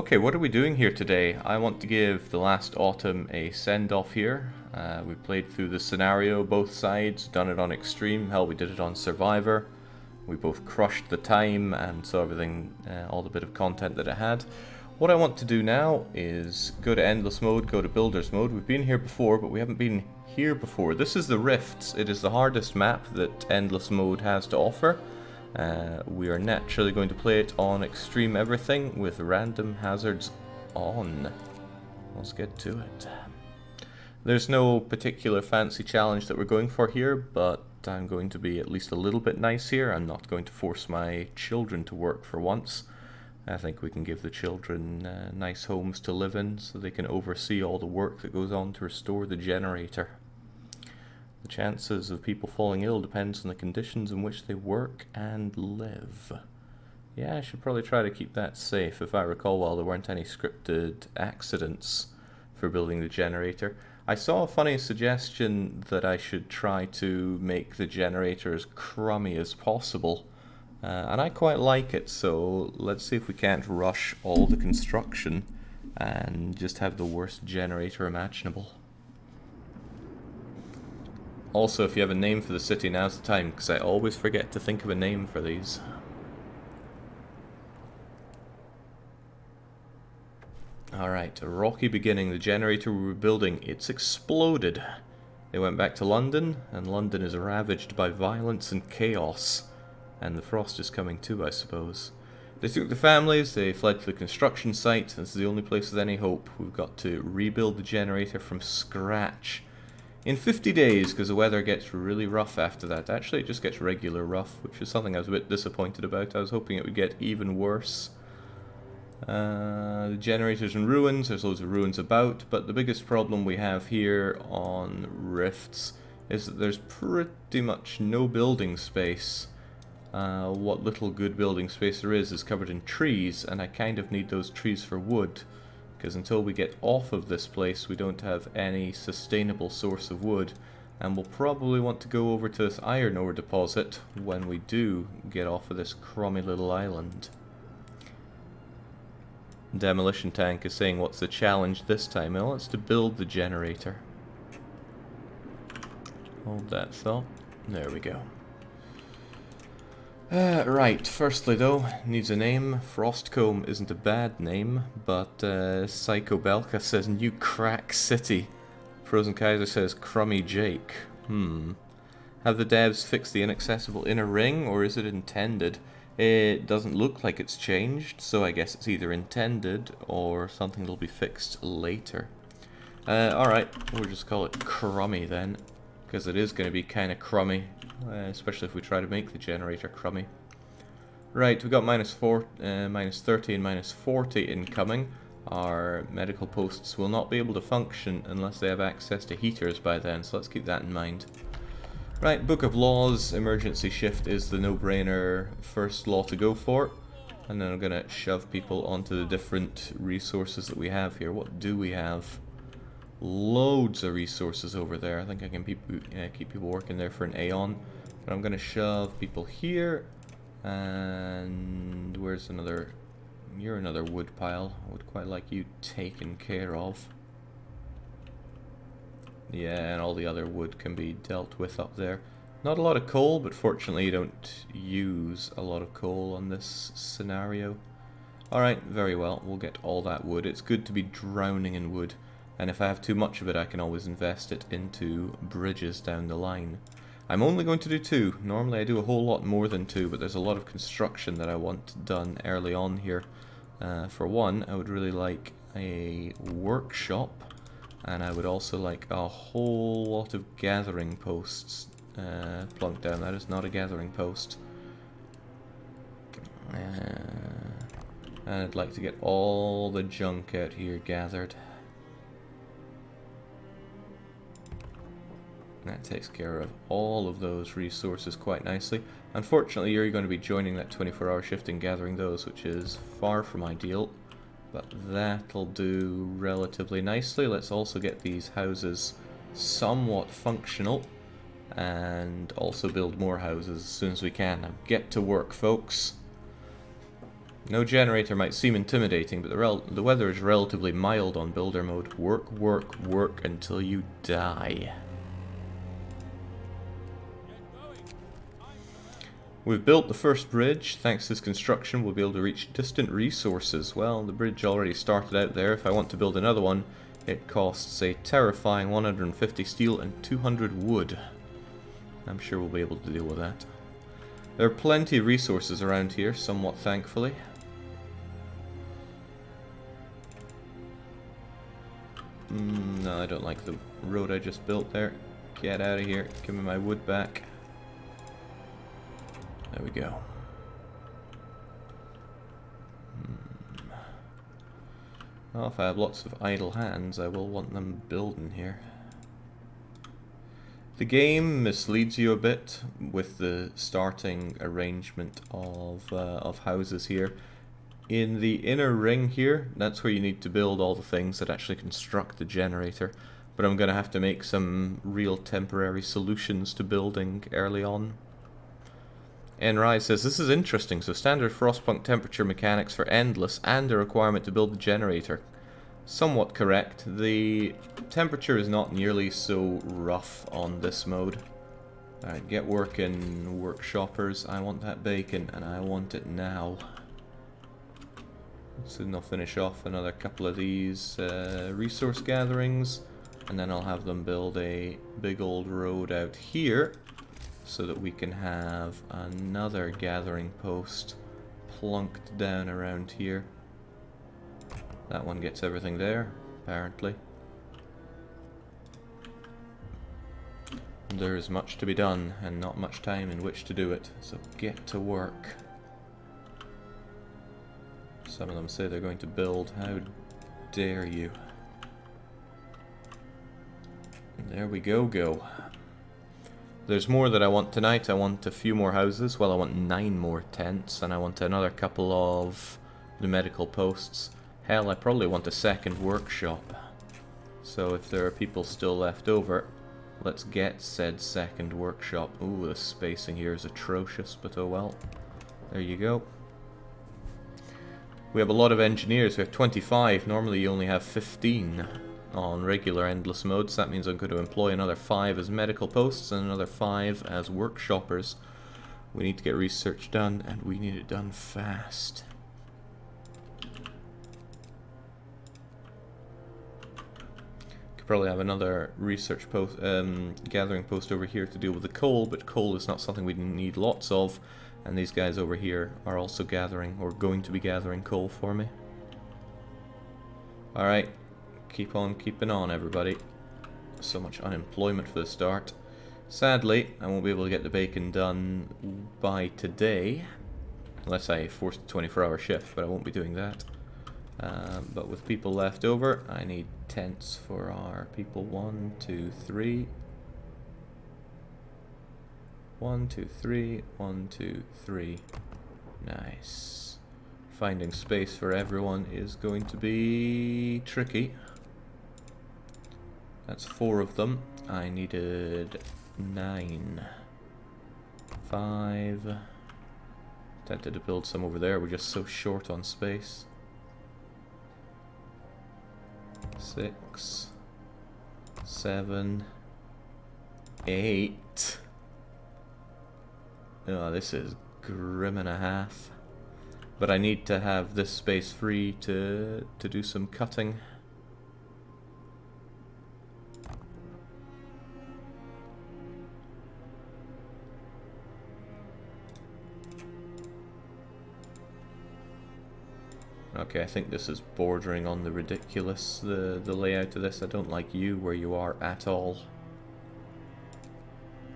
Okay, what are we doing here today? I want to give The Last Autumn a send-off here. Uh, we played through the scenario, both sides, done it on Extreme, hell we did it on Survivor. We both crushed the time and saw everything, uh, all the bit of content that it had. What I want to do now is go to Endless Mode, go to Builders Mode. We've been here before, but we haven't been here before. This is the Rifts. It is the hardest map that Endless Mode has to offer. Uh, we are naturally going to play it on extreme everything with random hazards on. Let's get to it. There's no particular fancy challenge that we're going for here, but I'm going to be at least a little bit nice here. I'm not going to force my children to work for once. I think we can give the children uh, nice homes to live in so they can oversee all the work that goes on to restore the generator. The chances of people falling ill depends on the conditions in which they work and live. Yeah, I should probably try to keep that safe. If I recall well, there weren't any scripted accidents for building the generator. I saw a funny suggestion that I should try to make the generator as crummy as possible. Uh, and I quite like it, so let's see if we can't rush all the construction and just have the worst generator imaginable. Also, if you have a name for the city, now's the time, because I always forget to think of a name for these. Alright, a rocky beginning. The generator we were building, it's exploded. They went back to London, and London is ravaged by violence and chaos. And the frost is coming too, I suppose. They took the families, they fled to the construction site. This is the only place with any hope. We've got to rebuild the generator from scratch in 50 days because the weather gets really rough after that. Actually, it just gets regular rough, which is something I was a bit disappointed about. I was hoping it would get even worse. Uh, the generator's in ruins, there's loads of ruins about, but the biggest problem we have here on Rifts is that there's pretty much no building space. Uh, what little good building space there is is covered in trees, and I kind of need those trees for wood because until we get off of this place we don't have any sustainable source of wood and we'll probably want to go over to this iron ore deposit when we do get off of this crummy little island. Demolition Tank is saying what's the challenge this time? Well, it's to build the generator. Hold that thought. There we go. Uh, right, firstly though, needs a name. Frostcomb isn't a bad name, but uh, Psycho Belka says New Crack City. Frozen Kaiser says Crummy Jake. Hmm. Have the devs fixed the inaccessible inner ring, or is it intended? It doesn't look like it's changed, so I guess it's either intended or something that'll be fixed later. Uh, alright, we'll just call it Crummy then, because it is going to be kind of crummy uh, especially if we try to make the generator crummy. Right, we've got minus, four, uh, minus 30 and minus 40 incoming. Our medical posts will not be able to function unless they have access to heaters by then, so let's keep that in mind. Right, Book of Laws, emergency shift is the no-brainer first law to go for. And then I'm going to shove people onto the different resources that we have here. What do we have? Loads of resources over there. I think I can keep, keep people working there for an Aeon. But I'm going to shove people here. And where's another... You're another wood pile. I would quite like you taken care of. Yeah, and all the other wood can be dealt with up there. Not a lot of coal, but fortunately you don't use a lot of coal on this scenario. Alright, very well. We'll get all that wood. It's good to be drowning in wood and if I have too much of it I can always invest it into bridges down the line. I'm only going to do two. Normally I do a whole lot more than two, but there's a lot of construction that I want done early on here. Uh, for one, I would really like a workshop, and I would also like a whole lot of gathering posts uh, plunked down. That is not a gathering post. Uh, and I'd like to get all the junk out here gathered. That takes care of all of those resources quite nicely. Unfortunately, you're going to be joining that 24-hour shift and gathering those, which is far from ideal. But that'll do relatively nicely. Let's also get these houses somewhat functional. And also build more houses as soon as we can. Now get to work, folks. No generator might seem intimidating, but the, the weather is relatively mild on builder mode. Work, work, work until you die. We've built the first bridge. Thanks to this construction, we'll be able to reach distant resources. Well, the bridge already started out there. If I want to build another one, it costs a terrifying 150 steel and 200 wood. I'm sure we'll be able to deal with that. There are plenty of resources around here, somewhat thankfully. Mm, no, I don't like the road I just built there. Get out of here. Give me my wood back. There we go. Hmm. Well, if I have lots of idle hands, I will want them building here. The game misleads you a bit with the starting arrangement of, uh, of houses here. In the inner ring here, that's where you need to build all the things that actually construct the generator. But I'm going to have to make some real temporary solutions to building early on. Enrai says, this is interesting, so standard frostpunk temperature mechanics for endless and a requirement to build the generator. Somewhat correct. The temperature is not nearly so rough on this mode. Alright, get working, workshoppers. I want that beacon, and I want it now. Soon I'll finish off another couple of these uh, resource gatherings, and then I'll have them build a big old road out here so that we can have another gathering post plunked down around here. That one gets everything there, apparently. There is much to be done, and not much time in which to do it, so get to work. Some of them say they're going to build, how dare you. There we go, go. There's more that I want tonight. I want a few more houses. Well, I want nine more tents, and I want another couple of the medical posts. Hell, I probably want a second workshop. So if there are people still left over, let's get said second workshop. Ooh, the spacing here is atrocious, but oh well. There you go. We have a lot of engineers. We have 25. Normally you only have 15 on regular endless modes. That means I'm going to employ another 5 as medical posts and another 5 as workshoppers. We need to get research done, and we need it done fast. Could probably have another research post, um, gathering post over here to deal with the coal, but coal is not something we need lots of, and these guys over here are also gathering, or going to be gathering coal for me. Alright, keep on keeping on, everybody. So much unemployment for the start. Sadly, I won't be able to get the beacon done by today. Unless I force a 24-hour shift, but I won't be doing that. Um, but with people left over, I need tents for our people. One, two, three. One, two, three. One, two, three. Nice. Finding space for everyone is going to be tricky. That's four of them. I needed nine. Five. Tempted to build some over there. We're just so short on space. Six. Seven. Eight. Oh, this is grim and a half. But I need to have this space free to, to do some cutting. Okay, I think this is bordering on the ridiculous, the, the layout of this. I don't like you where you are at all.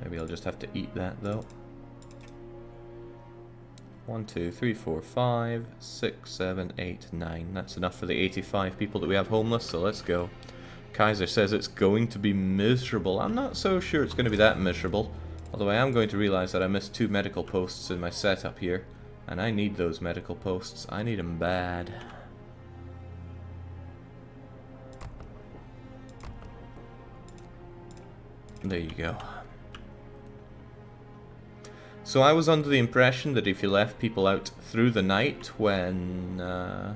Maybe I'll just have to eat that though. One, two, three, four, five, six, seven, eight, nine. That's enough for the 85 people that we have homeless, so let's go. Kaiser says it's going to be miserable. I'm not so sure it's going to be that miserable. Although I am going to realize that I missed two medical posts in my setup here. And I need those medical posts. I need them bad. There you go. So I was under the impression that if you left people out through the night when uh,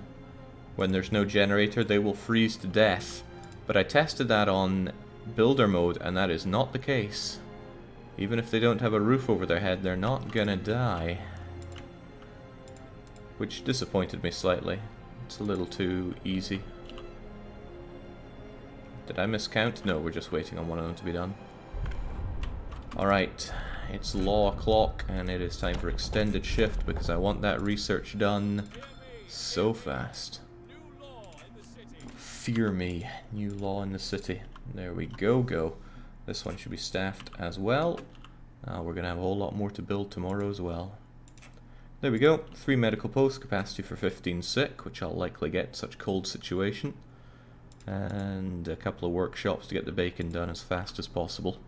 when there's no generator, they will freeze to death. But I tested that on builder mode, and that is not the case. Even if they don't have a roof over their head, they're not gonna die. Which disappointed me slightly. It's a little too easy. Did I miscount? No, we're just waiting on one of them to be done. Alright, it's law o'clock and it is time for extended shift because I want that research done so fast. Fear me, new law in the city. There we go, go. This one should be staffed as well. Uh, we're going to have a whole lot more to build tomorrow as well. There we go, 3 medical posts, capacity for 15 sick, which I'll likely get such cold situation and a couple of workshops to get the beacon done as fast as possible.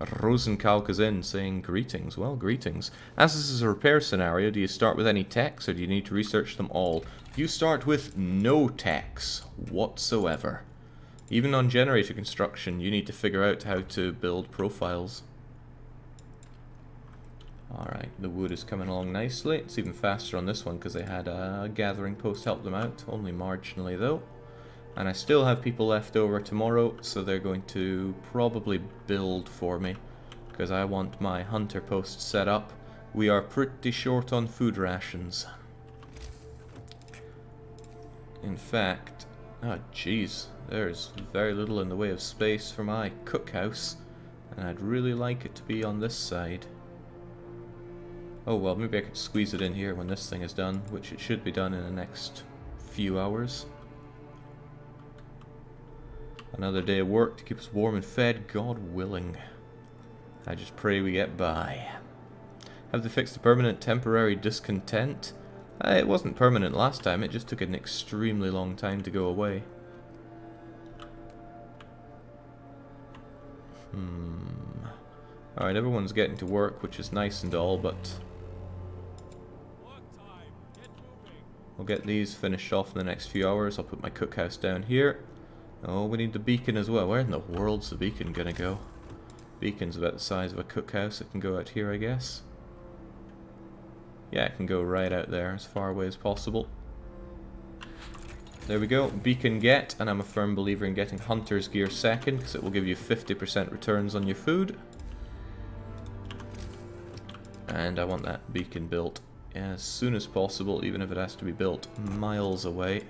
Rosenkalk is in saying greetings. Well, greetings. As this is a repair scenario, do you start with any techs or do you need to research them all? You start with no techs whatsoever. Even on generator construction, you need to figure out how to build profiles. Alright, the wood is coming along nicely. It's even faster on this one because they had a gathering post help them out, only marginally though. And I still have people left over tomorrow, so they're going to probably build for me. Because I want my hunter post set up. We are pretty short on food rations. In fact, oh jeez, there's very little in the way of space for my cookhouse. And I'd really like it to be on this side. Oh well, maybe I could squeeze it in here when this thing is done, which it should be done in the next few hours. Another day of work to keep us warm and fed, God willing. I just pray we get by. Have they fixed the permanent temporary discontent? Uh, it wasn't permanent last time, it just took an extremely long time to go away. Hmm. Alright, everyone's getting to work, which is nice and all, but... We'll get these finished off in the next few hours. I'll put my cookhouse down here. Oh, we need the beacon as well. Where in the world's the beacon gonna go? Beacon's about the size of a cookhouse. It can go out here, I guess. Yeah, it can go right out there, as far away as possible. There we go, beacon get, and I'm a firm believer in getting hunter's gear second, because it will give you 50% returns on your food. And I want that beacon built as soon as possible, even if it has to be built miles away.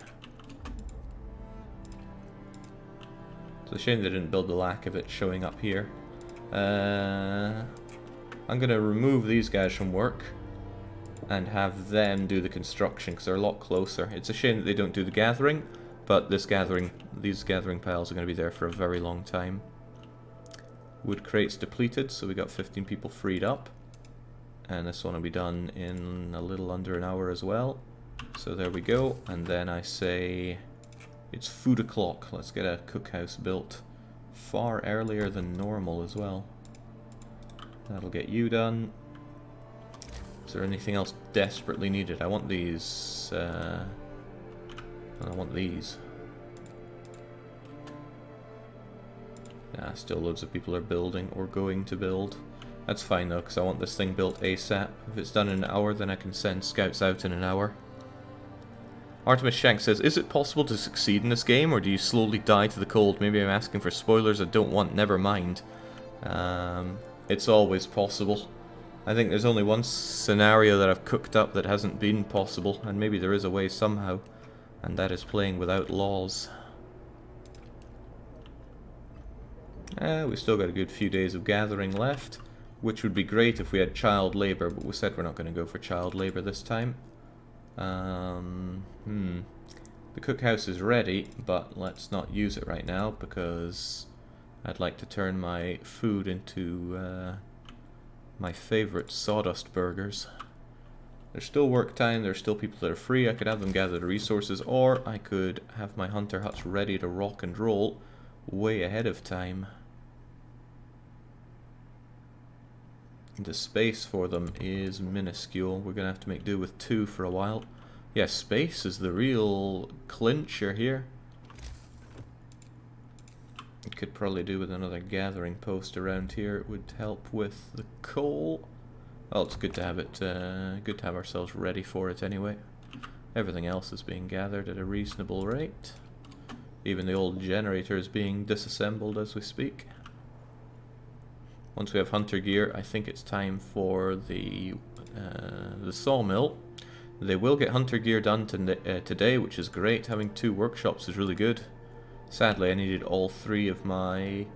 It's a shame they didn't build the lack of it showing up here. Uh, I'm going to remove these guys from work and have them do the construction because they're a lot closer. It's a shame that they don't do the gathering, but this gathering, these gathering piles are going to be there for a very long time. Wood crates depleted, so we got 15 people freed up. And this one will be done in a little under an hour as well. So there we go, and then I say it's food o'clock. Let's get a cookhouse built far earlier than normal as well. That'll get you done. Is there anything else desperately needed? I want these. Uh, I want these. Nah, still loads of people are building or going to build. That's fine though, because I want this thing built ASAP. If it's done in an hour, then I can send scouts out in an hour. Artemis Shank says, Is it possible to succeed in this game, or do you slowly die to the cold? Maybe I'm asking for spoilers I don't want, never mind. Um, it's always possible. I think there's only one scenario that I've cooked up that hasn't been possible, and maybe there is a way somehow, and that is playing without laws. Uh, we've still got a good few days of gathering left, which would be great if we had child labour, but we said we're not going to go for child labour this time. Um, hmm. The cookhouse is ready, but let's not use it right now because I'd like to turn my food into uh, my favorite sawdust burgers. There's still work time, there's still people that are free, I could have them gather the resources, or I could have my hunter huts ready to rock and roll way ahead of time. The space for them is minuscule. We're going to have to make do with two for a while. Yeah, space is the real clincher here. Could probably do with another gathering post around here. It would help with the coal. Well, it's good to have it, uh, good to have ourselves ready for it anyway. Everything else is being gathered at a reasonable rate. Even the old generator is being disassembled as we speak. Once we have hunter gear, I think it's time for the uh, the sawmill. They will get hunter gear done to, uh, today, which is great. Having two workshops is really good. Sadly, I needed all three of my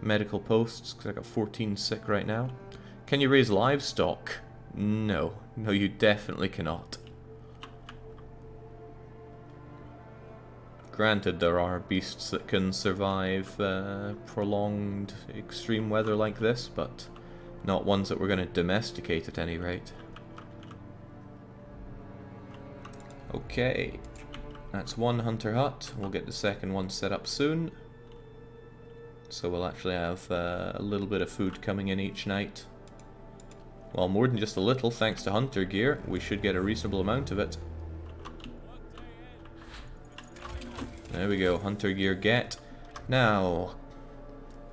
medical posts because I got 14 sick right now. Can you raise livestock? No. No, you definitely cannot. Granted, there are beasts that can survive uh, prolonged extreme weather like this, but not ones that we're going to domesticate at any rate. Okay, that's one hunter hut. We'll get the second one set up soon. So we'll actually have uh, a little bit of food coming in each night. Well, more than just a little, thanks to hunter gear, we should get a reasonable amount of it. There we go, hunter gear get. Now,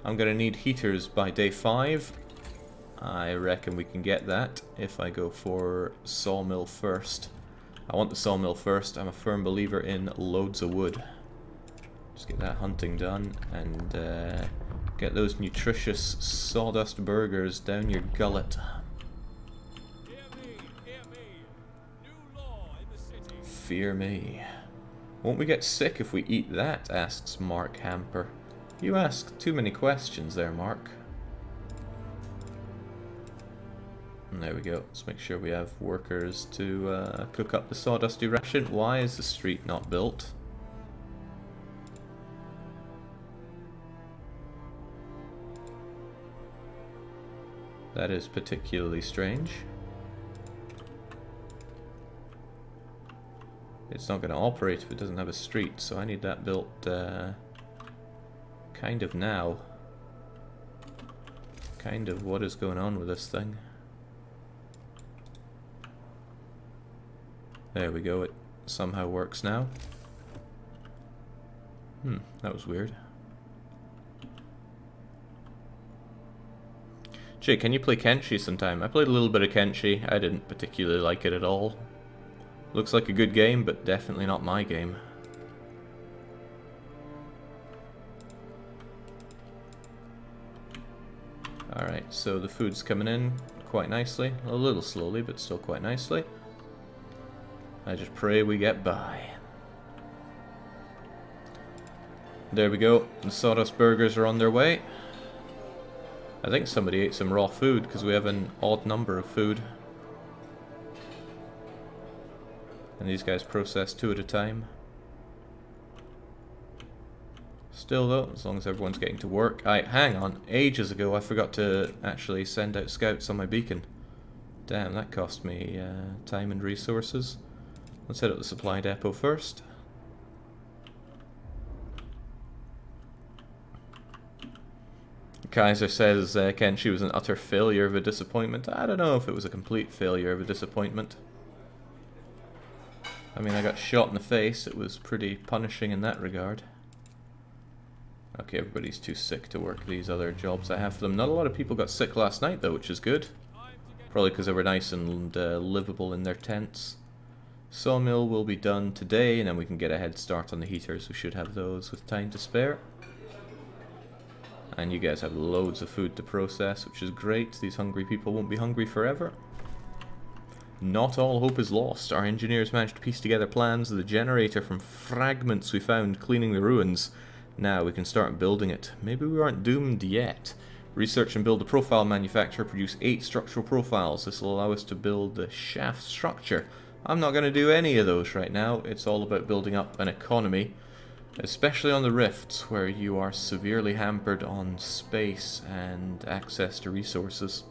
I'm going to need heaters by day 5. I reckon we can get that if I go for sawmill first. I want the sawmill first. I'm a firm believer in loads of wood. Just get that hunting done and uh, get those nutritious sawdust burgers down your gullet. Fear me. Won't we get sick if we eat that? asks Mark Hamper. You ask too many questions there, Mark. And there we go. Let's make sure we have workers to uh, cook up the sawdusty ration. Why is the street not built? That is particularly strange. It's not going to operate if it doesn't have a street, so I need that built uh, kind of now. Kind of what is going on with this thing. There we go, it somehow works now. Hmm, that was weird. Jay, can you play Kenshi sometime? I played a little bit of Kenshi. I didn't particularly like it at all. Looks like a good game, but definitely not my game. Alright, so the food's coming in quite nicely. A little slowly, but still quite nicely. I just pray we get by. There we go. The sawdust burgers are on their way. I think somebody ate some raw food because we have an odd number of food. And these guys process two at a time. Still though, as long as everyone's getting to work. I hang on, ages ago I forgot to actually send out scouts on my beacon. Damn, that cost me uh, time and resources. Let's head up the supply depot first. Kaiser says uh, Kenshi was an utter failure of a disappointment. I don't know if it was a complete failure of a disappointment. I mean, I got shot in the face. It was pretty punishing in that regard. Okay, everybody's too sick to work these other jobs I have for them. Not a lot of people got sick last night, though, which is good. Probably because they were nice and uh, livable in their tents. Sawmill will be done today, and then we can get a head start on the heaters. We should have those with time to spare. And you guys have loads of food to process, which is great. These hungry people won't be hungry forever. Not all hope is lost. Our engineers managed to piece together plans of the generator from fragments we found cleaning the ruins. Now we can start building it. Maybe we aren't doomed yet. Research and build a profile manufacturer produce eight structural profiles. This will allow us to build the shaft structure. I'm not going to do any of those right now. It's all about building up an economy, especially on the rifts where you are severely hampered on space and access to resources.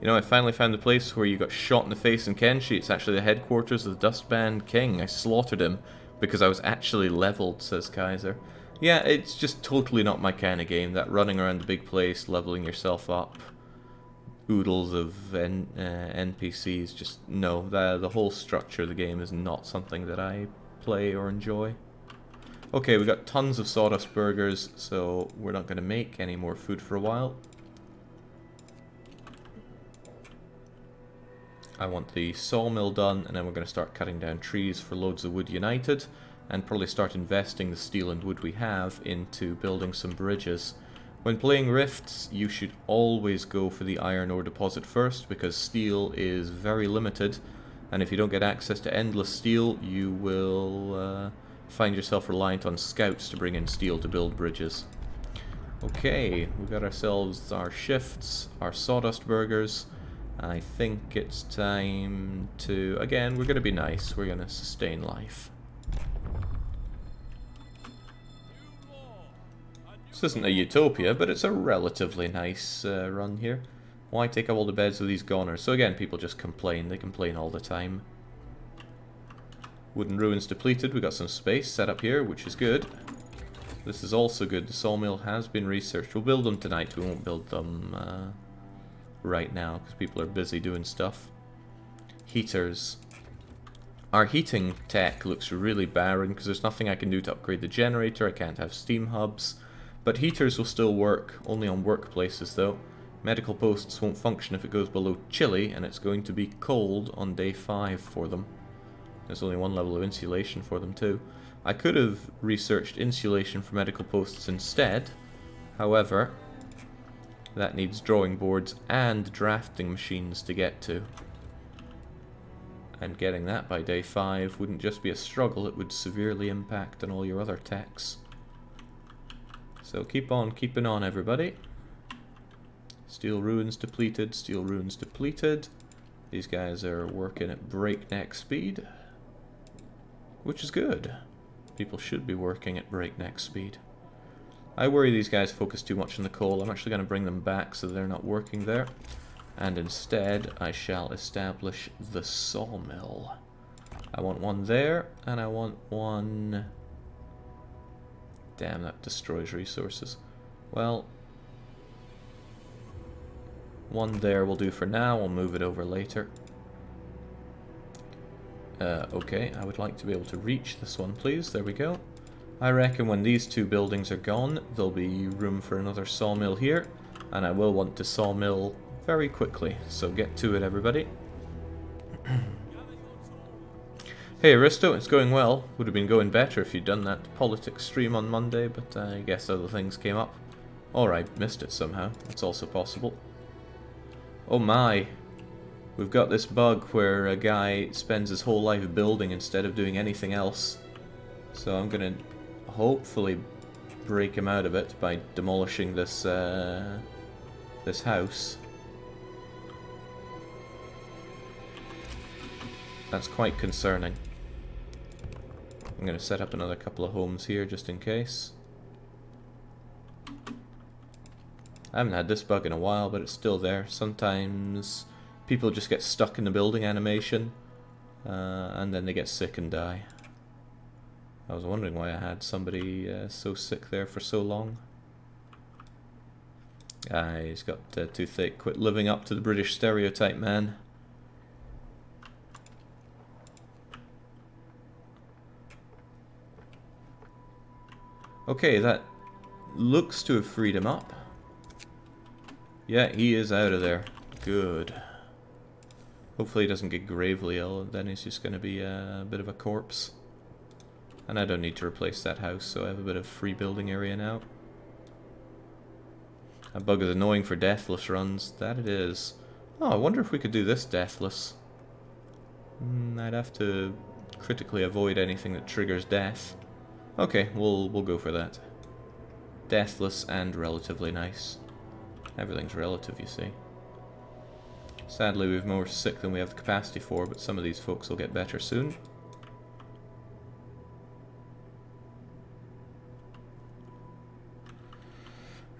You know, I finally found the place where you got shot in the face in Kenshi. It's actually the headquarters of the Dustband King. I slaughtered him because I was actually leveled, says Kaiser. Yeah, it's just totally not my kind of game, that running around the big place, leveling yourself up. Oodles of N uh, NPCs, just no, the, the whole structure of the game is not something that I play or enjoy. Okay, we got tons of sawdust burgers, so we're not going to make any more food for a while. I want the sawmill done, and then we're going to start cutting down trees for loads of wood united, and probably start investing the steel and wood we have into building some bridges. When playing Rifts, you should always go for the iron ore deposit first, because steel is very limited, and if you don't get access to endless steel, you will uh, find yourself reliant on scouts to bring in steel to build bridges. Okay, we got ourselves our shifts, our sawdust burgers. I think it's time to... Again, we're going to be nice. We're going to sustain life. This isn't a utopia, but it's a relatively nice uh, run here. Why take up all the beds of these goners? So again, people just complain. They complain all the time. Wooden ruins depleted. We got some space set up here, which is good. This is also good. The sawmill has been researched. We'll build them tonight. We won't build them uh, right now because people are busy doing stuff. Heaters. Our heating tech looks really barren because there's nothing I can do to upgrade the generator. I can't have steam hubs. But heaters will still work, only on workplaces though. Medical posts won't function if it goes below chilly, and it's going to be cold on day 5 for them. There's only one level of insulation for them too. I could have researched insulation for medical posts instead, however, that needs drawing boards and drafting machines to get to. And getting that by day 5 wouldn't just be a struggle, it would severely impact on all your other techs. So keep on keeping on, everybody. Steel ruins depleted, steel ruins depleted. These guys are working at breakneck speed, which is good. People should be working at breakneck speed. I worry these guys focus too much on the coal. I'm actually going to bring them back so they're not working there. And instead, I shall establish the sawmill. I want one there, and I want one Damn, that destroys resources. Well, one there will do for now. We'll move it over later. Uh, okay, I would like to be able to reach this one, please. There we go. I reckon when these two buildings are gone, there'll be room for another sawmill here. And I will want to sawmill very quickly. So get to it, everybody. Hey Aristo, it's going well. Would have been going better if you'd done that politics stream on Monday, but I guess other things came up. Or I missed it somehow. That's also possible. Oh my. We've got this bug where a guy spends his whole life building instead of doing anything else. So I'm gonna hopefully break him out of it by demolishing this, uh, this house. That's quite concerning. I'm going to set up another couple of homes here just in case. I haven't had this bug in a while, but it's still there. Sometimes people just get stuck in the building animation, uh, and then they get sick and die. I was wondering why I had somebody uh, so sick there for so long. Ah, he's got uh, toothache. Quit living up to the British stereotype, man. Okay, that looks to have freed him up. Yeah, he is out of there. Good. Hopefully he doesn't get gravely ill, then he's just going to be a, a bit of a corpse. And I don't need to replace that house, so I have a bit of free building area now. That bug is annoying for deathless runs. That it is. Oh, I wonder if we could do this deathless. Mm, I'd have to critically avoid anything that triggers death. Okay, we'll we'll go for that. Deathless and relatively nice. Everything's relative, you see. Sadly, we've more sick than we have the capacity for, but some of these folks will get better soon.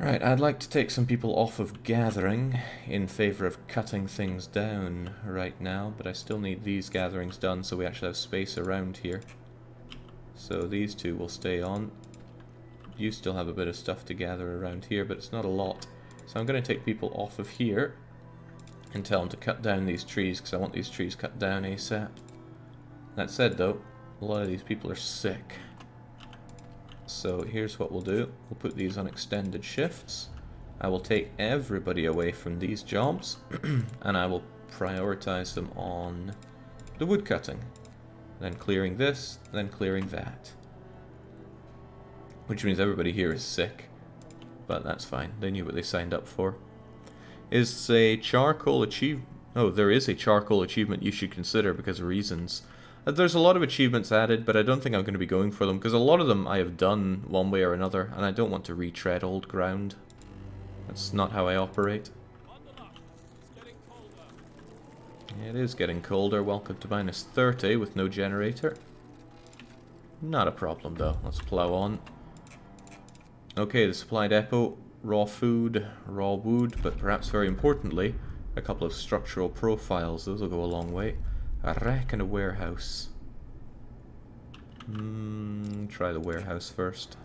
Right, I'd like to take some people off of gathering in favour of cutting things down right now, but I still need these gatherings done so we actually have space around here. So these two will stay on. You still have a bit of stuff to gather around here, but it's not a lot. So I'm going to take people off of here and tell them to cut down these trees because I want these trees cut down ASAP. That said though, a lot of these people are sick. So here's what we'll do. We'll put these on extended shifts. I will take everybody away from these jobs and I will prioritize them on the wood cutting. Then clearing this, then clearing that. Which means everybody here is sick. But that's fine. They knew what they signed up for. Is a charcoal achievement... Oh, there is a charcoal achievement you should consider because of reasons. Uh, there's a lot of achievements added, but I don't think I'm going to be going for them, because a lot of them I have done one way or another, and I don't want to retread old ground. That's not how I operate. It is getting colder. Welcome to minus 30 with no generator. Not a problem though. Let's plow on. Okay, the supply depot. Raw food, raw wood, but perhaps very importantly, a couple of structural profiles. Those will go a long way. A rack and a warehouse. Hmm, try the warehouse first.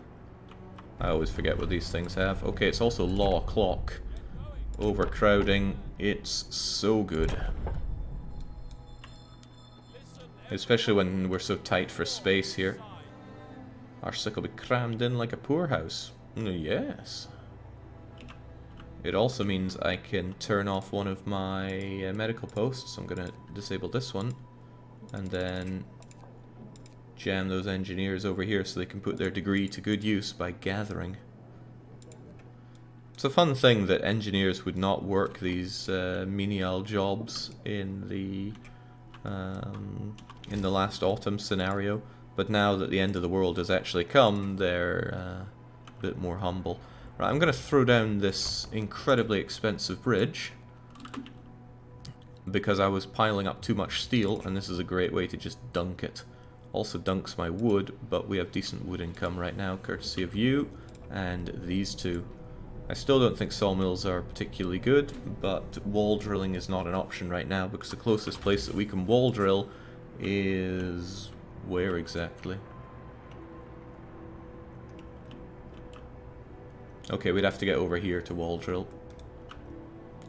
I always forget what these things have. Okay, it's also law clock. Overcrowding. It's so good. Especially when we're so tight for space here. Our sick will be crammed in like a poorhouse. Mm, yes. It also means I can turn off one of my uh, medical posts. I'm going to disable this one. And then jam those engineers over here so they can put their degree to good use by gathering. It's a fun thing that engineers would not work these uh, menial jobs in the um, in the last autumn scenario, but now that the end of the world has actually come, they're uh, a bit more humble. Right, I'm going to throw down this incredibly expensive bridge because I was piling up too much steel, and this is a great way to just dunk it. Also dunks my wood, but we have decent wood income right now, courtesy of you and these two. I still don't think sawmills are particularly good, but wall drilling is not an option right now because the closest place that we can wall drill is... where exactly? Okay, we'd have to get over here to wall drill.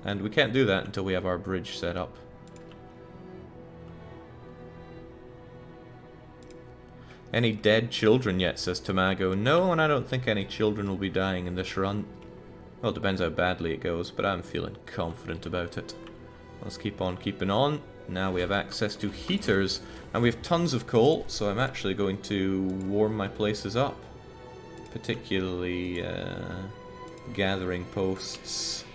And we can't do that until we have our bridge set up. Any dead children yet, says Tamago. No, and I don't think any children will be dying in this run. Well, it depends how badly it goes, but I'm feeling confident about it. Let's keep on keeping on. Now we have access to heaters, and we have tons of coal, so I'm actually going to warm my places up. Particularly uh, gathering posts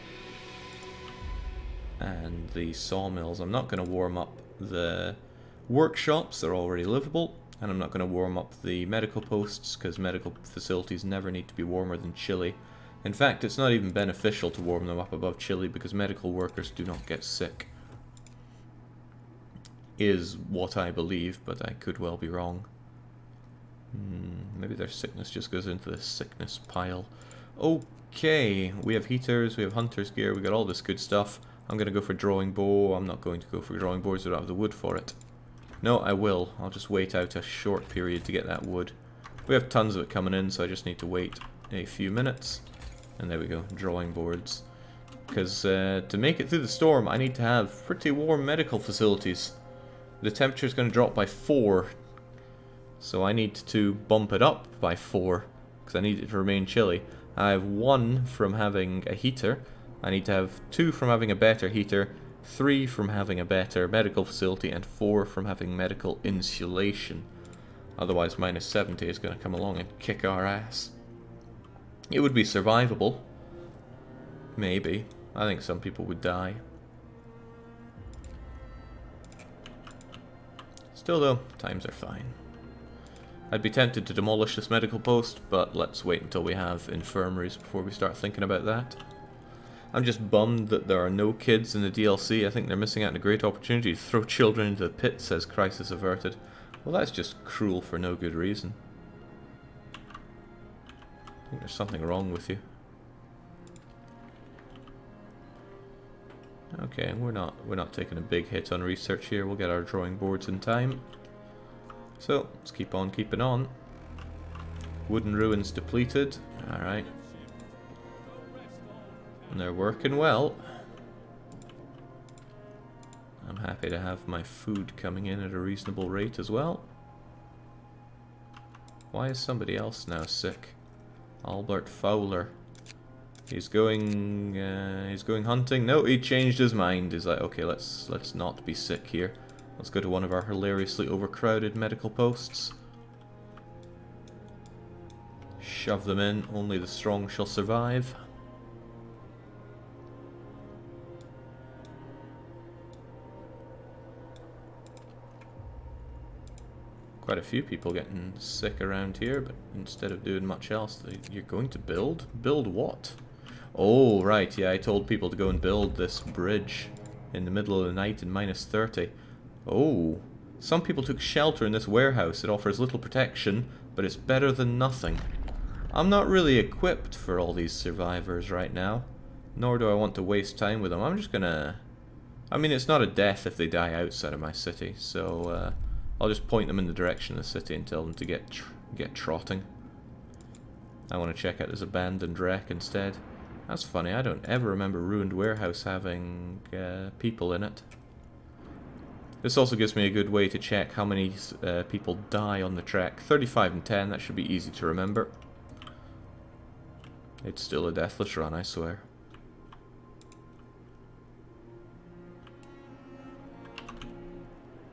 and the sawmills. I'm not going to warm up the workshops, they're already livable, and I'm not going to warm up the medical posts, because medical facilities never need to be warmer than chilly. In fact, it's not even beneficial to warm them up above chilly because medical workers do not get sick. Is what I believe, but I could well be wrong. Hmm, maybe their sickness just goes into the sickness pile. Okay, we have heaters, we have hunter's gear, we got all this good stuff. I'm going to go for drawing bow, I'm not going to go for drawing boards, I don't have the wood for it. No, I will. I'll just wait out a short period to get that wood. We have tons of it coming in, so I just need to wait a few minutes. And there we go, drawing boards. Because uh, to make it through the storm, I need to have pretty warm medical facilities. The temperature is going to drop by 4. So I need to bump it up by 4. Because I need it to remain chilly. I have 1 from having a heater. I need to have 2 from having a better heater. 3 from having a better medical facility. And 4 from having medical insulation. Otherwise, minus 70 is going to come along and kick our ass. It would be survivable. Maybe. I think some people would die. Still though, times are fine. I'd be tempted to demolish this medical post, but let's wait until we have infirmaries before we start thinking about that. I'm just bummed that there are no kids in the DLC. I think they're missing out on a great opportunity to throw children into the pit, says Crisis Averted. Well, that's just cruel for no good reason I think there's something wrong with you. Okay, we're not we're not taking a big hit on research here. We'll get our drawing boards in time. So let's keep on keeping on. Wooden ruins depleted. All right, and they're working well. I'm happy to have my food coming in at a reasonable rate as well. Why is somebody else now sick? Albert Fowler. He's going. Uh, he's going hunting. No, he changed his mind. He's like, okay, let's let's not be sick here. Let's go to one of our hilariously overcrowded medical posts. Shove them in. Only the strong shall survive. quite a few people getting sick around here, but instead of doing much else, you're going to build? Build what? Oh, right, yeah, I told people to go and build this bridge in the middle of the night in minus 30. Oh, some people took shelter in this warehouse. It offers little protection, but it's better than nothing. I'm not really equipped for all these survivors right now, nor do I want to waste time with them. I'm just gonna... I mean, it's not a death if they die outside of my city, so... Uh, I'll just point them in the direction of the city and tell them to get tr get trotting. I want to check out this abandoned wreck instead. That's funny, I don't ever remember Ruined Warehouse having uh, people in it. This also gives me a good way to check how many uh, people die on the trek. 35 and 10, that should be easy to remember. It's still a deathless run, I swear.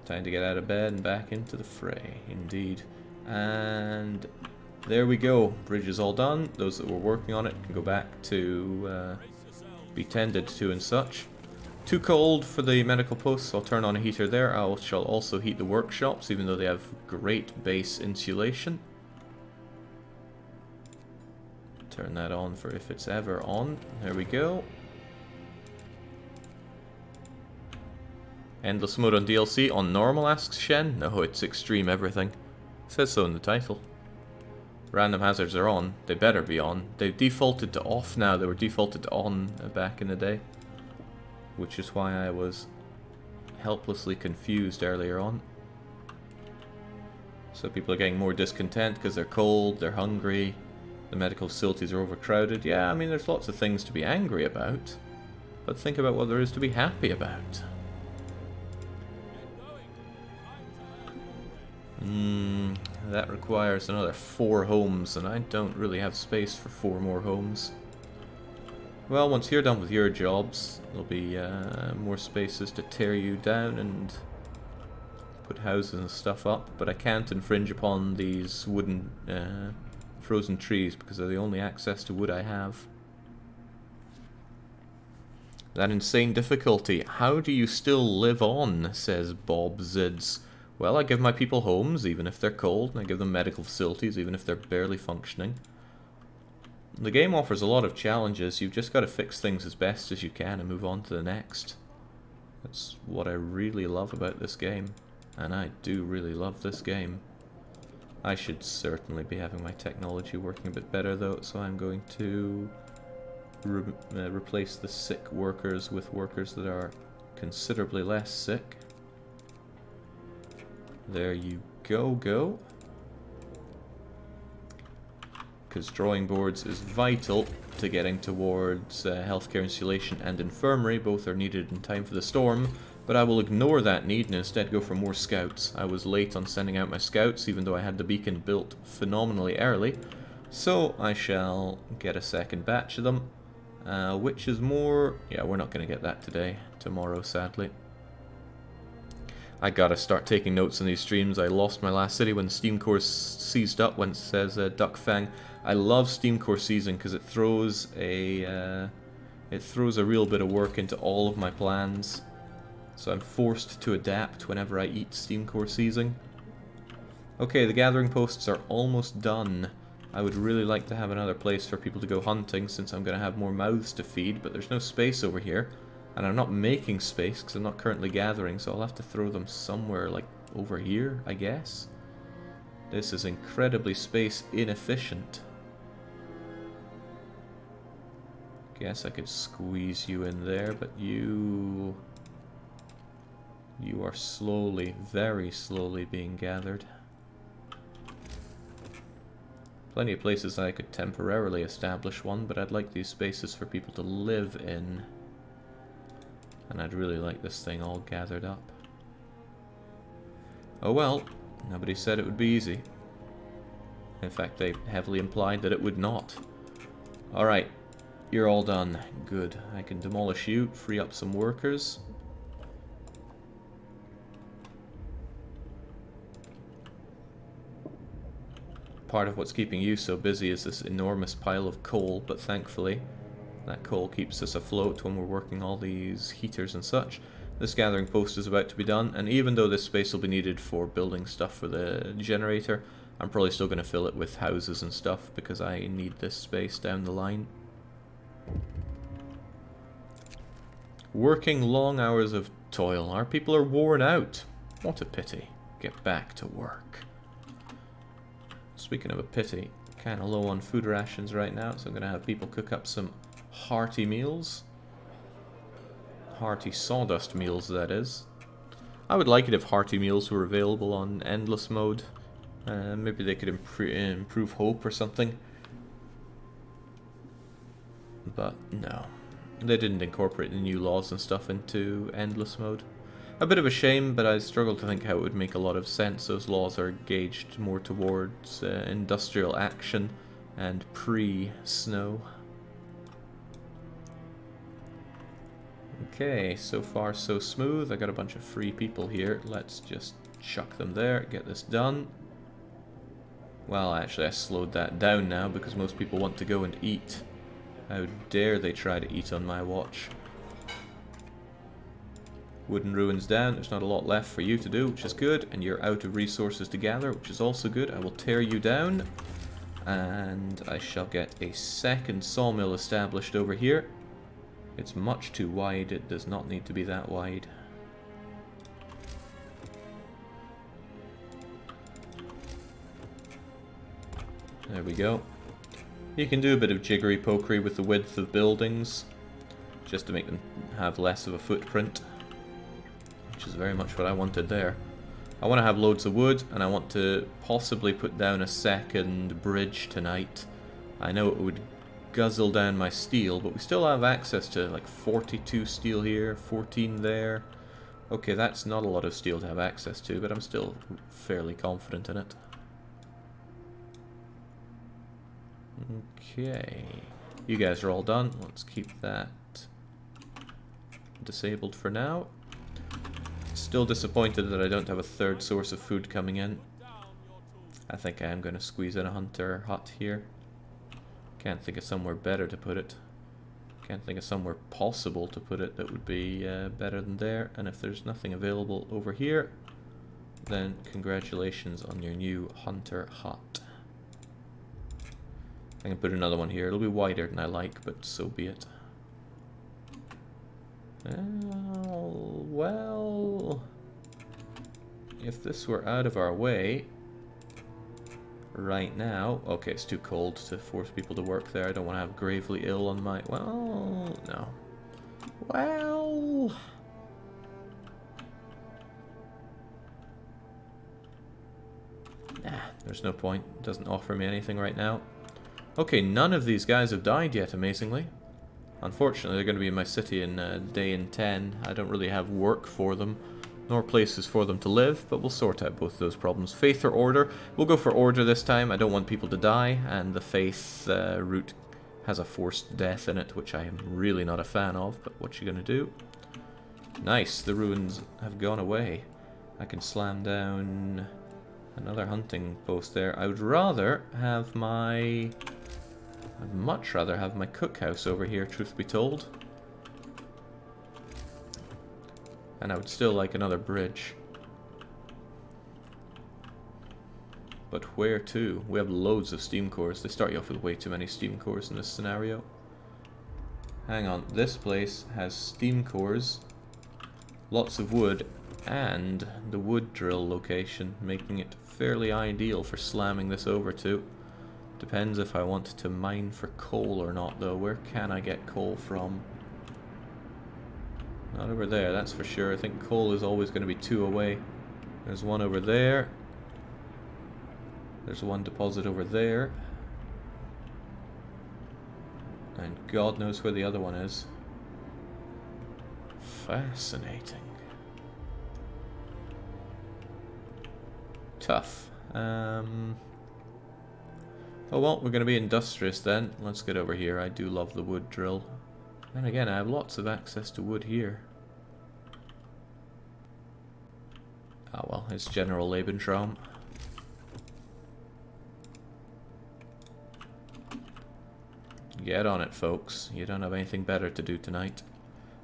Time to get out of bed and back into the fray, indeed. And there we go. Bridge is all done. Those that were working on it can go back to uh, be tended to and such. Too cold for the medical posts, I'll turn on a heater there. I shall also heat the workshops, even though they have great base insulation. Turn that on for if it's ever on. There we go. Endless mode on DLC on normal, asks Shen. No, it's extreme everything. It says so in the title. Random hazards are on. They better be on. They've defaulted to off now. They were defaulted to on back in the day. Which is why I was helplessly confused earlier on. So people are getting more discontent because they're cold, they're hungry, the medical facilities are overcrowded. Yeah, I mean, there's lots of things to be angry about. But think about what there is to be happy about. Hmm, that requires another four homes, and I don't really have space for four more homes. Well, once you're done with your jobs, there'll be uh, more spaces to tear you down and put houses and stuff up, but I can't infringe upon these wooden uh, frozen trees because they're the only access to wood I have. That insane difficulty. How do you still live on, says Bob Zids. Well, I give my people homes, even if they're cold, and I give them medical facilities, even if they're barely functioning. The game offers a lot of challenges, you've just got to fix things as best as you can and move on to the next. That's what I really love about this game, and I do really love this game. I should certainly be having my technology working a bit better though, so I'm going to re uh, replace the sick workers with workers that are considerably less sick. There you go, go. Because drawing boards is vital to getting towards uh, healthcare insulation and infirmary. Both are needed in time for the storm. But I will ignore that need and instead go for more scouts. I was late on sending out my scouts, even though I had the beacon built phenomenally early. So I shall get a second batch of them. Uh, which is more... Yeah, we're not going to get that today. Tomorrow, sadly. I gotta start taking notes on these streams. I lost my last city when Steam Core seized up when it says uh, Duck Fang. I love Steam Core seizing because it throws a uh, it throws a real bit of work into all of my plans. So I'm forced to adapt whenever I eat Steam Core seizing. Okay, the gathering posts are almost done. I would really like to have another place for people to go hunting since I'm going to have more mouths to feed, but there's no space over here. And I'm not making space because I'm not currently gathering, so I'll have to throw them somewhere like over here, I guess. This is incredibly space inefficient. Guess I could squeeze you in there, but you... You are slowly, very slowly being gathered. Plenty of places I could temporarily establish one, but I'd like these spaces for people to live in. And I'd really like this thing all gathered up. Oh well, nobody said it would be easy. In fact, they heavily implied that it would not. Alright, You're all done. Good. I can demolish you, free up some workers. Part of what's keeping you so busy is this enormous pile of coal, but thankfully that coal keeps us afloat when we're working all these heaters and such. This gathering post is about to be done, and even though this space will be needed for building stuff for the generator, I'm probably still going to fill it with houses and stuff because I need this space down the line. Working long hours of toil. Our people are worn out. What a pity. Get back to work. Speaking of a pity, kind of low on food rations right now, so I'm going to have people cook up some hearty meals. Hearty sawdust meals, that is. I would like it if hearty meals were available on endless mode. Uh, maybe they could improve, improve hope or something. But no. They didn't incorporate the new laws and stuff into endless mode. A bit of a shame, but I struggle to think how it would make a lot of sense. Those laws are gauged more towards uh, industrial action and pre-snow. Okay, so far so smooth. I got a bunch of free people here. Let's just chuck them there, get this done. Well, actually, I slowed that down now because most people want to go and eat. How dare they try to eat on my watch. Wooden ruins down. There's not a lot left for you to do, which is good. And you're out of resources to gather, which is also good. I will tear you down. And I shall get a second sawmill established over here. It's much too wide. It does not need to be that wide. There we go. You can do a bit of jiggery pokery with the width of buildings, just to make them have less of a footprint, which is very much what I wanted there. I want to have loads of wood, and I want to possibly put down a second bridge tonight. I know it would guzzle down my steel, but we still have access to like 42 steel here, 14 there. Okay, that's not a lot of steel to have access to, but I'm still fairly confident in it. Okay. You guys are all done. Let's keep that disabled for now. Still disappointed that I don't have a third source of food coming in. I think I am going to squeeze in a hunter hut here. Can't think of somewhere better to put it. Can't think of somewhere possible to put it that would be uh, better than there. And if there's nothing available over here, then congratulations on your new hunter hut. I can put another one here. It'll be wider than I like, but so be it. Well, well, if this were out of our way right now... Okay, it's too cold to force people to work there. I don't want to have gravely ill on my... Well, no. Well... Nah, there's no point. It doesn't offer me anything right now. Okay, none of these guys have died yet, amazingly. Unfortunately, they're going to be in my city in a day in 10. I don't really have work for them, nor places for them to live, but we'll sort out both those problems. Faith or order? We'll go for order this time. I don't want people to die, and the faith uh, route has a forced death in it, which I am really not a fan of, but what you going to do? Nice, the ruins have gone away. I can slam down another hunting post there. I would rather have my I'd much rather have my cookhouse over here, truth be told. And I would still like another bridge. But where to? We have loads of steam cores. They start you off with way too many steam cores in this scenario. Hang on, this place has steam cores, lots of wood, and the wood drill location, making it fairly ideal for slamming this over to. Depends if I want to mine for coal or not, though. Where can I get coal from? Not over there, that's for sure. I think coal is always going to be two away. There's one over there. There's one deposit over there. And God knows where the other one is. Fascinating. Tough. Um... Oh well, we're going to be industrious then. Let's get over here. I do love the wood drill. And again, I have lots of access to wood here. Ah well, it's General Lebensraum. Get on it, folks. You don't have anything better to do tonight.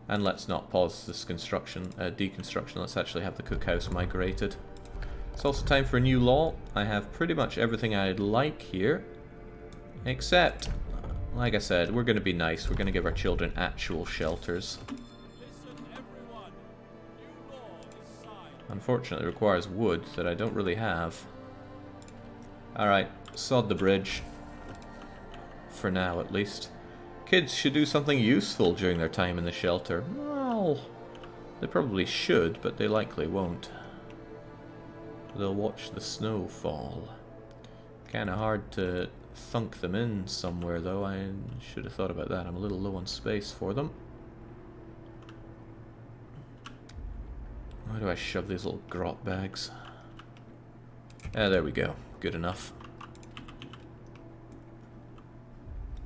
And let's not pause this construction, uh, deconstruction. Let's actually have the cookhouse migrated. It's also time for a new law. I have pretty much everything I'd like here. Except, like I said, we're going to be nice. We're going to give our children actual shelters. Unfortunately, requires wood that I don't really have. Alright, sod the bridge. For now, at least. Kids should do something useful during their time in the shelter. Well, they probably should, but they likely won't. They'll watch the snow fall. Kinda hard to thunk them in somewhere, though. I should have thought about that. I'm a little low on space for them. Why do I shove these little grot bags? Ah, there we go. Good enough.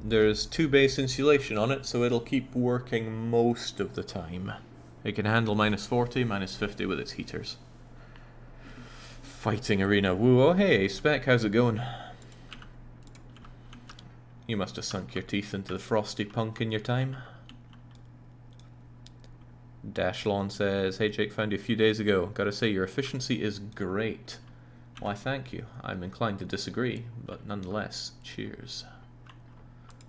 There's two base insulation on it, so it'll keep working most of the time. It can handle minus 40, minus 50 with its heaters. Fighting arena. Woo, oh hey, Spec, how's it going? You must have sunk your teeth into the frosty punk in your time. Dashlon says, Hey Jake, found you a few days ago. Gotta say, your efficiency is great. Why, thank you. I'm inclined to disagree, but nonetheless, cheers.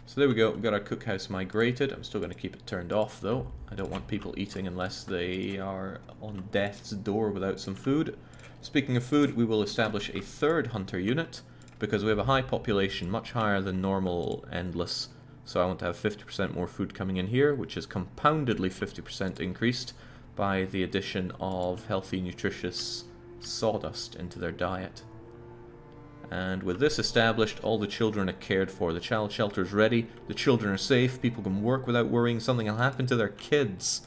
So there we go, we've got our cookhouse migrated. I'm still going to keep it turned off though. I don't want people eating unless they are on death's door without some food. Speaking of food, we will establish a third hunter unit because we have a high population, much higher than normal endless. So I want to have 50% more food coming in here, which is compoundedly 50% increased by the addition of healthy, nutritious sawdust into their diet. And with this established, all the children are cared for. The child shelter is ready, the children are safe, people can work without worrying something will happen to their kids.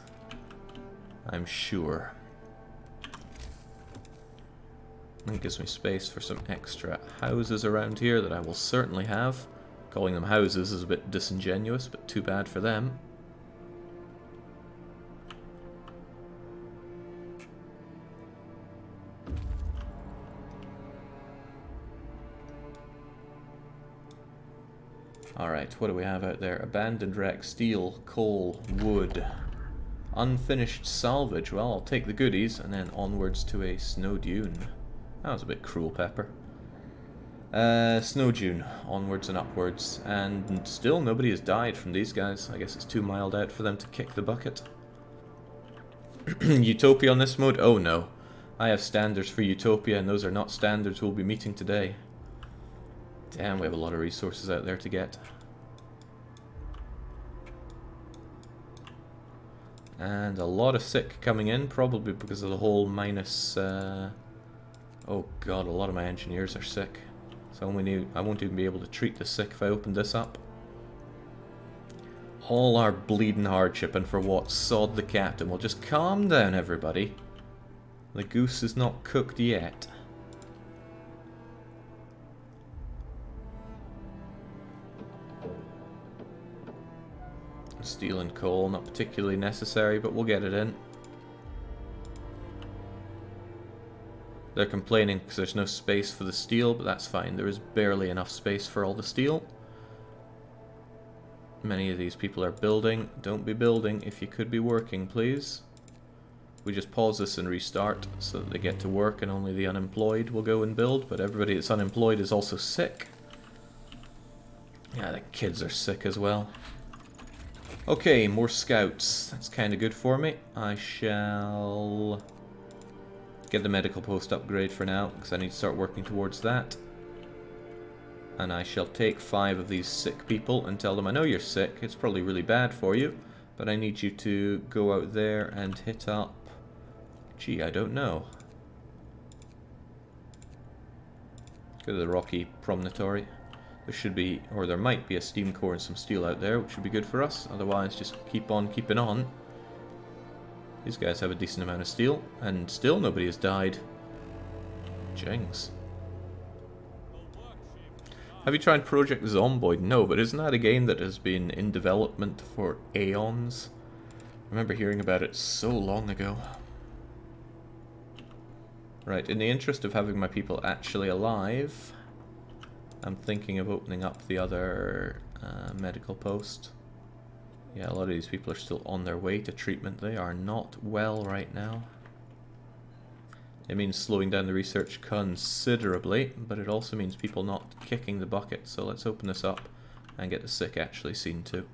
I'm sure. That gives me space for some extra houses around here that I will certainly have. Calling them houses is a bit disingenuous, but too bad for them. Alright, what do we have out there? Abandoned wreck, steel, coal, wood. Unfinished salvage. Well, I'll take the goodies and then onwards to a snow dune. That was a bit cruel, Pepper. Uh, snow dune, onwards and upwards. And still nobody has died from these guys. I guess it's too mild out for them to kick the bucket. Utopia on this mode? Oh no. I have standards for Utopia and those are not standards we'll be meeting today. Damn, we have a lot of resources out there to get. And a lot of sick coming in, probably because of the whole minus... Uh... Oh god, a lot of my engineers are sick. So I, only I won't even be able to treat the sick if I open this up. All our bleeding hardship and for what? Sod the captain. Well, just calm down, everybody. The goose is not cooked yet. Steel and coal, not particularly necessary, but we'll get it in. They're complaining because there's no space for the steel, but that's fine. There is barely enough space for all the steel. Many of these people are building. Don't be building if you could be working, please. We just pause this and restart so that they get to work and only the unemployed will go and build, but everybody that's unemployed is also sick. Yeah, the kids are sick as well. Okay, more scouts. That's kind of good for me. I shall get the medical post upgrade for now, because I need to start working towards that. And I shall take five of these sick people and tell them, I know you're sick, it's probably really bad for you, but I need you to go out there and hit up... Gee, I don't know. Go to the Rocky Promontory. There should be, or there might be a steam core and some steel out there, which would be good for us. Otherwise, just keep on keeping on. These guys have a decent amount of steel, and still nobody has died. Jinx. Have you tried Project Zomboid? No, but isn't that a game that has been in development for aeons? I remember hearing about it so long ago. Right, in the interest of having my people actually alive, I'm thinking of opening up the other uh, medical post. Yeah, a lot of these people are still on their way to treatment. They are not well right now. It means slowing down the research considerably, but it also means people not kicking the bucket. So let's open this up and get the sick actually seen too.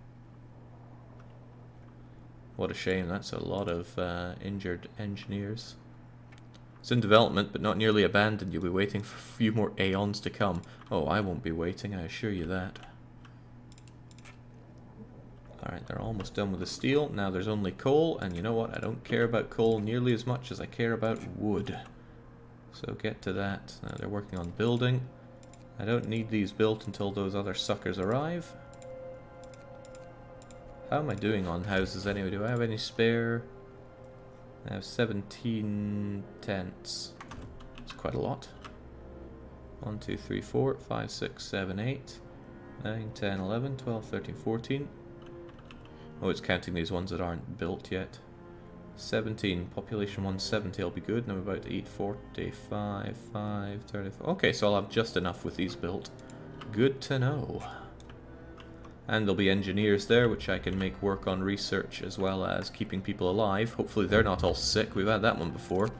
What a shame, that's a lot of uh, injured engineers. It's in development, but not nearly abandoned. You'll be waiting for a few more aeons to come. Oh, I won't be waiting, I assure you that. Alright, they're almost done with the steel. Now there's only coal, and you know what? I don't care about coal nearly as much as I care about wood. So get to that. Now they're working on building. I don't need these built until those other suckers arrive. How am I doing on houses anyway? Do I have any spare? I have 17 tents. It's quite a lot. 1, 2, 3, 4, 5, 6, 7, 8, 9, 10, 11, 12, 13, 14. Oh, it's counting these ones that aren't built yet. 17, population 170 will be good, and I'm about to eat 45, 5, 34. Okay, so I'll have just enough with these built. Good to know. And there'll be engineers there, which I can make work on research as well as keeping people alive. Hopefully they're not all sick, we've had that one before.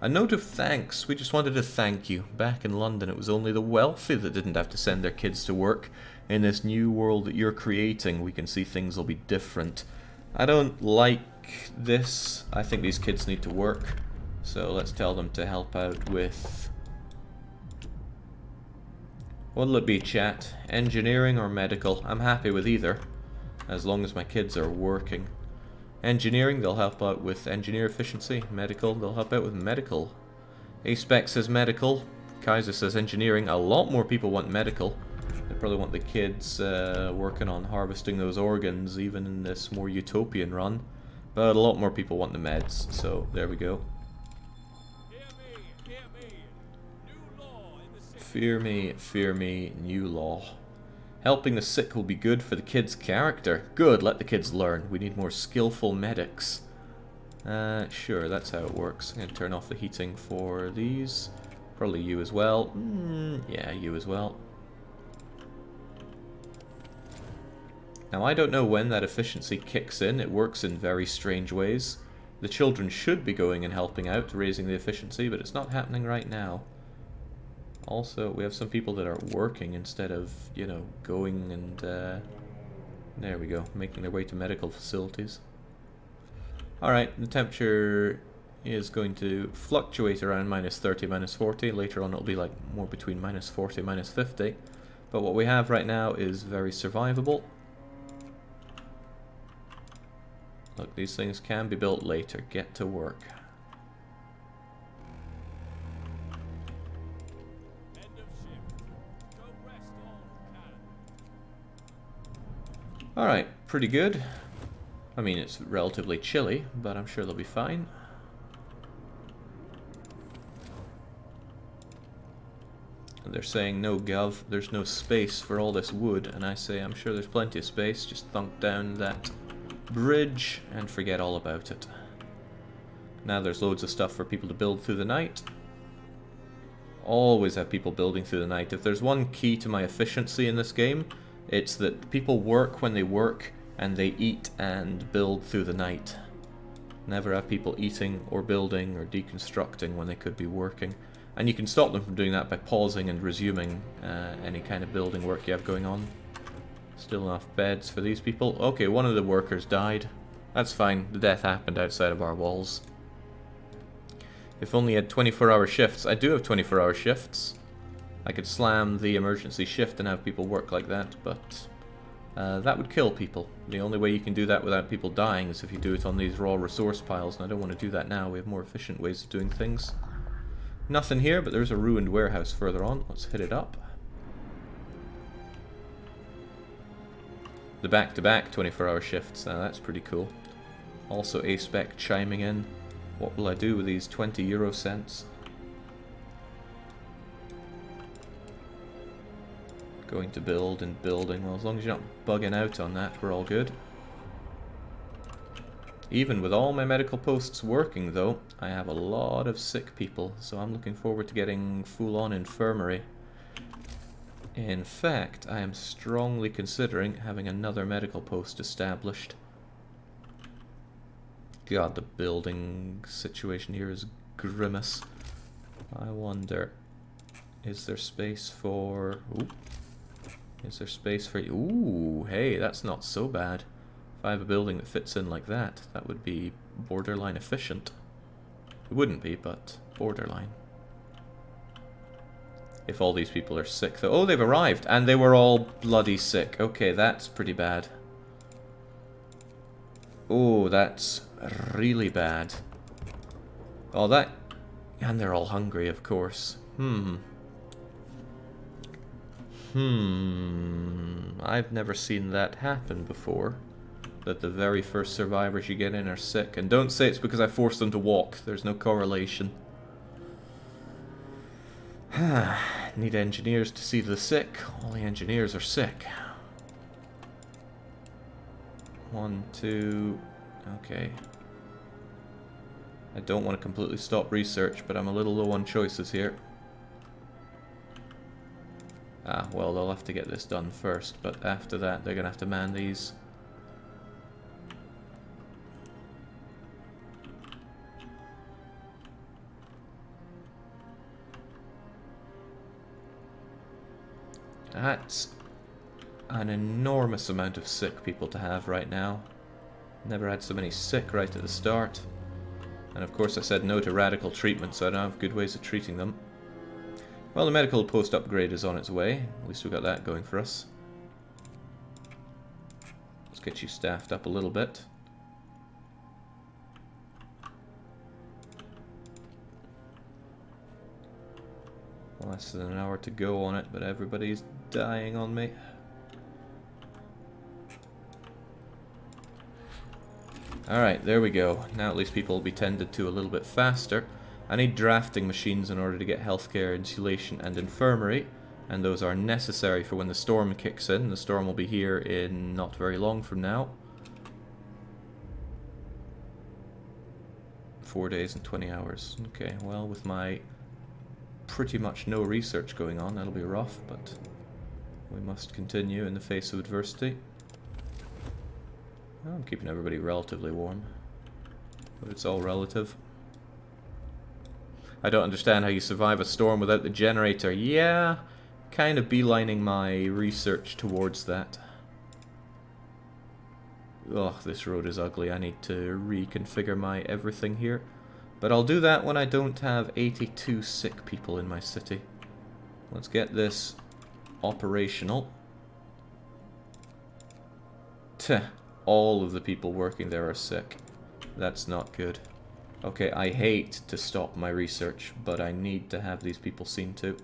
A note of thanks, we just wanted to thank you. Back in London it was only the wealthy that didn't have to send their kids to work in this new world that you're creating, we can see things will be different. I don't like this. I think these kids need to work. So let's tell them to help out with... What'll it be, chat? Engineering or medical? I'm happy with either, as long as my kids are working. Engineering, they'll help out with engineer efficiency. Medical, they'll help out with medical. A-Spec says medical. Kaiser says engineering. A lot more people want medical. They probably want the kids uh, working on harvesting those organs, even in this more utopian run. But a lot more people want the meds, so there we go. Fear me, fear me, new law. Helping the sick will be good for the kid's character. Good, let the kids learn. We need more skillful medics. Uh, sure, that's how it works. I'm going to turn off the heating for these. Probably you as well. Mm, yeah, you as well. Now I don't know when that efficiency kicks in, it works in very strange ways. The children should be going and helping out, raising the efficiency, but it's not happening right now. Also, we have some people that are working instead of, you know, going and, uh, there we go, making their way to medical facilities. Alright, the temperature is going to fluctuate around minus 30, minus 40. Later on it'll be like more between minus 40, minus 50. But what we have right now is very survivable. Look, these things can be built later. Get to work. Alright, pretty good. I mean, it's relatively chilly, but I'm sure they'll be fine. they're saying, no gov, there's no space for all this wood, and I say, I'm sure there's plenty of space, just thunk down that bridge and forget all about it. Now there's loads of stuff for people to build through the night. Always have people building through the night. If there's one key to my efficiency in this game, it's that people work when they work and they eat and build through the night. Never have people eating or building or deconstructing when they could be working. And you can stop them from doing that by pausing and resuming uh, any kind of building work you have going on. Still enough beds for these people. Okay, one of the workers died. That's fine. The death happened outside of our walls. If only had 24 hour shifts. I do have 24 hour shifts. I could slam the emergency shift and have people work like that, but uh, that would kill people. The only way you can do that without people dying is if you do it on these raw resource piles, and I don't want to do that now. We have more efficient ways of doing things. Nothing here, but there's a ruined warehouse further on. Let's hit it up. The back-to-back 24-hour shifts. Now that's pretty cool. Also A-Spec chiming in. What will I do with these 20 euro cents? Going to build and building. Well, as long as you're not bugging out on that, we're all good. Even with all my medical posts working, though, I have a lot of sick people, so I'm looking forward to getting full-on infirmary. In fact, I am strongly considering having another medical post established. God, the building situation here is grimace. I wonder, is there space for... Ooh, is there space for... Ooh, hey, that's not so bad. If I have a building that fits in like that, that would be borderline efficient. It wouldn't be, but borderline. If all these people are sick, though. Oh, they've arrived, and they were all bloody sick. Okay, that's pretty bad. Oh, that's really bad. Oh, that... And they're all hungry, of course. Hmm. Hmm. I've never seen that happen before that the very first survivors you get in are sick. And don't say it's because I forced them to walk. There's no correlation. Need engineers to see the sick. All the engineers are sick. One, two... Okay. I don't want to completely stop research, but I'm a little low on choices here. Ah, well, they'll have to get this done first, but after that, they're going to have to man these. That's an enormous amount of sick people to have right now. Never had so many sick right at the start. And of course I said no to radical treatment, so I don't have good ways of treating them. Well, the medical post upgrade is on its way. At least we got that going for us. Let's get you staffed up a little bit. Less than an hour to go on it, but everybody's dying on me. Alright, there we go. Now at least people will be tended to a little bit faster. I need drafting machines in order to get healthcare, insulation, and infirmary. And those are necessary for when the storm kicks in. The storm will be here in not very long from now. Four days and 20 hours. Okay, well, with my pretty much no research going on, that'll be rough, but we must continue in the face of adversity. I'm keeping everybody relatively warm. But it's all relative. I don't understand how you survive a storm without the generator. Yeah, kind of beelining my research towards that. Ugh, this road is ugly. I need to reconfigure my everything here. But I'll do that when I don't have 82 sick people in my city. Let's get this operational. Tuh, all of the people working there are sick. That's not good. Okay, I hate to stop my research, but I need to have these people seen to.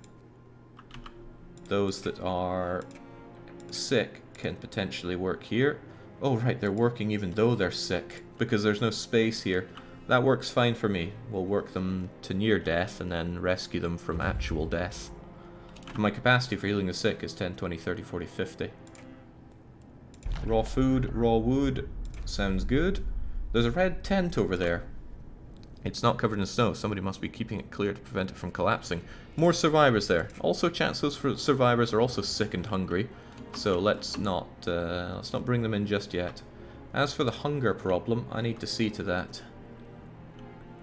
Those that are sick can potentially work here. Oh right, they're working even though they're sick, because there's no space here. That works fine for me. We'll work them to near death and then rescue them from actual death. My capacity for healing the sick is 10, 20, 30, 40, 50. Raw food, raw wood. Sounds good. There's a red tent over there. It's not covered in snow. Somebody must be keeping it clear to prevent it from collapsing. More survivors there. Also, chances for survivors are also sick and hungry. So let's not uh, let's not bring them in just yet. As for the hunger problem, I need to see to that.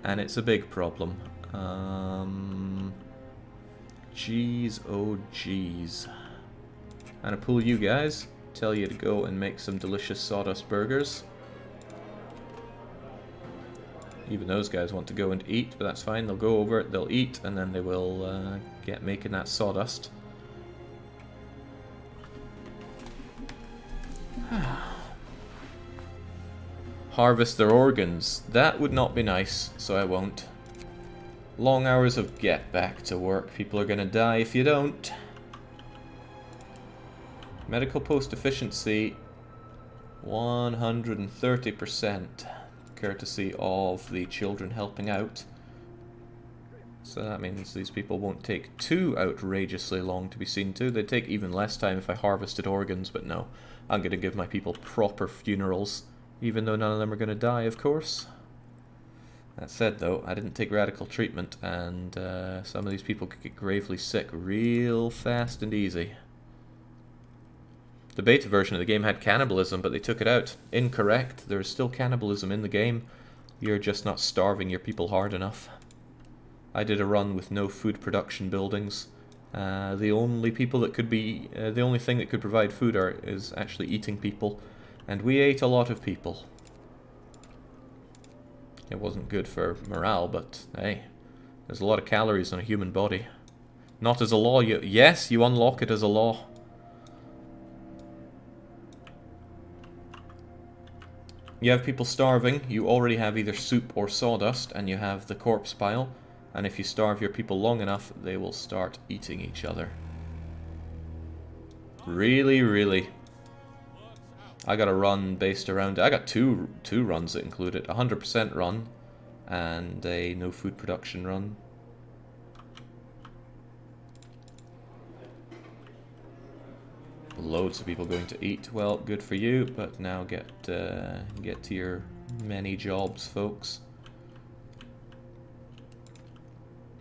And it's a big problem. Um, Jeez, oh jeez. I'm gonna pull you guys, tell you to go and make some delicious sawdust burgers. Even those guys want to go and eat, but that's fine. They'll go over, it, they'll eat, and then they will uh, get making that sawdust. Harvest their organs. That would not be nice, so I won't. Long hours of get back to work. People are gonna die if you don't. Medical post efficiency 130%, courtesy of the children helping out. So that means these people won't take too outrageously long to be seen to. They'd take even less time if I harvested organs, but no. I'm going to give my people proper funerals, even though none of them are going to die, of course. That said, though, I didn't take radical treatment, and uh, some of these people could get gravely sick real fast and easy. The beta version of the game had cannibalism, but they took it out. Incorrect. There is still cannibalism in the game. You're just not starving your people hard enough. I did a run with no food production buildings. Uh, the only people that could be, uh, the only thing that could provide food are is actually eating people, and we ate a lot of people. It wasn't good for morale, but hey, there's a lot of calories in a human body. Not as a law. You, yes, you unlock it as a law. You have people starving, you already have either soup or sawdust, and you have the corpse pile. And if you starve your people long enough, they will start eating each other. Really, really. I got a run based around... it. I got two two runs that include it. A 100% run and a no food production run. loads of people going to eat. Well, good for you, but now get uh, get to your many jobs, folks.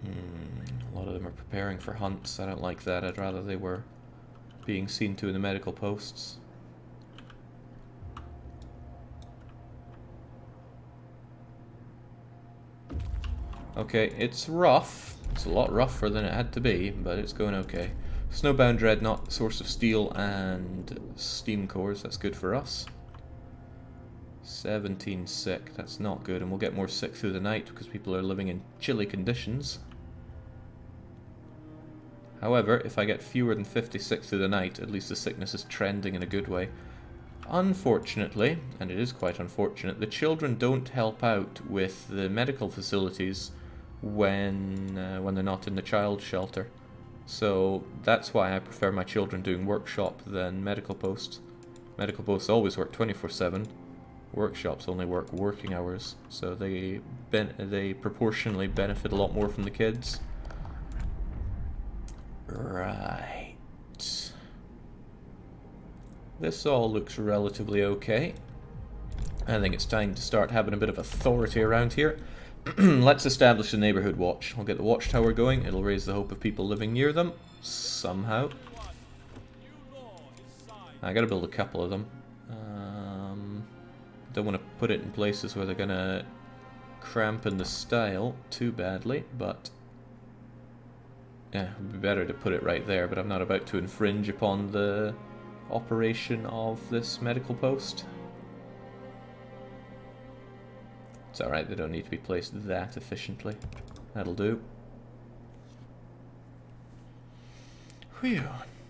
Hmm, a lot of them are preparing for hunts. I don't like that. I'd rather they were being seen to in the medical posts. Okay, it's rough. It's a lot rougher than it had to be, but it's going okay. Snowbound Dreadnought, source of steel and steam cores, that's good for us. 17 sick, that's not good, and we'll get more sick through the night because people are living in chilly conditions. However, if I get fewer than 50 sick through the night, at least the sickness is trending in a good way. Unfortunately, and it is quite unfortunate, the children don't help out with the medical facilities when uh, when they're not in the child shelter. So that's why I prefer my children doing workshop than medical posts. Medical posts always work 24-7. Workshops only work working hours, so they they proportionally benefit a lot more from the kids. Right. This all looks relatively okay. I think it's time to start having a bit of authority around here. Let's establish a neighborhood watch. I'll get the watchtower going. It'll raise the hope of people living near them. Somehow. I gotta build a couple of them. Um, don't want to put it in places where they're gonna cramp in the style too badly, but... Yeah, it would be better to put it right there, but I'm not about to infringe upon the operation of this medical post. It's alright, they don't need to be placed that efficiently. That'll do. Whew.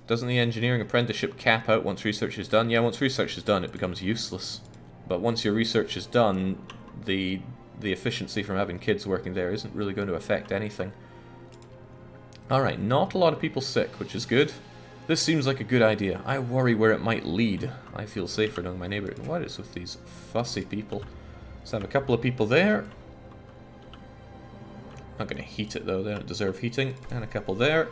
Doesn't the engineering apprenticeship cap out once research is done? Yeah, once research is done, it becomes useless. But once your research is done, the the efficiency from having kids working there isn't really going to affect anything. Alright, not a lot of people sick, which is good. This seems like a good idea. I worry where it might lead. I feel safer knowing my neighbor. What is with these fussy people? Let's have a couple of people there. Not going to heat it though, they don't deserve heating. And a couple there.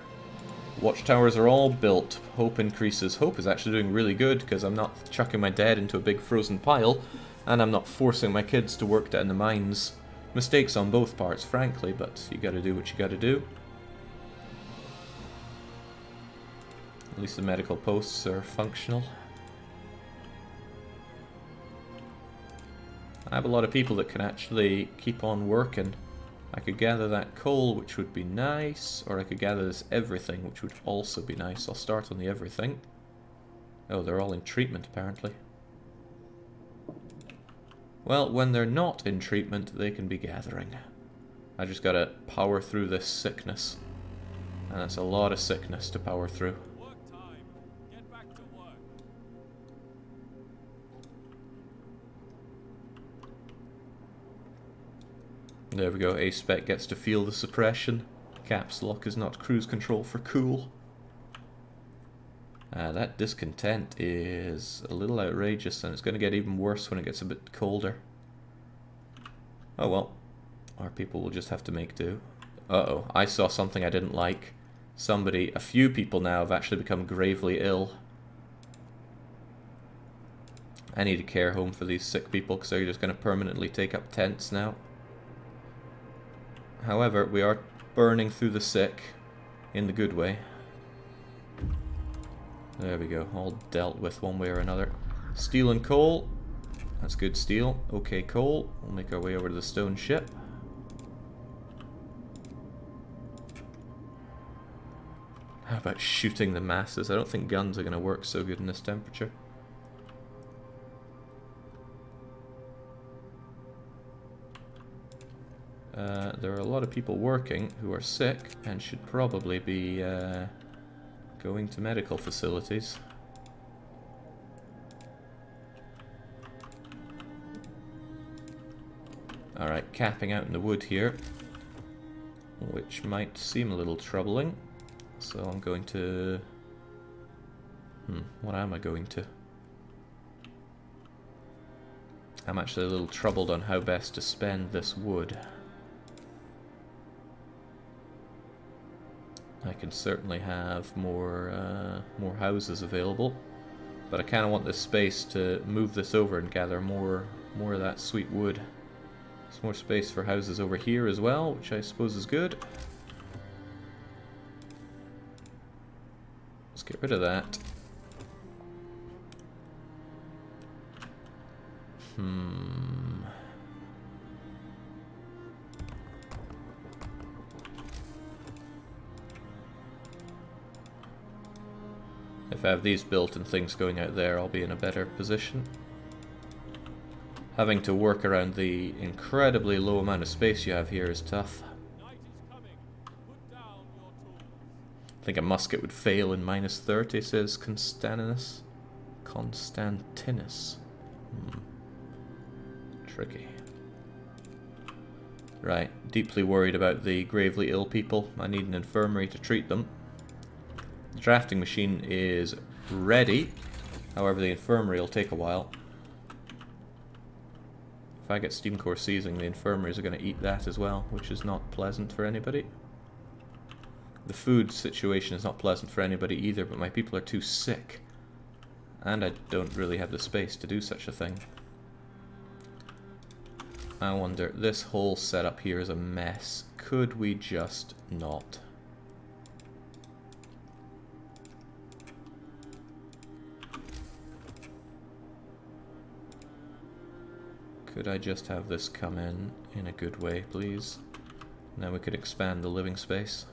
Watchtowers are all built. Hope increases. Hope is actually doing really good because I'm not chucking my dead into a big frozen pile and I'm not forcing my kids to work down the mines. Mistakes on both parts, frankly, but you gotta do what you gotta do. At least the medical posts are functional. I have a lot of people that can actually keep on working. I could gather that coal, which would be nice, or I could gather this everything, which would also be nice. I'll start on the everything. Oh, they're all in treatment, apparently. Well, when they're not in treatment, they can be gathering. I just gotta power through this sickness. And that's a lot of sickness to power through. There we go, A-Spec gets to feel the suppression. Caps lock is not cruise control for cool. Uh, that discontent is a little outrageous and it's going to get even worse when it gets a bit colder. Oh well, our people will just have to make do. Uh-oh, I saw something I didn't like. Somebody, a few people now have actually become gravely ill. I need a care home for these sick people because they're just going to permanently take up tents now. However, we are burning through the sick in the good way. There we go, all dealt with one way or another. Steel and coal. That's good steel. Okay, coal. We'll make our way over to the stone ship. How about shooting the masses? I don't think guns are going to work so good in this temperature. Uh, there are a lot of people working who are sick and should probably be uh, going to medical facilities. Alright, capping out in the wood here, which might seem a little troubling. So I'm going to... Hmm, what am I going to? I'm actually a little troubled on how best to spend this wood. I can certainly have more uh, more houses available, but I kind of want this space to move this over and gather more more of that sweet wood. There's more space for houses over here as well, which I suppose is good. Let's get rid of that. Hmm. If I have these built and things going out there, I'll be in a better position. Having to work around the incredibly low amount of space you have here is tough. I think a musket would fail in minus 30, says Constantinus. Constantinus. Hmm. Tricky. Right, deeply worried about the gravely ill people. I need an infirmary to treat them. The drafting machine is ready. However, the infirmary will take a while. If I get steam core seizing, the infirmaries are going to eat that as well, which is not pleasant for anybody. The food situation is not pleasant for anybody either, but my people are too sick. And I don't really have the space to do such a thing. I wonder, this whole setup here is a mess. Could we just not? Could I just have this come in in a good way, please? Now we could expand the living space.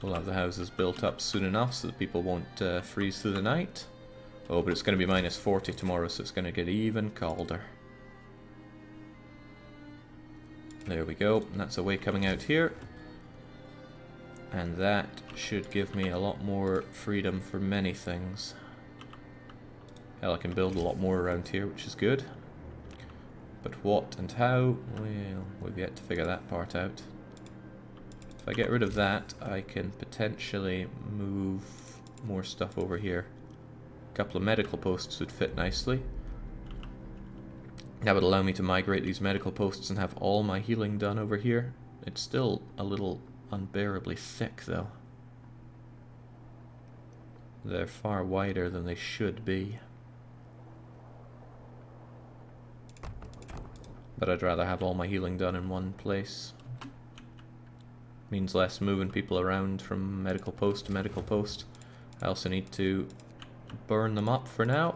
We'll have the houses built up soon enough so that people won't uh, freeze through the night. Oh, but it's going to be minus 40 tomorrow, so it's going to get even colder. There we go, that's a way coming out here. And that should give me a lot more freedom for many things. Hell, I can build a lot more around here, which is good. But what and how, well, we've yet to figure that part out. If I get rid of that, I can potentially move more stuff over here. A couple of medical posts would fit nicely. That would allow me to migrate these medical posts and have all my healing done over here. It's still a little unbearably thick, though. They're far wider than they should be. But I'd rather have all my healing done in one place. Means less moving people around from medical post to medical post. I also need to burn them up for now.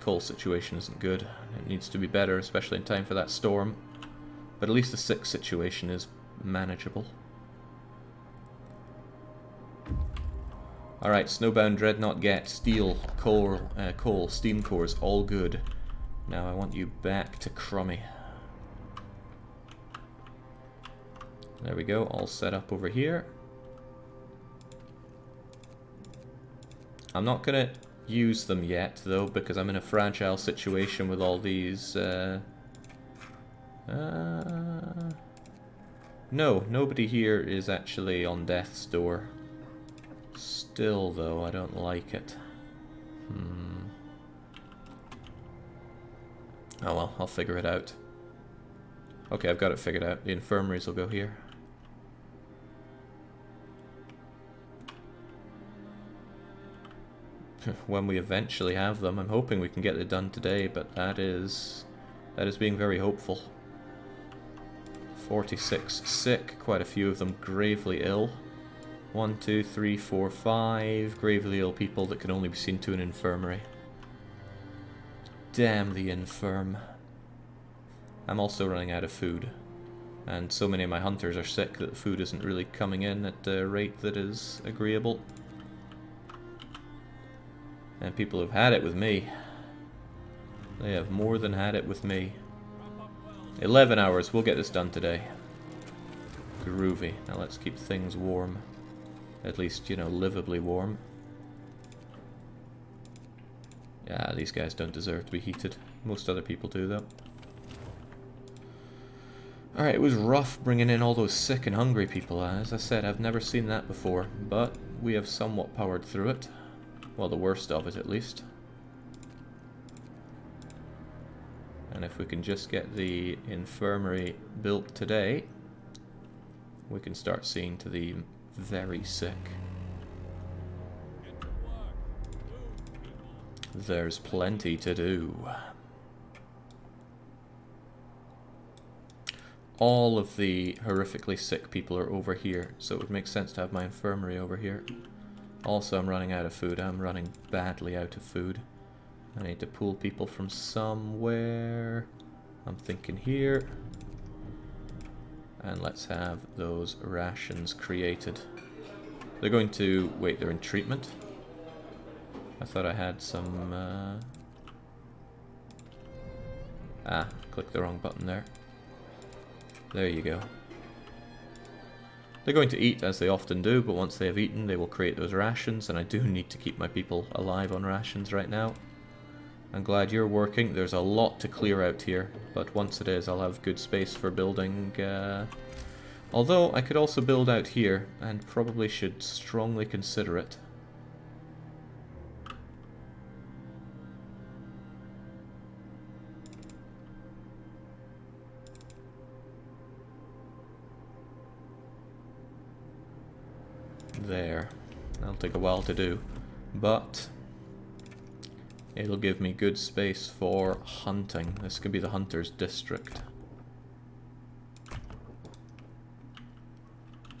Coal situation isn't good. It needs to be better, especially in time for that storm. But at least the sick situation is manageable. Alright, Snowbound Dreadnought get steel, coal, uh, coal, steam cores, all good. Now I want you back to Crummy. There we go, all set up over here. I'm not going to use them yet, though, because I'm in a fragile situation with all these... Uh, uh, no, nobody here is actually on death's door. Still, though, I don't like it. Hmm. Oh well, I'll figure it out. Okay, I've got it figured out. The infirmaries will go here. when we eventually have them. I'm hoping we can get it done today, but that is that is being very hopeful. 46 sick, quite a few of them gravely ill. One, two, three, four, five gravely ill people that can only be seen to an infirmary. Damn the infirm. I'm also running out of food. And so many of my hunters are sick that food isn't really coming in at a rate that is agreeable. And people have had it with me. They have more than had it with me. 11 hours, we'll get this done today. Groovy. Now let's keep things warm. At least, you know, livably warm. Yeah, these guys don't deserve to be heated. Most other people do, though. Alright, it was rough bringing in all those sick and hungry people. Uh, as I said, I've never seen that before, but we have somewhat powered through it. Well, the worst of it, at least. And if we can just get the infirmary built today, we can start seeing to the very sick. There's plenty to do. All of the horrifically sick people are over here, so it would make sense to have my infirmary over here. Also, I'm running out of food. I'm running badly out of food. I need to pull people from somewhere. I'm thinking here. And let's have those rations created. They're going to... Wait, they're in treatment? I thought I had some... Uh... Ah, click the wrong button there. There you go. They're going to eat, as they often do, but once they have eaten, they will create those rations, and I do need to keep my people alive on rations right now. I'm glad you're working. There's a lot to clear out here, but once it is, I'll have good space for building. Uh... Although, I could also build out here, and probably should strongly consider it. there. That'll take a while to do, but it'll give me good space for hunting. This could be the hunter's district.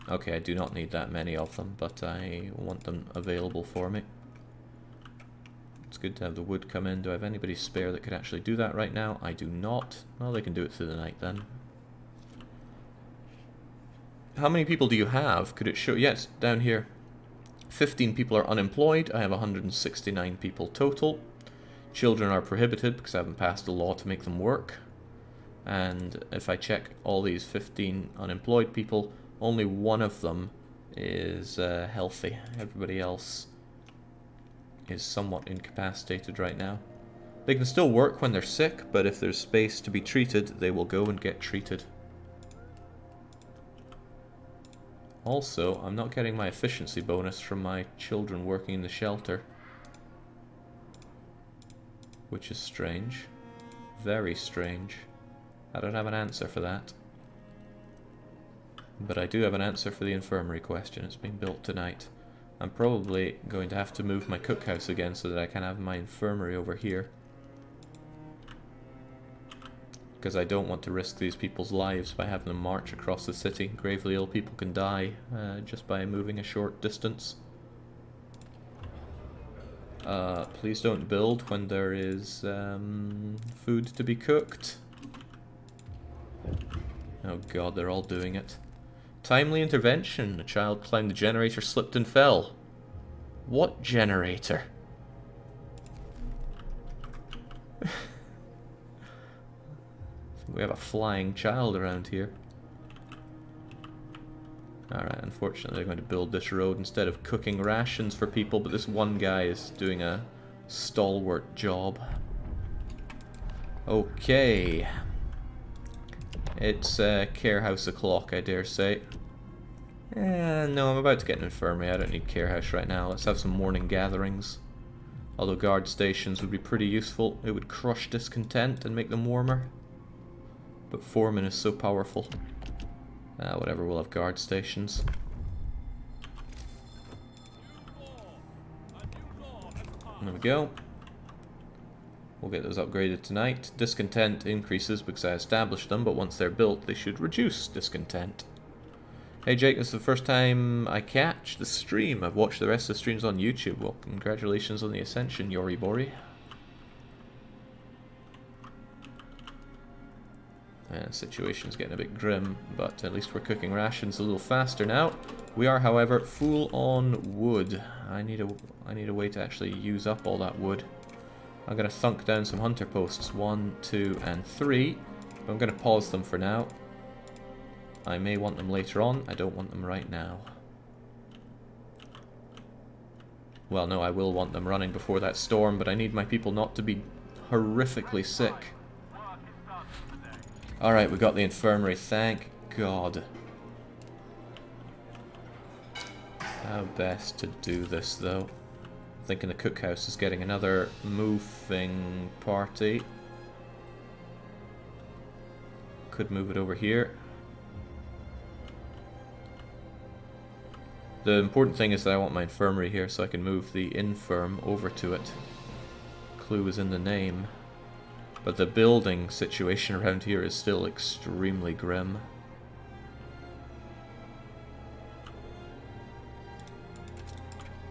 Okay, I do not need that many of them, but I want them available for me. It's good to have the wood come in. Do I have anybody spare that could actually do that right now? I do not. Well, they can do it through the night then. How many people do you have? Could it show? Yes, down here. 15 people are unemployed. I have 169 people total. Children are prohibited because I haven't passed a law to make them work. And if I check all these 15 unemployed people, only one of them is uh, healthy. Everybody else is somewhat incapacitated right now. They can still work when they're sick, but if there's space to be treated, they will go and get treated. Also, I'm not getting my efficiency bonus from my children working in the shelter. Which is strange. Very strange. I don't have an answer for that. But I do have an answer for the infirmary question. It's being built tonight. I'm probably going to have to move my cookhouse again so that I can have my infirmary over here because I don't want to risk these people's lives by having them march across the city. Gravely ill people can die uh, just by moving a short distance. Uh, please don't build when there is um, food to be cooked. Oh god, they're all doing it. Timely intervention. A child climbed the generator, slipped and fell. What generator? We have a flying child around here. Alright, unfortunately they're going to build this road instead of cooking rations for people, but this one guy is doing a stalwart job. Okay. It's uh, care house o'clock, I dare say. Eh, no, I'm about to get an infirmary. I don't need care house right now. Let's have some morning gatherings. Although guard stations would be pretty useful. It would crush discontent and make them warmer. But foreman is so powerful. Uh, whatever, we'll have guard stations. There we go. We'll get those upgraded tonight. Discontent increases because I established them, but once they're built, they should reduce discontent. Hey Jake, this is the first time I catch the stream. I've watched the rest of the streams on YouTube. Well, congratulations on the ascension, Yori Uh, and the situation's getting a bit grim, but at least we're cooking rations a little faster now. We are, however, full on wood. I need a, I need a way to actually use up all that wood. I'm going to thunk down some hunter posts, one, two, and three. I'm going to pause them for now. I may want them later on. I don't want them right now. Well, no, I will want them running before that storm, but I need my people not to be horrifically sick. Alright, we got the infirmary. Thank God. How best to do this, though? Thinking the cookhouse is getting another moving party. Could move it over here. The important thing is that I want my infirmary here so I can move the infirm over to it. Clue is in the name. But the building situation around here is still extremely grim.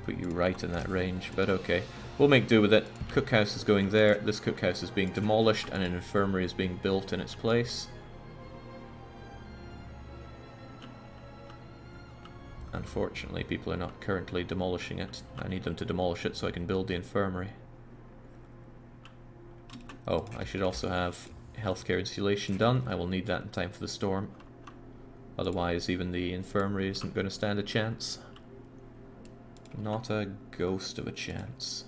Put you right in that range, but okay. We'll make do with it. Cookhouse is going there, this cookhouse is being demolished, and an infirmary is being built in its place. Unfortunately, people are not currently demolishing it. I need them to demolish it so I can build the infirmary. Oh, I should also have healthcare insulation done. I will need that in time for the storm. Otherwise, even the infirmary isn't going to stand a chance. Not a ghost of a chance.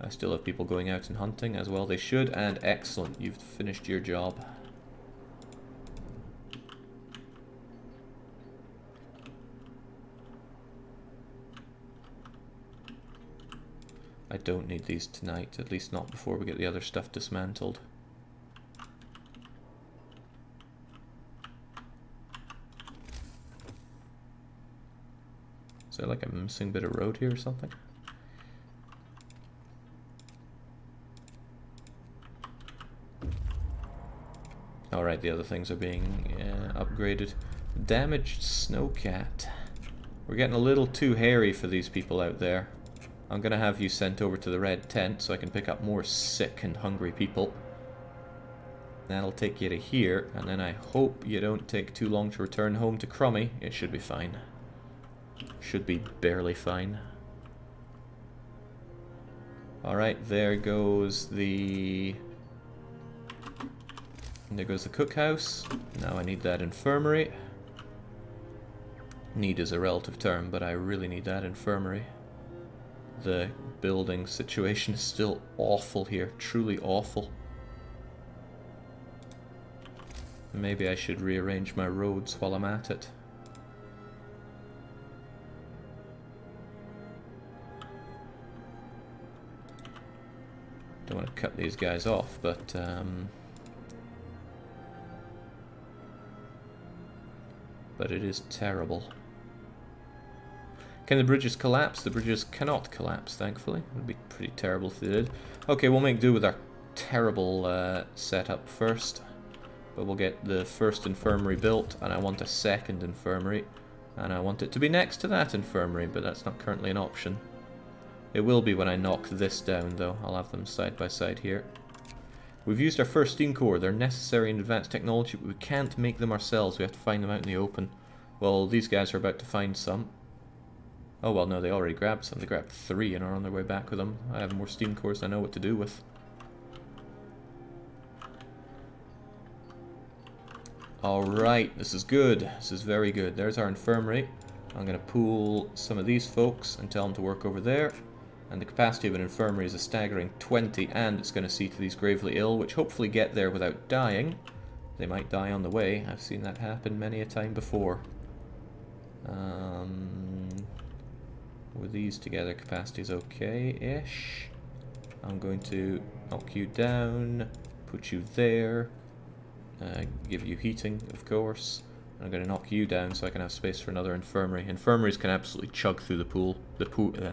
I still have people going out and hunting as well they should, and excellent, you've finished your job. I don't need these tonight, at least not before we get the other stuff dismantled. Is there like a missing bit of road here or something? Alright, the other things are being uh, upgraded. Damaged snowcat. We're getting a little too hairy for these people out there. I'm going to have you sent over to the red tent so I can pick up more sick and hungry people. That'll take you to here, and then I hope you don't take too long to return home to Crummy. It should be fine. Should be barely fine. Alright, there goes the... There goes the cookhouse. Now I need that infirmary. Need is a relative term, but I really need that infirmary the building situation is still awful here, truly awful. Maybe I should rearrange my roads while I'm at it. Don't want to cut these guys off, but um, but it is terrible. Can the bridges collapse? The bridges cannot collapse, thankfully. It would be pretty terrible if they did. Okay, we'll make do with our terrible uh, setup first. But we'll get the first infirmary built, and I want a second infirmary. And I want it to be next to that infirmary, but that's not currently an option. It will be when I knock this down, though. I'll have them side by side here. We've used our first steam core. They're necessary in advanced technology, but we can't make them ourselves. We have to find them out in the open. Well, these guys are about to find some. Oh, well, no, they already grabbed some. They grabbed three and are on their way back with them. I have more steam cores I know what to do with. Alright, this is good. This is very good. There's our infirmary. I'm going to pool some of these folks and tell them to work over there. And the capacity of an infirmary is a staggering 20, and it's going to see to these gravely ill, which hopefully get there without dying. They might die on the way. I've seen that happen many a time before. Um, with these together, capacity is okay-ish. I'm going to knock you down, put you there, uh, give you heating, of course. I'm going to knock you down so I can have space for another infirmary. Infirmaries can absolutely chug through the pool, the pool, uh,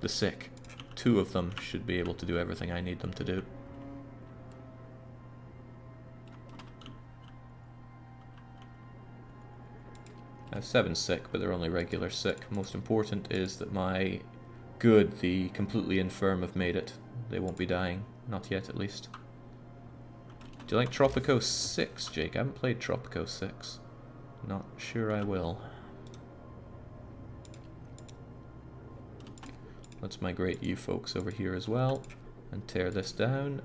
the sick. Two of them should be able to do everything I need them to do. Have seven sick, but they're only regular sick. Most important is that my good, the completely infirm, have made it. They won't be dying. Not yet, at least. Do you like Tropico 6, Jake? I haven't played Tropico 6. Not sure I will. Let's migrate you folks over here as well and tear this down.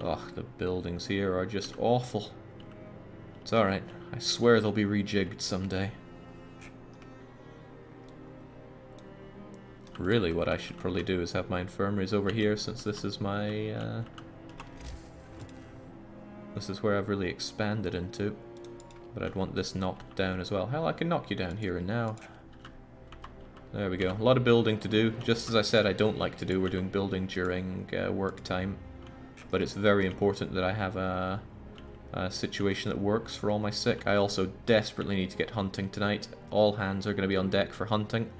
Ugh, the buildings here are just awful. It's alright. I swear they'll be rejigged someday. Really, what I should probably do is have my infirmaries over here since this is my... Uh, this is where I've really expanded into. But I'd want this knocked down as well. Hell, I can knock you down here and now. There we go. A lot of building to do. Just as I said I don't like to do, we're doing building during uh, work time. But it's very important that I have a, a, situation that works for all my sick. I also desperately need to get hunting tonight. All hands are going to be on deck for hunting.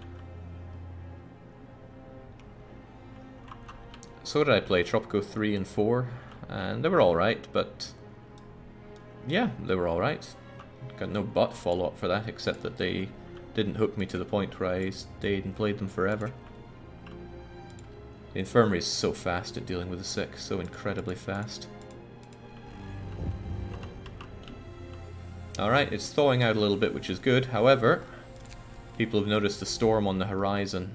So did I play Tropico 3 and 4, and they were alright, but yeah, they were alright. Got no butt follow-up for that, except that they didn't hook me to the point where I stayed and played them forever. The infirmary is so fast at dealing with the sick, so incredibly fast. Alright, it's thawing out a little bit, which is good. However, people have noticed the storm on the horizon.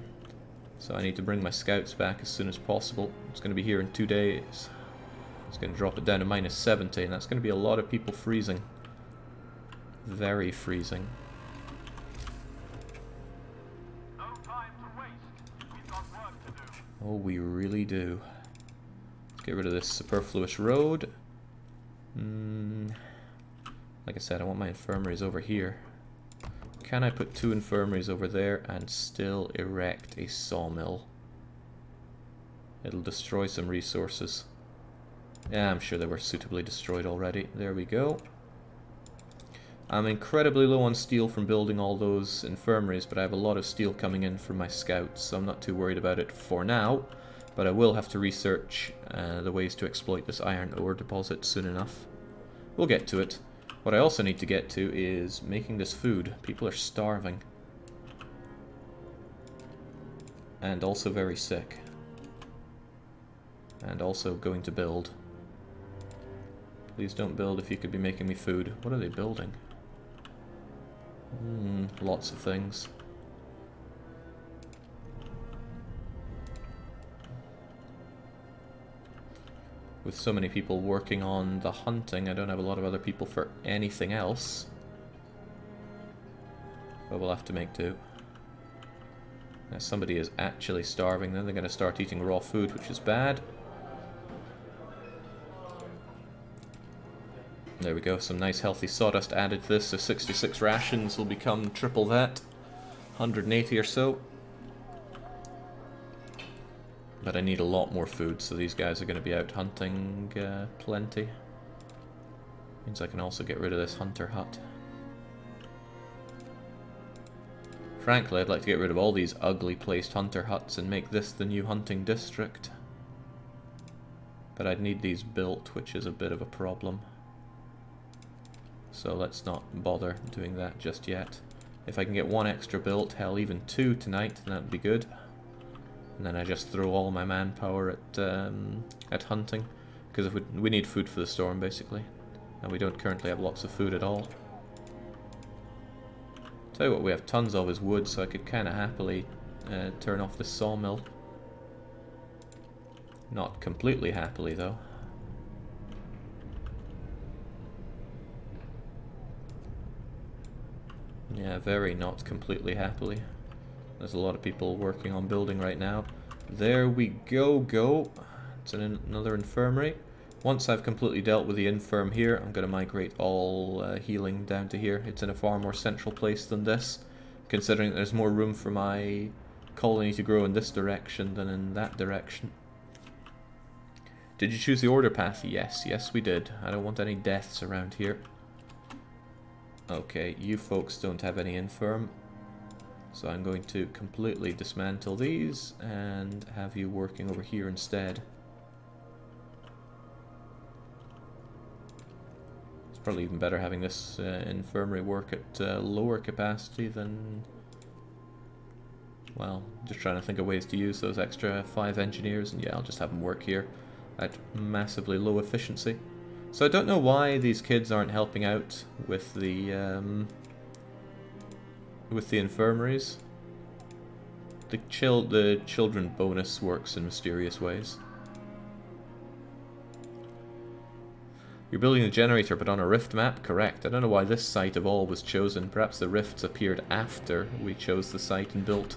So I need to bring my scouts back as soon as possible. It's going to be here in two days. It's going to drop it down to minus 70, and that's going to be a lot of people freezing. Very freezing. Oh, we really do. Let's get rid of this superfluous road. Mm, like I said, I want my infirmaries over here. Can I put two infirmaries over there and still erect a sawmill? It'll destroy some resources. Yeah, I'm sure they were suitably destroyed already. There we go. I'm incredibly low on steel from building all those infirmaries, but I have a lot of steel coming in from my scouts, so I'm not too worried about it for now. But I will have to research uh, the ways to exploit this iron ore deposit soon enough. We'll get to it. What I also need to get to is making this food. People are starving. And also very sick. And also going to build. Please don't build if you could be making me food. What are they building? Hmm, lots of things. With so many people working on the hunting, I don't have a lot of other people for anything else. But we'll have to make do. Now somebody is actually starving, then they're going to start eating raw food, which is bad. There we go, some nice healthy sawdust added to this, so 66 rations will become triple that. 180 or so. But I need a lot more food, so these guys are going to be out hunting uh, plenty. Means I can also get rid of this hunter hut. Frankly, I'd like to get rid of all these ugly placed hunter huts and make this the new hunting district. But I'd need these built, which is a bit of a problem. So let's not bother doing that just yet. If I can get one extra built, hell, even two tonight, that'd be good. And then I just throw all my manpower at um, at hunting, because we, we need food for the storm, basically. And we don't currently have lots of food at all. Tell you what we have tons of is wood, so I could kind of happily uh, turn off the sawmill. Not completely happily, though. Yeah, very not completely happily. There's a lot of people working on building right now. There we go, go. It's an, another infirmary. Once I've completely dealt with the infirm here, I'm going to migrate all uh, healing down to here. It's in a far more central place than this, considering there's more room for my colony to grow in this direction than in that direction. Did you choose the order path? Yes, yes we did. I don't want any deaths around here. Okay, you folks don't have any infirm. So I'm going to completely dismantle these and have you working over here instead. It's probably even better having this uh, infirmary work at uh, lower capacity than... Well, just trying to think of ways to use those extra five engineers, and yeah, I'll just have them work here at massively low efficiency. So I don't know why these kids aren't helping out with the um, with the infirmaries. The chil the children bonus works in mysterious ways. You're building the generator, but on a rift map? Correct. I don't know why this site of all was chosen. Perhaps the rifts appeared after we chose the site and built.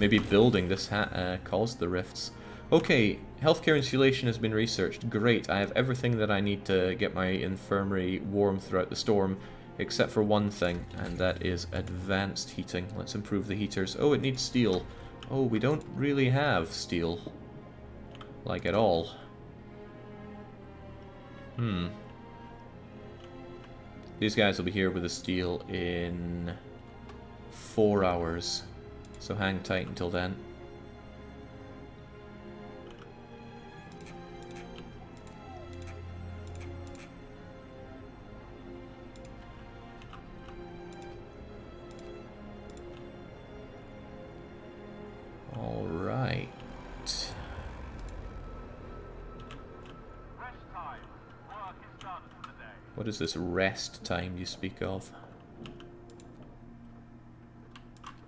Maybe building this uh, caused the rifts. Okay, healthcare insulation has been researched. Great, I have everything that I need to get my infirmary warm throughout the storm, except for one thing, and that is advanced heating. Let's improve the heaters. Oh, it needs steel. Oh, we don't really have steel. Like at all. Hmm. These guys will be here with the steel in four hours. So hang tight until then. What is this rest time you speak of?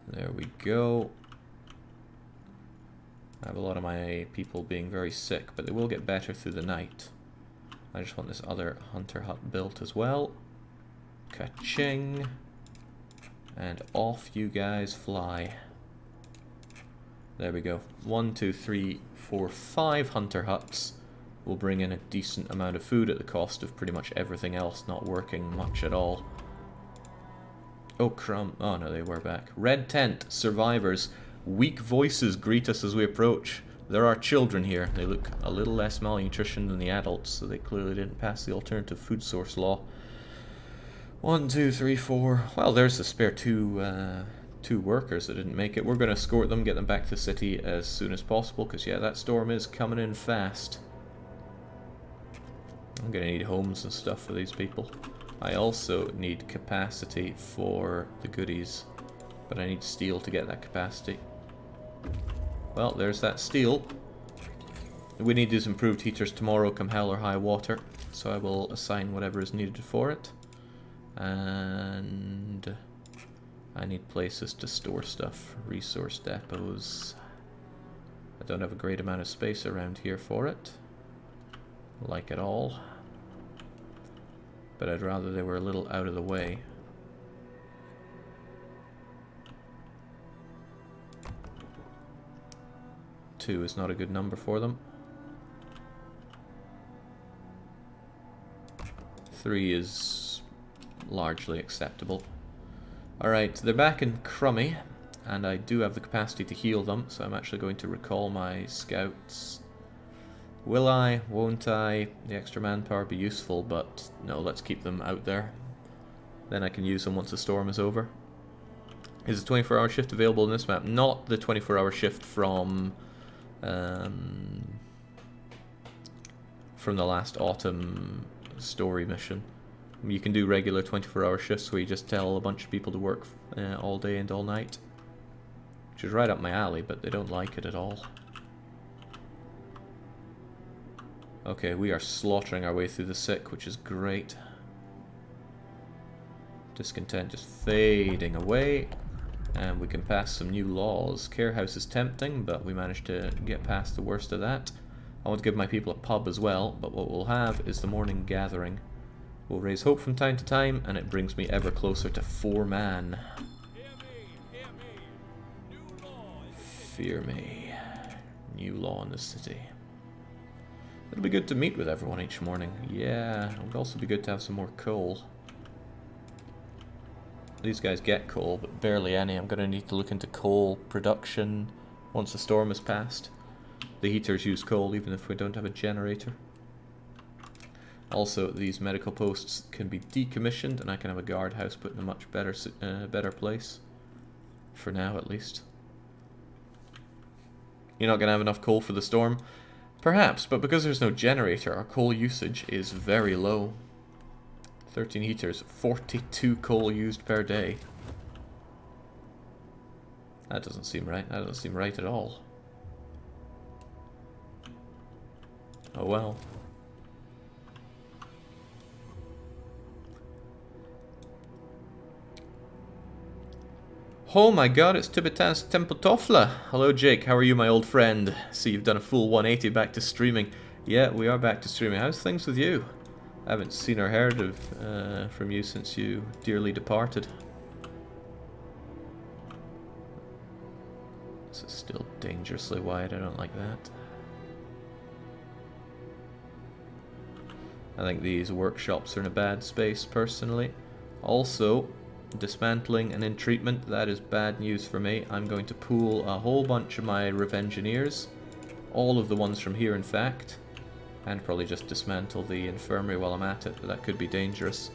There we go. I have a lot of my people being very sick, but they will get better through the night. I just want this other hunter hut built as well. Ka-ching. And off you guys fly. There we go. One, two, three, four, five hunter huts will bring in a decent amount of food at the cost of pretty much everything else not working much at all. Oh, crumb. Oh, no, they were back. Red tent, survivors. Weak voices greet us as we approach. There are children here. They look a little less malnutrition than the adults, so they clearly didn't pass the alternative food source law. One, two, three, four. Well, there's the spare two, uh, two workers that didn't make it. We're going to escort them, get them back to the city as soon as possible, because, yeah, that storm is coming in fast. I'm gonna need homes and stuff for these people. I also need capacity for the goodies, but I need steel to get that capacity. Well, there's that steel. We need these improved heaters tomorrow come hell or high water, so I will assign whatever is needed for it. And I need places to store stuff, resource depots. I don't have a great amount of space around here for it, like at all but I'd rather they were a little out of the way. Two is not a good number for them. Three is largely acceptable. Alright, they're back in Crummy, and I do have the capacity to heal them, so I'm actually going to recall my scouts Will I? Won't I? The extra manpower be useful, but no, let's keep them out there. Then I can use them once the storm is over. Is the 24-hour shift available in this map? Not the 24-hour shift from... Um, from the last autumn story mission. You can do regular 24-hour shifts where you just tell a bunch of people to work uh, all day and all night. Which is right up my alley, but they don't like it at all. Okay, we are slaughtering our way through the sick, which is great. Discontent just fading away. And we can pass some new laws. Care house is tempting, but we managed to get past the worst of that. I want to give my people a pub as well, but what we'll have is the morning gathering. We'll raise hope from time to time, and it brings me ever closer to foreman. Fear me. New law in the city. It'll be good to meet with everyone each morning. Yeah, it would also be good to have some more coal. These guys get coal, but barely any. I'm going to need to look into coal production once the storm has passed. The heaters use coal even if we don't have a generator. Also, these medical posts can be decommissioned, and I can have a guardhouse put in a much better uh, better place. For now, at least. You're not going to have enough coal for the storm? Perhaps, but because there's no generator, our coal usage is very low. 13 heaters, 42 coal used per day. That doesn't seem right. That doesn't seem right at all. Oh well. Oh my god, it's Tibetan's Tempeltoffler. Hello Jake, how are you my old friend? See you've done a full 180 back to streaming. Yeah, we are back to streaming. How's things with you? I haven't seen or heard of uh, from you since you dearly departed. This is still dangerously wide, I don't like that. I think these workshops are in a bad space personally. Also, dismantling and entreatment, that is bad news for me. I'm going to pool a whole bunch of my Revengineers, all of the ones from here in fact, and probably just dismantle the infirmary while I'm at it, but that could be dangerous.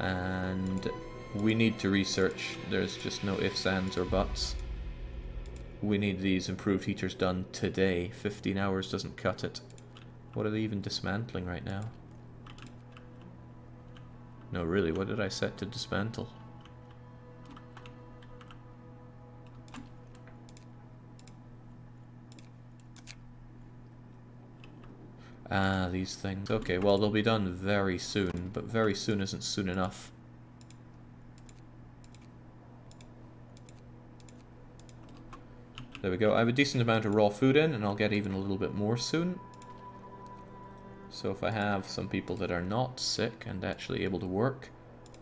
And we need to research, there's just no ifs, ands or buts. We need these improved heaters done today, 15 hours doesn't cut it. What are they even dismantling right now? No, really, what did I set to dismantle? Ah, these things. Okay, well, they'll be done very soon, but very soon isn't soon enough. There we go. I have a decent amount of raw food in, and I'll get even a little bit more soon. So if I have some people that are not sick and actually able to work,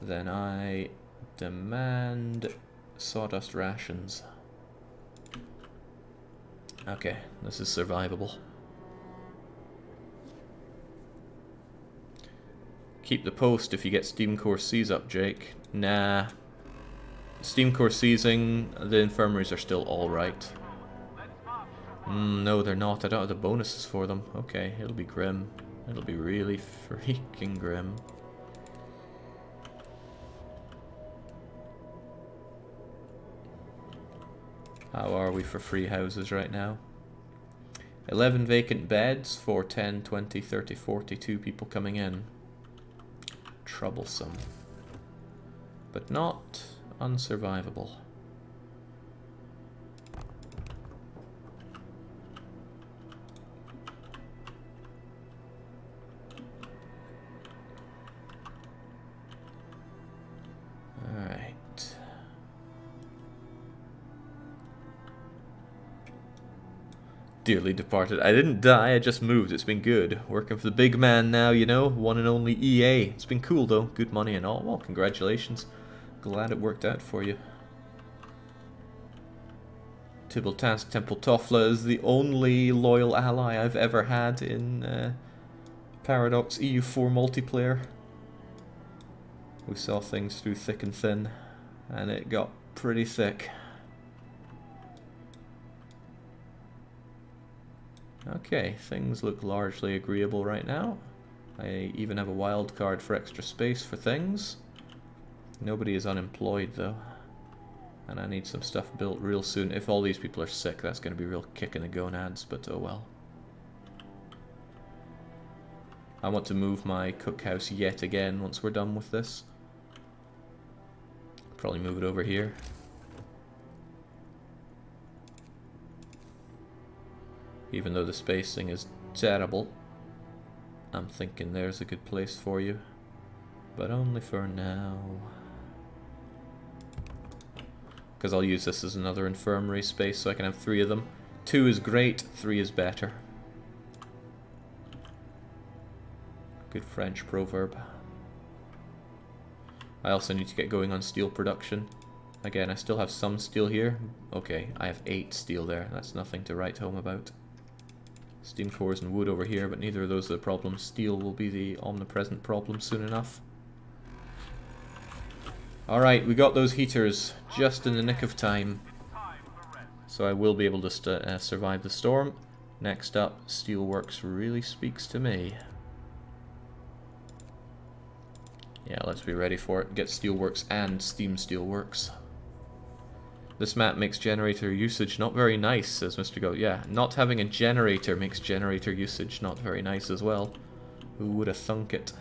then I demand sawdust rations. Okay, this is survivable. Keep the post if you get Steam Core Cs up, Jake. Nah. Steam Core seizing, the infirmaries are still alright. Mm, no, they're not. I don't have the bonuses for them. Okay, it'll be grim. It'll be really freaking grim. How are we for free houses right now? 11 vacant beds for 10, 20, 30, 42 people coming in troublesome, but not unsurvivable. Dearly departed. I didn't die, I just moved. It's been good. Working for the big man now, you know. One and only EA. It's been cool, though. Good money and all. Well, congratulations. Glad it worked out for you. Tibble-Task Tempeltoffler is the only loyal ally I've ever had in uh, Paradox EU4 multiplayer. We saw things through thick and thin, and it got pretty thick. Okay, things look largely agreeable right now. I even have a wild card for extra space for things. Nobody is unemployed though. And I need some stuff built real soon. If all these people are sick, that's going to be real kick in the gonads, but oh well. I want to move my cookhouse yet again once we're done with this. Probably move it over here. Even though the spacing is terrible, I'm thinking there's a good place for you. But only for now. Because I'll use this as another infirmary space so I can have three of them. Two is great, three is better. Good French proverb. I also need to get going on steel production. Again, I still have some steel here. Okay, I have eight steel there. That's nothing to write home about. Steam cores and wood over here, but neither of those are the problem. Steel will be the omnipresent problem soon enough. Alright, we got those heaters just in the nick of time. So I will be able to uh, survive the storm. Next up, Steelworks really speaks to me. Yeah, let's be ready for it. Get Steelworks and Steam Steelworks. This map makes generator usage not very nice, says Mr. Go. Yeah, not having a generator makes generator usage not very nice as well. Who would have thunk it?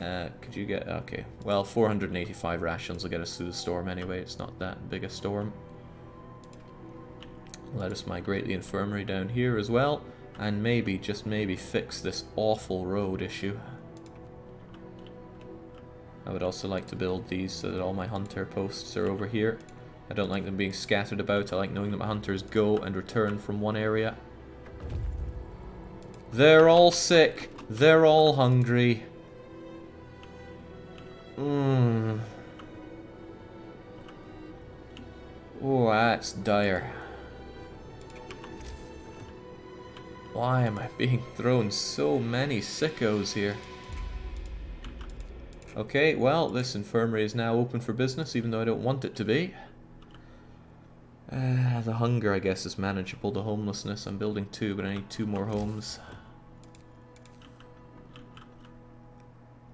Uh, could you get... Okay, well, 485 rations will get us through the storm anyway. It's not that big a storm. Let us migrate the infirmary down here as well. And maybe, just maybe, fix this awful road issue. I would also like to build these so that all my hunter posts are over here. I don't like them being scattered about. I like knowing that my hunters go and return from one area. They're all sick. They're all hungry. Mmm. Oh, that's dire. Why am I being thrown so many sickos here? Okay, well, this infirmary is now open for business, even though I don't want it to be. Uh, the hunger, I guess, is manageable. The homelessness, I'm building two, but I need two more homes.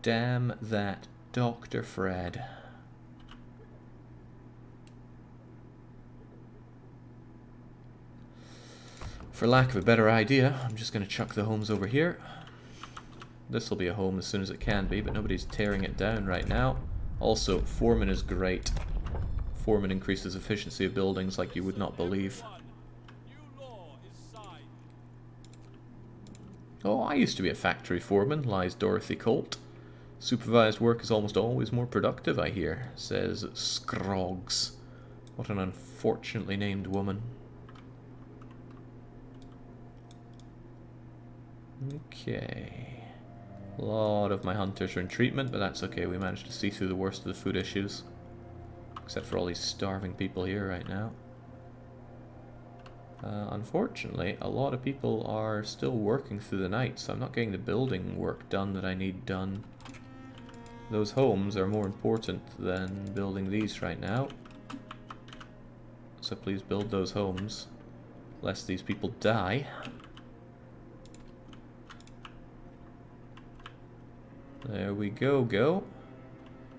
Damn that Dr. Fred. For lack of a better idea, I'm just going to chuck the homes over here. This will be a home as soon as it can be, but nobody's tearing it down right now. Also, Foreman is great. Foreman increases efficiency of buildings like you would not believe. Oh, I used to be a factory foreman, lies Dorothy Colt. Supervised work is almost always more productive, I hear, says Scroggs. What an unfortunately named woman. Okay. A lot of my hunters are in treatment, but that's okay. We managed to see through the worst of the food issues. Except for all these starving people here right now. Uh, unfortunately, a lot of people are still working through the night, so I'm not getting the building work done that I need done. Those homes are more important than building these right now. So please build those homes, lest these people die. There we go, go.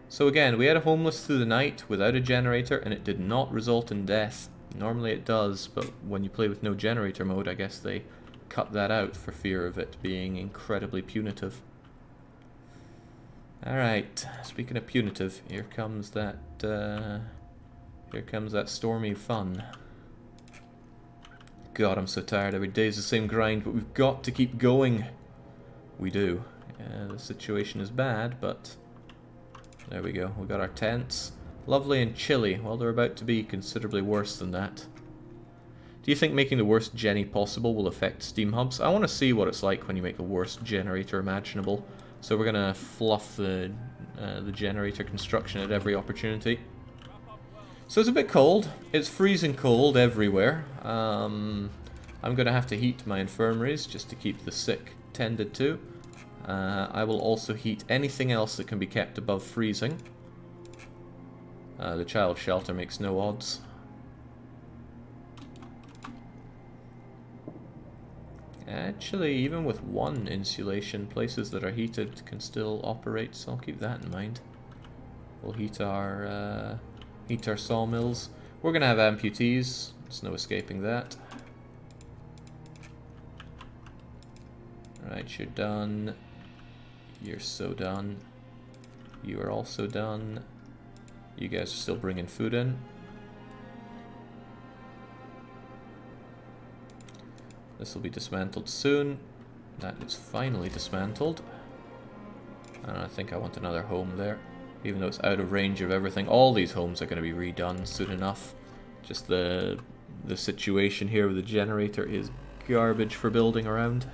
So again, we had a homeless through the night without a generator and it did not result in death. Normally it does, but when you play with no generator mode, I guess they cut that out for fear of it being incredibly punitive. Alright, speaking of punitive, here comes that, uh, here comes that stormy fun. God, I'm so tired. Every day's the same grind, but we've got to keep going. We do. Uh, the situation is bad, but there we go. We got our tents. Lovely and chilly. Well, they're about to be considerably worse than that. Do you think making the worst Jenny possible will affect Steam Hubs? I want to see what it's like when you make the worst generator imaginable. So we're going to fluff the, uh, the generator construction at every opportunity. So it's a bit cold. It's freezing cold everywhere. Um, I'm going to have to heat my infirmaries just to keep the sick tended to. Uh, I will also heat anything else that can be kept above freezing. Uh, the child shelter makes no odds. Actually, even with one insulation, places that are heated can still operate, so I'll keep that in mind. We'll heat our, uh, heat our sawmills. We're going to have amputees, there's no escaping that. Right, you're done. You're so done. You are also done. You guys are still bringing food in. This will be dismantled soon. That is finally dismantled. And I think I want another home there. Even though it's out of range of everything. All these homes are going to be redone soon enough. Just the, the situation here with the generator is garbage for building around.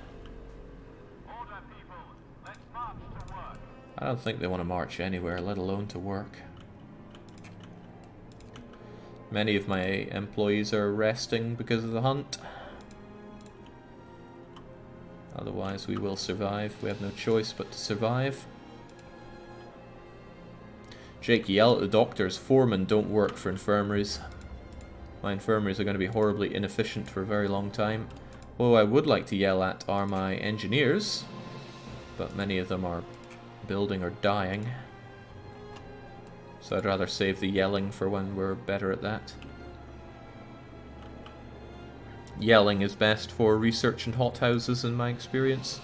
I don't think they want to march anywhere, let alone to work. Many of my employees are resting because of the hunt. Otherwise we will survive. We have no choice but to survive. Jake, yell at the doctors. Foremen don't work for infirmaries. My infirmaries are going to be horribly inefficient for a very long time. What I would like to yell at are my engineers. but many of them are building or dying. So I'd rather save the yelling for when we're better at that. Yelling is best for research and hothouses in my experience.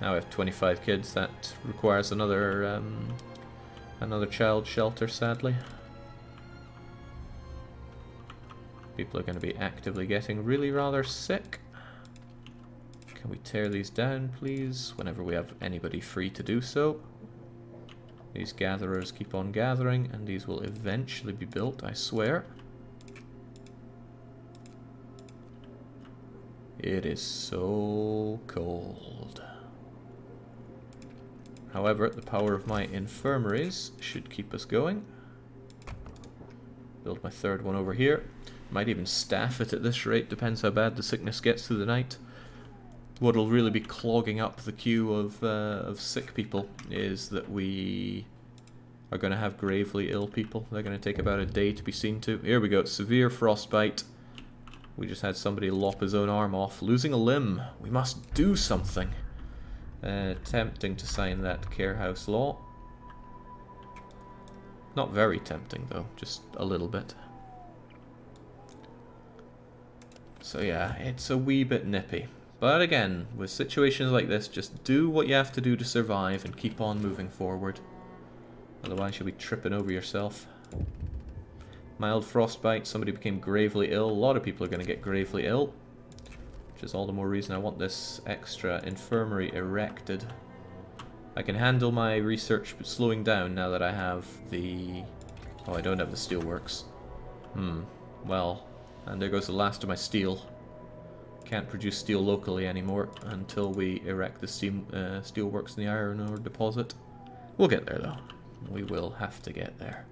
Now we have 25 kids, that requires another um, another child shelter sadly. People are going to be actively getting really rather sick. Can we tear these down, please, whenever we have anybody free to do so? These gatherers keep on gathering, and these will eventually be built, I swear. It is so cold. However, the power of my infirmaries should keep us going. Build my third one over here. Might even staff it at this rate, depends how bad the sickness gets through the night what'll really be clogging up the queue of, uh, of sick people is that we are going to have gravely ill people. They're going to take about a day to be seen to. Here we go, severe frostbite. We just had somebody lop his own arm off, losing a limb. We must do something. Uh, tempting to sign that care house law. Not very tempting though, just a little bit. So yeah, it's a wee bit nippy. But again, with situations like this, just do what you have to do to survive and keep on moving forward. Otherwise you'll be tripping over yourself. Mild frostbite, somebody became gravely ill. A lot of people are going to get gravely ill. Which is all the more reason I want this extra infirmary erected. I can handle my research slowing down now that I have the... Oh, I don't have the steelworks. Hmm. Well, and there goes the last of my steel. Can't produce steel locally anymore until we erect the steam, uh, steelworks in the iron ore deposit. We'll get there though. We will have to get there.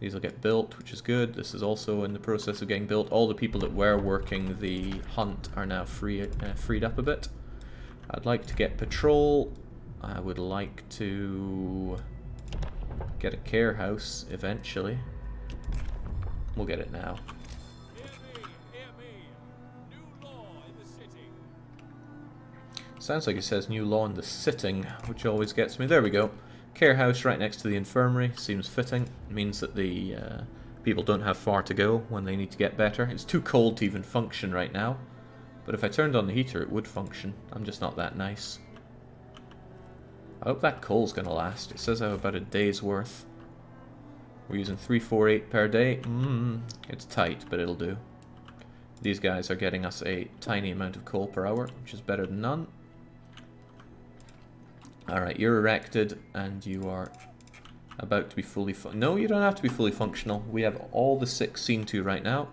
These will get built, which is good. This is also in the process of getting built. All the people that were working the hunt are now free, uh, freed up a bit. I'd like to get patrol. I would like to get a care house eventually. We'll get it now. Sounds like it says new law in the sitting, which always gets me. There we go. Care house right next to the infirmary. Seems fitting. It means that the uh, people don't have far to go when they need to get better. It's too cold to even function right now. But if I turned on the heater, it would function. I'm just not that nice. I hope that coal's going to last. It says I have about a day's worth. We're using 348 per day. Mmm, it's tight, but it'll do. These guys are getting us a tiny amount of coal per hour, which is better than none. Alright, you're erected and you are about to be fully. No, you don't have to be fully functional. We have all the six seen to right now.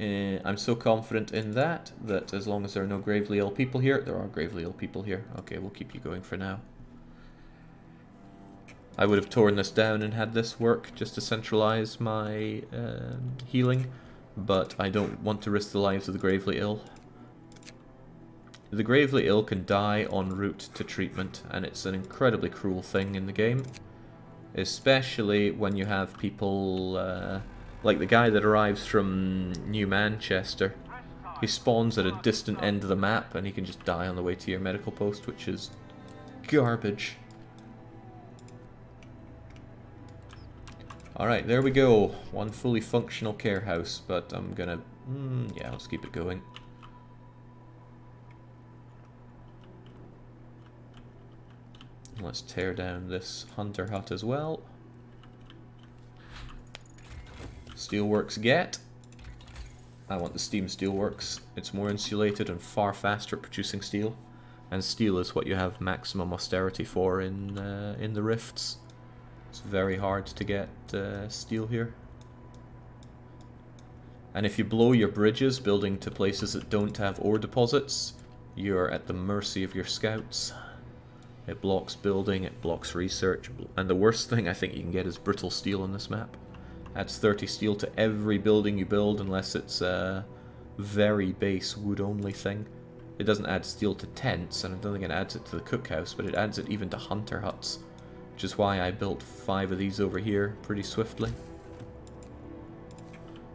Uh, I'm so confident in that, that as long as there are no gravely ill people here, there are gravely ill people here. Okay, we'll keep you going for now. I would have torn this down and had this work just to centralize my um, healing, but I don't want to risk the lives of the gravely ill. The gravely ill can die en route to treatment, and it's an incredibly cruel thing in the game. Especially when you have people, uh, like the guy that arrives from New Manchester. He spawns at a distant end of the map, and he can just die on the way to your medical post, which is garbage. Alright, there we go. One fully functional care house, but I'm gonna... Mm, yeah, let's keep it going. Let's tear down this hunter hut as well. Steelworks get. I want the steam steelworks. It's more insulated and far faster at producing steel. And steel is what you have maximum austerity for in uh, in the rifts. It's very hard to get uh, steel here. And if you blow your bridges building to places that don't have ore deposits, you're at the mercy of your scouts. It blocks building, it blocks research, and the worst thing I think you can get is brittle steel on this map. Adds 30 steel to every building you build unless it's a very base wood only thing. It doesn't add steel to tents, and I don't think it adds it to the cookhouse, but it adds it even to hunter huts. Which is why I built five of these over here pretty swiftly.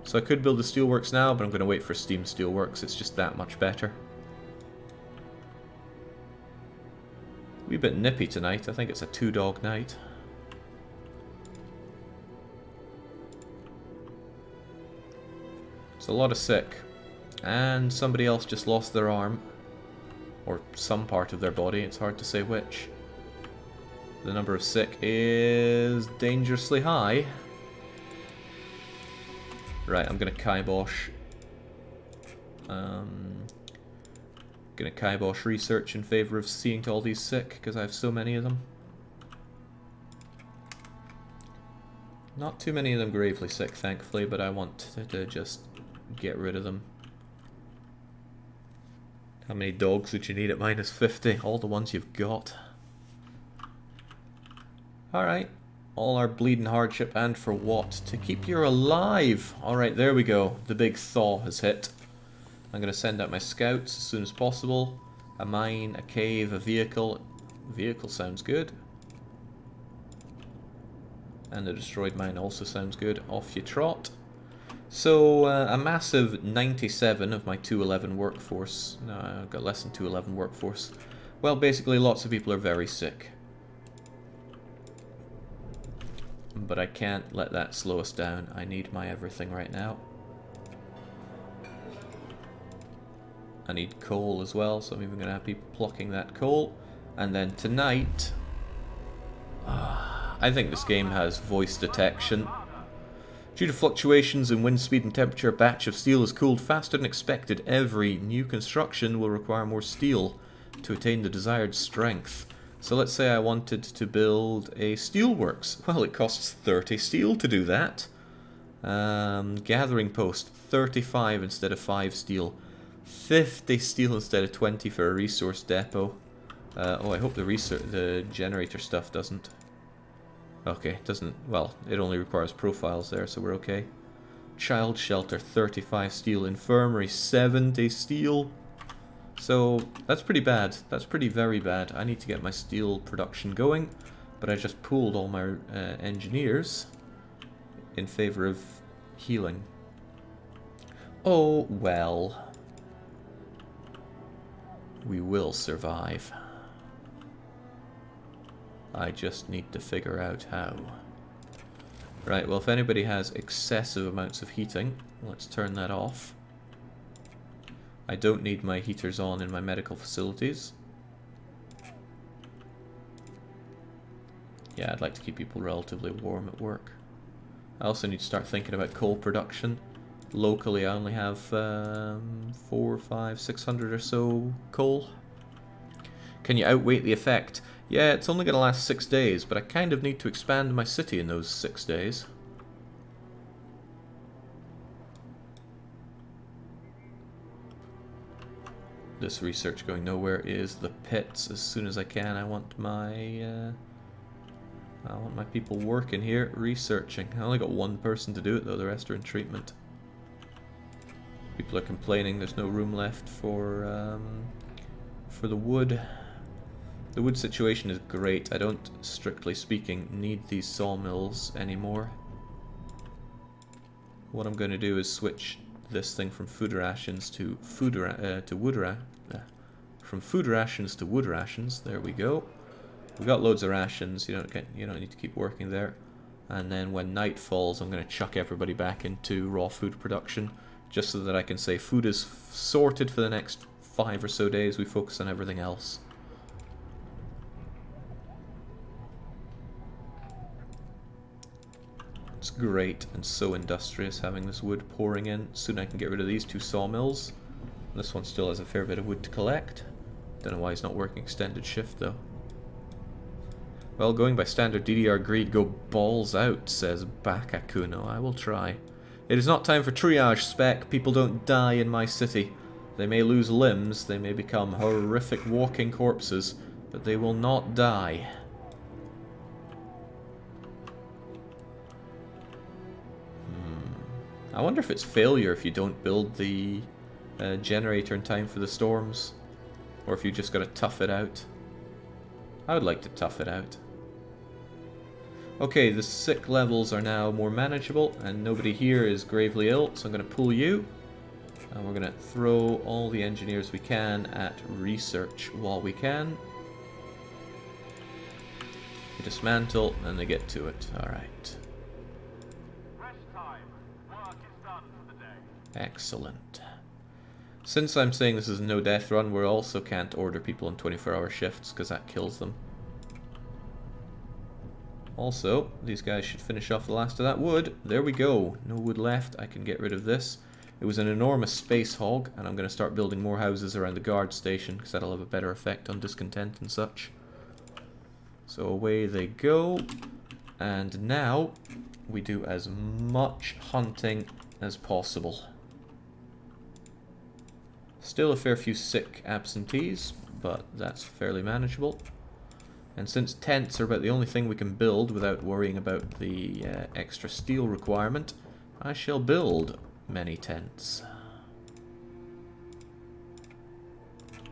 So I could build the steelworks now, but I'm going to wait for steam steelworks, it's just that much better. Wee bit nippy tonight. I think it's a two-dog night. It's a lot of sick. And somebody else just lost their arm. Or some part of their body, it's hard to say which. The number of sick is dangerously high. Right, I'm gonna kibosh. Um, gonna kibosh research in favor of seeing to all these sick, because I have so many of them. Not too many of them gravely sick, thankfully, but I want to, to just get rid of them. How many dogs would you need at minus 50? All the ones you've got. Alright. All our bleeding hardship, and for what? To keep you alive! Alright, there we go. The big thaw has hit. I'm going to send out my scouts as soon as possible. A mine, a cave, a vehicle. Vehicle sounds good. And a destroyed mine also sounds good. Off you trot. So uh, a massive 97 of my 211 workforce. No, I've got less than 211 workforce. Well, basically lots of people are very sick. But I can't let that slow us down. I need my everything right now. I need coal as well, so I'm even going to have people plucking that coal. And then tonight... I think this game has voice detection. Due to fluctuations in wind speed and temperature, a batch of steel is cooled faster than expected. Every new construction will require more steel to attain the desired strength. So let's say I wanted to build a steelworks. Well, it costs 30 steel to do that. Um, gathering post, 35 instead of 5 steel. 50 steel instead of 20 for a resource depot. Uh, oh, I hope the, the generator stuff doesn't. Okay, doesn't, well, it only requires profiles there, so we're okay. Child shelter, 35 steel. Infirmary, 70 steel. So, that's pretty bad. That's pretty very bad. I need to get my steel production going, but I just pooled all my uh, engineers in favor of healing. Oh, well. We will survive. I just need to figure out how. Right, well if anybody has excessive amounts of heating, let's turn that off. I don't need my heaters on in my medical facilities. Yeah, I'd like to keep people relatively warm at work. I also need to start thinking about coal production. Locally, I only have um, four, five, six hundred or so coal. Can you outweight the effect? Yeah, it's only going to last six days, but I kind of need to expand my city in those six days. This research going nowhere is the pits. As soon as I can, I want my... Uh, I want my people working here, researching. I only got one person to do it though, the rest are in treatment. People are complaining there's no room left for um, for the wood. The wood situation is great. I don't, strictly speaking, need these sawmills anymore. What I'm going to do is switch this thing from food rations to food ra uh, to wood ra uh, from food rations to wood rations. There we go. We've got loads of rations. You don't get you don't need to keep working there. And then when night falls, I'm going to chuck everybody back into raw food production, just so that I can say food is sorted for the next five or so days. We focus on everything else. It's great and so industrious having this wood pouring in. Soon I can get rid of these two sawmills. This one still has a fair bit of wood to collect. Don't know why he's not working extended shift though. Well, going by standard DDR greed, go balls out, says Bakakuno. I will try. It is not time for triage, spec. People don't die in my city. They may lose limbs, they may become horrific walking corpses, but they will not die. I wonder if it's failure if you don't build the uh, generator in time for the storms. Or if you just gotta tough it out. I would like to tough it out. Okay, the sick levels are now more manageable, and nobody here is gravely ill, so I'm going to pull you. And we're going to throw all the engineers we can at research while we can. dismantle, and they get to it. Alright. Excellent. Since I'm saying this is no death run, we also can't order people on 24 hour shifts, because that kills them. Also, these guys should finish off the last of that wood. There we go. No wood left. I can get rid of this. It was an enormous space hog, and I'm going to start building more houses around the guard station, because that'll have a better effect on discontent and such. So away they go. And now, we do as much hunting as possible. Still a fair few sick absentees, but that's fairly manageable. And since tents are about the only thing we can build without worrying about the uh, extra steel requirement, I shall build many tents.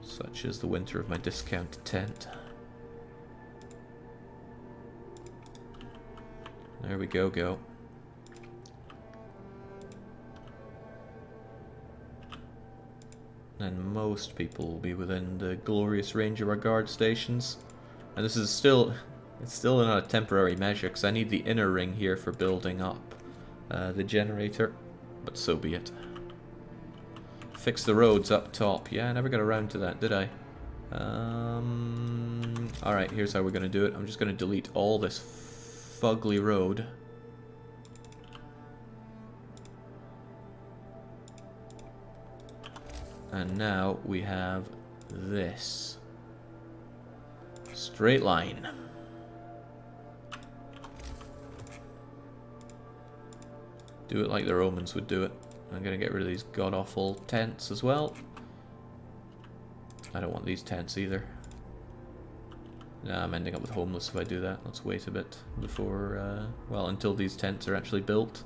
Such is the winter of my discount tent. There we go, go. And most people will be within the glorious range of our guard stations. And this is still, it's still not a temporary measure because I need the inner ring here for building up uh, the generator, but so be it. Fix the roads up top. Yeah, I never got around to that, did I? Um, Alright, here's how we're going to do it. I'm just going to delete all this fugly road. And now we have this. Straight line. Do it like the Romans would do it. I'm going to get rid of these god-awful tents as well. I don't want these tents either. Nah, I'm ending up with homeless if I do that. Let's wait a bit before, uh, well, until these tents are actually built.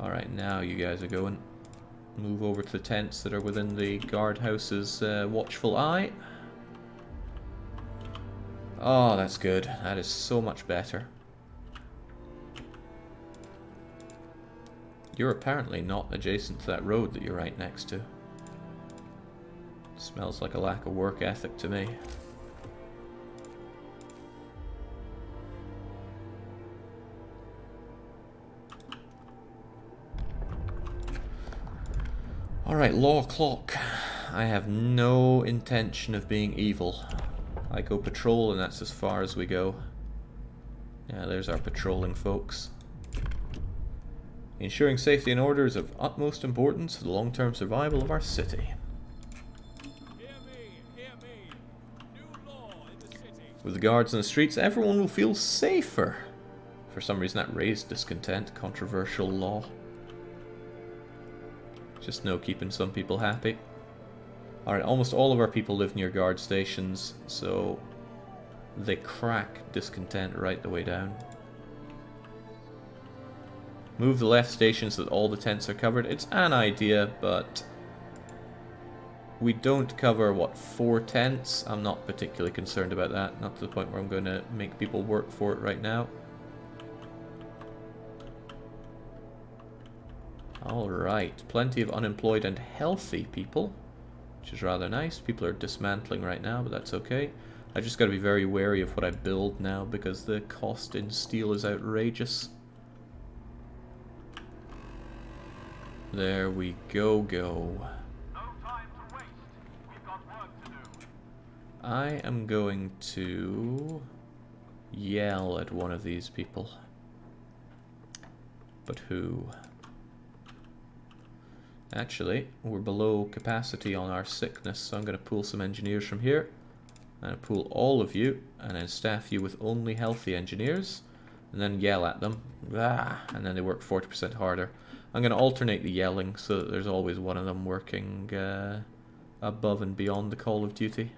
Alright, now you guys are going move over to the tents that are within the guardhouse's uh, watchful eye. Oh, that's good. That is so much better. You're apparently not adjacent to that road that you're right next to. Smells like a lack of work ethic to me. Alright, law clock. I have no intention of being evil. I go patrol and that's as far as we go. Yeah, there's our patrolling folks. Ensuring safety and order is of utmost importance to the long-term survival of our city. With the guards in the streets, everyone will feel safer. For some reason that raised discontent, controversial law. Just no keeping some people happy. Alright, almost all of our people live near guard stations, so they crack discontent right the way down. Move the left station so that all the tents are covered. It's an idea, but we don't cover, what, four tents? I'm not particularly concerned about that. Not to the point where I'm going to make people work for it right now. Alright, plenty of unemployed and healthy people, which is rather nice. People are dismantling right now, but that's okay. I just got to be very wary of what I build now because the cost in steel is outrageous. There we go, go. I am going to yell at one of these people. But who? Actually, we're below capacity on our sickness, so I'm going to pull some engineers from here. And pull all of you, and then staff you with only healthy engineers. And then yell at them. Ah, and then they work 40% harder. I'm going to alternate the yelling so that there's always one of them working uh, above and beyond the call of duty.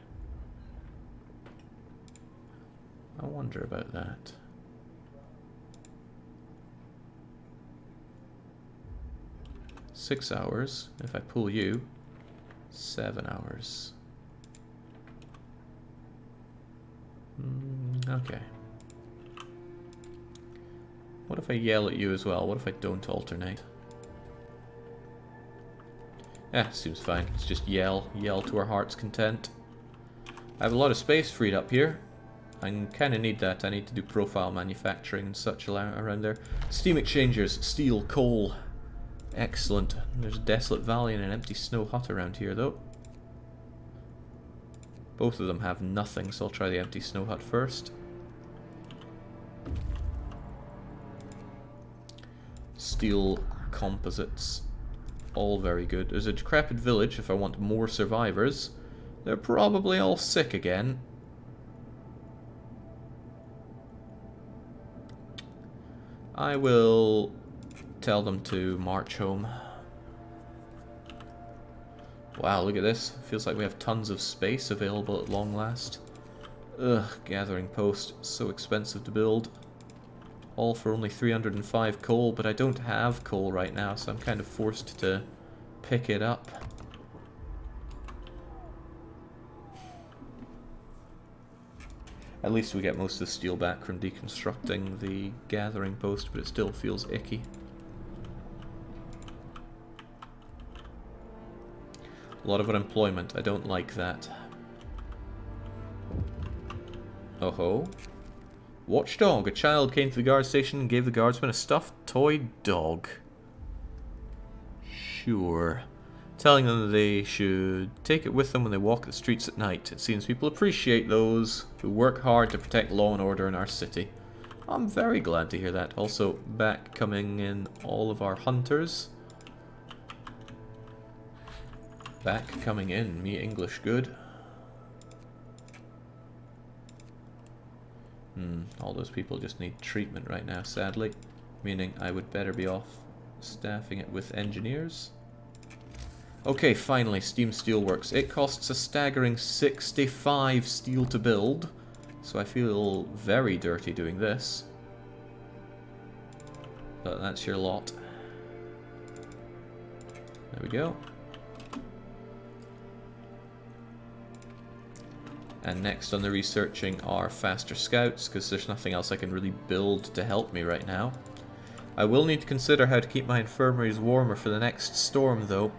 I wonder about that. Six hours. If I pull you, seven hours. Mm, okay. What if I yell at you as well? What if I don't alternate? Yeah, seems fine. Let's just yell, yell to our heart's content. I have a lot of space freed up here. I kind of need that. I need to do profile manufacturing and such around there. Steam exchangers, steel, coal. Excellent. There's a desolate valley and an empty snow hut around here, though. Both of them have nothing, so I'll try the empty snow hut first. Steel composites. All very good. There's a decrepit village if I want more survivors. They're probably all sick again. I will tell them to march home. Wow, look at this. Feels like we have tons of space available at long last. Ugh, gathering post. So expensive to build. All for only 305 coal, but I don't have coal right now, so I'm kind of forced to pick it up. At least we get most of the steel back from deconstructing the gathering post, but it still feels icky. A lot of unemployment. I don't like that. Oh ho. Watchdog. A child came to the guard station and gave the guardsman a stuffed toy dog. Sure telling them that they should take it with them when they walk the streets at night. It seems people appreciate those who work hard to protect law and order in our city. I'm very glad to hear that. Also, back coming in all of our hunters. Back coming in, me English good. Hmm, all those people just need treatment right now, sadly. Meaning I would better be off staffing it with engineers. Okay, finally, Steam Steelworks. It costs a staggering 65 steel to build, so I feel very dirty doing this. But that's your lot. There we go. And next on the researching are faster scouts, because there's nothing else I can really build to help me right now. I will need to consider how to keep my infirmaries warmer for the next storm, though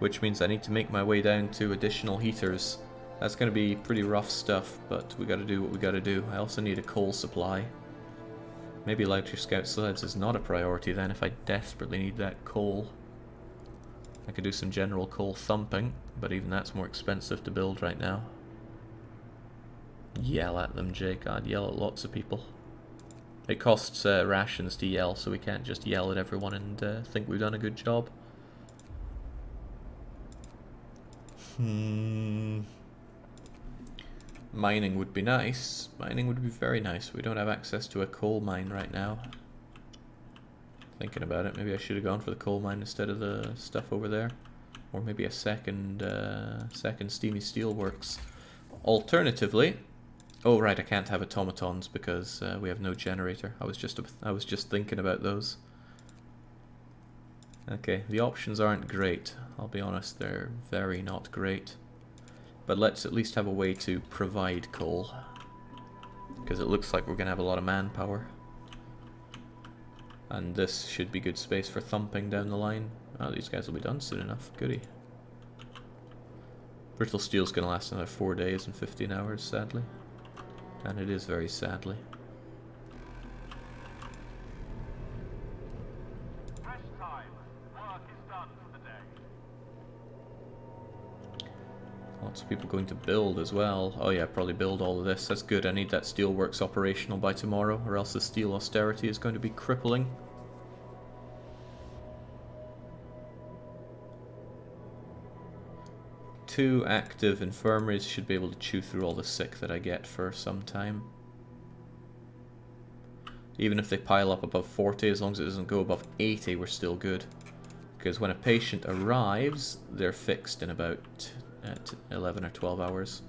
which means I need to make my way down to additional heaters. That's going to be pretty rough stuff, but we got to do what we got to do. I also need a coal supply. Maybe electric scout sleds is not a priority then if I desperately need that coal. I could do some general coal thumping, but even that's more expensive to build right now. Yell at them, Jake. I'd yell at lots of people. It costs uh, rations to yell, so we can't just yell at everyone and uh, think we've done a good job. Hmm. Mining would be nice. Mining would be very nice. We don't have access to a coal mine right now. Thinking about it, maybe I should have gone for the coal mine instead of the stuff over there. Or maybe a second, uh, second Steamy Steel Works. Alternatively, oh right, I can't have automatons because uh, we have no generator. I was just I was just thinking about those. Okay, the options aren't great. I'll be honest, they're very not great. But let's at least have a way to provide coal. Because it looks like we're going to have a lot of manpower. And this should be good space for thumping down the line. Oh, these guys will be done soon enough. Goody. Brittle steel's going to last another 4 days and 15 hours, sadly. And it is very sadly. Lots of people going to build as well. Oh yeah, probably build all of this. That's good. I need that steelworks operational by tomorrow, or else the steel austerity is going to be crippling. Two active infirmaries should be able to chew through all the sick that I get for some time. Even if they pile up above 40, as long as it doesn't go above 80, we're still good. Because when a patient arrives, they're fixed in about at 11 or 12 hours.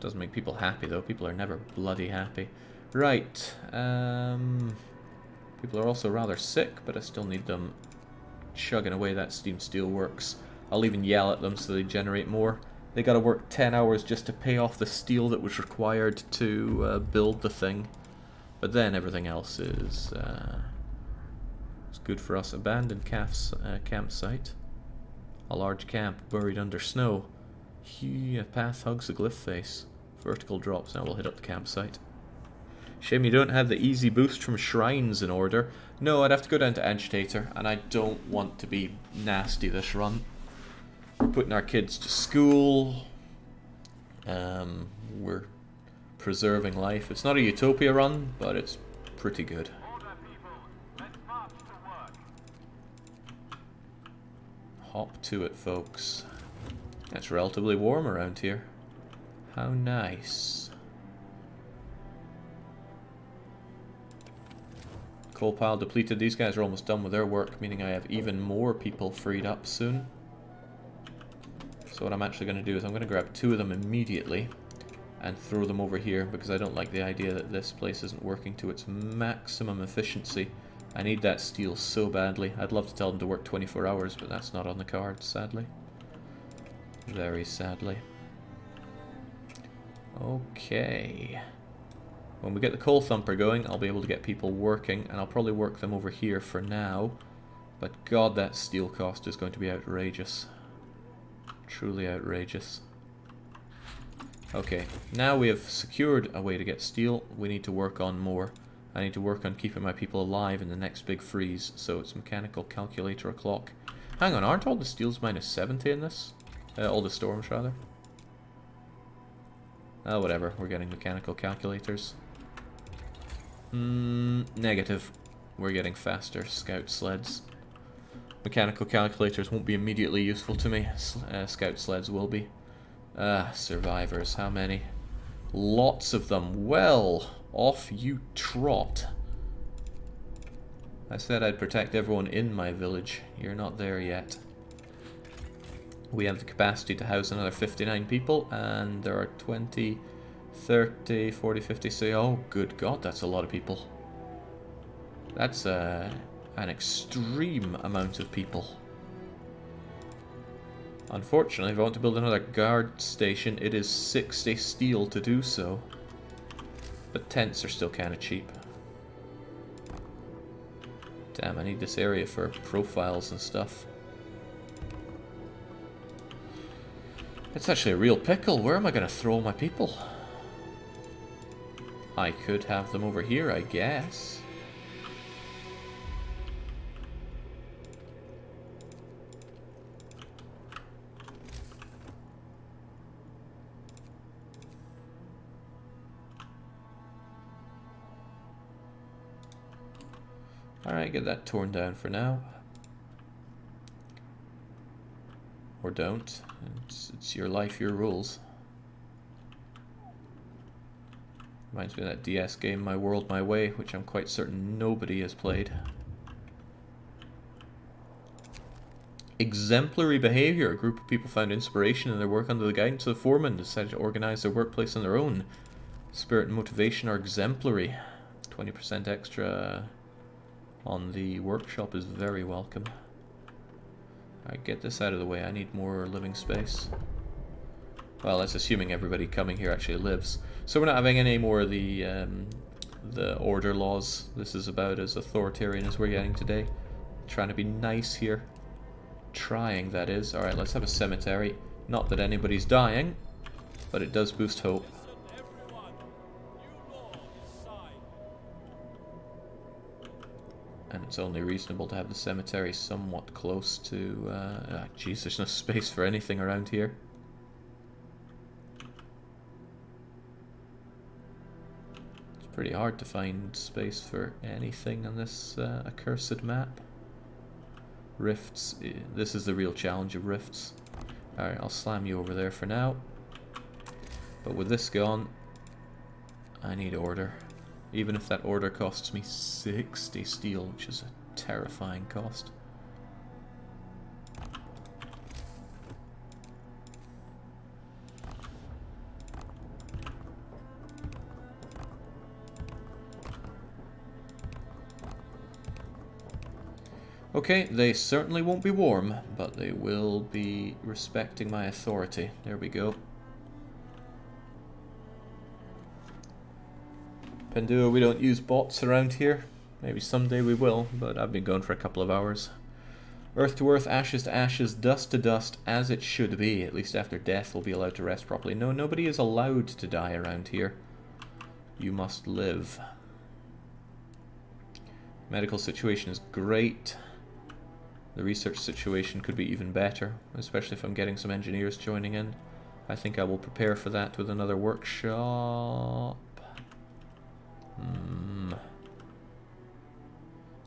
Doesn't make people happy though. People are never bloody happy. Right. Um, people are also rather sick, but I still need them chugging away that steam steel works. I'll even yell at them so they generate more. They gotta work 10 hours just to pay off the steel that was required to uh, build the thing. But then everything else is, uh, is good for us. Abandoned calf's, uh, campsite. A large camp buried under snow. He, a path hugs the glyph face. Vertical drops. Now we'll hit up the campsite. Shame you don't have the easy boost from shrines in order. No, I'd have to go down to Agitator, and I don't want to be nasty this run. We're putting our kids to school. Um, we're preserving life. It's not a Utopia run, but it's pretty good. Hop to it, folks. It's relatively warm around here. How nice. Coal pile depleted. These guys are almost done with their work, meaning I have even more people freed up soon. So what I'm actually going to do is I'm going to grab two of them immediately and throw them over here because I don't like the idea that this place isn't working to its maximum efficiency. I need that steel so badly. I'd love to tell them to work 24 hours, but that's not on the cards, sadly. Very sadly. Okay. When we get the coal thumper going, I'll be able to get people working, and I'll probably work them over here for now. But god, that steel cost is going to be outrageous. Truly outrageous. Okay, now we have secured a way to get steel. We need to work on more. I need to work on keeping my people alive in the next big freeze, so it's mechanical calculator o'clock. Hang on, aren't all the steels minus 70 in this? Uh, all the storms, rather. Oh, whatever, we're getting mechanical calculators. Mm, negative. We're getting faster scout sleds. Mechanical calculators won't be immediately useful to me. Uh, scout sleds will be. Ah, survivors, how many? Lots of them. Well, off you trot. I said I'd protect everyone in my village. You're not there yet. We have the capacity to house another 59 people, and there are 20, 30, 40, 50, say, oh, good god, that's a lot of people. That's uh, an extreme amount of people. Unfortunately, if I want to build another guard station, it is 60 steel to do so. But tents are still kind of cheap. Damn, I need this area for profiles and stuff. It's actually a real pickle. Where am I going to throw my people? I could have them over here, I guess. Alright, get that torn down for now. Or don't. It's, it's your life, your rules. Reminds me of that DS game, My World, My Way, which I'm quite certain nobody has played. Exemplary behavior. A group of people found inspiration in their work under the guidance of the foreman, decided to organize their workplace on their own. Spirit and motivation are exemplary. 20% extra on the workshop is very welcome. Alright, get this out of the way. I need more living space. Well, that's assuming everybody coming here actually lives. So we're not having any more of the, um, the order laws. This is about as authoritarian as we're getting today. Trying to be nice here. Trying, that is. Alright, let's have a cemetery. Not that anybody's dying, but it does boost hope. And it's only reasonable to have the cemetery somewhat close to... Uh, ah, geez, there's no space for anything around here. It's pretty hard to find space for anything on this uh, accursed map. Rifts, this is the real challenge of rifts. Alright, I'll slam you over there for now. But with this gone, I need order. Even if that order costs me 60 steel, which is a terrifying cost. Okay, they certainly won't be warm, but they will be respecting my authority. There we go. Pendua, we don't use bots around here. Maybe someday we will, but I've been going for a couple of hours. Earth to earth, ashes to ashes, dust to dust, as it should be. At least after death we'll be allowed to rest properly. No, nobody is allowed to die around here. You must live. Medical situation is great. The research situation could be even better, especially if I'm getting some engineers joining in. I think I will prepare for that with another workshop. Hmm.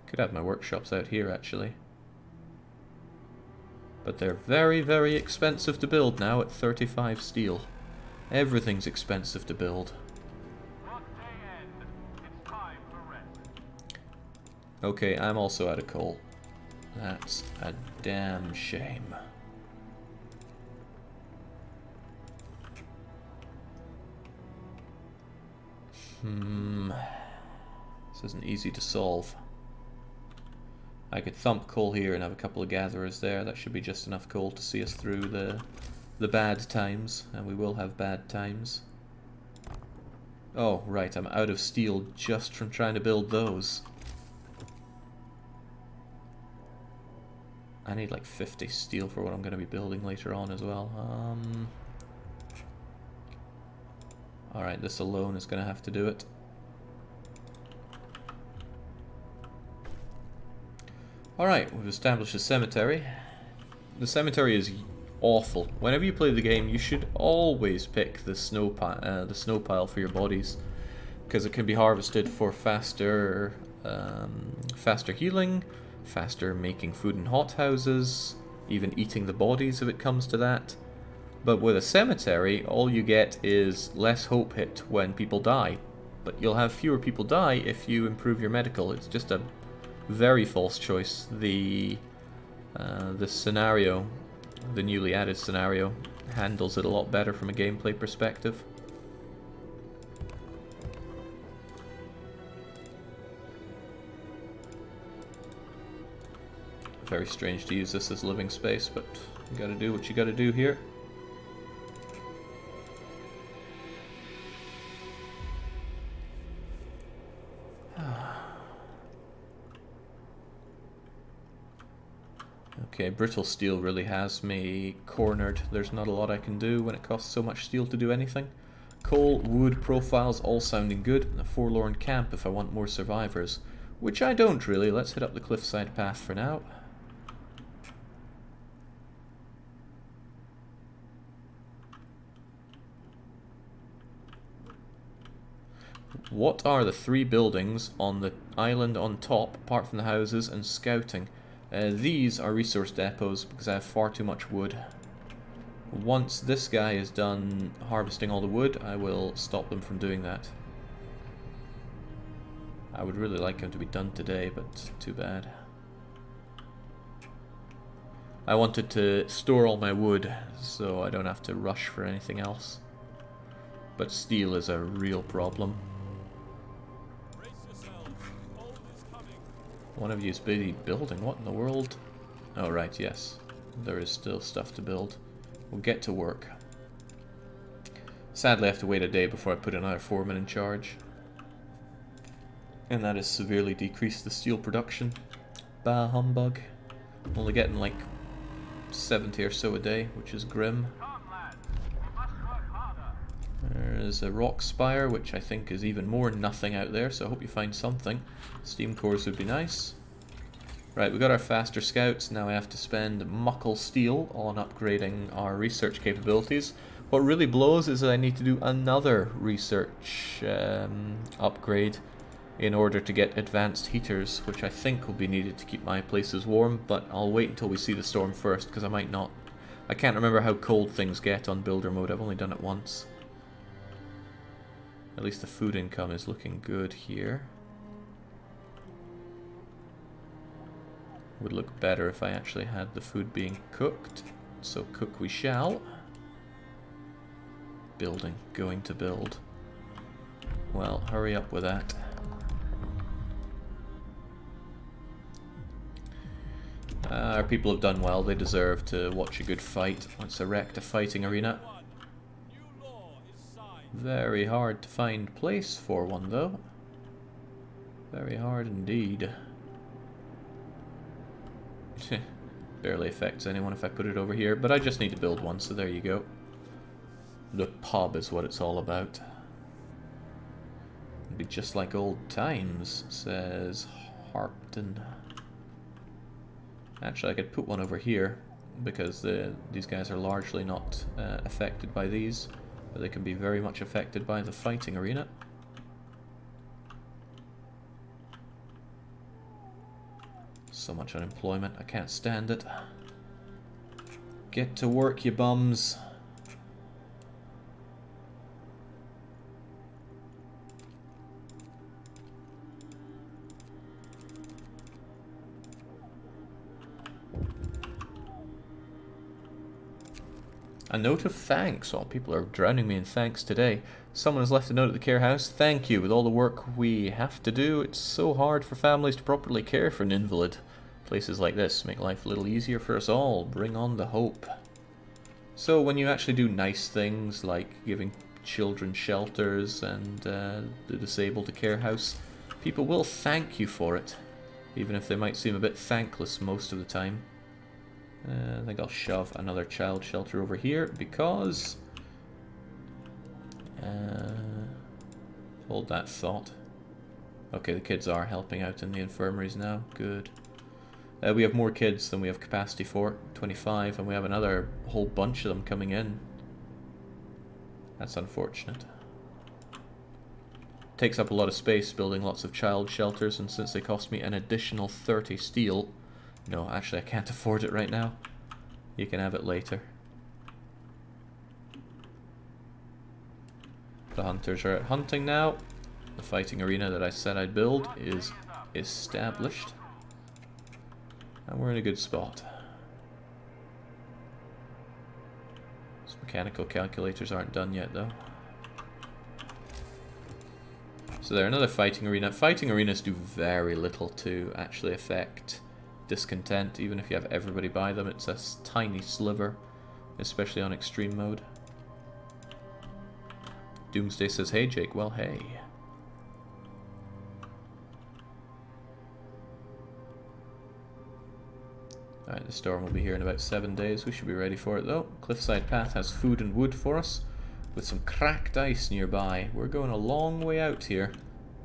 Could have my workshops out here, actually. But they're very, very expensive to build now at 35 steel. Everything's expensive to build. Okay, I'm also out of coal. That's a damn shame. Hmm. This isn't easy to solve. I could thump coal here and have a couple of gatherers there. That should be just enough coal to see us through the the bad times, and we will have bad times. Oh, right, I'm out of steel just from trying to build those. I need like 50 steel for what I'm going to be building later on as well. Um, Alright, this alone is going to have to do it. Alright, we've established a cemetery. The cemetery is awful. Whenever you play the game, you should always pick the snow, pile, uh, the snow pile for your bodies. Because it can be harvested for faster, um, faster healing, faster making food in hothouses, even eating the bodies if it comes to that. But with a cemetery, all you get is less hope hit when people die. But you'll have fewer people die if you improve your medical. It's just a very false choice. The uh, the scenario, the newly added scenario, handles it a lot better from a gameplay perspective. Very strange to use this as living space, but you gotta do what you gotta do here. Okay, brittle steel really has me cornered. There's not a lot I can do when it costs so much steel to do anything. Coal, wood, profiles, all sounding good. A forlorn camp if I want more survivors. Which I don't really. Let's hit up the cliffside path for now. What are the three buildings on the island on top, apart from the houses and scouting? Uh, these are resource depots because I have far too much wood. Once this guy is done harvesting all the wood, I will stop them from doing that. I would really like him to be done today, but too bad. I wanted to store all my wood so I don't have to rush for anything else. But steel is a real problem. One of you is busy building. What in the world? Oh, right, yes. There is still stuff to build. We'll get to work. Sadly, I have to wait a day before I put another foreman in charge. And that has severely decreased the steel production. Bah humbug. Only getting like 70 or so a day, which is grim. There's a rock spire, which I think is even more nothing out there, so I hope you find something. Steam cores would be nice. Right, we got our faster scouts, now I have to spend muckle steel on upgrading our research capabilities. What really blows is that I need to do another research um, upgrade in order to get advanced heaters, which I think will be needed to keep my places warm, but I'll wait until we see the storm first, because I might not. I can't remember how cold things get on builder mode, I've only done it once. At least the food income is looking good here. Would look better if I actually had the food being cooked. So cook we shall. Building, going to build. Well, hurry up with that. Uh, our people have done well, they deserve to watch a good fight. Let's erect a fighting arena. Very hard to find place for one, though. Very hard indeed. barely affects anyone if I put it over here, but I just need to build one, so there you go. The pub is what it's all about. It'd be just like old times, says Harpton. Actually, I could put one over here, because the, these guys are largely not uh, affected by these, but they can be very much affected by the fighting arena. So much unemployment, I can't stand it. Get to work, you bums. A note of thanks. All people are drowning me in thanks today. Someone has left a note at the care house. Thank you. With all the work we have to do, it's so hard for families to properly care for an invalid. Places like this make life a little easier for us all. Bring on the hope. So when you actually do nice things like giving children shelters and uh, the disabled a care house, people will thank you for it, even if they might seem a bit thankless most of the time. Uh, I think I'll shove another child shelter over here because... Uh, hold that thought. Okay, the kids are helping out in the infirmaries now. Good. Uh, we have more kids than we have capacity for, 25, and we have another whole bunch of them coming in. That's unfortunate. Takes up a lot of space building lots of child shelters, and since they cost me an additional 30 steel, no, actually I can't afford it right now. You can have it later. The hunters are out hunting now. The fighting arena that I said I'd build is established. And we're in a good spot. These mechanical calculators aren't done yet though. So there, another fighting arena. Fighting arenas do very little to actually affect discontent, even if you have everybody buy them, it's a tiny sliver, especially on extreme mode. Doomsday says, hey Jake, well hey. Alright, the storm will be here in about seven days. We should be ready for it though. Cliffside Path has food and wood for us, with some cracked ice nearby. We're going a long way out here,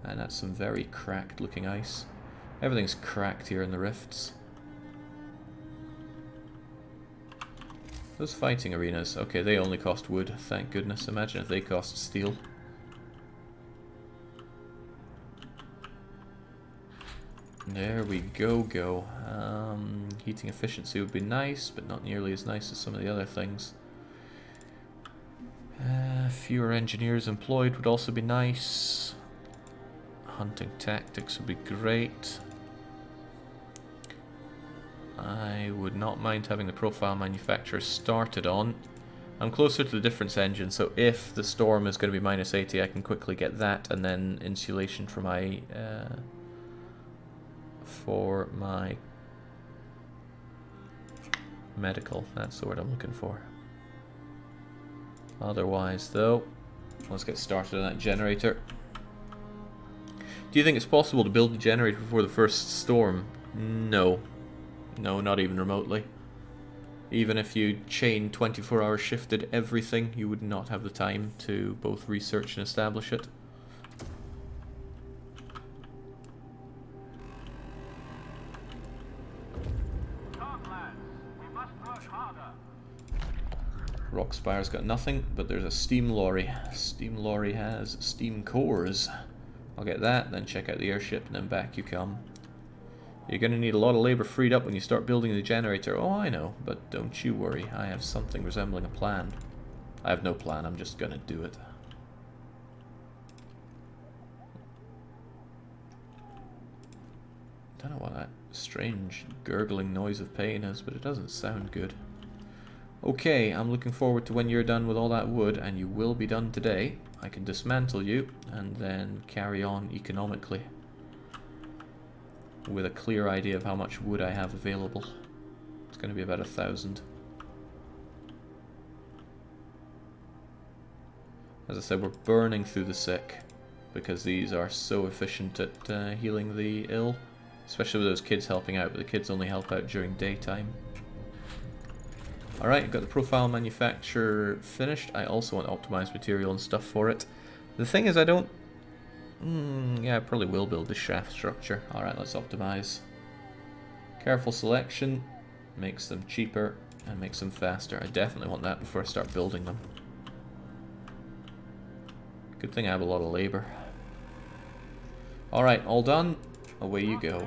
and that's some very cracked looking ice. Everything's cracked here in the rifts. Those fighting arenas, okay, they only cost wood, thank goodness. Imagine if they cost steel. There we go, go. Um, heating efficiency would be nice, but not nearly as nice as some of the other things. Uh, fewer engineers employed would also be nice. Hunting tactics would be great. I would not mind having the profile manufacturer started on. I'm closer to the difference engine, so if the storm is going to be minus 80, I can quickly get that, and then insulation for my uh, for my medical. That's the word I'm looking for. Otherwise, though, let's get started on that generator. Do you think it's possible to build a generator before the first storm? No, no, not even remotely. Even if you chain 24 hour shifted everything, you would not have the time to both research and establish it. Rockspire's got nothing, but there's a steam lorry. Steam lorry has steam cores. I'll get that, then check out the airship, and then back you come. You're going to need a lot of labor freed up when you start building the generator. Oh, I know, but don't you worry. I have something resembling a plan. I have no plan, I'm just going to do it. I don't know what that strange gurgling noise of pain is, but it doesn't sound good. Okay, I'm looking forward to when you're done with all that wood, and you will be done today. I can dismantle you, and then carry on economically with a clear idea of how much wood I have available. It's going to be about a thousand. As I said, we're burning through the sick because these are so efficient at uh, healing the ill. Especially with those kids helping out, but the kids only help out during daytime. Alright, got the profile manufacturer finished. I also want to optimize material and stuff for it. The thing is I don't... Mm, yeah, I probably will build the shaft structure. Alright, let's optimize. Careful selection makes them cheaper and makes them faster. I definitely want that before I start building them. Good thing I have a lot of labor. Alright, all done. Away you go.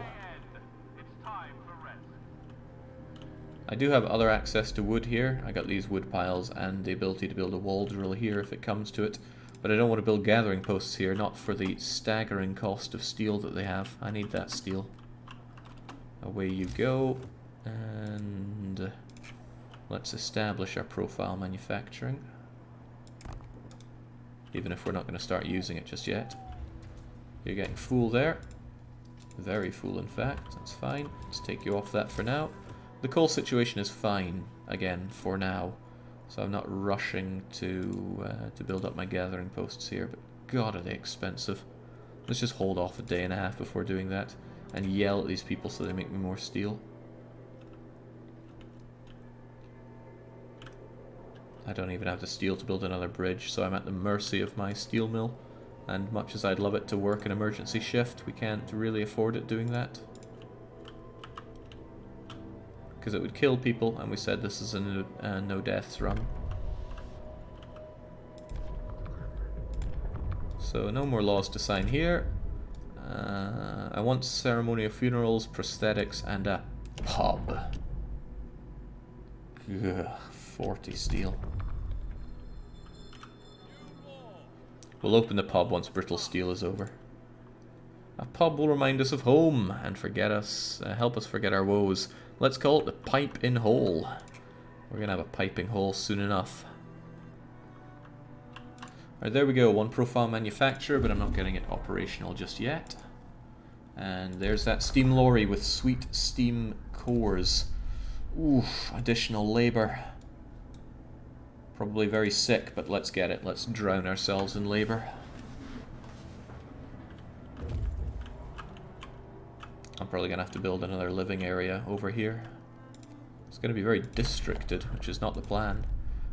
I do have other access to wood here. I got these wood piles and the ability to build a wall drill here if it comes to it. But I don't want to build gathering posts here, not for the staggering cost of steel that they have. I need that steel. Away you go. And let's establish our profile manufacturing. Even if we're not going to start using it just yet. You're getting full there. Very full, in fact. That's fine. Let's take you off that for now. The coal situation is fine, again, for now. So I'm not rushing to uh, to build up my gathering posts here, but god are they expensive. Let's just hold off a day and a half before doing that, and yell at these people so they make me more steel. I don't even have the steel to build another bridge, so I'm at the mercy of my steel mill. And much as I'd love it to work an emergency shift, we can't really afford it doing that. Because it would kill people, and we said this is a no, no deaths run. So no more laws to sign here. Uh, I want ceremonial funerals, prosthetics, and a pub. Ugh, 40 steel. We'll open the pub once brittle steel is over. A pub will remind us of home and forget us, uh, help us forget our woes. Let's call it the Pipe in Hole. We're gonna have a piping hole soon enough. Alright, there we go. One profile manufacturer, but I'm not getting it operational just yet. And there's that steam lorry with sweet steam cores. Oof, additional labor. Probably very sick, but let's get it. Let's drown ourselves in labor. I'm probably going to have to build another living area over here. It's going to be very districted, which is not the plan.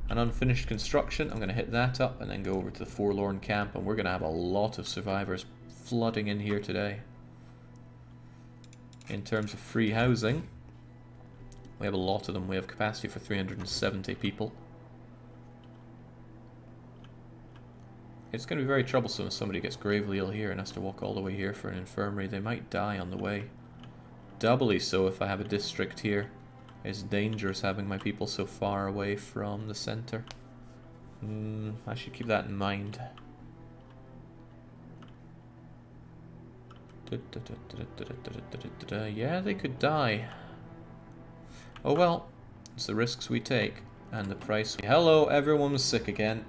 An unfinished construction, I'm going to hit that up and then go over to the Forlorn Camp, and we're going to have a lot of survivors flooding in here today. In terms of free housing, we have a lot of them. We have capacity for 370 people. It's going to be very troublesome if somebody gets gravely ill here and has to walk all the way here for an infirmary. They might die on the way. Doubly so if I have a district here. It's dangerous having my people so far away from the center. Mm, I should keep that in mind. Yeah, they could die. Oh well, it's the risks we take and the price. Hello, everyone's sick again.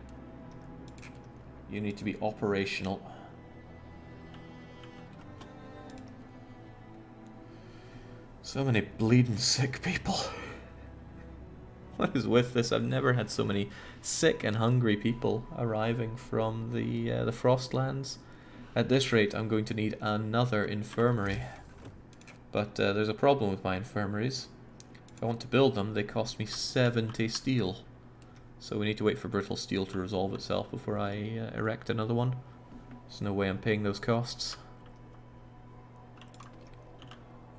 You need to be operational. So many bleeding sick people. what is with this? I've never had so many sick and hungry people arriving from the uh, the Frostlands. At this rate, I'm going to need another infirmary. But uh, there's a problem with my infirmaries. If I want to build them, they cost me 70 steel. So we need to wait for brittle steel to resolve itself before I uh, erect another one. There's no way I'm paying those costs.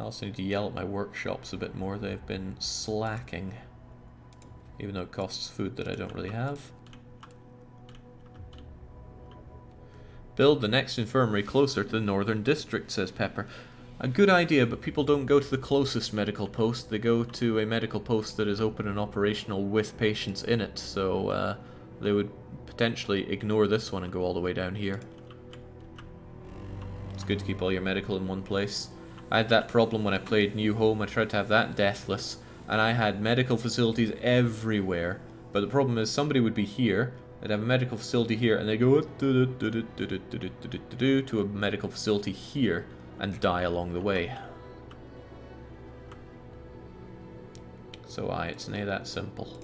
I also need to yell at my workshops a bit more. They've been slacking. Even though it costs food that I don't really have. Build the next infirmary closer to the northern district, says Pepper. A good idea, but people don't go to the closest medical post. They go to a medical post that is open and operational with patients in it. So uh, they would potentially ignore this one and go all the way down here. It's good to keep all your medical in one place. I had that problem when I played New Home. I tried to have that deathless, and I had medical facilities everywhere. But the problem is somebody would be here, they'd have a medical facility here, and they go to a medical facility here and die along the way. So aye, it's nae that simple.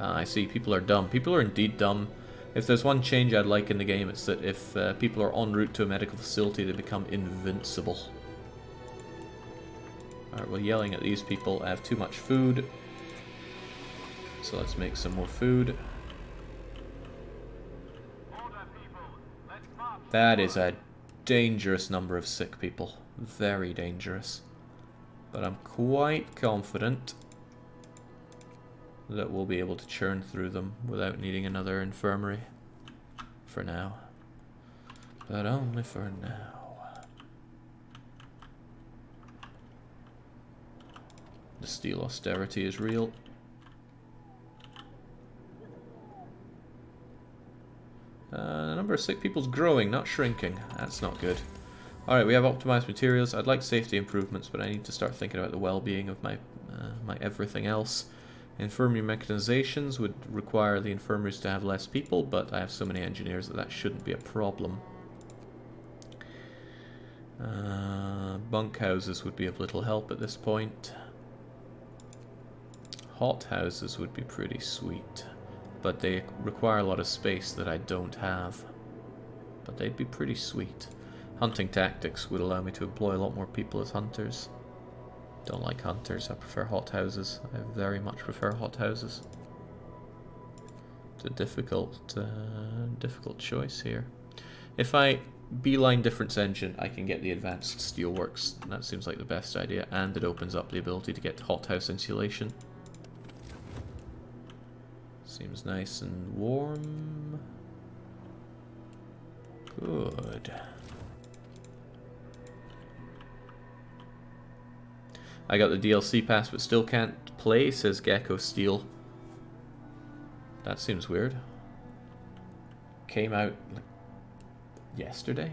Ah, I see, people are dumb. People are indeed dumb. If there's one change I'd like in the game, it's that if uh, people are en route to a medical facility, they become invincible. Alright, well yelling at these people, I have too much food. so let's make some more food. That is a dangerous number of sick people. Very dangerous. But I'm quite confident that we'll be able to churn through them without needing another infirmary. For now. But only for now. The steel austerity is real. Uh, the number of sick people's growing, not shrinking. That's not good. Alright, we have optimized materials. I'd like safety improvements, but I need to start thinking about the well-being of my uh, my everything else. Infirmary mechanizations would require the infirmaries to have less people, but I have so many engineers that that shouldn't be a problem. Uh, bunkhouses would be of little help at this point. Hot houses would be pretty sweet, but they require a lot of space that I don't have. But they'd be pretty sweet. Hunting tactics would allow me to employ a lot more people as hunters. Don't like hunters, I prefer hot houses. I very much prefer hot houses. It's a difficult, uh, difficult choice here. If I beeline difference engine, I can get the advanced steelworks. That seems like the best idea, and it opens up the ability to get hothouse insulation. Seems nice and warm. Good. I got the DLC pass but still can't play, says Gecko Steel. That seems weird. Came out yesterday?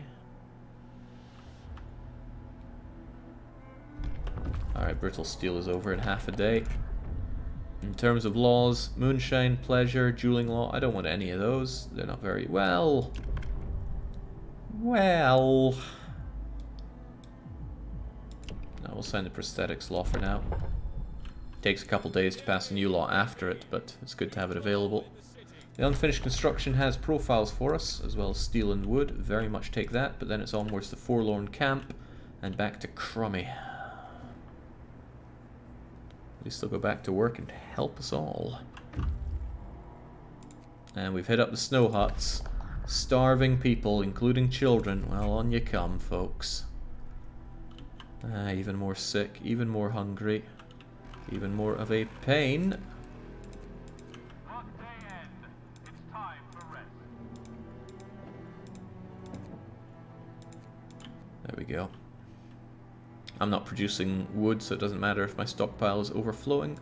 Alright, Brittle Steel is over in half a day. In terms of laws, Moonshine, Pleasure, Dueling Law, I don't want any of those. They're not very... well... Well... No, we'll sign the prosthetics law for now. Takes a couple days to pass a new law after it, but it's good to have it available. The unfinished construction has profiles for us, as well as steel and wood. Very much take that, but then it's onwards to Forlorn Camp and back to Crummy. At least they'll go back to work and help us all. And we've hit up the snow huts. Starving people, including children. Well, on you come, folks. Ah, even more sick, even more hungry, even more of a pain. There we go. I'm not producing wood, so it doesn't matter if my stockpile is overflowing.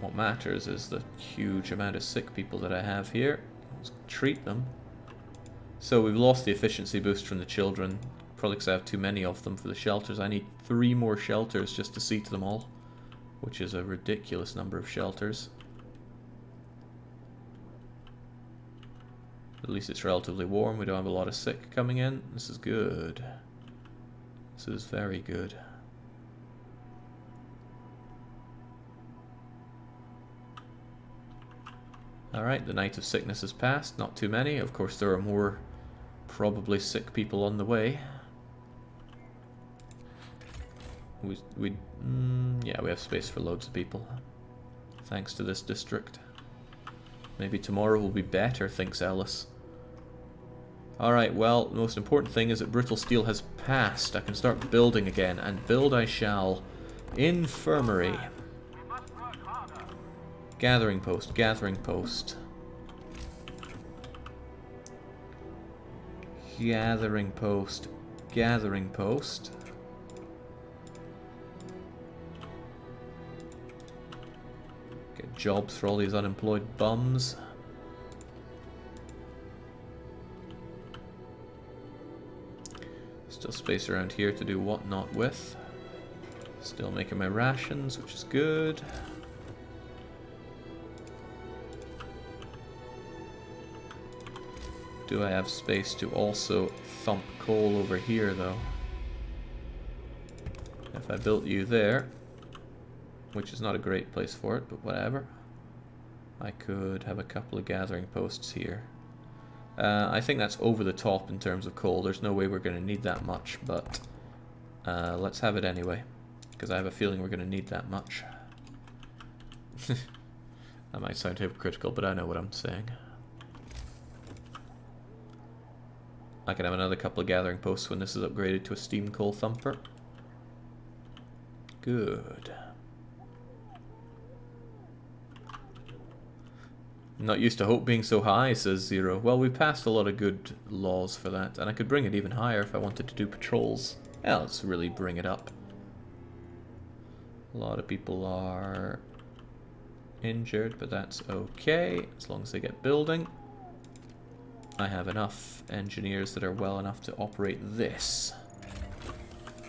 What matters is the huge amount of sick people that I have here. Let's treat them. So we've lost the efficiency boost from the children, probably because I have too many of them for the shelters. I need three more shelters just to see to them all, which is a ridiculous number of shelters. At least it's relatively warm, we don't have a lot of sick coming in. This is good. This is very good. Alright, the night of sickness has passed, not too many. Of course there are more probably sick people on the way. We, we mm, yeah, we have space for loads of people. Thanks to this district. Maybe tomorrow will be better, thinks Ellis. Alright, well, the most important thing is that Brittle Steel has passed. I can start building again, and build I shall. Infirmary. Gathering post, gathering post. Gathering post. Gathering post. Get jobs for all these unemployed bums. Still space around here to do whatnot with. Still making my rations, which is good. Do I have space to also thump coal over here, though? If I built you there, which is not a great place for it, but whatever, I could have a couple of gathering posts here. Uh, I think that's over the top in terms of coal. There's no way we're going to need that much, but uh, let's have it anyway, because I have a feeling we're going to need that much. that might sound hypocritical, but I know what I'm saying. I can have another couple of gathering posts when this is upgraded to a steam coal thumper. Good. Not used to hope being so high, says Zero. Well, we passed a lot of good laws for that, and I could bring it even higher if I wanted to do patrols. Yeah, let's really bring it up. A lot of people are injured, but that's okay, as long as they get building. I have enough engineers that are well enough to operate this.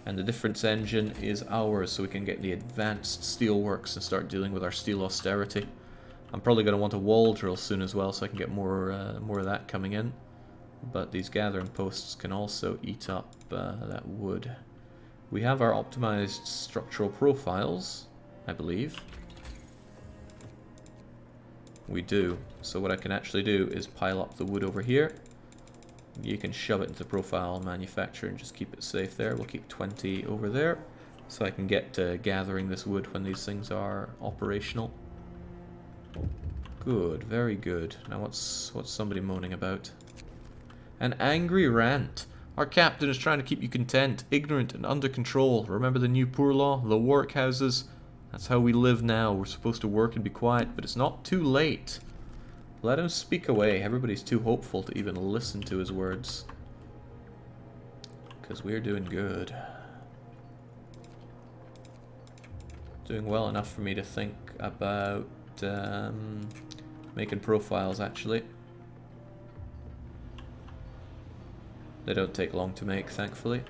And the difference engine is ours, so we can get the advanced steelworks and start dealing with our steel austerity. I'm probably going to want a wall drill soon as well, so I can get more uh, more of that coming in. But these gathering posts can also eat up uh, that wood. We have our optimized structural profiles, I believe. We do. So what I can actually do is pile up the wood over here. You can shove it into profile manufacture and just keep it safe there. We'll keep 20 over there. So I can get to gathering this wood when these things are operational. Good, very good. Now what's what's somebody moaning about? An angry rant. Our captain is trying to keep you content, ignorant and under control. Remember the new poor law? The workhouses? That's how we live now. We're supposed to work and be quiet, but it's not too late. Let him speak away. Everybody's too hopeful to even listen to his words. Because we're doing good. Doing well enough for me to think about um, making profiles, actually. They don't take long to make, thankfully.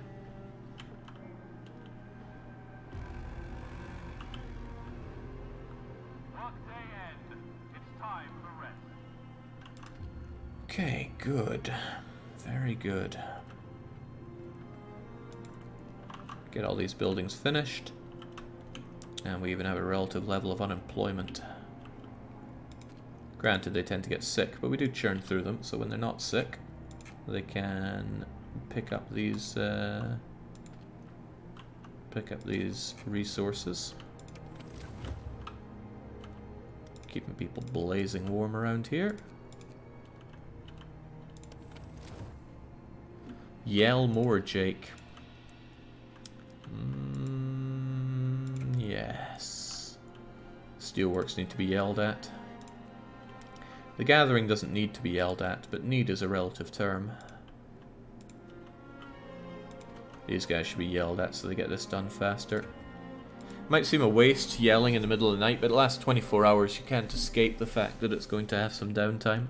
Okay, good. Very good. Get all these buildings finished. And we even have a relative level of unemployment. Granted, they tend to get sick, but we do churn through them, so when they're not sick, they can pick up these uh, pick up these resources. Keeping people blazing warm around here. Yell more, Jake. Mm, yes. Steelworks need to be yelled at. The gathering doesn't need to be yelled at, but need is a relative term. These guys should be yelled at so they get this done faster. Might seem a waste yelling in the middle of the night, but it lasts 24 hours. You can't escape the fact that it's going to have some downtime.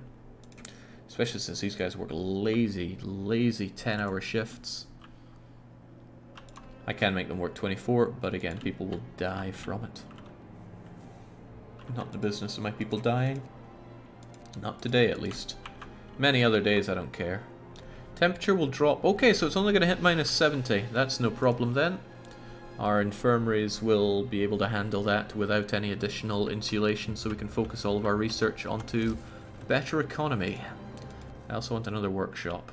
Especially since these guys work lazy, lazy 10-hour shifts. I can make them work 24, but again, people will die from it. Not the business of my people dying. Not today, at least. Many other days, I don't care. Temperature will drop. Okay, so it's only going to hit minus 70. That's no problem then. Our infirmaries will be able to handle that without any additional insulation, so we can focus all of our research onto better economy. I also want another workshop.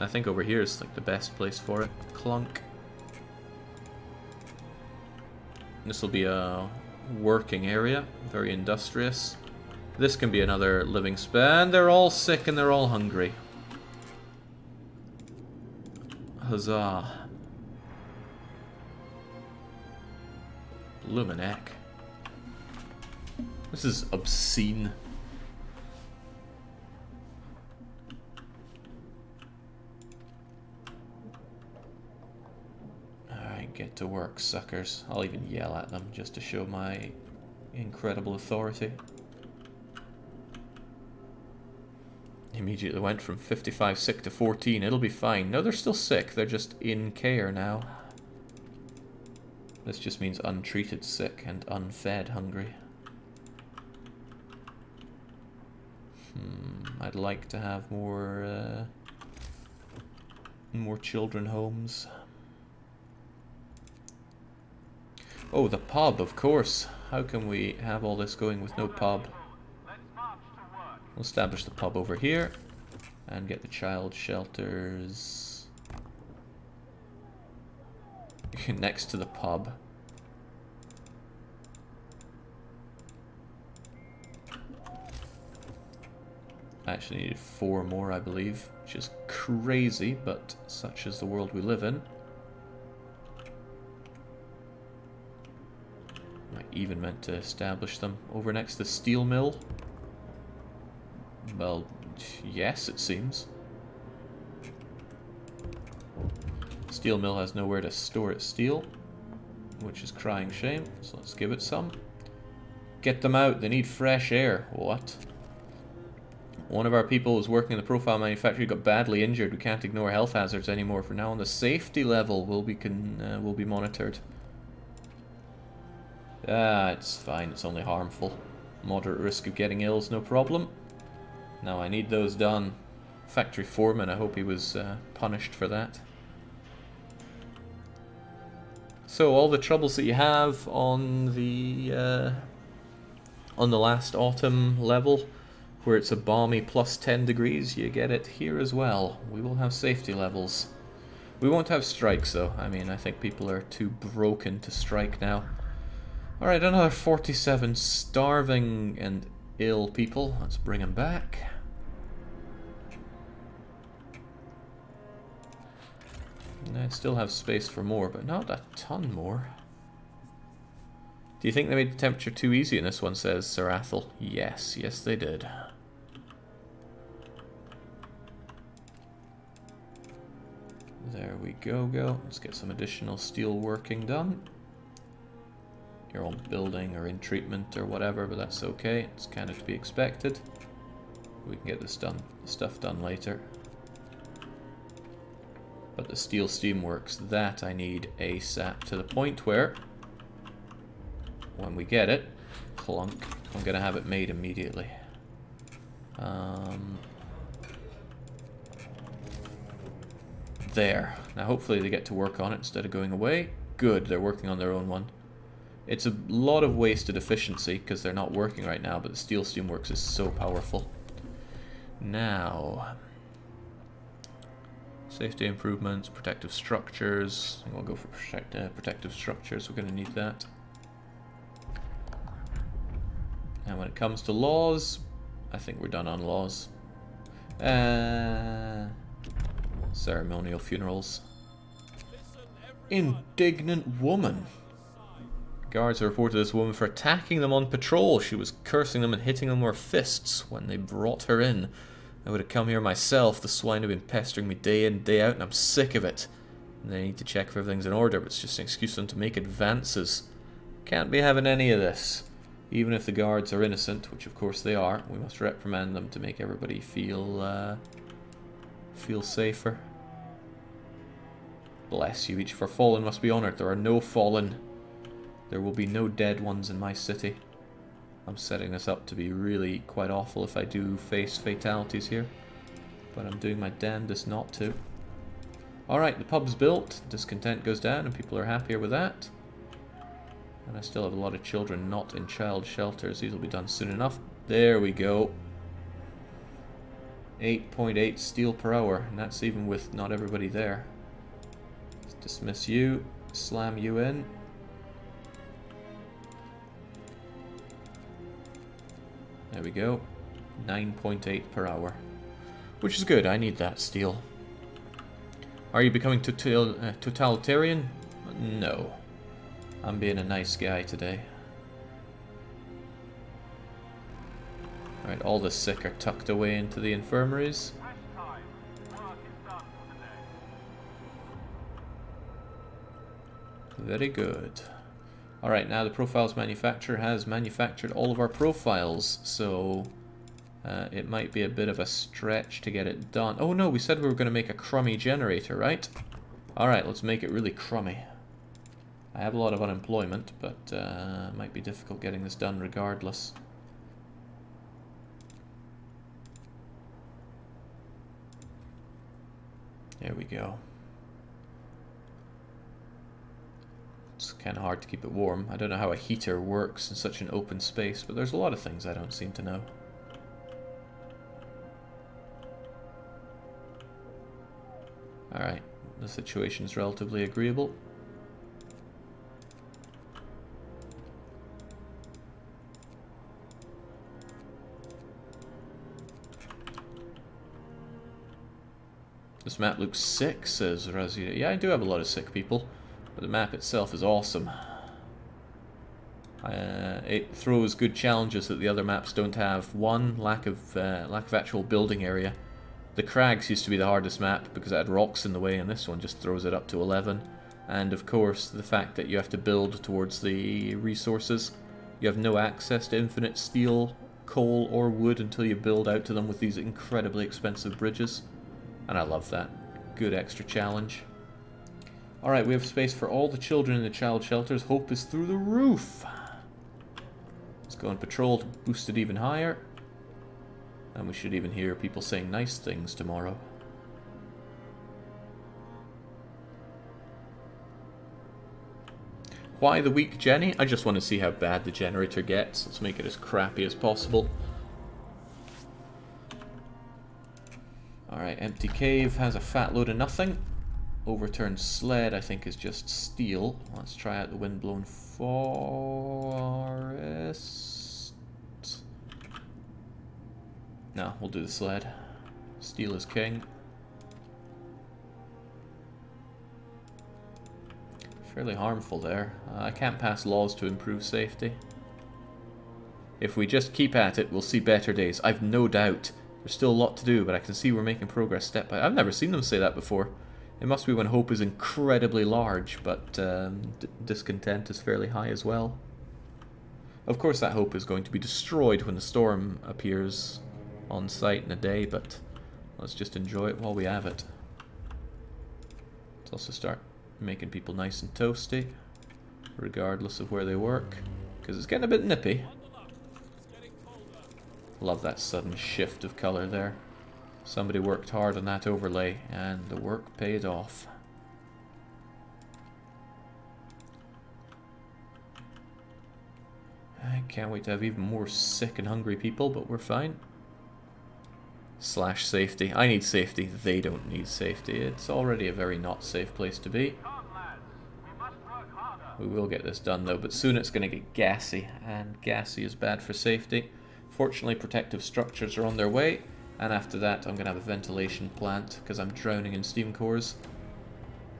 I think over here is like the best place for it. Clunk. This will be a working area, very industrious. This can be another living span. They're all sick and they're all hungry. Huzzah. Luminac. This is obscene. Get to work, suckers. I'll even yell at them just to show my incredible authority. Immediately went from 55 sick to 14. It'll be fine. No, they're still sick. They're just in care now. This just means untreated sick and unfed hungry. Hmm, I'd like to have more, uh, more children homes. Oh, the pub, of course. How can we have all this going with no pub? We'll establish the pub over here and get the child shelters next to the pub. I actually needed four more, I believe, which is crazy, but such is the world we live in. Even meant to establish them over next to the steel mill. Well, yes, it seems. Steel mill has nowhere to store its steel, which is crying shame, so let's give it some. Get them out, they need fresh air. What? One of our people was working in the profile manufacturer got badly injured. We can't ignore health hazards anymore. For now on the safety level will be can uh, will be monitored. Ah, it's fine. It's only harmful. Moderate risk of getting ill is no problem. Now I need those done. Factory foreman, I hope he was uh, punished for that. So all the troubles that you have on the uh, on the last autumn level, where it's a balmy plus 10 degrees, you get it here as well. We will have safety levels. We won't have strikes though. I mean, I think people are too broken to strike now. Alright, another 47 starving and ill people. Let's bring them back. I still have space for more, but not a ton more. Do you think they made the temperature too easy in this one, says Sir Athel. Yes, yes they did. There we go, go. Let's get some additional steel working done. You're all building or in treatment or whatever, but that's okay. It's kind of to be expected. We can get this done, stuff done later. But the steel steamworks, that I need ASAP to the point where when we get it, clunk, I'm going to have it made immediately. Um, there. Now hopefully they get to work on it instead of going away. Good, they're working on their own one. It's a lot of wasted efficiency because they're not working right now, but the steel steamworks is so powerful. Now, safety improvements, protective structures. We'll go for protect, uh, protective structures. We're going to need that. And when it comes to laws, I think we're done on laws. Uh, ceremonial funerals. Indignant woman. Guards have reported this woman for attacking them on patrol. She was cursing them and hitting them with her fists when they brought her in. I would have come here myself. The swine have been pestering me day in, day out, and I'm sick of it. And they need to check if everything's in order, but it's just an excuse for them to make advances. Can't be having any of this. Even if the guards are innocent, which of course they are, we must reprimand them to make everybody feel uh, feel safer. Bless you, each for fallen must be honoured. There are no fallen. There will be no dead ones in my city. I'm setting this up to be really quite awful if I do face fatalities here. But I'm doing my damnedest not to. Alright, the pub's built, discontent goes down, and people are happier with that. And I still have a lot of children not in child shelters. These will be done soon enough. There we go. 8.8 .8 steel per hour, and that's even with not everybody there. Let's dismiss you, slam you in. There we go. 9.8 per hour. Which is good, I need that steel. Are you becoming total, uh, totalitarian? No. I'm being a nice guy today. Alright, all the sick are tucked away into the infirmaries. Very good. Alright, now the profiles manufacturer has manufactured all of our profiles, so uh, it might be a bit of a stretch to get it done. Oh no, we said we were going to make a crummy generator, right? Alright, let's make it really crummy. I have a lot of unemployment, but uh, might be difficult getting this done regardless. There we go. It's kind of hard to keep it warm. I don't know how a heater works in such an open space, but there's a lot of things I don't seem to know. Alright, the situation is relatively agreeable. This map looks sick, says Razia. Yeah, I do have a lot of sick people, but the map itself is awesome. Uh, it throws good challenges that the other maps don't have. One, lack of uh, lack of actual building area. The Crags used to be the hardest map because it had rocks in the way, and this one just throws it up to 11. And of course, the fact that you have to build towards the resources. You have no access to infinite steel, coal, or wood until you build out to them with these incredibly expensive bridges. And I love that. Good extra challenge. Alright, we have space for all the children in the child shelters. Hope is through the roof. Let's go on patrol to boost it even higher. And we should even hear people saying nice things tomorrow. Why the weak Jenny? I just want to see how bad the generator gets. Let's make it as crappy as possible. Alright, Empty Cave has a fat load of nothing. Overturned Sled, I think, is just steel. Let's try out the Windblown Forest. No, we'll do the Sled. Steel is king. Fairly harmful there. Uh, I can't pass laws to improve safety. If we just keep at it, we'll see better days. I've no doubt. There's still a lot to do, but I can see we're making progress step by... I've never seen them say that before. It must be when hope is incredibly large, but um, discontent is fairly high as well. Of course that hope is going to be destroyed when the storm appears on site in a day, but let's just enjoy it while we have it. Let's also start making people nice and toasty, regardless of where they work, because it's getting a bit nippy. Love that sudden shift of colour there. Somebody worked hard on that overlay and the work paid off. I can't wait to have even more sick and hungry people, but we're fine. Slash safety. I need safety. They don't need safety. It's already a very not safe place to be. We will get this done though, but soon it's going to get gassy, and gassy is bad for safety. Fortunately, protective structures are on their way, and after that I'm going to have a ventilation plant, because I'm drowning in steam cores.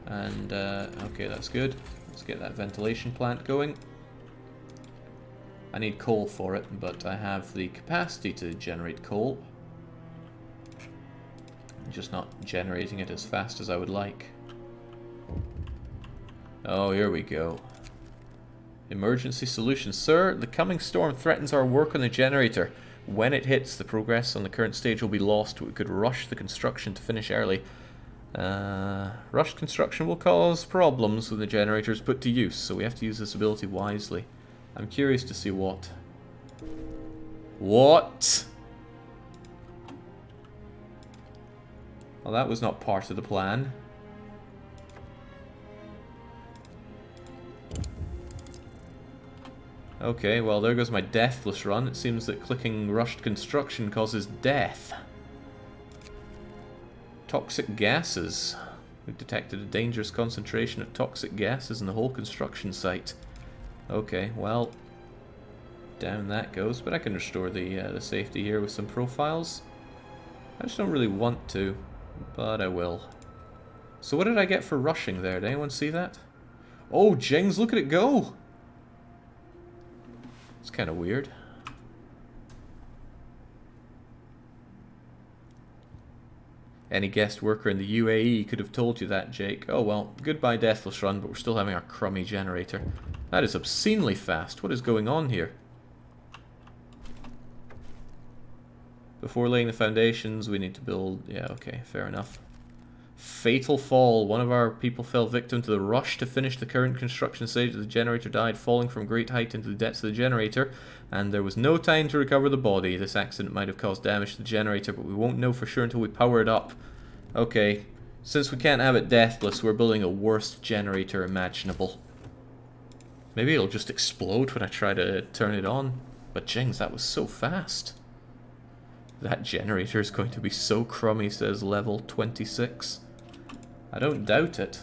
And, uh, okay, that's good. Let's get that ventilation plant going. I need coal for it, but I have the capacity to generate coal. I'm just not generating it as fast as I would like. Oh, here we go. Emergency solution. Sir, the coming storm threatens our work on the generator. When it hits, the progress on the current stage will be lost. We could rush the construction to finish early. Uh, rushed construction will cause problems when the generator is put to use, so we have to use this ability wisely. I'm curious to see what. What? Well, that was not part of the plan. Okay, well there goes my deathless run. It seems that clicking rushed construction causes death. Toxic gases. We've detected a dangerous concentration of toxic gases in the whole construction site. Okay, well, down that goes, but I can restore the, uh, the safety here with some profiles. I just don't really want to, but I will. So what did I get for rushing there? Did anyone see that? Oh, Jings, look at it go! It's kind of weird. Any guest worker in the UAE could have told you that, Jake. Oh well, goodbye Deathless Run, but we're still having our crummy generator. That is obscenely fast. What is going on here? Before laying the foundations, we need to build... Yeah, okay, fair enough. Fatal fall. One of our people fell victim to the rush to finish the current construction stage. The generator died, falling from great height into the depths of the generator, and there was no time to recover the body. This accident might have caused damage to the generator, but we won't know for sure until we power it up. Okay, since we can't have it deathless, we're building a worst generator imaginable. Maybe it'll just explode when I try to turn it on. But jings, that was so fast. That generator is going to be so crummy, says level 26. I don't doubt it.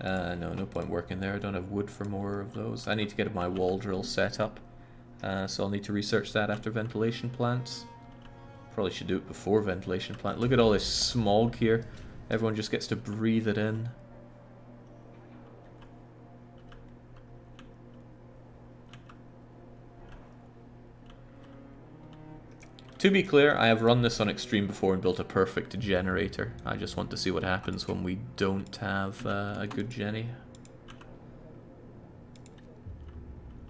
Uh, no, no point working there. I don't have wood for more of those. I need to get my wall drill set up. Uh, so I'll need to research that after ventilation plants. Probably should do it before ventilation plant. Look at all this smog here. Everyone just gets to breathe it in. To be clear, I have run this on Extreme before and built a perfect generator. I just want to see what happens when we don't have uh, a good Jenny.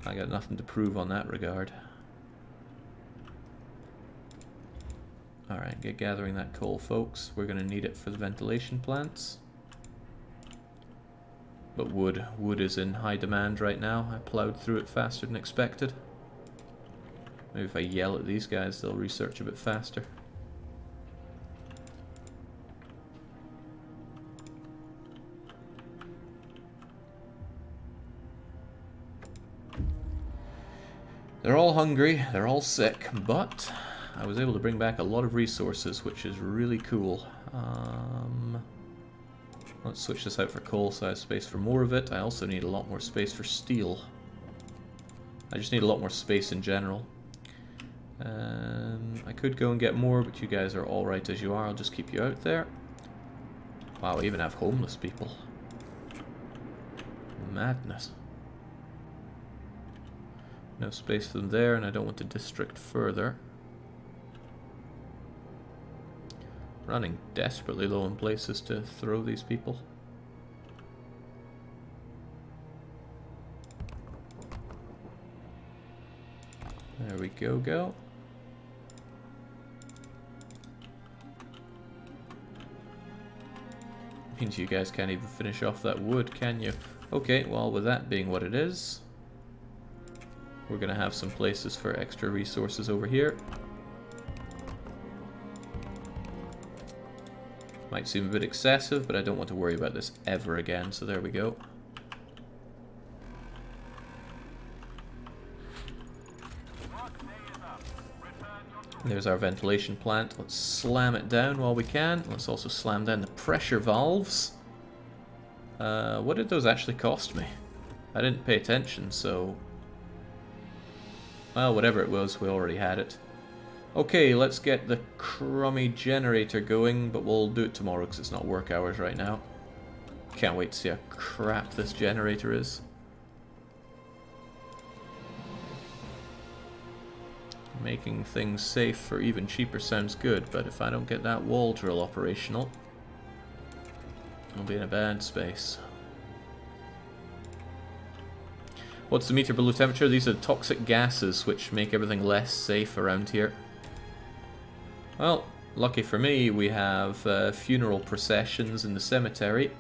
I got nothing to prove on that regard. Alright, get gathering that coal, folks. We're going to need it for the ventilation plants. But wood. Wood is in high demand right now. I plowed through it faster than expected. Maybe if I yell at these guys, they'll research a bit faster. They're all hungry, they're all sick, but I was able to bring back a lot of resources, which is really cool. Um, let's switch this out for coal, so I have space for more of it. I also need a lot more space for steel. I just need a lot more space in general. Um, I could go and get more, but you guys are alright as you are. I'll just keep you out there. Wow, I even have homeless people. Madness. No space for them there, and I don't want to district further. Running desperately low in places to throw these people. There we go, go. Means you guys can't even finish off that wood, can you? Okay, well, with that being what it is, we're going to have some places for extra resources over here. Might seem a bit excessive, but I don't want to worry about this ever again, so there we go. There's our ventilation plant. Let's slam it down while we can. Let's also slam down the pressure valves. Uh, what did those actually cost me? I didn't pay attention, so... Well, whatever it was, we already had it. Okay, let's get the crummy generator going, but we'll do it tomorrow because it's not work hours right now. Can't wait to see how crap this generator is. Making things safe for even cheaper sounds good, but if I don't get that wall drill operational, I'll be in a bad space. What's the meter below temperature? These are toxic gases which make everything less safe around here. Well, lucky for me, we have uh, funeral processions in the cemetery.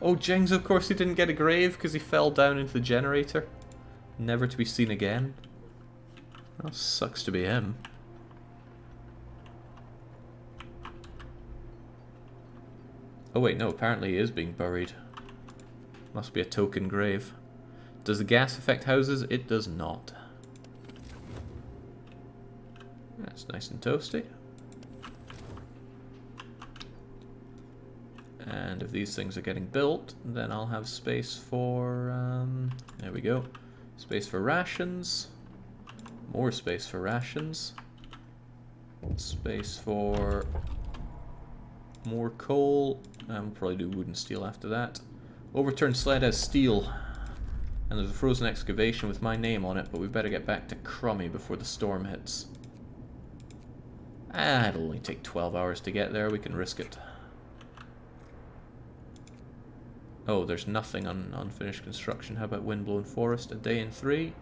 Oh, Jings, of course he didn't get a grave because he fell down into the generator. Never to be seen again. Sucks to be him. Oh wait, no, apparently he is being buried. Must be a token grave. Does the gas affect houses? It does not. That's nice and toasty. And if these things are getting built, then I'll have space for, um, there we go, space for rations. More space for rations. Space for more coal. We'll probably do wood and steel after that. Overturned sled has steel. And there's a frozen excavation with my name on it, but we better get back to Crummy before the storm hits. Ah, it'll only take 12 hours to get there, we can risk it. Oh, there's nothing on unfinished construction. How about Windblown Forest? A day in three?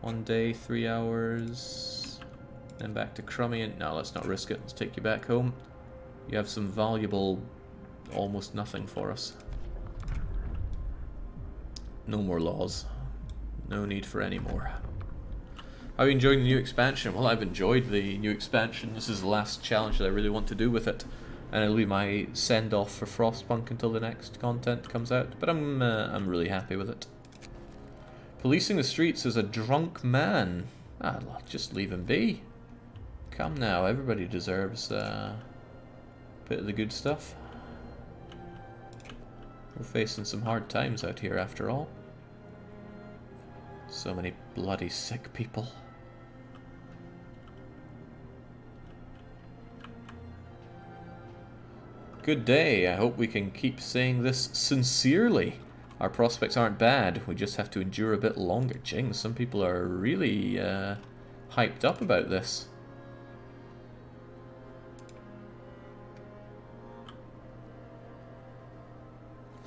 One day, three hours. Then back to Crummy. And no, let's not risk it. Let's take you back home. You have some valuable, almost nothing for us. No more laws. No need for any more. Are you enjoying the new expansion? Well, I've enjoyed the new expansion. This is the last challenge that I really want to do with it. And it'll be my send-off for Frostpunk until the next content comes out. But I'm, uh, I'm really happy with it. Policing the streets is a drunk man. Ah, just leave him be. Come now, everybody deserves uh, a bit of the good stuff. We're facing some hard times out here after all. So many bloody sick people. Good day. I hope we can keep saying this sincerely. Our prospects aren't bad. We just have to endure a bit longer. Jing, some people are really uh, hyped up about this.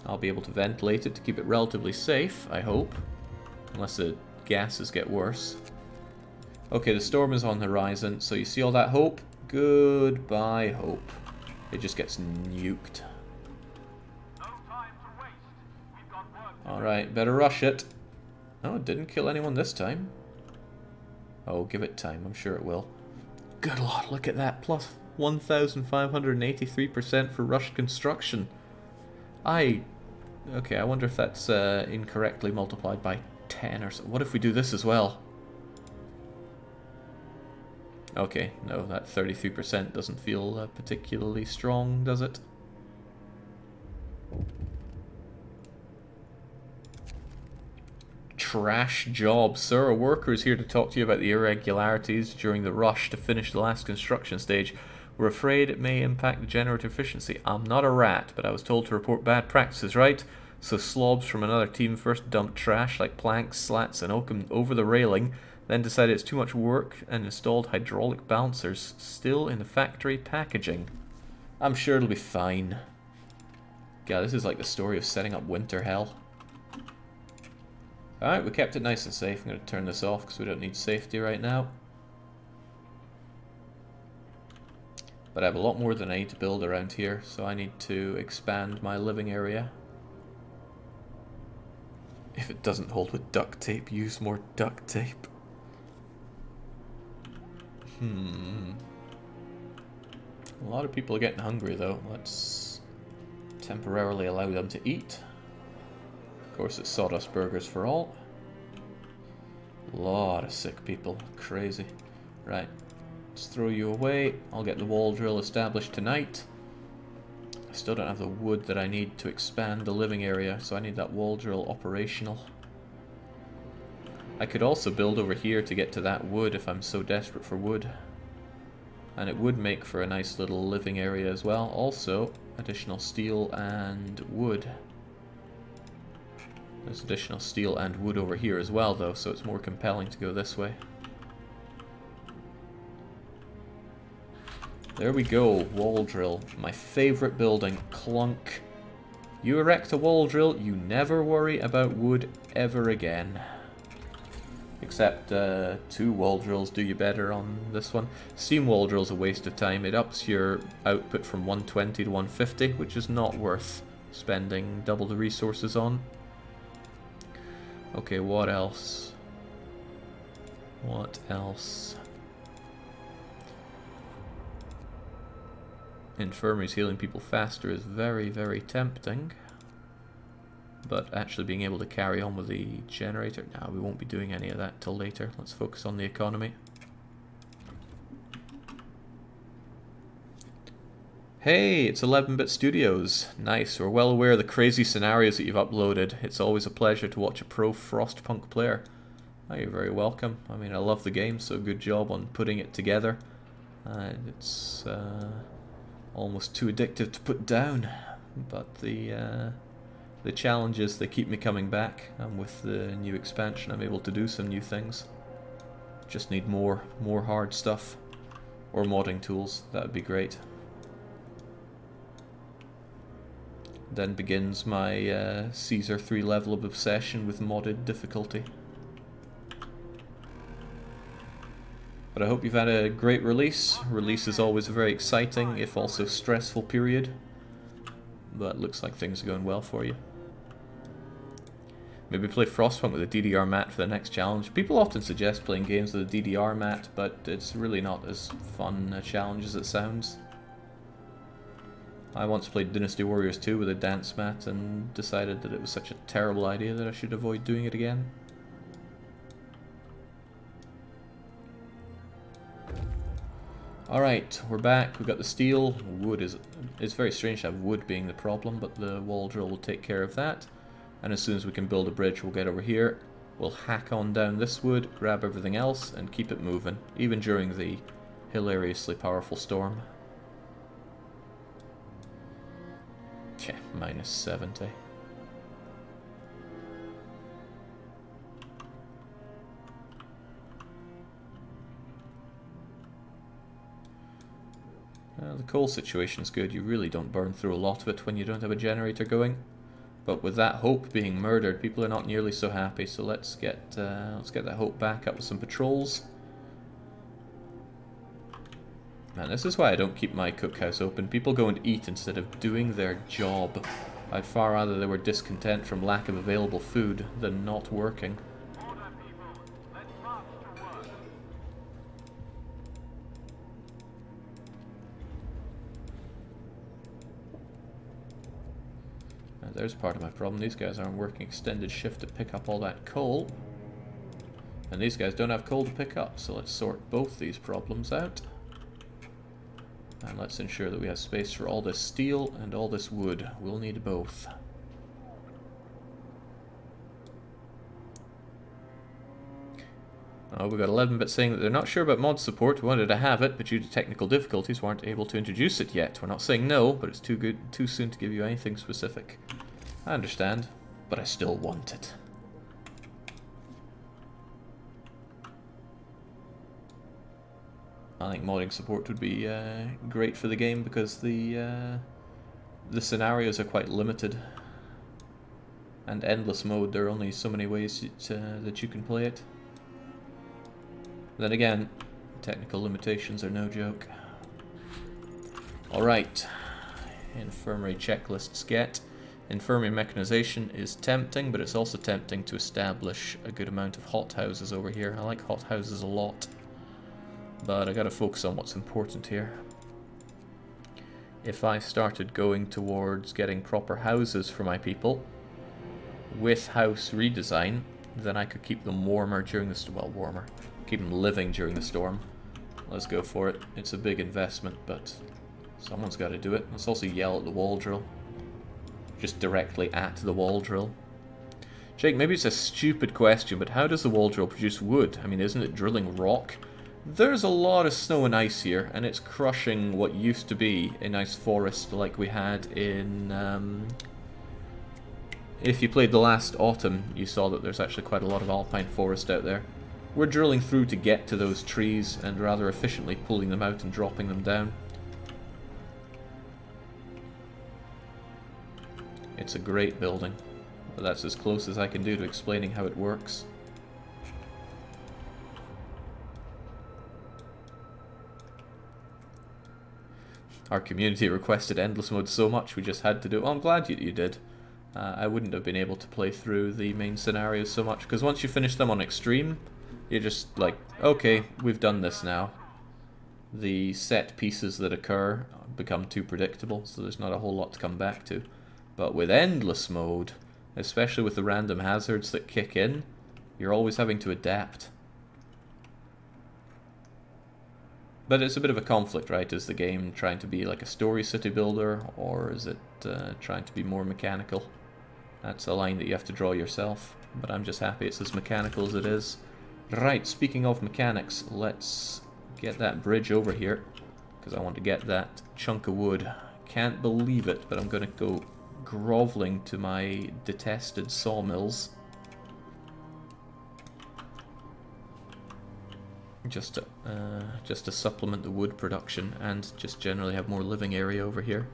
I'll be able to ventilate it to keep it relatively safe, I hope. Unless the gases get worse. Okay, the storm is on the horizon, so you see all that hope? Goodbye, hope. It just gets nuked. Alright, better rush it. Oh, it didn't kill anyone this time. Oh, give it time. I'm sure it will. Good lord, look at that. Plus 1,583% for rushed construction. I... Okay, I wonder if that's uh, incorrectly multiplied by 10 or so. What if we do this as well? Okay, no, that 33% doesn't feel uh, particularly strong, does it? Trash job. Sir, a worker is here to talk to you about the irregularities during the rush to finish the last construction stage. We're afraid it may impact the generator efficiency. I'm not a rat, but I was told to report bad practices, right? So slobs from another team first dumped trash like planks, slats, and oakum over the railing, then decided it's too much work and installed hydraulic bouncers still in the factory packaging. I'm sure it'll be fine. God, this is like the story of setting up winter hell. Alright, we kept it nice and safe. I'm going to turn this off because we don't need safety right now. But I have a lot more than I need to build around here, so I need to expand my living area. If it doesn't hold with duct tape, use more duct tape. Hmm. A lot of people are getting hungry though. Let's temporarily allow them to eat. Of course it's sawdust burgers for all. A lot of sick people. Crazy. Right. Let's throw you away. I'll get the wall drill established tonight. I still don't have the wood that I need to expand the living area, so I need that wall drill operational. I could also build over here to get to that wood if I'm so desperate for wood. And it would make for a nice little living area as well. Also, additional steel and wood. There's additional steel and wood over here as well though, so it's more compelling to go this way. There we go, wall drill. My favourite building, Clunk. You erect a wall drill, you never worry about wood ever again. Except uh, two wall drills do you better on this one. Steam wall drill's a waste of time. It ups your output from 120 to 150, which is not worth spending double the resources on. Okay, what else? What else? Infirmaries healing people faster is very, very tempting. But actually being able to carry on with the generator... now we won't be doing any of that till later. Let's focus on the economy. Hey, it's 11-Bit Studios. Nice, we're well aware of the crazy scenarios that you've uploaded. It's always a pleasure to watch a pro Frostpunk player. Oh, you're very welcome. I mean, I love the game, so good job on putting it together. Uh, it's uh, almost too addictive to put down, but the uh, the challenges, they keep me coming back, and with the new expansion I'm able to do some new things. Just need more, more hard stuff, or modding tools, that would be great. Then begins my uh, Caesar 3 level of obsession with modded difficulty. But I hope you've had a great release. Release is always a very exciting, if also stressful period. But looks like things are going well for you. Maybe play Frostpunk with a DDR mat for the next challenge. People often suggest playing games with a DDR mat, but it's really not as fun a challenge as it sounds. I once played Dynasty Warriors 2 with a dance mat and decided that it was such a terrible idea that I should avoid doing it again. Alright, we're back. We've got the steel. Wood is... It's very strange to have wood being the problem, but the wall drill will take care of that. And as soon as we can build a bridge, we'll get over here. We'll hack on down this wood, grab everything else, and keep it moving, even during the hilariously powerful storm. Yeah, minus 70. Uh, the coal situation is good. You really don't burn through a lot of it when you don't have a generator going. But with that hope being murdered, people are not nearly so happy. So let's get uh, let's get that hope back up with some patrols. Man, this is why I don't keep my cookhouse open. People go and eat instead of doing their job. I'd far rather they were discontent from lack of available food than not working. there's part of my problem. These guys aren't working extended shift to pick up all that coal. And these guys don't have coal to pick up, so let's sort both these problems out. And let's ensure that we have space for all this steel and all this wood. We'll need both. Oh, we got 11-bit saying that they're not sure about mod support, we wanted to have it, but due to technical difficulties weren't able to introduce it yet. We're not saying no, but it's too good, too soon to give you anything specific. I understand, but I still want it. I think modding support would be uh, great for the game because the uh, the scenarios are quite limited and endless mode. There are only so many ways uh, that you can play it. Then again, technical limitations are no joke. Alright, infirmary checklists get. Infirmary mechanization is tempting, but it's also tempting to establish a good amount of hothouses over here. I like hothouses a lot. But I gotta focus on what's important here. If I started going towards getting proper houses for my people, with house redesign, then I could keep them warmer during the storm. Well, warmer. Keep them living during the storm. Let's go for it. It's a big investment, but someone's got to do it. Let's also yell at the wall drill. Just directly at the wall drill. Jake, maybe it's a stupid question, but how does the wall drill produce wood? I mean, isn't it drilling rock? There's a lot of snow and ice here, and it's crushing what used to be a nice forest like we had in... Um, if you played the last autumn, you saw that there's actually quite a lot of alpine forest out there. We're drilling through to get to those trees and rather efficiently pulling them out and dropping them down. It's a great building, but that's as close as I can do to explaining how it works. Our community requested Endless Mode so much, we just had to do it. Well, I'm glad you, you did. Uh, I wouldn't have been able to play through the main scenarios so much, because once you finish them on Extreme, you're just like, okay, we've done this now. The set pieces that occur become too predictable, so there's not a whole lot to come back to. But with Endless Mode, especially with the random hazards that kick in, you're always having to adapt. But it's a bit of a conflict, right? Is the game trying to be like a story city builder, or is it uh, trying to be more mechanical? That's a line that you have to draw yourself, but I'm just happy it's as mechanical as it is. Right, speaking of mechanics, let's get that bridge over here, because I want to get that chunk of wood. Can't believe it, but I'm going to go groveling to my detested sawmills. Just to, uh, just to supplement the wood production and just generally have more living area over here.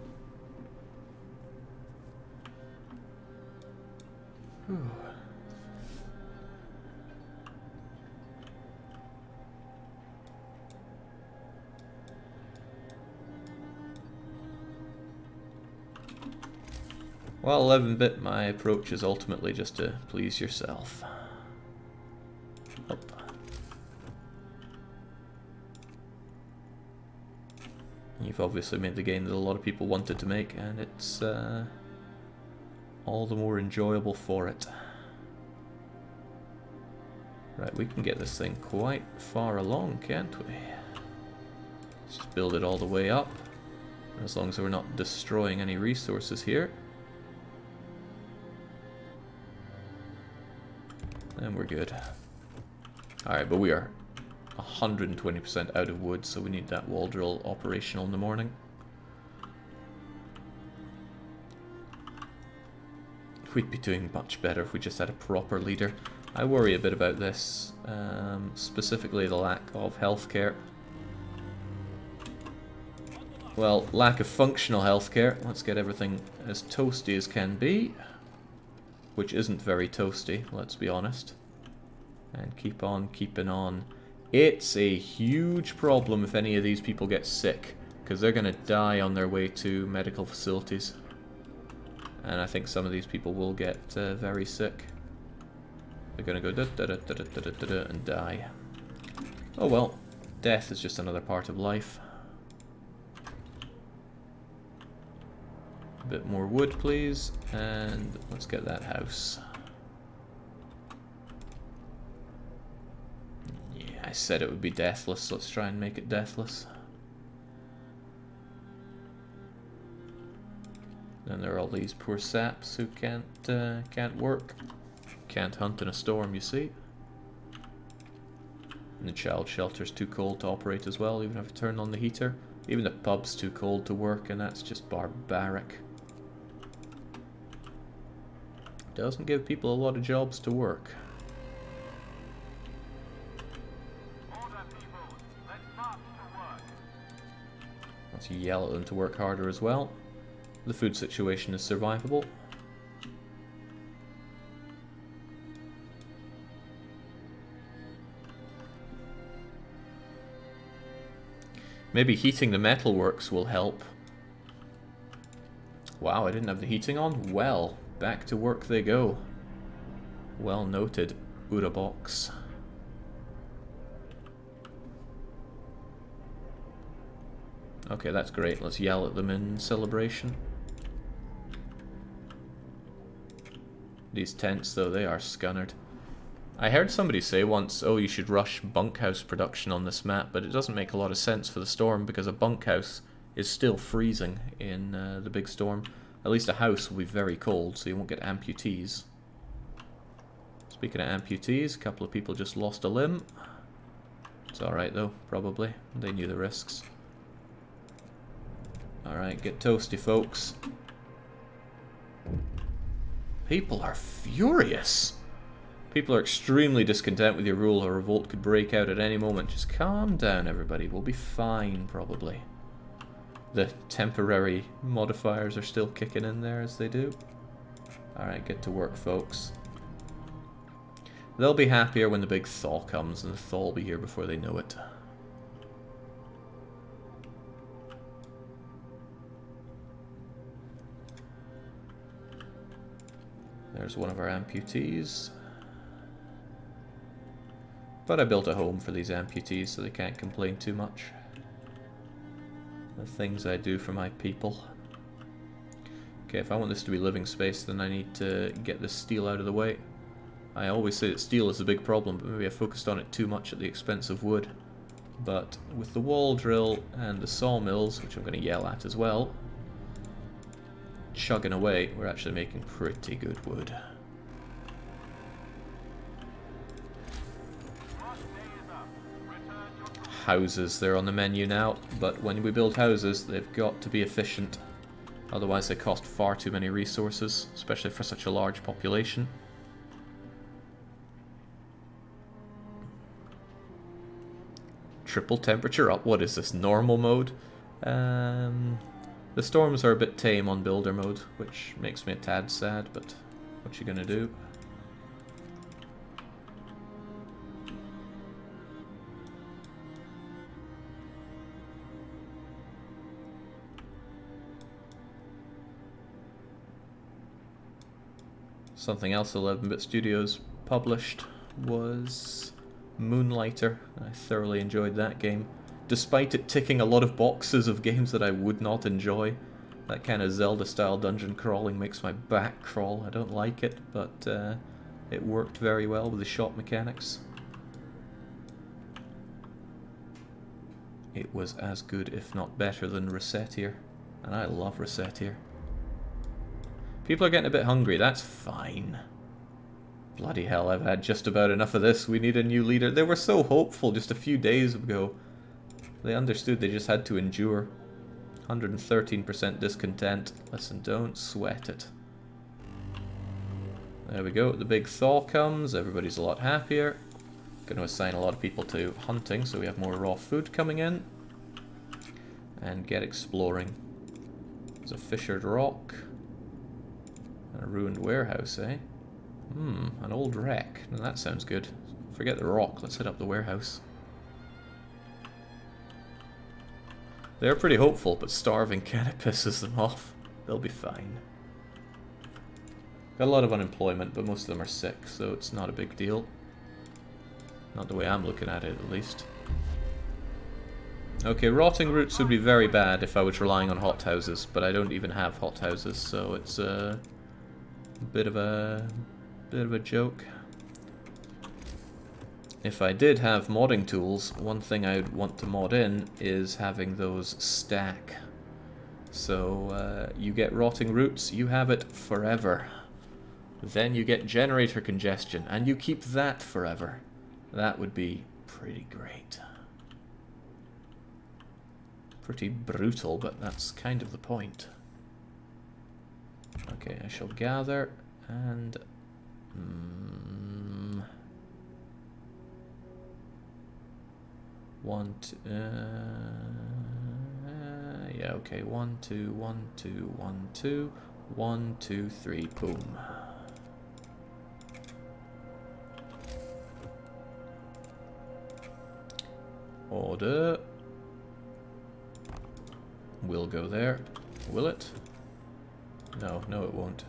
Well, 11-bit, my approach is ultimately just to please yourself. You've obviously made the game that a lot of people wanted to make, and it's uh, all the more enjoyable for it. Right, we can get this thing quite far along, can't we? Just build it all the way up, as long as we're not destroying any resources here. Then we're good. Alright, but we are 120% out of wood, so we need that wall drill operational in the morning. we'd be doing much better if we just had a proper leader. I worry a bit about this, um, specifically the lack of healthcare. Well, lack of functional healthcare. Let's get everything as toasty as can be. Which isn't very toasty, let's be honest. And keep on keeping on. It's a huge problem if any of these people get sick. Because they're going to die on their way to medical facilities. And I think some of these people will get uh, very sick. They're going to go da da da da da da da da and die. Oh well, death is just another part of life. A bit more wood, please, and let's get that house. Yeah, I said it would be deathless. Let's try and make it deathless. Then there are all these poor saps who can't uh, can't work, can't hunt in a storm. You see. And the child shelter's too cold to operate as well, even if I turn on the heater. Even the pub's too cold to work, and that's just barbaric. Doesn't give people a lot of jobs to work. Let's yell at them to work harder as well. The food situation is survivable. Maybe heating the metalworks will help. Wow, I didn't have the heating on? Well, Back to work they go. Well noted, Urabox. Okay, that's great. Let's yell at them in celebration. These tents, though, they are scunnered. I heard somebody say once, oh, you should rush bunkhouse production on this map, but it doesn't make a lot of sense for the storm because a bunkhouse is still freezing in uh, the big storm. At least a house will be very cold, so you won't get amputees. Speaking of amputees, a couple of people just lost a limb. It's alright though, probably. They knew the risks. Alright, get toasty folks. People are furious. People are extremely discontent with your rule. A revolt could break out at any moment. Just calm down, everybody. We'll be fine, probably the temporary modifiers are still kicking in there as they do. Alright, get to work, folks. They'll be happier when the big thaw comes, and the thaw will be here before they know it. There's one of our amputees. But I built a home for these amputees so they can't complain too much the things I do for my people. Okay, if I want this to be living space, then I need to get the steel out of the way. I always say that steel is a big problem, but maybe I focused on it too much at the expense of wood. But with the wall drill and the sawmills, which I'm going to yell at as well, chugging away, we're actually making pretty good wood. houses. They're on the menu now, but when we build houses, they've got to be efficient. Otherwise they cost far too many resources, especially for such a large population. Triple temperature up. What is this, normal mode? Um, the storms are a bit tame on builder mode, which makes me a tad sad, but what you gonna do? Something else 11-Bit Studios published was Moonlighter. I thoroughly enjoyed that game. Despite it ticking a lot of boxes of games that I would not enjoy. That kind of Zelda-style dungeon crawling makes my back crawl. I don't like it, but uh, it worked very well with the shot mechanics. It was as good, if not better, than Recettear. And I love Recettear. People are getting a bit hungry, that's fine. Bloody hell, I've had just about enough of this. We need a new leader. They were so hopeful just a few days ago. They understood they just had to endure. 113% discontent. Listen, don't sweat it. There we go, the big thaw comes, everybody's a lot happier. Going to assign a lot of people to hunting so we have more raw food coming in. And get exploring. There's a fissured rock. And a ruined warehouse, eh? Hmm, an old wreck. Now that sounds good. Forget the rock, let's hit up the warehouse. They're pretty hopeful, but starving kind of pisses them off. They'll be fine. Got a lot of unemployment, but most of them are sick, so it's not a big deal. Not the way I'm looking at it, at least. Okay, rotting roots would be very bad if I was relying on hothouses, but I don't even have hothouses, so it's a bit of a bit of a joke. If I did have modding tools, one thing I'd want to mod in is having those stack. So uh, you get rotting roots, you have it forever. Then you get generator congestion, and you keep that forever. That would be pretty great. Pretty brutal, but that's kind of the point. Okay, I shall gather and... Um, one, uh, yeah, okay, one, two, one, two, one, two, one, two, three, boom. Order. Will go there. Will it? No, no it won't.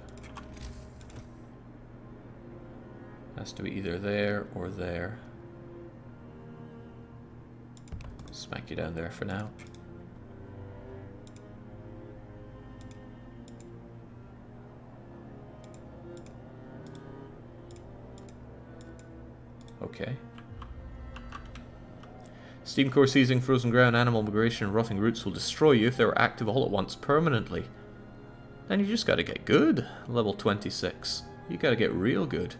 Has to be either there or there. Smack you down there for now. Okay. Steam core seizing, frozen ground, animal migration, and rotting roots will destroy you if they were active all at once permanently. Then you just gotta get good. Level 26. You gotta get real good.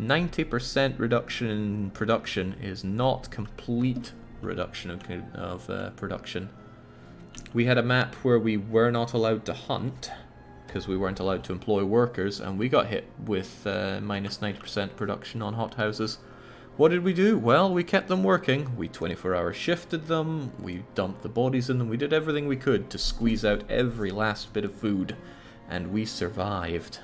90% reduction in production is not complete reduction of, of uh, production. We had a map where we were not allowed to hunt because we weren't allowed to employ workers and we got hit with uh, minus 90% production on hothouses. What did we do? Well, we kept them working. We 24 hour shifted them, we dumped the bodies in them, we did everything we could to squeeze out every last bit of food. And we survived.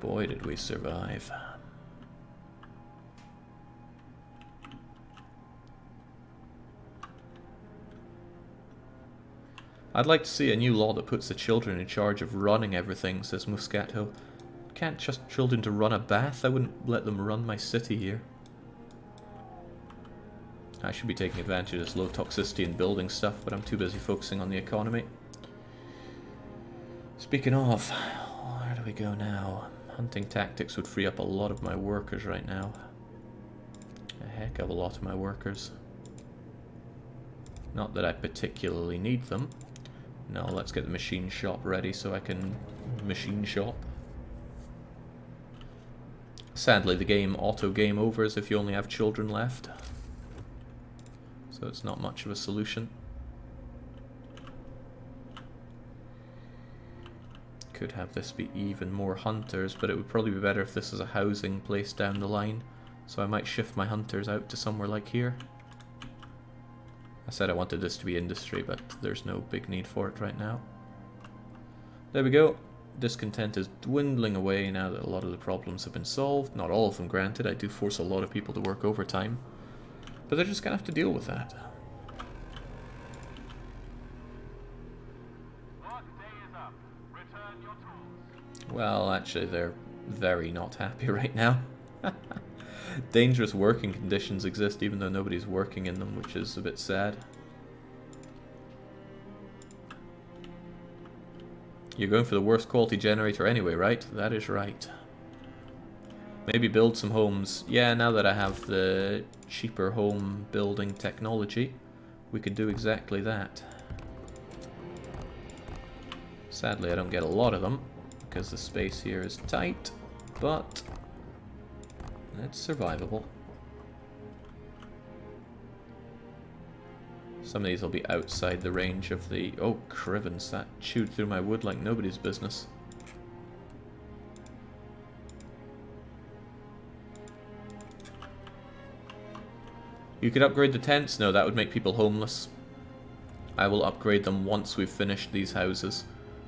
Boy, did we survive. I'd like to see a new law that puts the children in charge of running everything, says Muscato. Can't trust children to run a bath, I wouldn't let them run my city here. I should be taking advantage of this low toxicity and building stuff, but I'm too busy focusing on the economy. Speaking of, where do we go now? Hunting tactics would free up a lot of my workers right now. A heck of a lot of my workers. Not that I particularly need them. Now let's get the machine shop ready so I can machine shop. Sadly, the game auto game overs if you only have children left. So it's not much of a solution. Could have this be even more hunters, but it would probably be better if this is a housing place down the line. So I might shift my hunters out to somewhere like here. I said I wanted this to be industry, but there's no big need for it right now. There we go. Discontent is dwindling away now that a lot of the problems have been solved. Not all of them, granted. I do force a lot of people to work overtime. But they're just going to have to deal with that. Well, actually, they're very not happy right now. Dangerous working conditions exist even though nobody's working in them, which is a bit sad. You're going for the worst quality generator anyway, right? That is right. Maybe build some homes. Yeah, now that I have the cheaper home building technology, we could do exactly that. Sadly, I don't get a lot of them, because the space here is tight, but it's survivable. Some of these will be outside the range of the... Oh, crivens, that chewed through my wood like nobody's business. You could upgrade the tents? No, that would make people homeless. I will upgrade them once we've finished these houses.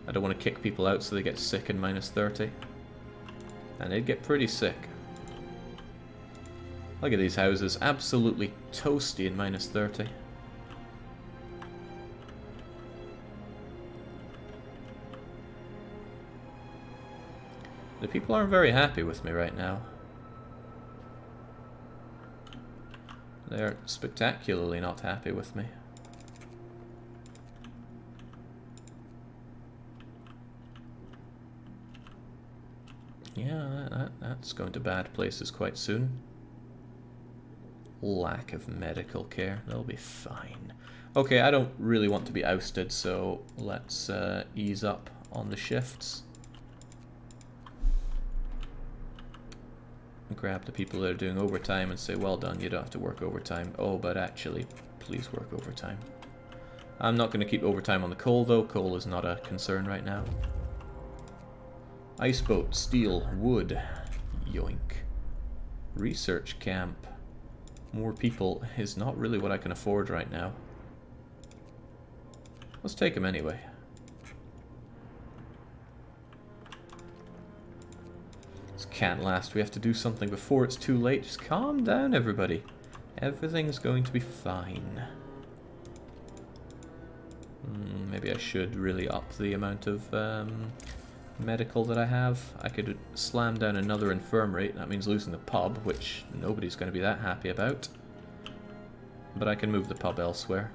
I don't want to kick people out so they get sick in minus 30. And they'd get pretty sick. Look at these houses, absolutely toasty in minus 30. The people aren't very happy with me right now. They're spectacularly not happy with me. Yeah, that, that's going to bad places quite soon. Lack of medical care. They'll be fine. Okay, I don't really want to be ousted, so let's uh, ease up on the shifts. grab the people that are doing overtime and say, well done, you don't have to work overtime. Oh, but actually, please work overtime. I'm not going to keep overtime on the coal, though. Coal is not a concern right now. Ice boat, steel, wood. Yoink. Research camp. More people is not really what I can afford right now. Let's take them anyway. This can't last. We have to do something before it's too late. Just calm down, everybody. Everything's going to be fine. Mm, maybe I should really up the amount of um, medical that I have. I could slam down another infirmary. That means losing the pub, which nobody's going to be that happy about. But I can move the pub elsewhere.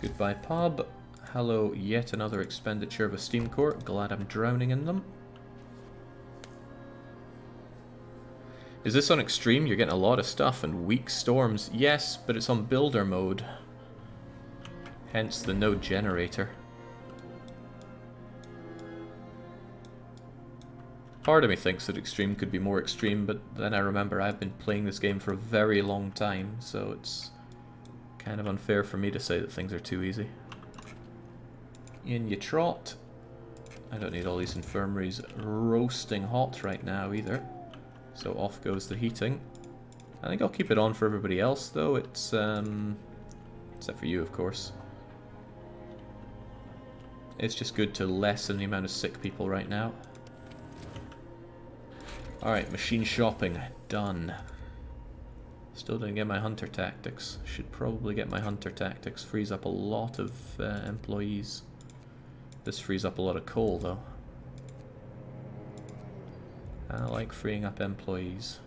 Goodbye pub. Hello, yet another expenditure of a steam core. Glad I'm drowning in them. Is this on extreme? You're getting a lot of stuff and weak storms. Yes, but it's on builder mode. Hence the no generator. Part of me thinks that extreme could be more extreme, but then I remember I've been playing this game for a very long time, so it's Kind of unfair for me to say that things are too easy. In you trot. I don't need all these infirmaries roasting hot right now either. So off goes the heating. I think I'll keep it on for everybody else though. It's, um, except for you of course. It's just good to lessen the amount of sick people right now. Alright, machine shopping. Done. Still didn't get my hunter tactics. Should probably get my hunter tactics. Frees up a lot of uh, employees. This frees up a lot of coal though. I like freeing up employees.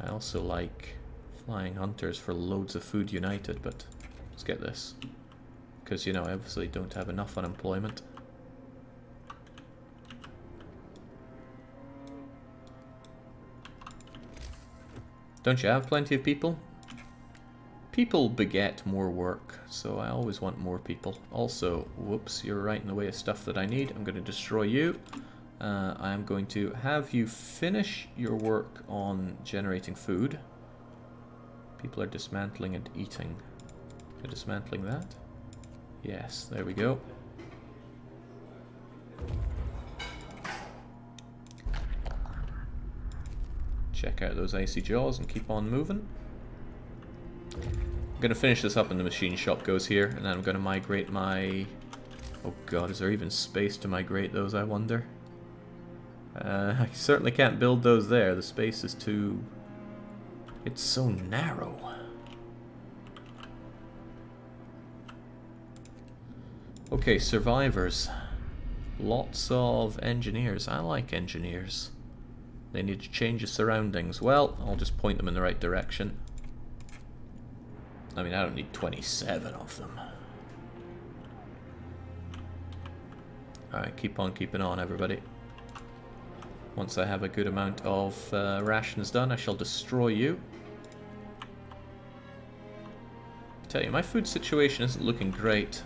I also like flying hunters for loads of food united, but let's get this. Because, you know, I obviously don't have enough unemployment. Don't you have plenty of people? People beget more work, so I always want more people. Also, whoops, you're right in the way of stuff that I need. I'm going to destroy you. Uh, I'm going to have you finish your work on generating food. People are dismantling and eating. They're dismantling that? Yes, there we go. check out those icy jaws and keep on moving. I'm going to finish this up and the machine shop goes here, and then I'm going to migrate my... Oh god, is there even space to migrate those, I wonder? Uh, I certainly can't build those there. The space is too... It's so narrow. Okay, survivors. Lots of engineers. I like engineers. They need to change the surroundings. Well, I'll just point them in the right direction. I mean, I don't need 27 of them. Alright, keep on keeping on, everybody. Once I have a good amount of uh, rations done, I shall destroy you. I tell you, my food situation isn't looking great.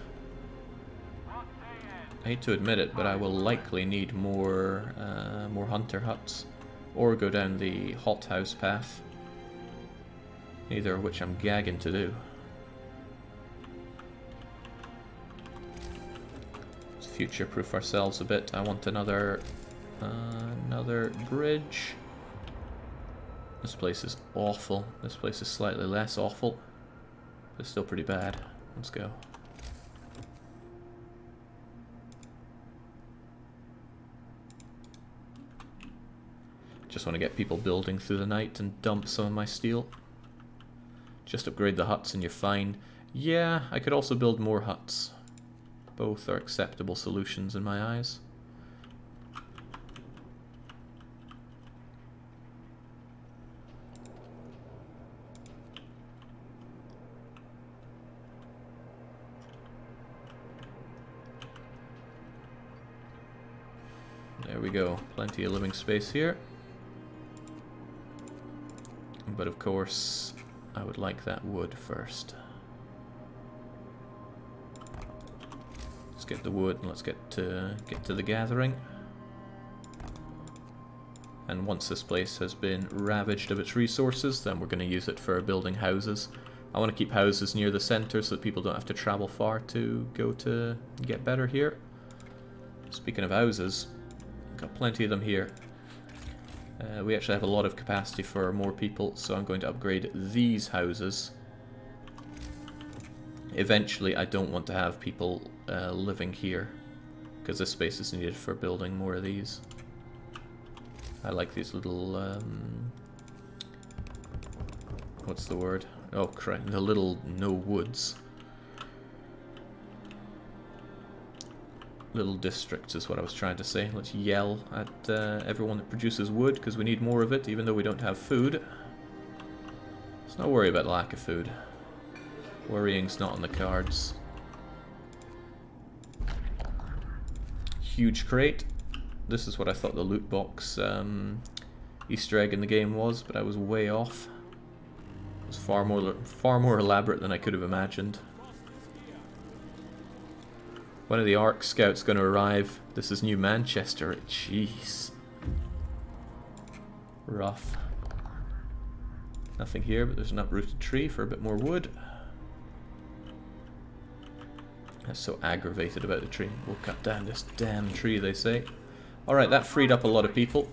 I hate to admit it, but I will likely need more, uh, more hunter huts, or go down the hothouse path. Neither of which I'm gagging to do. Let's future-proof ourselves a bit. I want another, uh, another bridge. This place is awful. This place is slightly less awful, but still pretty bad. Let's go. Just want to get people building through the night and dump some of my steel. Just upgrade the huts and you're fine. Yeah, I could also build more huts. Both are acceptable solutions in my eyes. There we go. Plenty of living space here. But of course, I would like that wood first. Let's get the wood and let's get to get to the gathering. And once this place has been ravaged of its resources, then we're going to use it for building houses. I want to keep houses near the center so that people don't have to travel far to go to get better here. Speaking of houses, got plenty of them here. Uh, we actually have a lot of capacity for more people, so I'm going to upgrade these houses. Eventually, I don't want to have people uh, living here, because this space is needed for building more of these. I like these little, um, what's the word? Oh, crap, the little no woods. Little districts is what I was trying to say. Let's yell at uh, everyone that produces wood because we need more of it even though we don't have food. Let's not worry about lack of food. Worrying's not on the cards. Huge crate. This is what I thought the loot box um, Easter egg in the game was, but I was way off. It was far more far more elaborate than I could have imagined. One of the ARC scouts going to arrive. This is New Manchester. Jeez. Rough. Nothing here, but there's an uprooted tree for a bit more wood. I'm so aggravated about the tree. We'll cut down this damn tree, they say. Alright, that freed up a lot of people.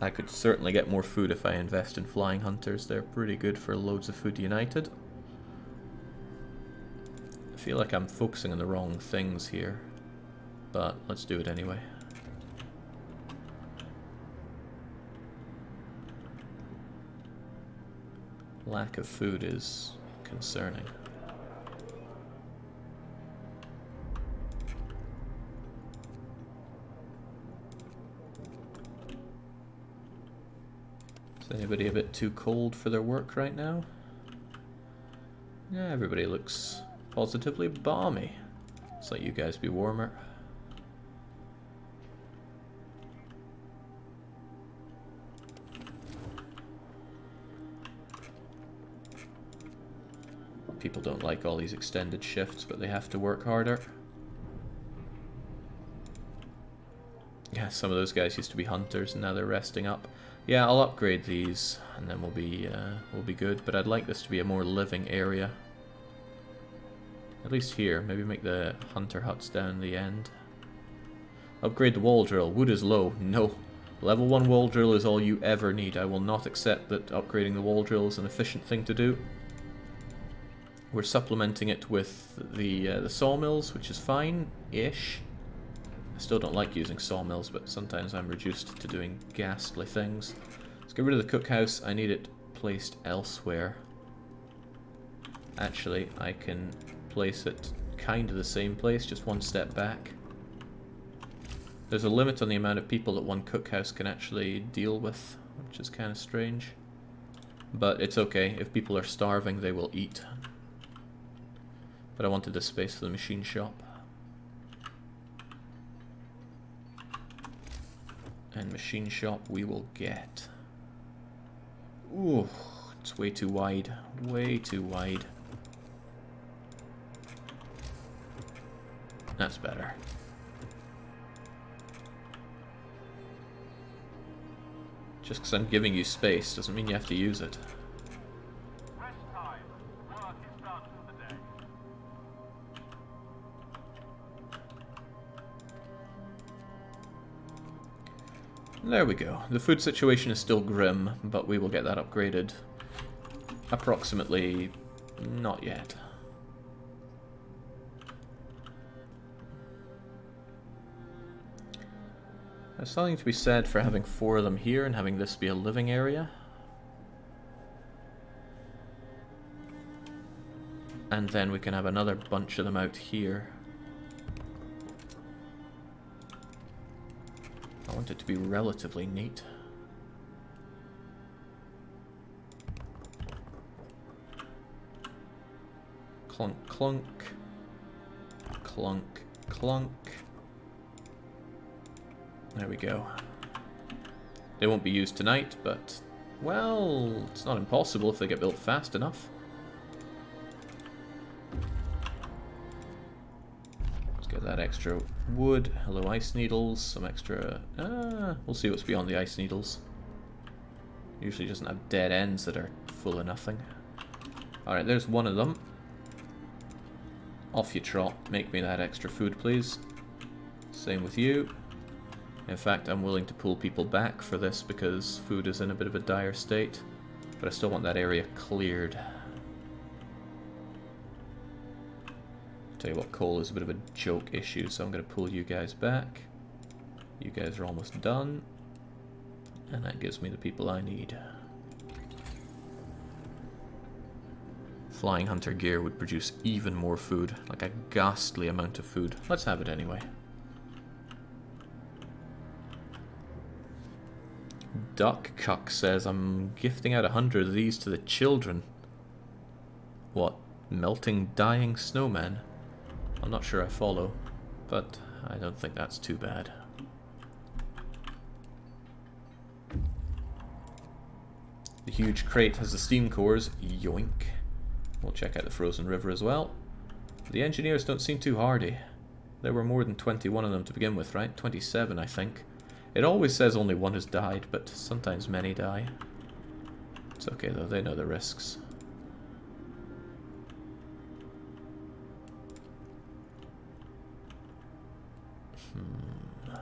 I could certainly get more food if I invest in flying hunters. They're pretty good for loads of food united feel like I'm focusing on the wrong things here, but let's do it anyway. Lack of food is concerning. Is anybody a bit too cold for their work right now? Yeah, everybody looks Positively balmy. Let's let you guys be warmer. People don't like all these extended shifts, but they have to work harder. Yeah, some of those guys used to be hunters and now they're resting up. Yeah, I'll upgrade these and then we'll be uh, we'll be good. But I'd like this to be a more living area. At least here. Maybe make the hunter huts down the end. Upgrade the wall drill. Wood is low. No. Level 1 wall drill is all you ever need. I will not accept that upgrading the wall drill is an efficient thing to do. We're supplementing it with the, uh, the sawmills, which is fine-ish. I still don't like using sawmills, but sometimes I'm reduced to doing ghastly things. Let's get rid of the cookhouse. I need it placed elsewhere. Actually, I can place at kind of the same place, just one step back. There's a limit on the amount of people that one cookhouse can actually deal with, which is kind of strange. But it's okay, if people are starving they will eat. But I wanted this space for the machine shop. And machine shop we will get. Ooh, it's way too wide. Way too wide. That's better. Just because I'm giving you space doesn't mean you have to use it. There we go. The food situation is still grim, but we will get that upgraded. Approximately... not yet. There's something to be said for having four of them here and having this be a living area. And then we can have another bunch of them out here. I want it to be relatively neat. Clunk, clunk. Clunk, clunk. There we go. They won't be used tonight, but, well, it's not impossible if they get built fast enough. Let's get that extra wood. Hello, ice needles. Some extra... Ah, we'll see what's beyond the ice needles. Usually doesn't have dead ends that are full of nothing. Alright, there's one of them. Off you trot. Make me that extra food, please. Same with you. In fact, I'm willing to pull people back for this because food is in a bit of a dire state. But I still want that area cleared. Tell you what, coal is a bit of a joke issue, so I'm going to pull you guys back. You guys are almost done. And that gives me the people I need. Flying Hunter gear would produce even more food, like a ghastly amount of food. Let's have it anyway. Duck Cuck says, I'm gifting out a hundred of these to the children. What? Melting, dying snowmen? I'm not sure I follow, but I don't think that's too bad. The huge crate has the steam cores. Yoink. We'll check out the frozen river as well. The engineers don't seem too hardy. There were more than 21 of them to begin with, right? 27, I think. It always says only one has died, but sometimes many die. It's okay though, they know the risks. Hmm.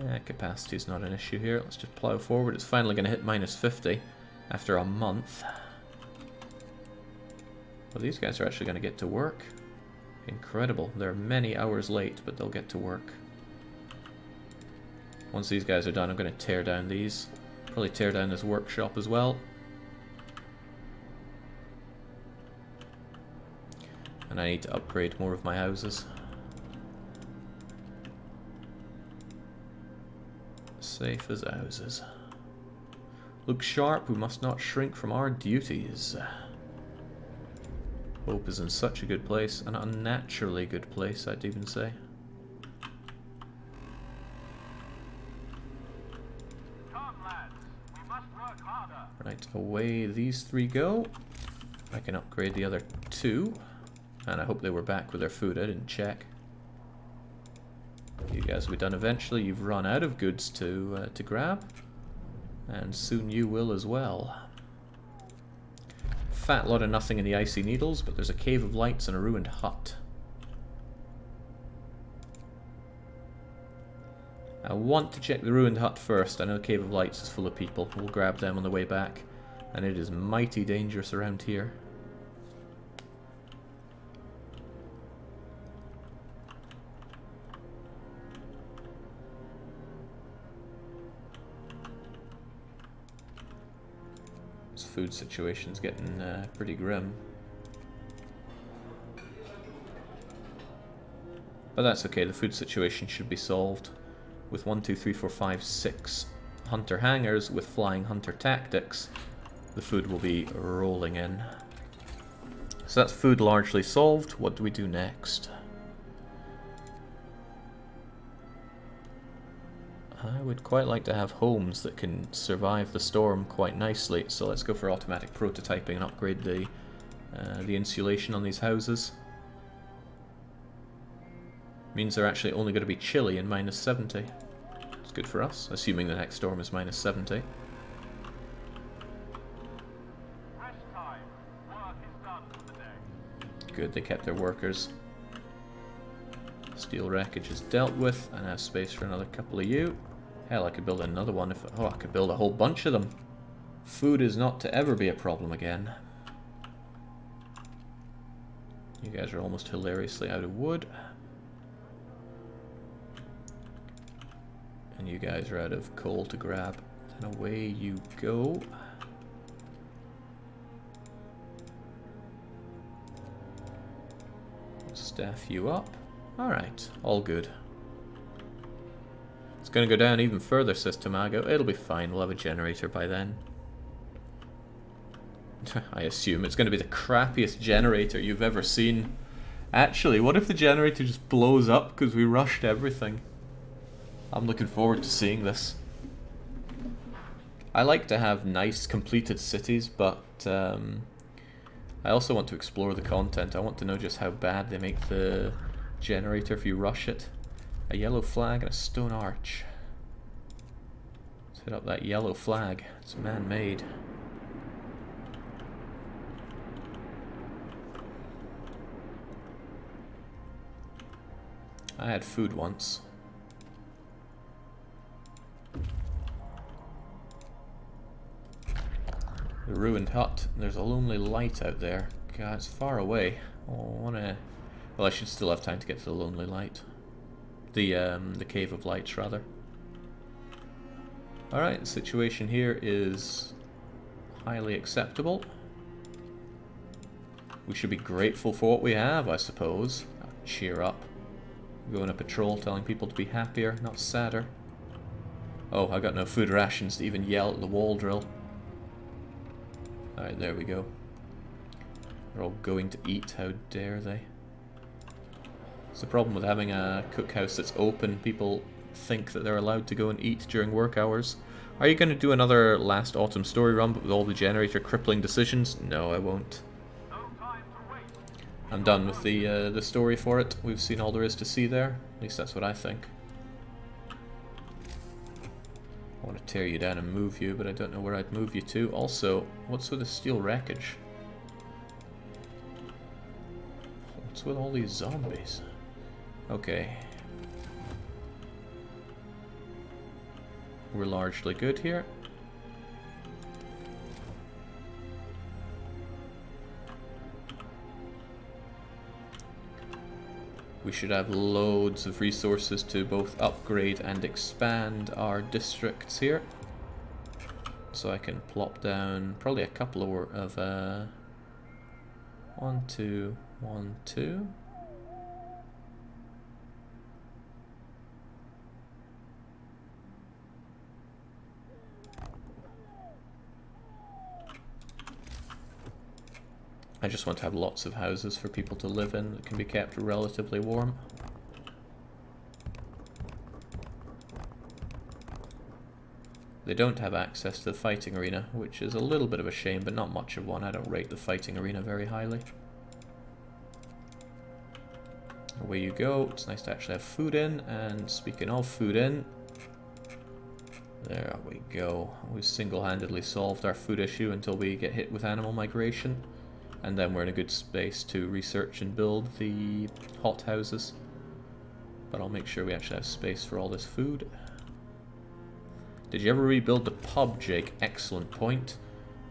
Yeah, capacity is not an issue here. Let's just plow forward. It's finally going to hit minus 50 after a month. Well, these guys are actually going to get to work. Incredible. They're many hours late, but they'll get to work. Once these guys are done, I'm going to tear down these. Probably tear down this workshop as well. And I need to upgrade more of my houses. Safe as houses. Look sharp, we must not shrink from our duties. Hope is in such a good place, an unnaturally good place, I'd even say. Right, away these three go. I can upgrade the other two. And I hope they were back with their food. I didn't check. You guys will be done eventually. You've run out of goods to, uh, to grab. And soon you will as well. Fat lot of nothing in the Icy Needles, but there's a Cave of Lights and a ruined hut. I want to check the ruined hut first. I know Cave of Lights is full of people. We'll grab them on the way back. And it is mighty dangerous around here. This food situation's getting uh, pretty grim. But that's okay, the food situation should be solved with one, two, three, four, five, six hunter hangers with flying hunter tactics, the food will be rolling in. So that's food largely solved. What do we do next? I would quite like to have homes that can survive the storm quite nicely, so let's go for automatic prototyping and upgrade the, uh, the insulation on these houses. Means they're actually only going to be chilly in minus 70. It's good for us, assuming the next storm is minus 70. Good, they kept their workers. Steel wreckage is dealt with, and I have space for another couple of you. Hell, I could build another one if... Oh, I could build a whole bunch of them. Food is not to ever be a problem again. You guys are almost hilariously out of wood. And you guys are out of coal to grab. And away you go. Staff you up. Alright, all good. It's going to go down even further, says Tamago. It'll be fine, we'll have a generator by then. I assume it's going to be the crappiest generator you've ever seen. Actually, what if the generator just blows up because we rushed everything? I'm looking forward to seeing this. I like to have nice completed cities, but um, I also want to explore the content. I want to know just how bad they make the generator if you rush it. A yellow flag and a stone arch. Set up that yellow flag. It's man-made. I had food once. The ruined hut. There's a lonely light out there. God, it's far away. Oh, I wanna... Well, I should still have time to get to the lonely light. The, um, the cave of lights, rather. Alright, the situation here is highly acceptable. We should be grateful for what we have, I suppose. Cheer up. Going a patrol telling people to be happier, not sadder. Oh, I got no food rations to even yell at the wall drill. Alright, there we go. They're all going to eat, how dare they. It's the problem with having a cookhouse that's open. People think that they're allowed to go and eat during work hours. Are you going to do another last autumn story run with all the generator crippling decisions? No, I won't. I'm done with the uh, the story for it. We've seen all there is to see there. At least that's what I think. Want to tear you down and move you, but I don't know where I'd move you to. Also, what's with the steel wreckage? What's with all these zombies? Okay. We're largely good here. We should have loads of resources to both upgrade and expand our districts here. So I can plop down probably a couple of, of uh, one, two, one, two. I just want to have lots of houses for people to live in that can be kept relatively warm. They don't have access to the fighting arena, which is a little bit of a shame, but not much of one. I don't rate the fighting arena very highly. Away you go. It's nice to actually have food in, and speaking of food in, there we go. We single-handedly solved our food issue until we get hit with animal migration and then we're in a good space to research and build the hot houses. But I'll make sure we actually have space for all this food. Did you ever rebuild the pub, Jake? Excellent point.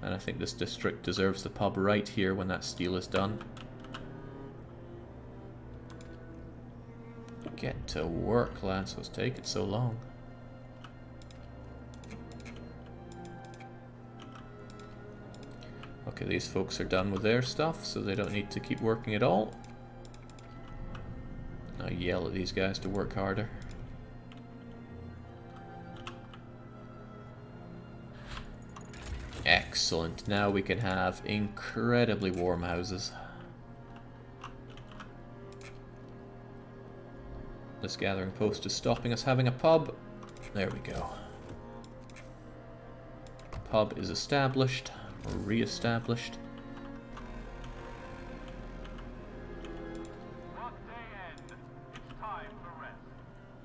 And I think this district deserves the pub right here when that steel is done. Get to work, lads. What's taking so long? Okay, these folks are done with their stuff, so they don't need to keep working at all. I yell at these guys to work harder. Excellent. Now we can have incredibly warm houses. This gathering post is stopping us having a pub. There we go. Pub is established re-established.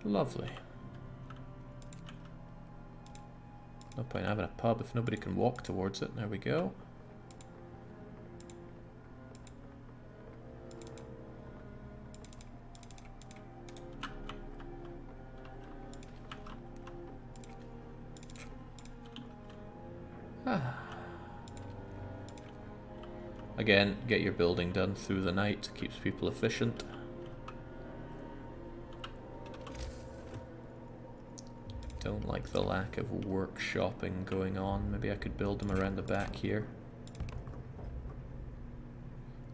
Lovely. No point having a pub if nobody can walk towards it. There we go. Again, get your building done through the night, keeps people efficient. Don't like the lack of workshopping going on. Maybe I could build them around the back here.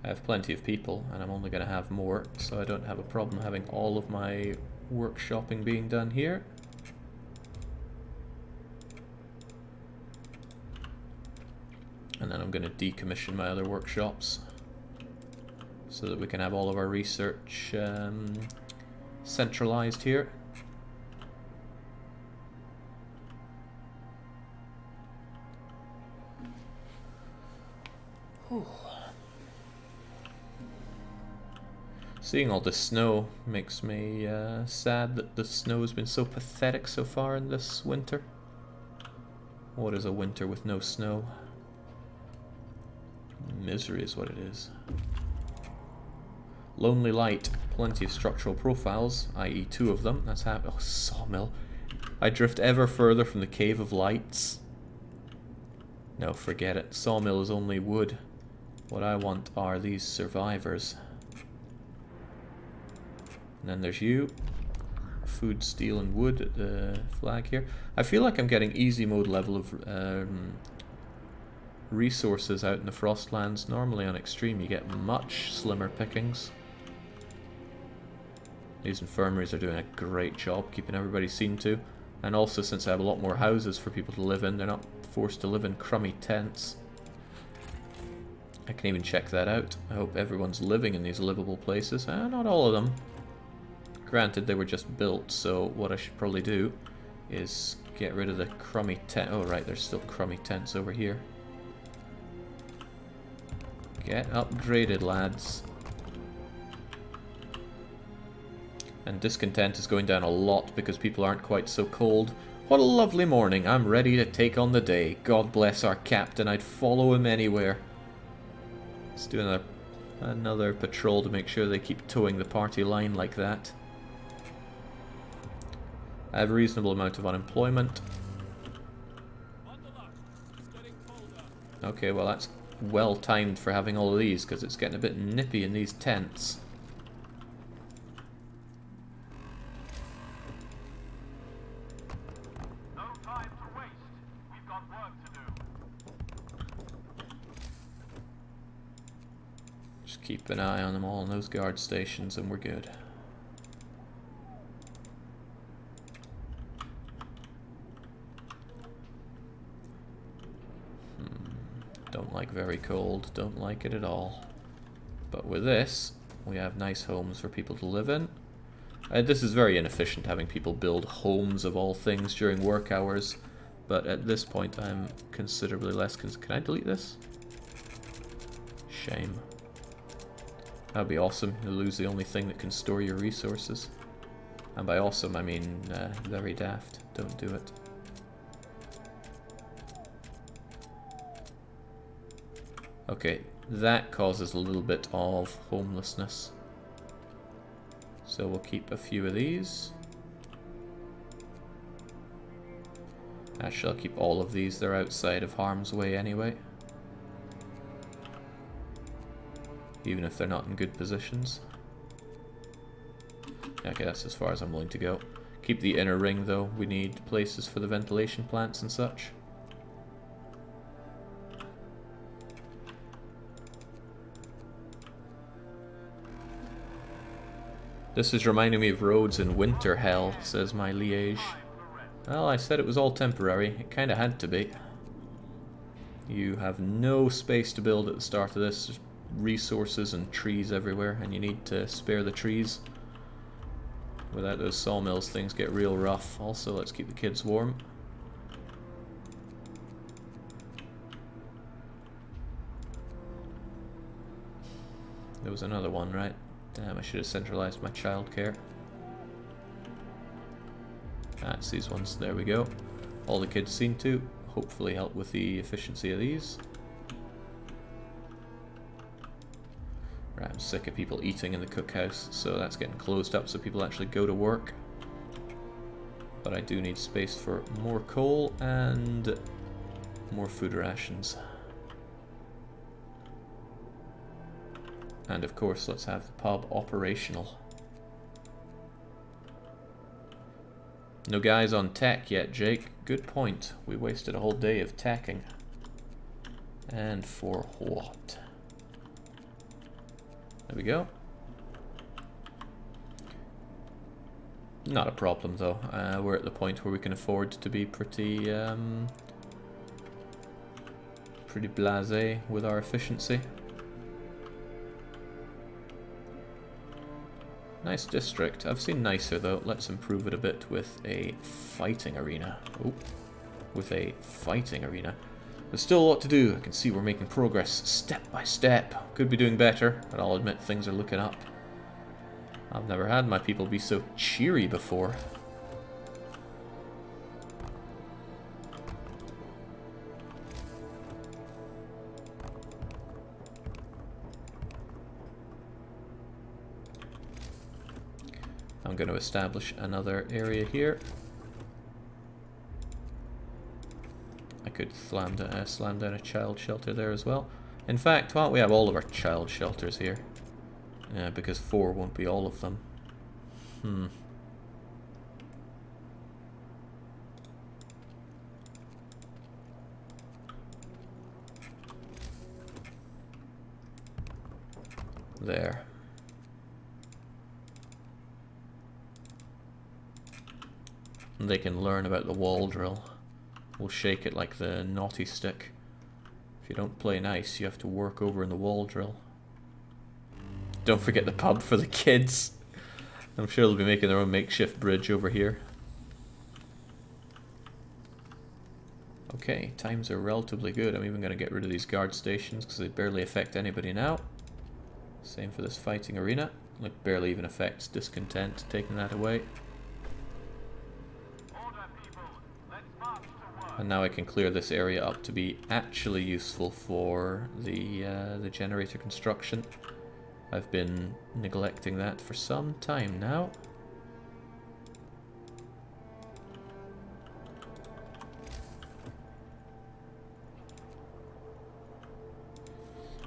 I have plenty of people, and I'm only going to have more, so I don't have a problem having all of my workshopping being done here. And then I'm going to decommission my other workshops so that we can have all of our research um, centralized here. Seeing all the snow makes me uh, sad that the snow has been so pathetic so far in this winter. What is a winter with no snow? Misery is what it is. Lonely Light, plenty of structural profiles, i.e. two of them. That's happening. Oh, sawmill. I drift ever further from the Cave of Lights. No, forget it. Sawmill is only wood. What I want are these survivors. And then there's you. Food, steel, and wood at the flag here. I feel like I'm getting easy mode level of um, resources out in the Frostlands. Normally on Extreme you get much slimmer pickings. These infirmaries are doing a great job keeping everybody seen to. And also since I have a lot more houses for people to live in, they're not forced to live in crummy tents. I can even check that out. I hope everyone's living in these livable places. Uh, not all of them. Granted, they were just built, so what I should probably do is get rid of the crummy tent. Oh, right, there's still crummy tents over here. Get upgraded, lads. And discontent is going down a lot because people aren't quite so cold. What a lovely morning. I'm ready to take on the day. God bless our captain. I'd follow him anywhere. Let's do another, another patrol to make sure they keep toeing the party line like that. I have a reasonable amount of unemployment. Okay, well that's well timed for having all of these because it's getting a bit nippy in these tents. Just keep an eye on them all in those guard stations and we're good. Don't like very cold, don't like it at all. But with this, we have nice homes for people to live in. This is very inefficient having people build homes of all things during work hours, but at this point I'm considerably less... Cons can I delete this? Shame. That'd be awesome. You lose the only thing that can store your resources. And by awesome, I mean uh, very daft. Don't do it. Okay, that causes a little bit of homelessness. So we'll keep a few of these. Actually, I'll keep all of these. They're outside of harm's way anyway. even if they're not in good positions. Okay, that's as far as I'm willing to go. Keep the inner ring though, we need places for the ventilation plants and such. This is reminding me of roads in winter hell, says my liege. Well, I said it was all temporary. It kinda had to be. You have no space to build at the start of this. Resources and trees everywhere, and you need to spare the trees. Without those sawmills, things get real rough. Also, let's keep the kids warm. There was another one, right? Damn, I should have centralized my childcare. Ah, that's these ones. There we go. all the kids seem to. Hopefully help with the efficiency of these. Right, I'm sick of people eating in the cookhouse, so that's getting closed up so people actually go to work. But I do need space for more coal and more food rations. And of course, let's have the pub operational. No guys on tech yet, Jake. Good point. We wasted a whole day of tacking. And for what? There we go. Not a problem though. Uh, we're at the point where we can afford to be pretty, um, pretty blasé with our efficiency. Nice district. I've seen nicer though. Let's improve it a bit with a fighting arena. Oh, with a fighting arena. There's still a lot to do. I can see we're making progress step by step. Could be doing better, but I'll admit things are looking up. I've never had my people be so cheery before. I'm going to establish another area here. I could slam down, uh, slam down a child shelter there as well. In fact, why don't we have all of our child shelters here? Yeah, because four won't be all of them. Hmm. There. They can learn about the wall drill. We'll shake it like the naughty stick. If you don't play nice, you have to work over in the wall drill. Don't forget the pub for the kids. I'm sure they'll be making their own makeshift bridge over here. Okay, times are relatively good. I'm even going to get rid of these guard stations because they barely affect anybody now. Same for this fighting arena. Like barely even affects discontent, taking that away. And now I can clear this area up to be actually useful for the, uh, the generator construction. I've been neglecting that for some time now.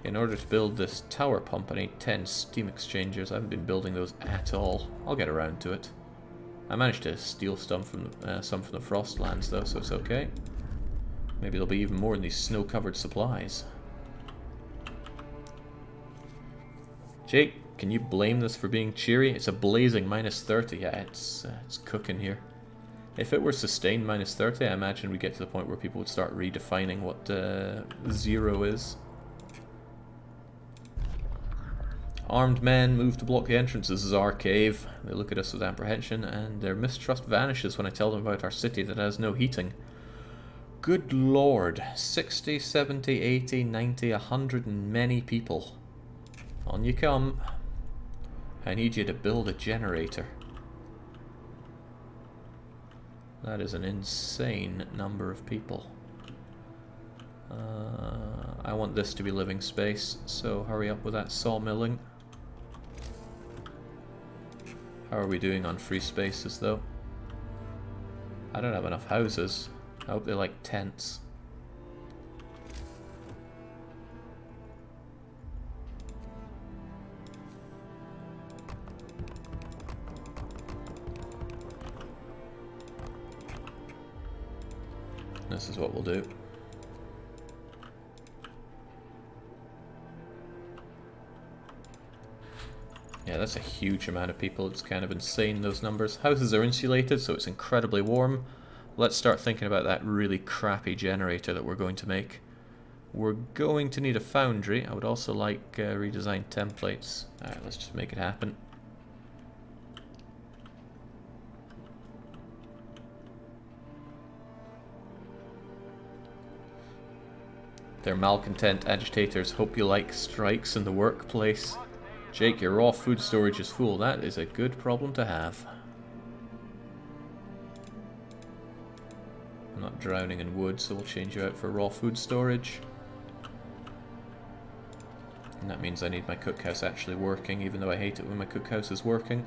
In order to build this tower pump, I need 10 steam exchangers. I haven't been building those at all. I'll get around to it. I managed to steal some from uh, some from the Frostlands though, so it's okay. Maybe there'll be even more in these snow-covered supplies. Jake, can you blame this for being cheery? It's a blazing minus 30. Yeah, it's, uh, it's cooking here. If it were sustained minus 30, I imagine we'd get to the point where people would start redefining what uh, zero is. Armed men move to block the entrance. This is our cave. They look at us with apprehension, and their mistrust vanishes when I tell them about our city that has no heating. Good lord. 60, 70, 80, 90, 100 and many people. On you come. I need you to build a generator. That is an insane number of people. Uh, I want this to be living space, so hurry up with that sawmilling. How are we doing on free spaces though? I don't have enough houses. I hope they're like tents. This is what we'll do. Yeah, that's a huge amount of people. It's kind of insane, those numbers. Houses are insulated, so it's incredibly warm. Let's start thinking about that really crappy generator that we're going to make. We're going to need a foundry. I would also like uh, redesigned templates. Alright, let's just make it happen. Their malcontent agitators hope you like strikes in the workplace. Jake, your raw food storage is full. That is a good problem to have. I'm not drowning in wood, so we'll change you out for raw food storage. And that means I need my cookhouse actually working, even though I hate it when my cookhouse is working.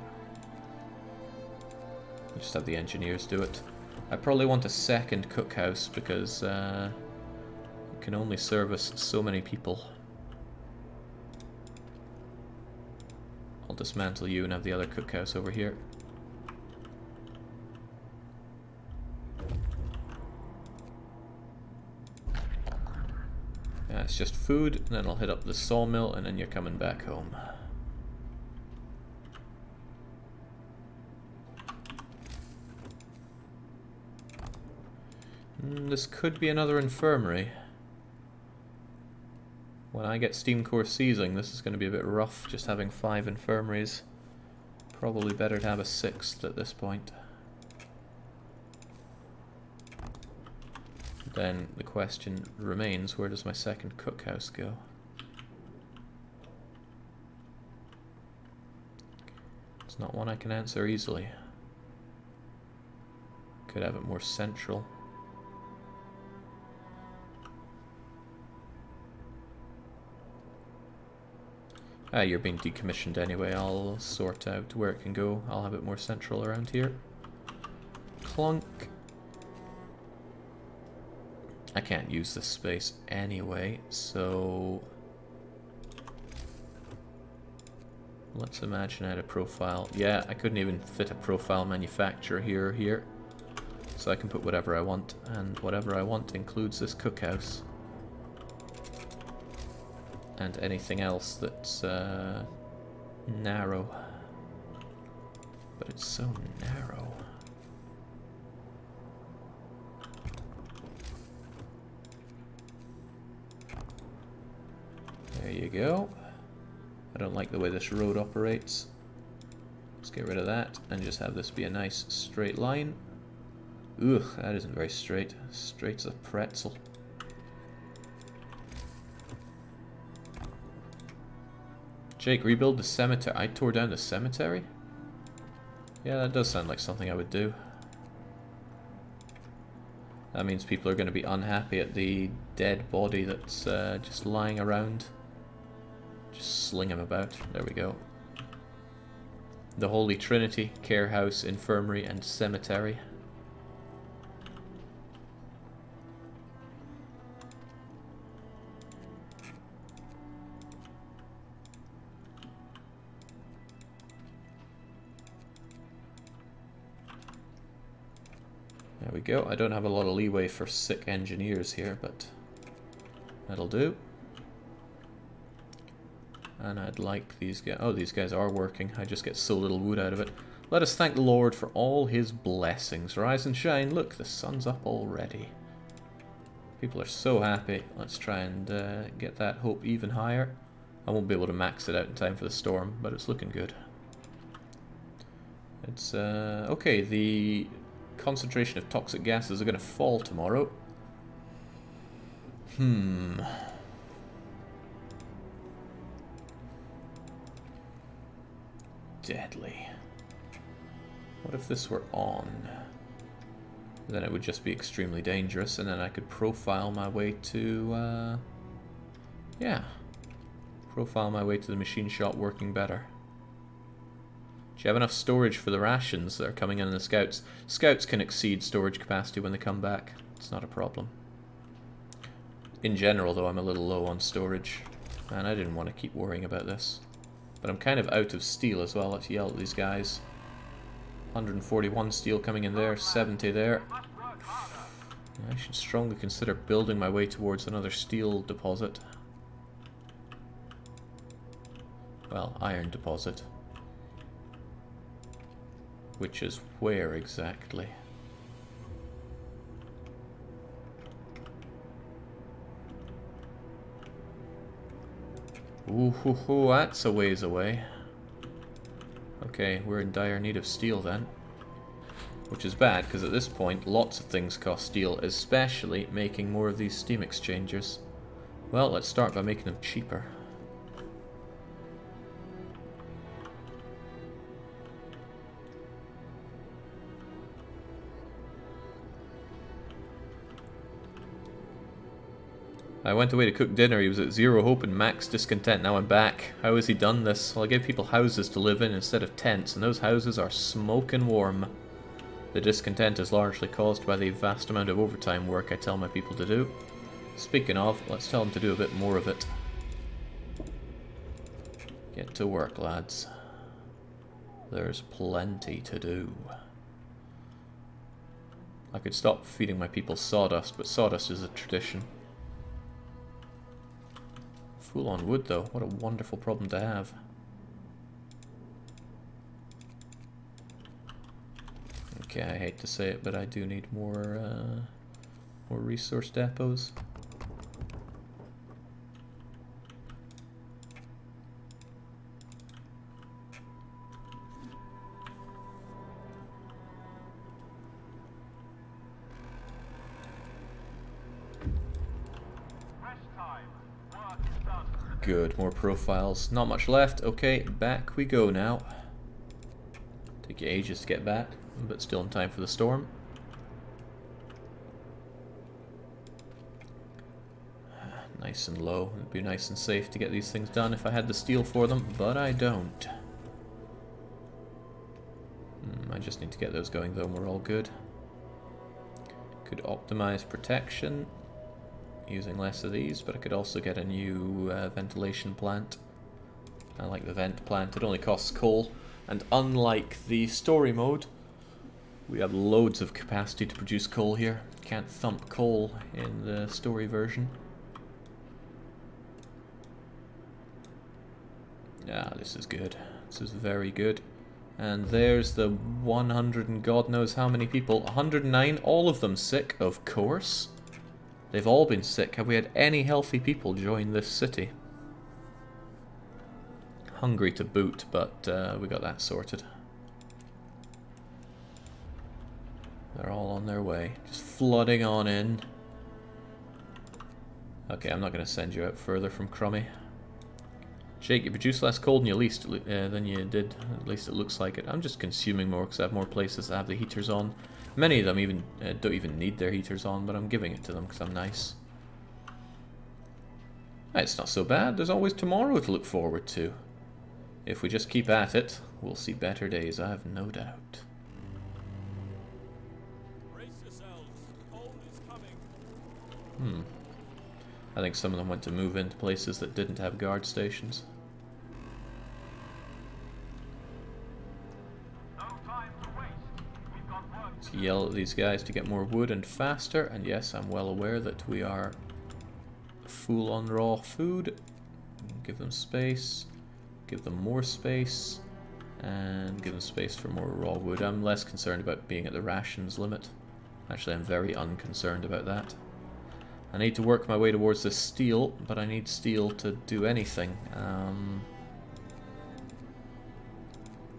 I'll just have the engineers do it. I probably want a second cookhouse because uh, it can only service so many people. I'll dismantle you and have the other cookhouse over here. Yeah, it's just food, and then I'll hit up the sawmill, and then you're coming back home. Mm, this could be another infirmary. When I get Steam Core Seizing, this is going to be a bit rough, just having five infirmaries. Probably better to have a sixth at this point. Then the question remains, where does my second cookhouse go? It's not one I can answer easily. Could have it more central. Ah, you're being decommissioned anyway. I'll sort out where it can go. I'll have it more central around here. Clunk. I can't use this space anyway, so... Let's imagine I had a profile. Yeah, I couldn't even fit a profile manufacturer here or here. So I can put whatever I want, and whatever I want includes this cookhouse and anything else that's uh, narrow. But it's so narrow. There you go. I don't like the way this road operates. Let's get rid of that and just have this be a nice straight line. Ugh, that isn't very straight. Straight as a pretzel. Jake, rebuild the cemetery. I tore down the cemetery? Yeah, that does sound like something I would do. That means people are going to be unhappy at the dead body that's uh, just lying around. Just sling him about. There we go. The Holy Trinity, care house, infirmary, and cemetery. There we go. I don't have a lot of leeway for sick engineers here, but that'll do. And I'd like these guys... Oh, these guys are working. I just get so little wood out of it. Let us thank the Lord for all his blessings. Rise and shine. Look, the sun's up already. People are so happy. Let's try and uh, get that hope even higher. I won't be able to max it out in time for the storm, but it's looking good. It's, uh, okay, the concentration of toxic gases are going to fall tomorrow. Hmm. Deadly. What if this were on? Then it would just be extremely dangerous, and then I could profile my way to, uh, yeah, profile my way to the machine shop working better. Do you have enough storage for the rations that are coming in the scouts? Scouts can exceed storage capacity when they come back. It's not a problem. In general, though, I'm a little low on storage. And I didn't want to keep worrying about this. But I'm kind of out of steel as well. Let's yell at these guys. 141 steel coming in there, 70 there. I should strongly consider building my way towards another steel deposit. Well, iron deposit. Which is where exactly? Ooh, hoo, hoo, that's a ways away. Okay, we're in dire need of steel then. Which is bad, because at this point, lots of things cost steel, especially making more of these steam exchangers. Well, let's start by making them cheaper. I went away to cook dinner, he was at zero hope and max discontent, now I'm back. How has he done this? Well, I gave people houses to live in instead of tents, and those houses are smoking warm. The discontent is largely caused by the vast amount of overtime work I tell my people to do. Speaking of, let's tell them to do a bit more of it. Get to work, lads. There's plenty to do. I could stop feeding my people sawdust, but sawdust is a tradition. Full on wood, though. What a wonderful problem to have. Okay, I hate to say it, but I do need more, uh, more resource depots. Good, more profiles. Not much left. Okay, back we go now. Take ages to get back, but still in time for the storm. Nice and low. It'd be nice and safe to get these things done if I had the steel for them, but I don't. Hmm, I just need to get those going though and we're all good. Could optimize protection using less of these, but I could also get a new uh, ventilation plant. I like the vent plant, it only costs coal, and unlike the story mode, we have loads of capacity to produce coal here. Can't thump coal in the story version. Yeah, this is good. This is very good. And there's the 100 and god knows how many people. 109, all of them sick, of course. They've all been sick. Have we had any healthy people join this city? Hungry to boot, but uh, we got that sorted. They're all on their way. Just flooding on in. Okay, I'm not going to send you out further from Crummy. Jake, you produce less coal than you, least, uh, than you did. At least it looks like it. I'm just consuming more because I have more places to have the heaters on. Many of them even uh, don't even need their heaters on, but I'm giving it to them because I'm nice. It's not so bad. There's always tomorrow to look forward to. If we just keep at it, we'll see better days, I have no doubt. Hmm. I think some of them went to move into places that didn't have guard stations. Yell at these guys to get more wood and faster. And yes, I'm well aware that we are full on raw food. Give them space. Give them more space. And give them space for more raw wood. I'm less concerned about being at the rations limit. Actually, I'm very unconcerned about that. I need to work my way towards the steel, but I need steel to do anything. Um,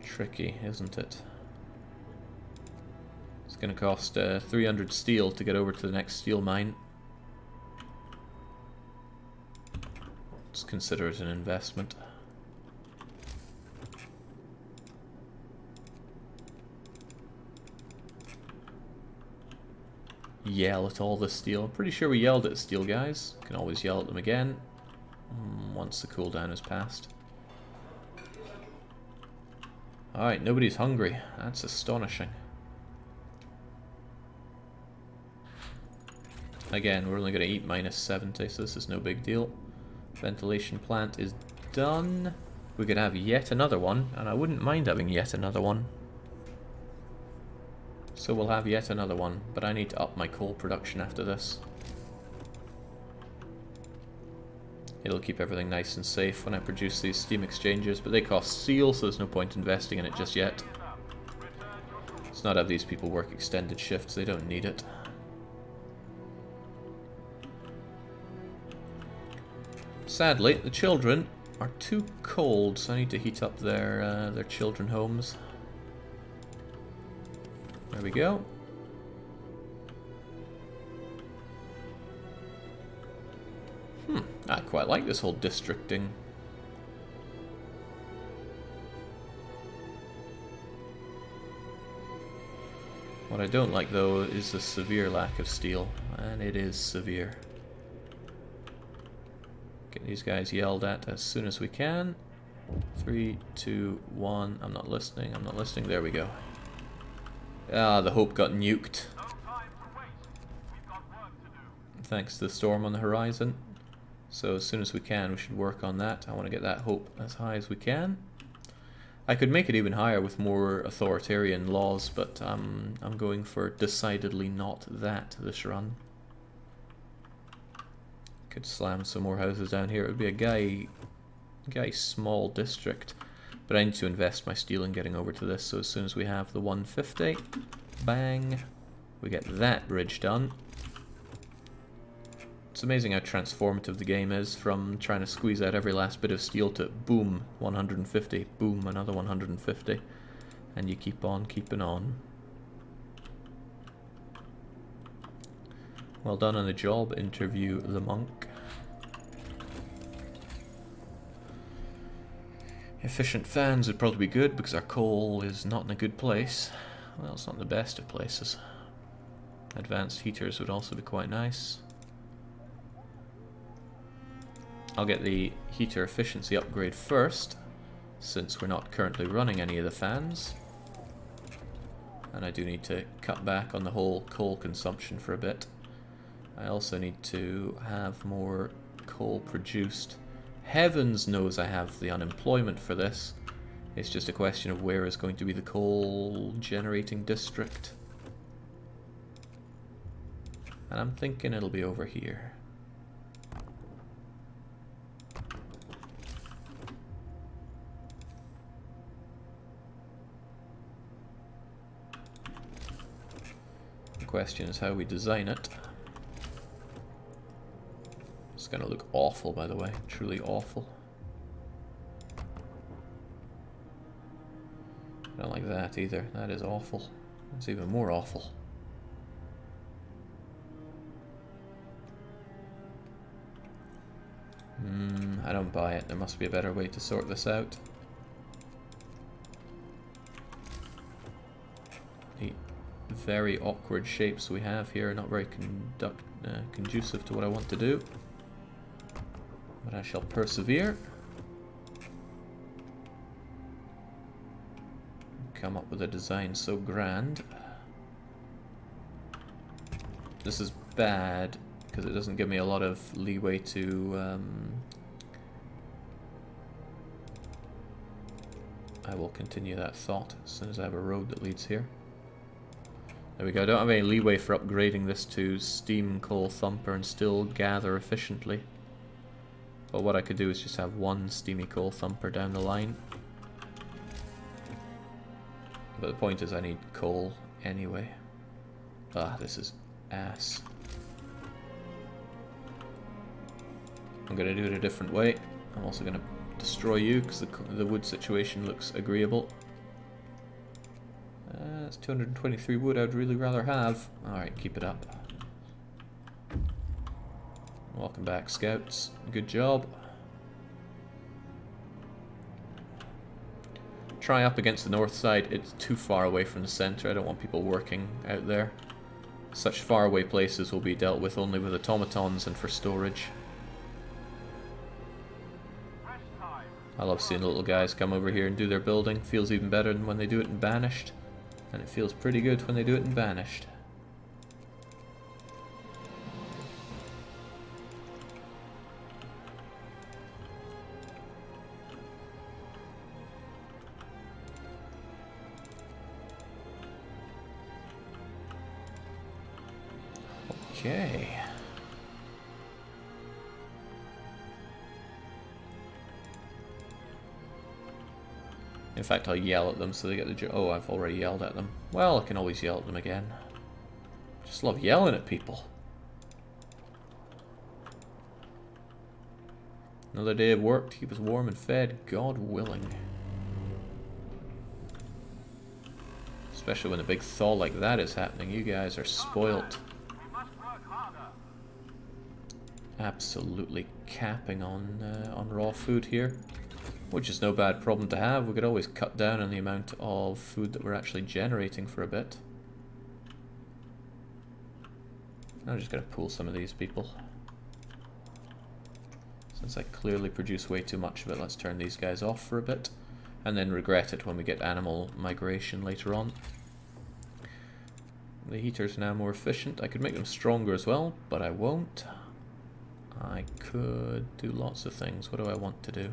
tricky, isn't it? It's going to cost uh, 300 steel to get over to the next steel mine. Let's consider it an investment. Yell at all the steel. I'm pretty sure we yelled at steel guys. Can always yell at them again mm, once the cooldown has passed. Alright, nobody's hungry. That's astonishing. Again, we're only going to eat minus 70, so this is no big deal. Ventilation plant is done. We could have yet another one, and I wouldn't mind having yet another one. So we'll have yet another one, but I need to up my coal production after this. It'll keep everything nice and safe when I produce these steam exchangers, but they cost steel, so there's no point investing in it just yet. Let's not have these people work extended shifts, they don't need it. Sadly, the children are too cold, so I need to heat up their uh, their children homes. There we go. Hmm, I quite like this whole districting. What I don't like though is the severe lack of steel, and it is severe. Get these guys yelled at as soon as we can. Three, two, one. I'm not listening. I'm not listening. There we go. Ah, the Hope got nuked. Thanks to the storm on the horizon. So as soon as we can, we should work on that. I want to get that Hope as high as we can. I could make it even higher with more authoritarian laws, but um, I'm going for decidedly not that this run. Could slam some more houses down here. It would be a guy, guy small district, but I need to invest my steel in getting over to this. So as soon as we have the 150, bang, we get that bridge done. It's amazing how transformative the game is from trying to squeeze out every last bit of steel to boom, 150, boom, another 150. And you keep on keeping on. Well done on the job, interview the monk. Efficient fans would probably be good because our coal is not in a good place. Well, it's not the best of places. Advanced heaters would also be quite nice. I'll get the heater efficiency upgrade first, since we're not currently running any of the fans. And I do need to cut back on the whole coal consumption for a bit. I also need to have more coal produced. Heavens knows I have the unemployment for this. It's just a question of where is going to be the coal generating district. And I'm thinking it'll be over here. The question is how we design it. It's to look awful, by the way. Truly awful. I don't like that either. That is awful. It's even more awful. Hmm, I don't buy it. There must be a better way to sort this out. The very awkward shapes we have here, are not very uh, conducive to what I want to do. But I shall persevere. Come up with a design so grand. This is bad because it doesn't give me a lot of leeway to um, I will continue that thought as soon as I have a road that leads here. There we go, I don't have any leeway for upgrading this to Steam Coal Thumper and still gather efficiently. But what I could do is just have one Steamy Coal Thumper down the line. But the point is I need coal anyway. Ah, this is ass. I'm going to do it a different way. I'm also going to destroy you because the, the wood situation looks agreeable. That's 223 wood I'd really rather have. Alright, keep it up. Welcome back, scouts. Good job. Try up against the north side. It's too far away from the center. I don't want people working out there. Such faraway places will be dealt with only with automatons and for storage. I love seeing little guys come over here and do their building. Feels even better than when they do it in Banished. And it feels pretty good when they do it in Banished. Okay. In fact, I'll yell at them so they get the Oh, I've already yelled at them. Well, I can always yell at them again. Just love yelling at people. Another day of work to keep us warm and fed, God willing. Especially when a big thaw like that is happening. You guys are spoilt. Absolutely capping on uh, on raw food here. Which is no bad problem to have. We could always cut down on the amount of food that we're actually generating for a bit. I'm just going to pull some of these people. Since I clearly produce way too much of it, let's turn these guys off for a bit. And then regret it when we get animal migration later on. The heater's now more efficient. I could make them stronger as well, but I won't. I could do lots of things. What do I want to do?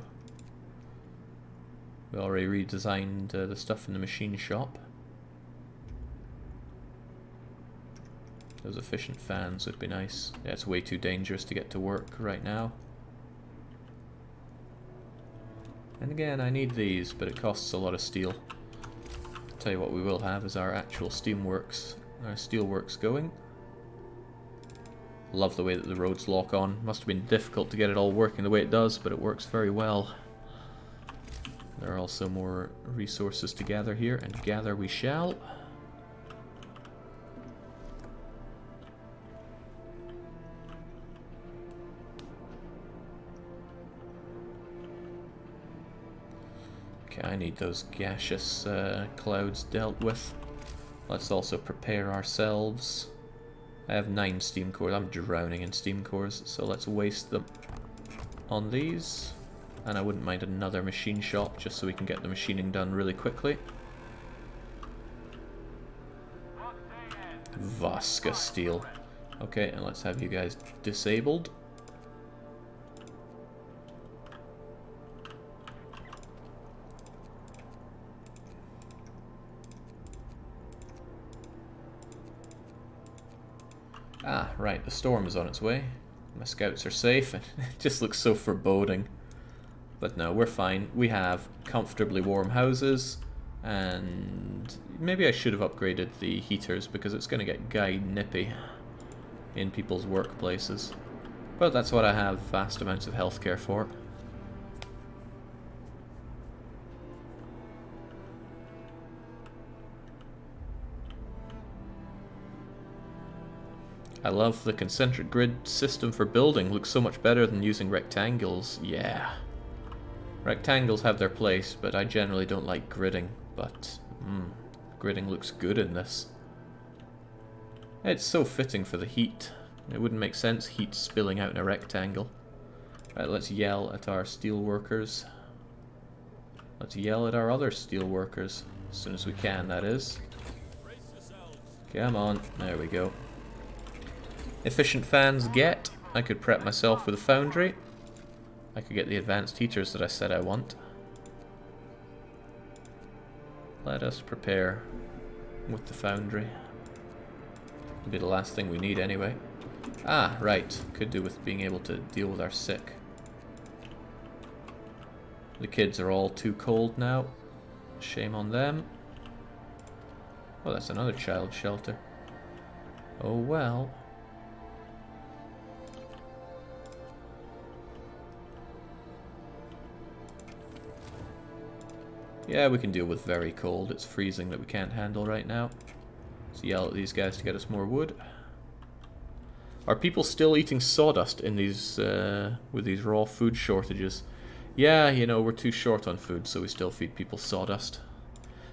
We already redesigned uh, the stuff in the machine shop. Those efficient fans would be nice. Yeah, it's way too dangerous to get to work right now. And again, I need these, but it costs a lot of steel. Tell you what we will have is our actual steamworks, our steelworks going. Love the way that the roads lock on. Must have been difficult to get it all working the way it does, but it works very well. There are also more resources to gather here, and gather we shall. Okay, I need those gaseous uh, clouds dealt with. Let's also prepare ourselves. I have nine steam cores. I'm drowning in steam cores, so let's waste them on these. And I wouldn't mind another machine shop, just so we can get the machining done really quickly. Vasca steel. Okay, and let's have you guys disabled. Right, the storm is on its way. My scouts are safe, and it just looks so foreboding. But no, we're fine. We have comfortably warm houses, and maybe I should have upgraded the heaters because it's going to get guy nippy in people's workplaces. But that's what I have vast amounts of healthcare for. I love the concentric grid system for building. Looks so much better than using rectangles. Yeah. Rectangles have their place, but I generally don't like gridding. But, mm, gridding looks good in this. It's so fitting for the heat. It wouldn't make sense heat spilling out in a rectangle. Right, let's yell at our steel workers. Let's yell at our other steel workers. As soon as we can, that is. Come on. There we go. Efficient fans get. I could prep myself with a foundry. I could get the advanced heaters that I said I want. Let us prepare with the foundry. It'll be the last thing we need anyway. Ah, right. Could do with being able to deal with our sick. The kids are all too cold now. Shame on them. Oh, that's another child shelter. Oh well. Yeah, we can deal with very cold. It's freezing that we can't handle right now. Yell at these guys to get us more wood. Are people still eating sawdust in these uh, with these raw food shortages? Yeah, you know, we're too short on food, so we still feed people sawdust.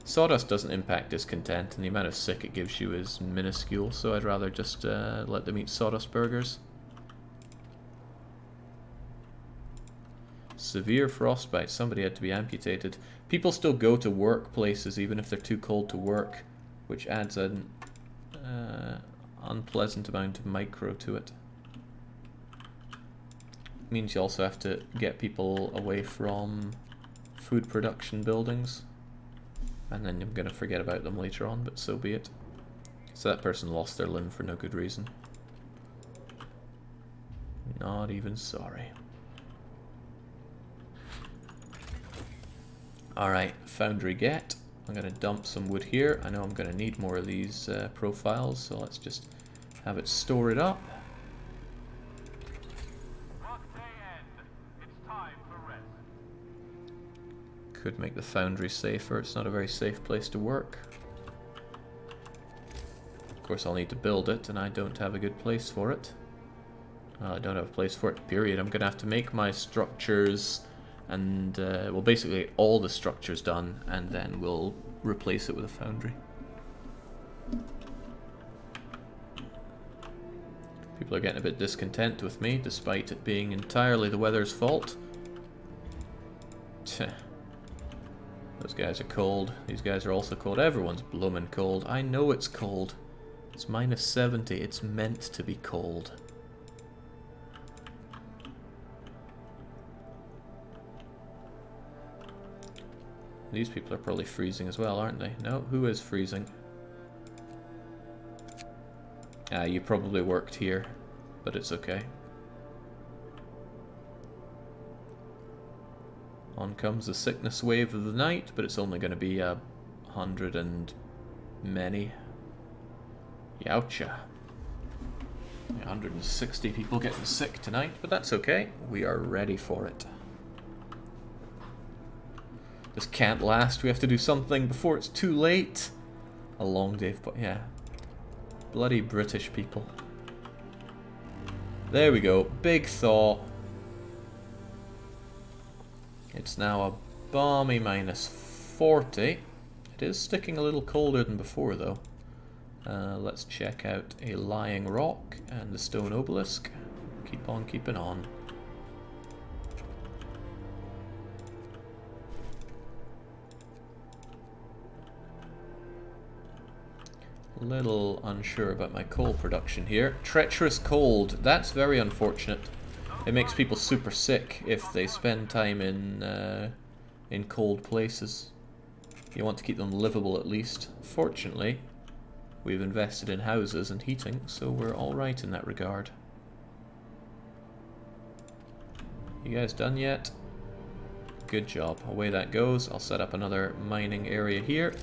Sawdust doesn't impact discontent, and the amount of sick it gives you is minuscule, so I'd rather just uh, let them eat sawdust burgers. Severe frostbite. Somebody had to be amputated. People still go to workplaces even if they're too cold to work, which adds an uh, unpleasant amount of micro to it. Means you also have to get people away from food production buildings. And then I'm going to forget about them later on, but so be it. So that person lost their limb for no good reason. Not even sorry. Alright, foundry get. I'm going to dump some wood here. I know I'm going to need more of these uh, profiles, so let's just have it store it up. Could make the foundry safer. It's not a very safe place to work. Of course, I'll need to build it, and I don't have a good place for it. Well, I don't have a place for it, period. I'm going to have to make my structures and uh, well basically all the structures done and then we'll replace it with a foundry. People are getting a bit discontent with me, despite it being entirely the weather's fault. Tch. Those guys are cold. These guys are also cold. Everyone's blooming cold. I know it's cold. It's minus 70. It's meant to be cold. These people are probably freezing as well, aren't they? No, who is freezing? Ah, you probably worked here, but it's okay. On comes the sickness wave of the night, but it's only going to be a hundred and many. Youcha. 160 people getting sick tonight, but that's okay. We are ready for it. This can't last. We have to do something before it's too late. A long day, but yeah. Bloody British people. There we go. Big thaw. It's now a balmy minus 40. It is sticking a little colder than before though. Uh, let's check out a lying rock and the stone obelisk. Keep on keeping on. Little unsure about my coal production here. Treacherous cold. That's very unfortunate. It makes people super sick if they spend time in uh, in cold places. You want to keep them livable at least. Fortunately, we've invested in houses and heating, so we're alright in that regard. You guys done yet? Good job. Away that goes. I'll set up another mining area here.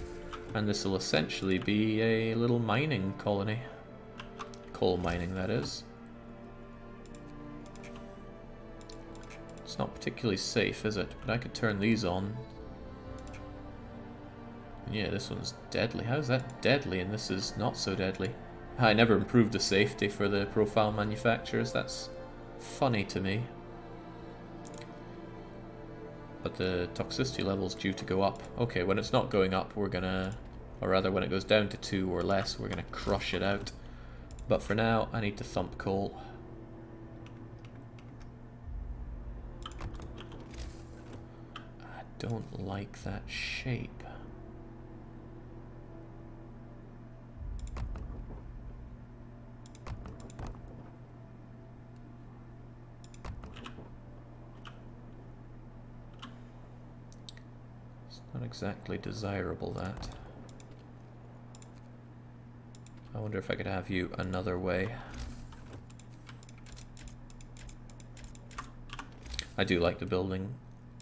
And this will essentially be a little mining colony. Coal mining, that is. It's not particularly safe, is it? But I could turn these on. Yeah, this one's deadly. How's that deadly and this is not so deadly? I never improved the safety for the profile manufacturers. That's funny to me. But the toxicity level's due to go up. Okay, when it's not going up, we're gonna... Or rather, when it goes down to 2 or less, we're gonna crush it out. But for now, I need to thump coal. I don't like that shape. Not exactly desirable, that. I wonder if I could have you another way. I do like the building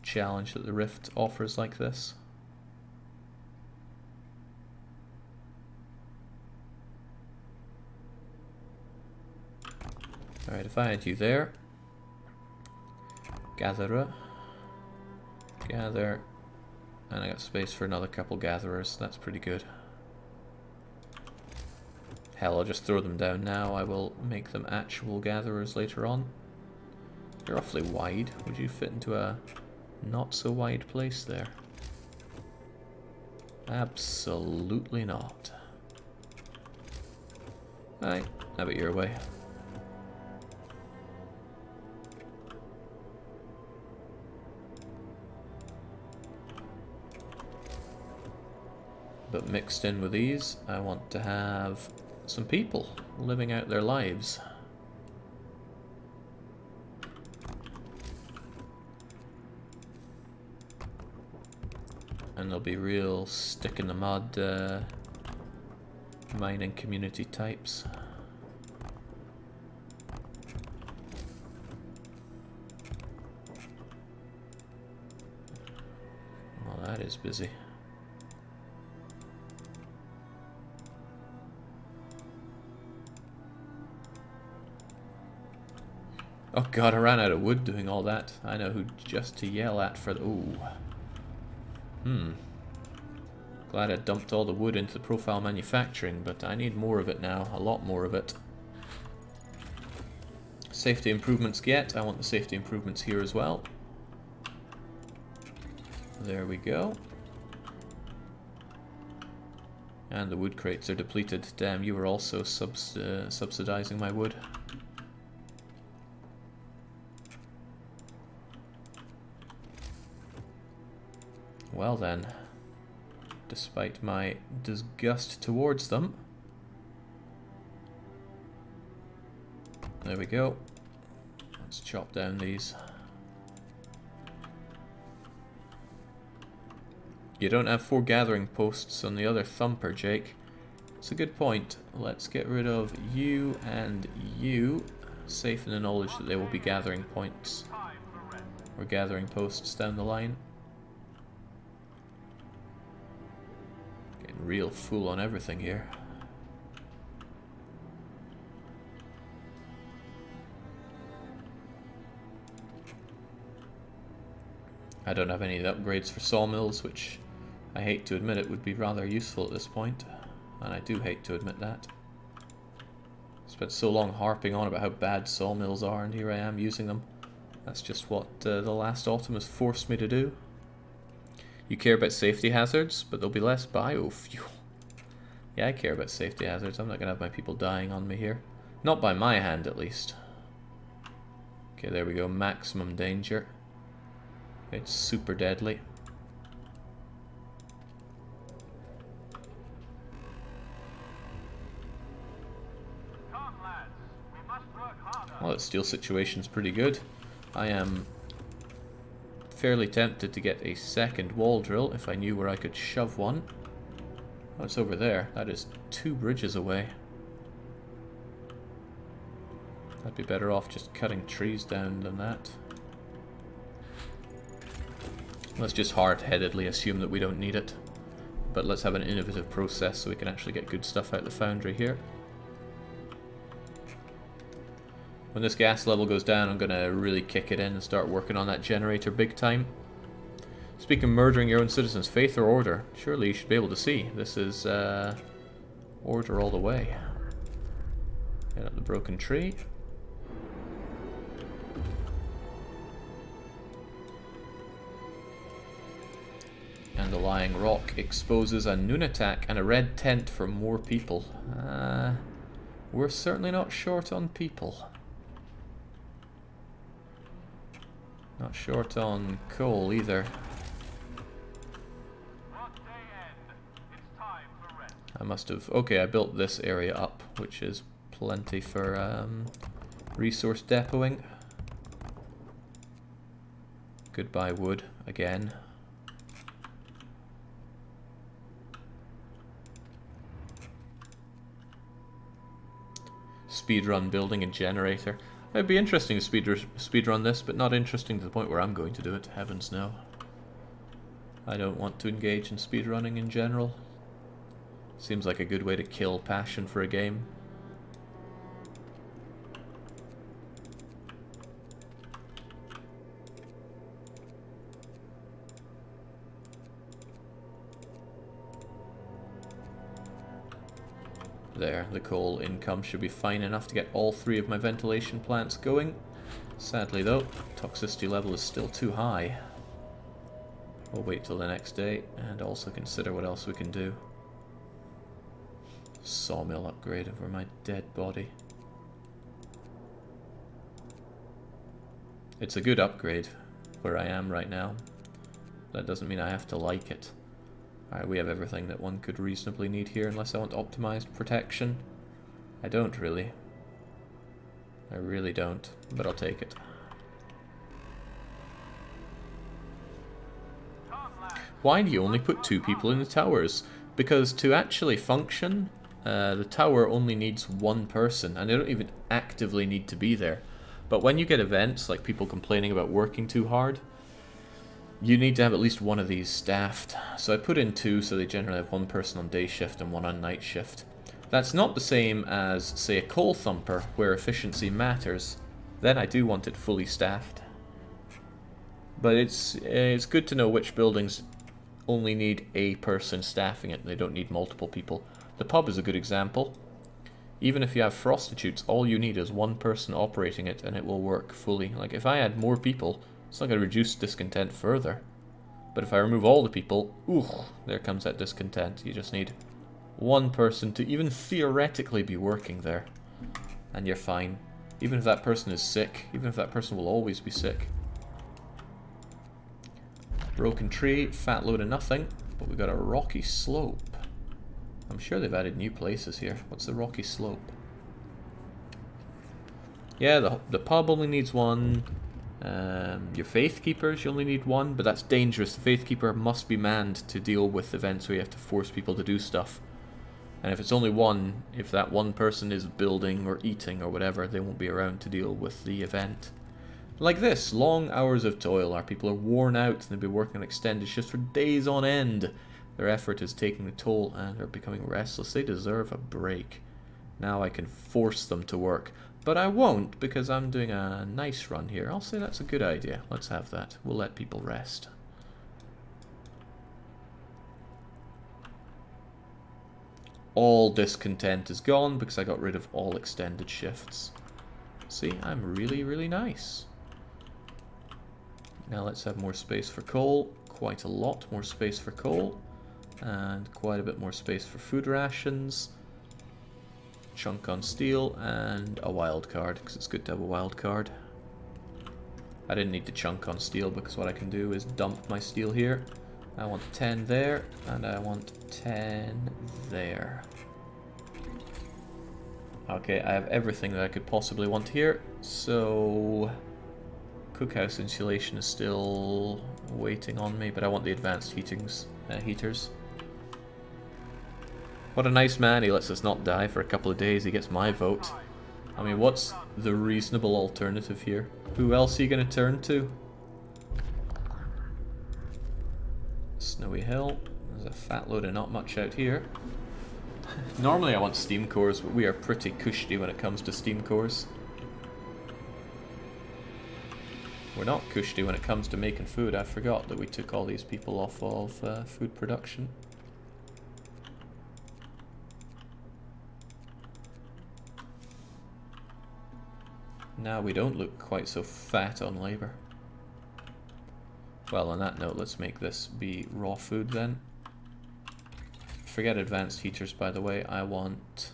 challenge that the Rift offers like this. Alright, if I had you there, gatherer, gather, and I got space for another couple gatherers. That's pretty good. Hell, I'll just throw them down now. I will make them actual gatherers later on. You're awfully wide. Would you fit into a not so wide place there? Absolutely not. Alright, have it your way. But mixed in with these, I want to have some people living out their lives. And there'll be real stick in the mud uh, mining community types. Well, that is busy. Oh god, I ran out of wood doing all that. I know who just to yell at for the... Ooh. Hmm. Glad I dumped all the wood into the profile manufacturing, but I need more of it now. A lot more of it. Safety improvements get. I want the safety improvements here as well. There we go. And the wood crates are depleted. Damn, you were also subs uh, subsidizing my wood. Well then, despite my disgust towards them, there we go. Let's chop down these. You don't have four gathering posts on the other thumper, Jake. It's a good point. Let's get rid of you and you, safe in the knowledge that they will be gathering points. Or gathering posts down the line. Real fool on everything here. I don't have any upgrades for sawmills, which I hate to admit it would be rather useful at this point, and I do hate to admit that. Spent so long harping on about how bad sawmills are, and here I am using them. That's just what uh, the last autumn has forced me to do. You care about safety hazards, but there'll be less biofuel. Yeah, I care about safety hazards. I'm not going to have my people dying on me here. Not by my hand, at least. Okay, there we go. Maximum danger. It's super deadly. Well, the steel situation's pretty good. I am fairly tempted to get a second wall drill if I knew where I could shove one. Oh, it's over there. That is two bridges away. I'd be better off just cutting trees down than that. Let's just hard-headedly assume that we don't need it. But let's have an innovative process so we can actually get good stuff out the foundry here. When this gas level goes down, I'm going to really kick it in and start working on that generator big time. Speaking of murdering your own citizens, faith or order? Surely you should be able to see. This is uh, order all the way. Get up the broken tree. And the lying rock exposes a noon attack and a red tent for more people. Uh, we're certainly not short on people. Not short on coal either. I must have... Okay, I built this area up, which is plenty for um, resource depoting. Goodbye wood, again. speedrun building a generator. It'd be interesting to speed speedrun this, but not interesting to the point where I'm going to do it, heavens no. I don't want to engage in speedrunning in general. Seems like a good way to kill passion for a game. There, the coal income should be fine enough to get all three of my ventilation plants going. Sadly though, toxicity level is still too high. We'll wait till the next day and also consider what else we can do. Sawmill upgrade over my dead body. It's a good upgrade where I am right now. That doesn't mean I have to like it. Alright, we have everything that one could reasonably need here, unless I want optimized protection. I don't really. I really don't, but I'll take it. Why do you only put two people in the towers? Because to actually function, uh, the tower only needs one person, and they don't even actively need to be there. But when you get events, like people complaining about working too hard, you need to have at least one of these staffed. So I put in two so they generally have one person on day shift and one on night shift. That's not the same as, say, a coal thumper, where efficiency matters. Then I do want it fully staffed. But it's, it's good to know which buildings only need a person staffing it. They don't need multiple people. The pub is a good example. Even if you have prostitutes, all you need is one person operating it and it will work fully. Like if I had more people, it's not going to reduce discontent further. But if I remove all the people, ooh, there comes that discontent. You just need one person to even theoretically be working there. And you're fine. Even if that person is sick, even if that person will always be sick. Broken tree, fat load of nothing, but we've got a rocky slope. I'm sure they've added new places here. What's the rocky slope? Yeah, the, the pub only needs one. Um, your Faith Keepers, you only need one, but that's dangerous. The Faith Keeper must be manned to deal with events where you have to force people to do stuff. And if it's only one, if that one person is building or eating or whatever, they won't be around to deal with the event. Like this, long hours of toil. Our people are worn out and they've been working on extended shifts for days on end. Their effort is taking a toll and are becoming restless. They deserve a break. Now I can force them to work. But I won't because I'm doing a nice run here. I'll say that's a good idea. Let's have that. We'll let people rest. All discontent is gone because I got rid of all extended shifts. See, I'm really, really nice. Now let's have more space for coal. Quite a lot more space for coal. And quite a bit more space for food rations. Chunk on steel and a wild card, because it's good to have a wild card. I didn't need to chunk on steel because what I can do is dump my steel here. I want 10 there, and I want 10 there. Okay, I have everything that I could possibly want here, so cookhouse insulation is still waiting on me, but I want the advanced heatings, uh, heaters. What a nice man, he lets us not die for a couple of days, he gets my vote. I mean, what's the reasonable alternative here? Who else are you going to turn to? Snowy Hill. There's a fat load of not much out here. Normally I want steam cores, but we are pretty cushy when it comes to steam cores. We're not cushy when it comes to making food. I forgot that we took all these people off of uh, food production. Now we don't look quite so fat on labour. Well, on that note, let's make this be raw food then. Forget advanced heaters, by the way. I want...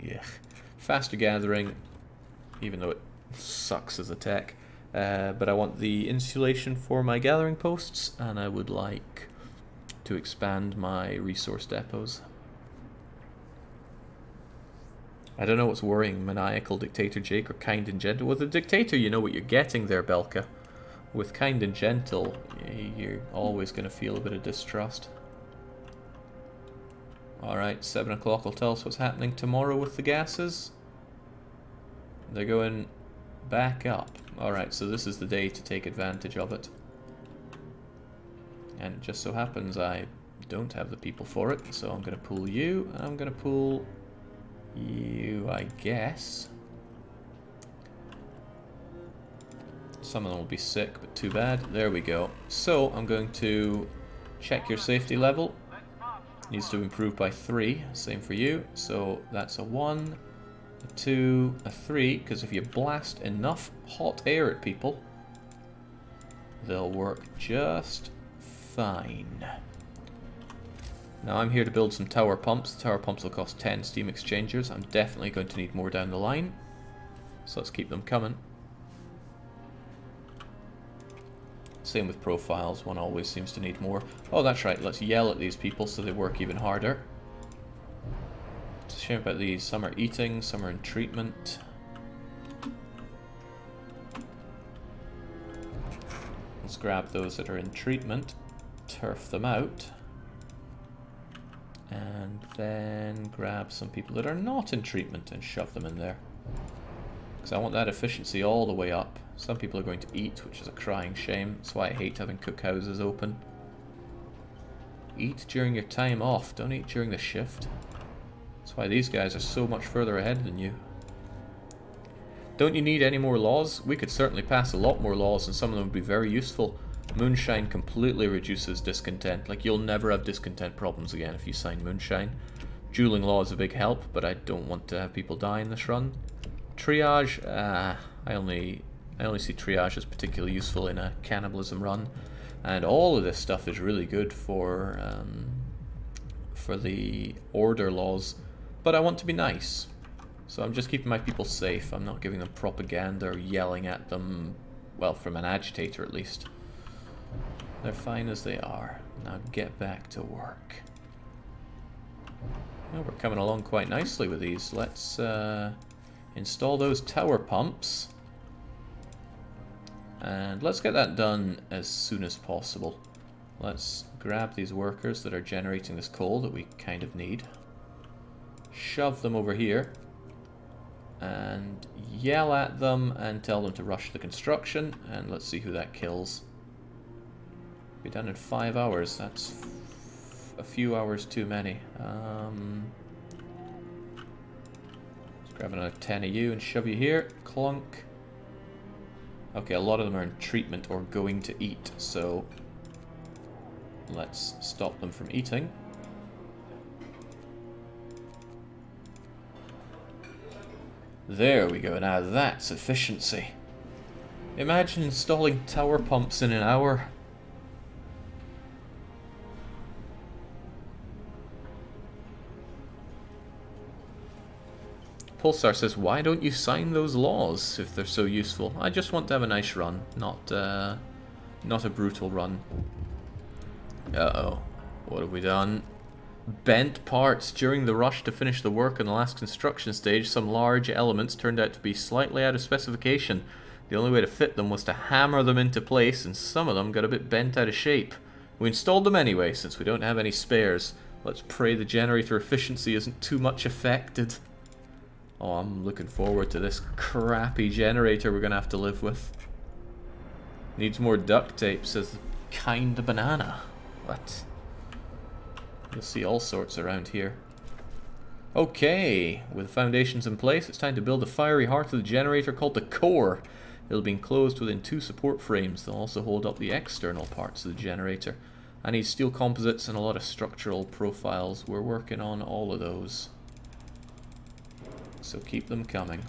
Yeah. Faster gathering, even though it sucks as a tech. Uh, but I want the insulation for my gathering posts, and I would like to expand my resource depots. I don't know what's worrying maniacal dictator Jake or kind and gentle. With a dictator, you know what you're getting there, Belka. With kind and gentle, you're always going to feel a bit of distrust. Alright, 7 o'clock will tell us what's happening tomorrow with the gases. They're going back up. Alright, so this is the day to take advantage of it. And it just so happens I don't have the people for it, so I'm going to pull you, I'm going to pull you, I guess. Some of them will be sick, but too bad. There we go. So, I'm going to check your safety level. Needs to improve by 3. Same for you. So, that's a 1, a 2, a 3. Because if you blast enough hot air at people, they'll work just fine. Now I'm here to build some tower pumps. Tower pumps will cost 10 steam exchangers. I'm definitely going to need more down the line. So let's keep them coming. Same with profiles, one always seems to need more. Oh, that's right, let's yell at these people so they work even harder. It's a shame about these. Some are eating, some are in treatment. Let's grab those that are in treatment, turf them out and then grab some people that are not in treatment and shove them in there. Because I want that efficiency all the way up. Some people are going to eat, which is a crying shame. That's why I hate having cookhouses open. Eat during your time off, don't eat during the shift. That's why these guys are so much further ahead than you. Don't you need any more laws? We could certainly pass a lot more laws and some of them would be very useful. Moonshine completely reduces discontent. Like, you'll never have discontent problems again if you sign Moonshine. Dueling Law is a big help, but I don't want to have people die in this run. Triage, uh, I only I only see triage as particularly useful in a cannibalism run. And all of this stuff is really good for um, for the order laws, but I want to be nice. So I'm just keeping my people safe. I'm not giving them propaganda or yelling at them Well, from an agitator at least. They're fine as they are. Now get back to work. Well, we're coming along quite nicely with these. Let's uh, install those tower pumps. And let's get that done as soon as possible. Let's grab these workers that are generating this coal that we kind of need. Shove them over here. And yell at them and tell them to rush the construction. And let's see who that kills. Be done in five hours. That's a few hours too many. Um, let's grab another 10 of you and shove you here. Clunk. Okay, a lot of them are in treatment or going to eat, so let's stop them from eating. There we go, now that's efficiency. Imagine installing tower pumps in an hour. Pulsar says, why don't you sign those laws if they're so useful? I just want to have a nice run, not uh, not a brutal run. Uh-oh. What have we done? Bent parts. During the rush to finish the work on the last construction stage, some large elements turned out to be slightly out of specification. The only way to fit them was to hammer them into place, and some of them got a bit bent out of shape. We installed them anyway, since we don't have any spares. Let's pray the generator efficiency isn't too much affected. Oh, I'm looking forward to this crappy generator we're going to have to live with. Needs more duct tape, says kind of banana. What? You'll see all sorts around here. Okay, with foundations in place, it's time to build the fiery heart of the generator called the core. It'll be enclosed within two support frames. They'll also hold up the external parts of the generator. I need steel composites and a lot of structural profiles. We're working on all of those so keep them coming.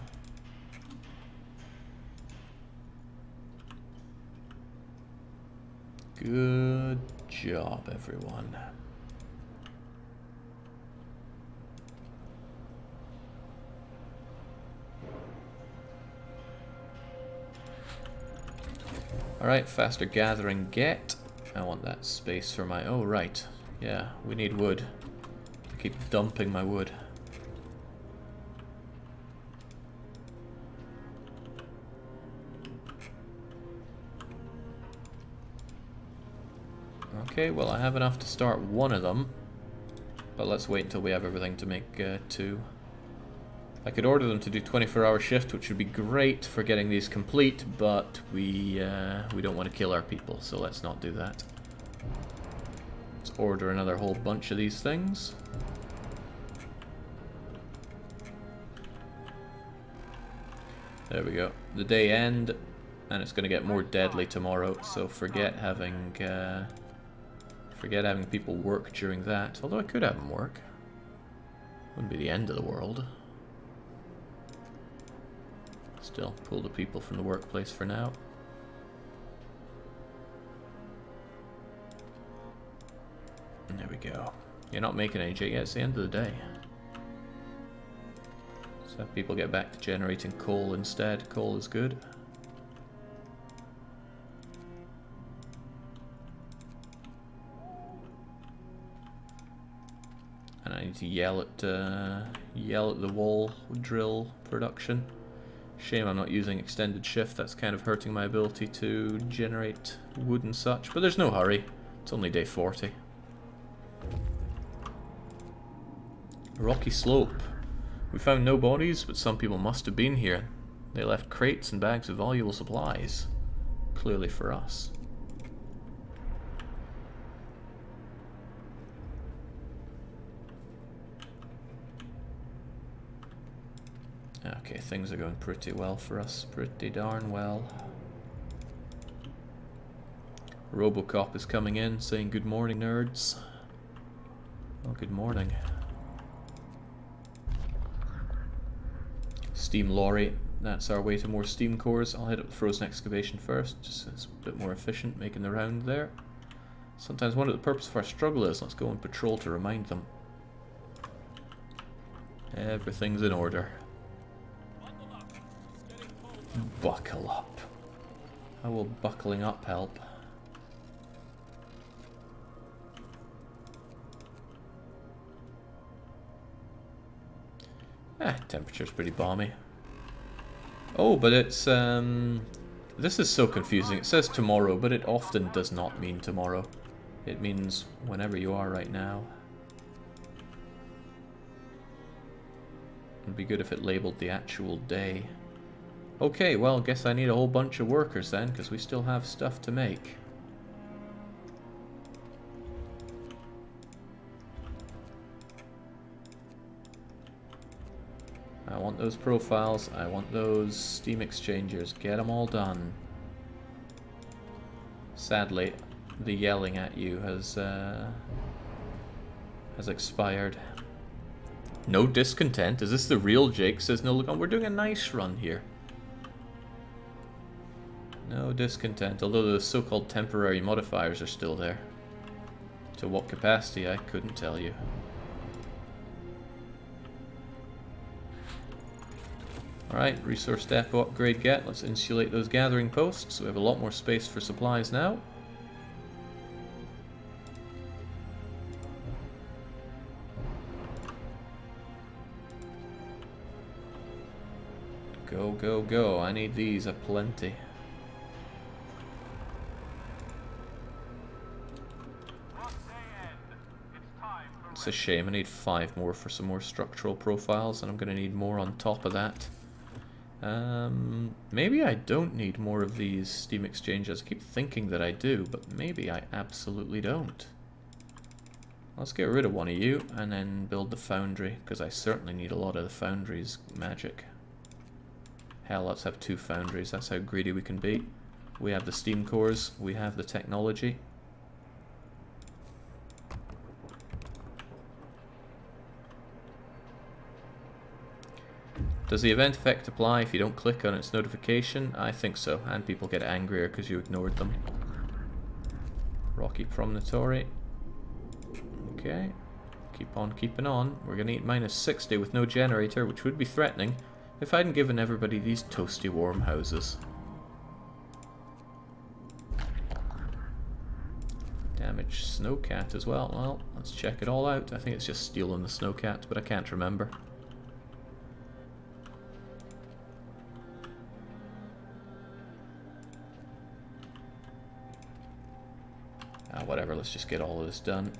Good job, everyone. Alright, faster gathering get. I want that space for my... Oh, right. Yeah, we need wood. I keep dumping my wood. Okay, well I have enough to start one of them. But let's wait until we have everything to make uh, two. I could order them to do 24 hour shift, which would be great for getting these complete, but we, uh, we don't want to kill our people, so let's not do that. Let's order another whole bunch of these things. There we go. The day end, and it's going to get more deadly tomorrow, so forget having... Uh, Forget having people work during that, although I could have them work. Wouldn't be the end of the world. Still, pull the people from the workplace for now. There we go. You're not making any yet, it's the end of the day. So people get back to generating coal instead. Coal is good. To yell at uh, yell at the wall drill production. Shame I'm not using extended shift, that's kind of hurting my ability to generate wood and such, but there's no hurry. It's only day 40. Rocky slope. We found no bodies, but some people must have been here. They left crates and bags of valuable supplies. Clearly for us. Okay, things are going pretty well for us. Pretty darn well. Robocop is coming in saying good morning, nerds. Well, good morning. Steam lorry. That's our way to more steam cores. I'll head up the frozen excavation first, just it's a bit more efficient making the round there. Sometimes wonder what the purpose of our struggle is. Let's go and patrol to remind them. Everything's in order. Buckle up. How will buckling up help? Eh, temperature's pretty balmy. Oh, but it's, um... This is so confusing. It says tomorrow, but it often does not mean tomorrow. It means whenever you are right now. It'd be good if it labeled the actual day. Okay, well, guess I need a whole bunch of workers then, because we still have stuff to make. I want those profiles, I want those Steam exchangers, get them all done. Sadly, the yelling at you has, uh, has expired. No discontent? Is this the real Jake? Says no, look, on? we're doing a nice run here. No discontent, although the so-called temporary modifiers are still there. To what capacity, I couldn't tell you. Alright, resource depot upgrade get. Let's insulate those gathering posts. We have a lot more space for supplies now. Go, go, go. I need these aplenty. It's a shame. I need five more for some more structural profiles, and I'm going to need more on top of that. Um, maybe I don't need more of these Steam exchanges. I keep thinking that I do, but maybe I absolutely don't. Let's get rid of one of you and then build the foundry, because I certainly need a lot of the foundry's magic. Hell, let's have two foundries. That's how greedy we can be. We have the steam cores, we have the technology. Does the event effect apply if you don't click on its notification? I think so, and people get angrier because you ignored them. Rocky Promontory. Okay. Keep on keeping on. We're going to eat minus 60 with no generator, which would be threatening if I hadn't given everybody these toasty warm houses. Damage Snowcat as well. Well, let's check it all out. I think it's just stealing the Snowcat, but I can't remember. Whatever, let's just get all of this done.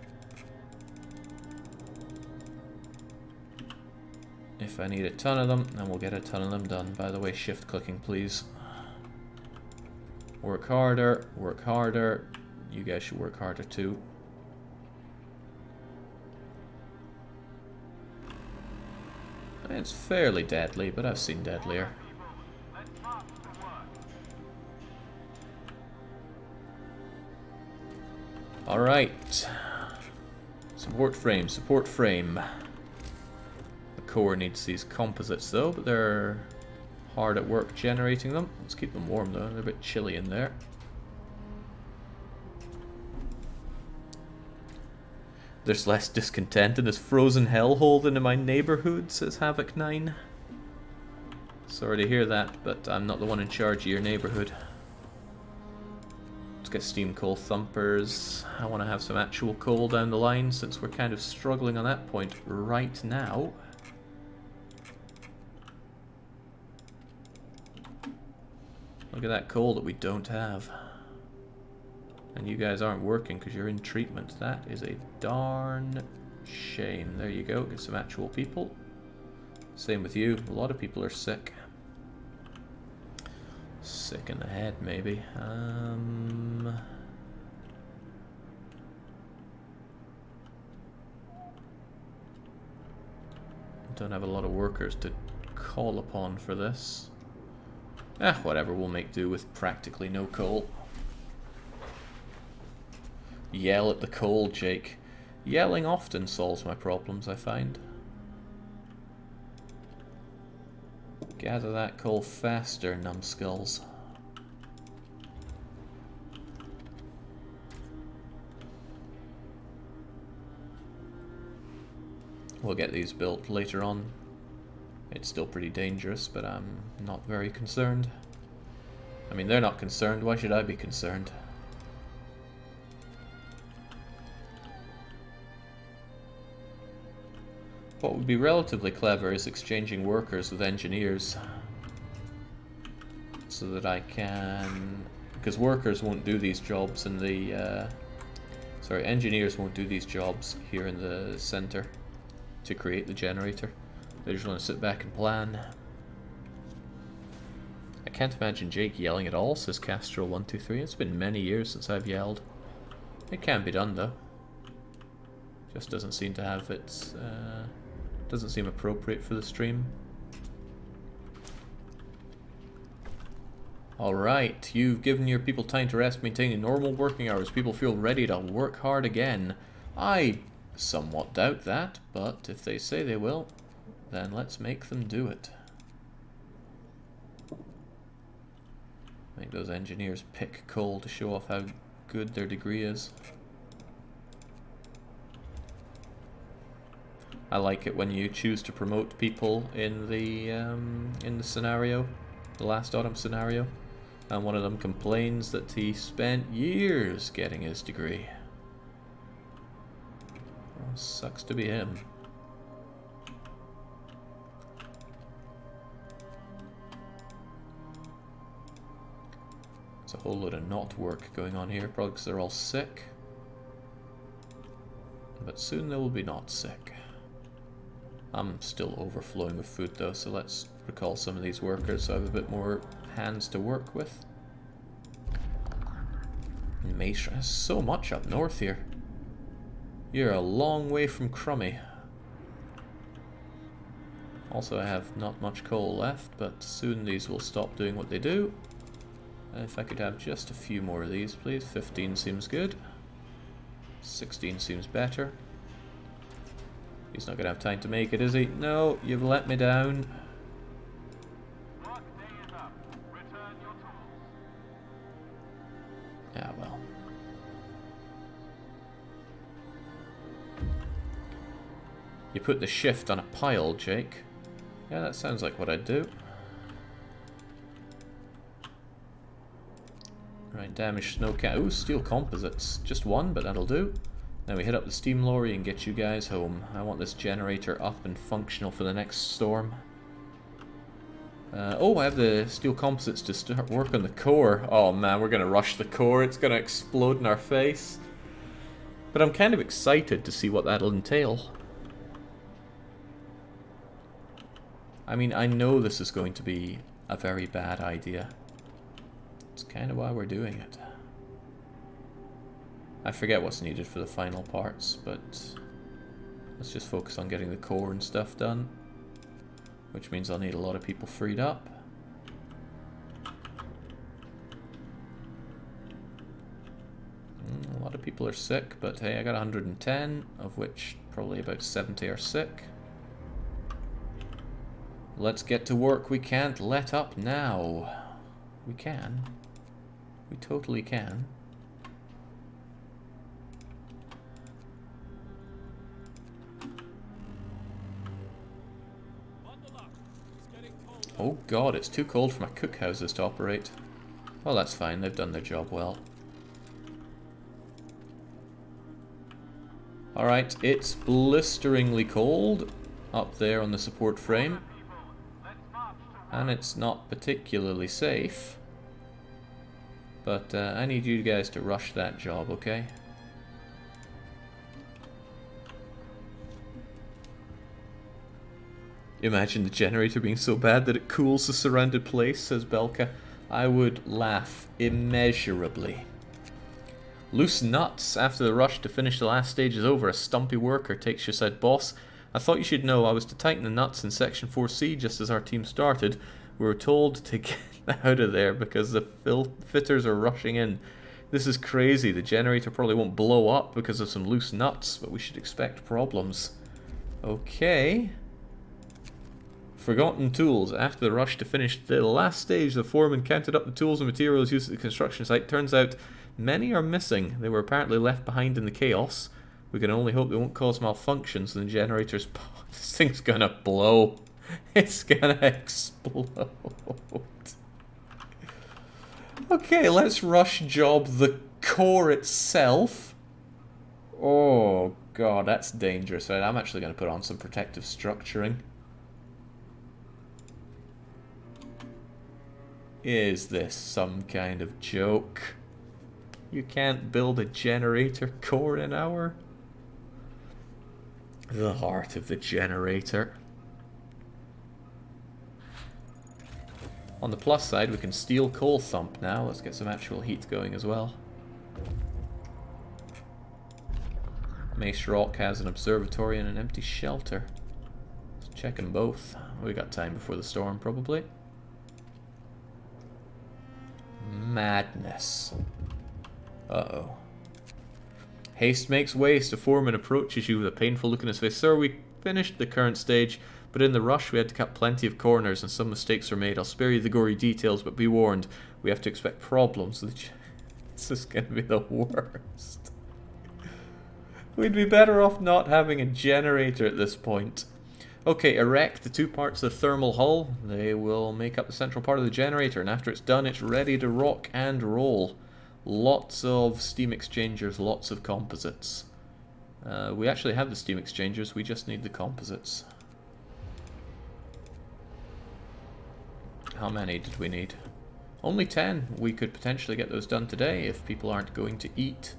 If I need a ton of them, then we'll get a ton of them done. By the way, shift clicking, please. Work harder, work harder. You guys should work harder too. It's fairly deadly, but I've seen deadlier. Alright. Support frame, support frame. The core needs these composites though, but they're hard at work generating them. Let's keep them warm though, they're a bit chilly in there. There's less discontent in this frozen hellhole than in my neighborhood, says Havoc9. Sorry to hear that, but I'm not the one in charge of your neighborhood. Let's get steam coal thumpers. I want to have some actual coal down the line since we're kind of struggling on that point right now. Look at that coal that we don't have. And you guys aren't working because you're in treatment. That is a darn shame. There you go, get some actual people. Same with you, a lot of people are sick. Sick in the head, maybe. Um... Don't have a lot of workers to call upon for this. Eh, whatever, we'll make do with practically no coal. Yell at the coal, Jake. Yelling often solves my problems, I find. Gather that coal faster, numbskulls. We'll get these built later on. It's still pretty dangerous, but I'm not very concerned. I mean, they're not concerned. Why should I be concerned? What would be relatively clever is exchanging workers with engineers. So that I can... Because workers won't do these jobs in the... Uh, sorry, engineers won't do these jobs here in the center to create the generator. They just want to sit back and plan. I can't imagine Jake yelling at all, says Castro123. It's been many years since I've yelled. It can be done, though. Just doesn't seem to have its... Uh, doesn't seem appropriate for the stream. Alright, you've given your people time to rest, maintaining normal working hours. People feel ready to work hard again. I somewhat doubt that, but if they say they will, then let's make them do it. Make those engineers pick coal to show off how good their degree is. I like it when you choose to promote people in the um, in the scenario, the last autumn scenario, and one of them complains that he spent years getting his degree. Well, sucks to be him. There's a whole load of not work going on here, probably because they're all sick. But soon they will be not sick. I'm still overflowing with food though, so let's recall some of these workers so I have a bit more hands to work with. Maestro, so much up north here. You're a long way from Crummy. Also, I have not much coal left, but soon these will stop doing what they do. If I could have just a few more of these, please. 15 seems good. 16 seems better. He's not going to have time to make it, is he? No, you've let me down. Yeah, well. You put the shift on a pile, Jake. Yeah, that sounds like what I'd do. Right, damage snow cat. Ooh, steel composites. Just one, but that'll do. Now we hit up the steam lorry and get you guys home. I want this generator up and functional for the next storm. Uh, oh, I have the steel composites to start work on the core. Oh man, we're gonna rush the core. It's gonna explode in our face. But I'm kind of excited to see what that'll entail. I mean, I know this is going to be a very bad idea. It's kind of why we're doing it. I forget what's needed for the final parts, but let's just focus on getting the core and stuff done. Which means I'll need a lot of people freed up. Mm, a lot of people are sick, but hey, I got 110, of which probably about 70 are sick. Let's get to work. We can't let up now. We can. We totally can. Oh god, it's too cold for my cookhouses to operate. Well, that's fine. They've done their job well. Alright, it's blisteringly cold up there on the support frame. And it's not particularly safe. But uh, I need you guys to rush that job, okay? Imagine the generator being so bad that it cools the surrounded place, says Belka. I would laugh immeasurably. Loose nuts. After the rush to finish the last stage is over, a stumpy worker takes you aside. Boss, I thought you should know I was to tighten the nuts in section 4C just as our team started. We were told to get out of there because the fitters are rushing in. This is crazy. The generator probably won't blow up because of some loose nuts, but we should expect problems. Okay. Forgotten tools. After the rush to finish the last stage, the foreman counted up the tools and materials used at the construction site. Turns out many are missing. They were apparently left behind in the chaos. We can only hope they won't cause malfunctions and the generator's... this thing's gonna blow. It's gonna explode. Okay, let's rush job the core itself. Oh god, that's dangerous. I'm actually going to put on some protective structuring. Is this some kind of joke? You can't build a generator core in our... The heart of the generator. On the plus side, we can steam coal thump now. Let's get some actual heat going as well. Mace Rock has an observatory and an empty shelter. Let's check them both. We got time before the storm, probably. Madness. Uh-oh. Haste makes waste. A foreman approaches you with a painful look on his face. Sir, we finished the current stage, but in the rush we had to cut plenty of corners and some mistakes were made. I'll spare you the gory details, but be warned, we have to expect problems. This is going to be the worst. We'd be better off not having a generator at this point. Okay, erect the two parts of the thermal hull. They will make up the central part of the generator, and after it's done, it's ready to rock and roll. Lots of steam exchangers, lots of composites. Uh, we actually have the steam exchangers, we just need the composites. How many did we need? Only 10. We could potentially get those done today if people aren't going to eat.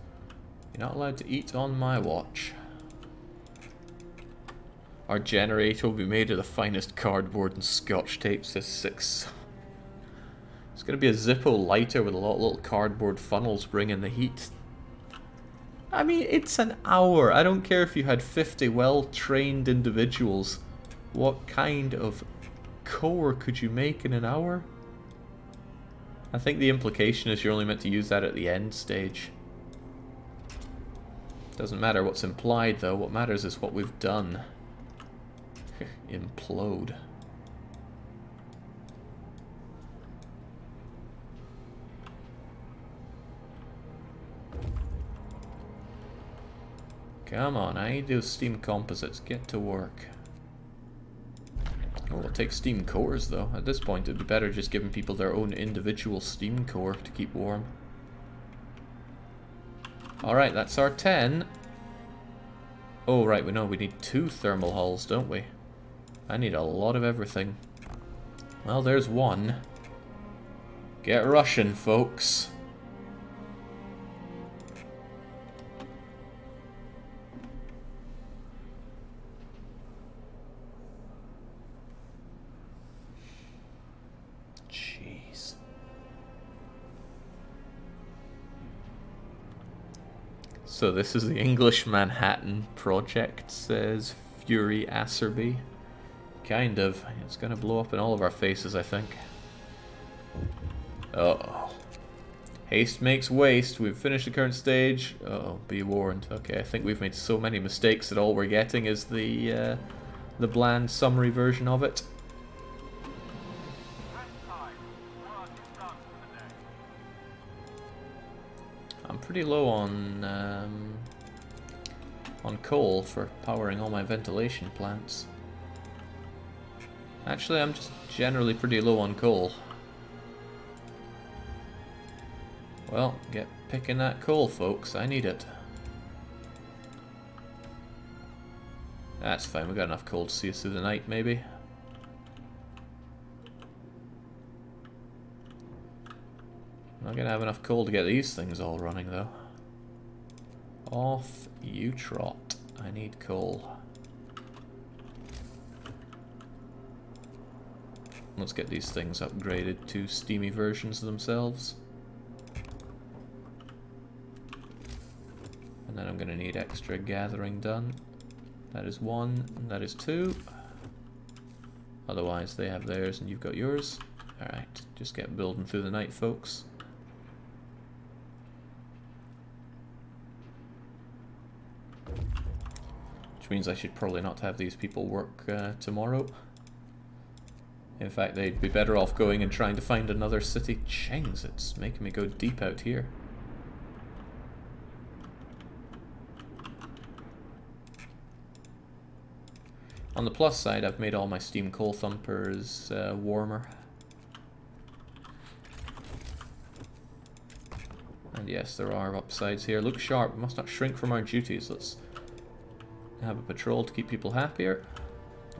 You're not allowed to eat on my watch. Our generator will be made of the finest cardboard and scotch tape, says 6. It's going to be a Zippo lighter with a lot of little cardboard funnels bringing the heat. I mean, it's an hour. I don't care if you had 50 well-trained individuals. What kind of core could you make in an hour? I think the implication is you're only meant to use that at the end stage. Doesn't matter what's implied though, what matters is what we've done. Implode. Come on, I need those steam composites. Get to work. We'll take steam cores though. At this point it'd be better just giving people their own individual steam core to keep warm. Alright, that's our 10. Oh, right, we know we need two thermal hulls, don't we? I need a lot of everything. Well, there's one. Get Russian, folks. So this is the English Manhattan project, says Fury Acerby. Kind of. It's gonna blow up in all of our faces, I think. Uh oh Haste makes waste. We've finished the current stage. Uh oh be warned. Okay, I think we've made so many mistakes that all we're getting is the, uh, the bland summary version of it. I'm pretty low on um, on coal for powering all my ventilation plants. Actually, I'm just generally pretty low on coal. Well, get picking that coal, folks. I need it. That's fine. We've got enough coal to see us through the night, maybe. Not gonna have enough coal to get these things all running though. Off you trot. I need coal. Let's get these things upgraded to steamy versions themselves. And then I'm going to need extra gathering done. That is one, and that is two. Otherwise they have theirs and you've got yours. Alright, just get building through the night folks. Which means I should probably not have these people work uh, tomorrow. In fact, they'd be better off going and trying to find another city. Chings, it's making me go deep out here. On the plus side, I've made all my steam coal thumpers uh, warmer. And yes, there are upsides here. Look sharp. We must not shrink from our duties. Let's have a patrol to keep people happier.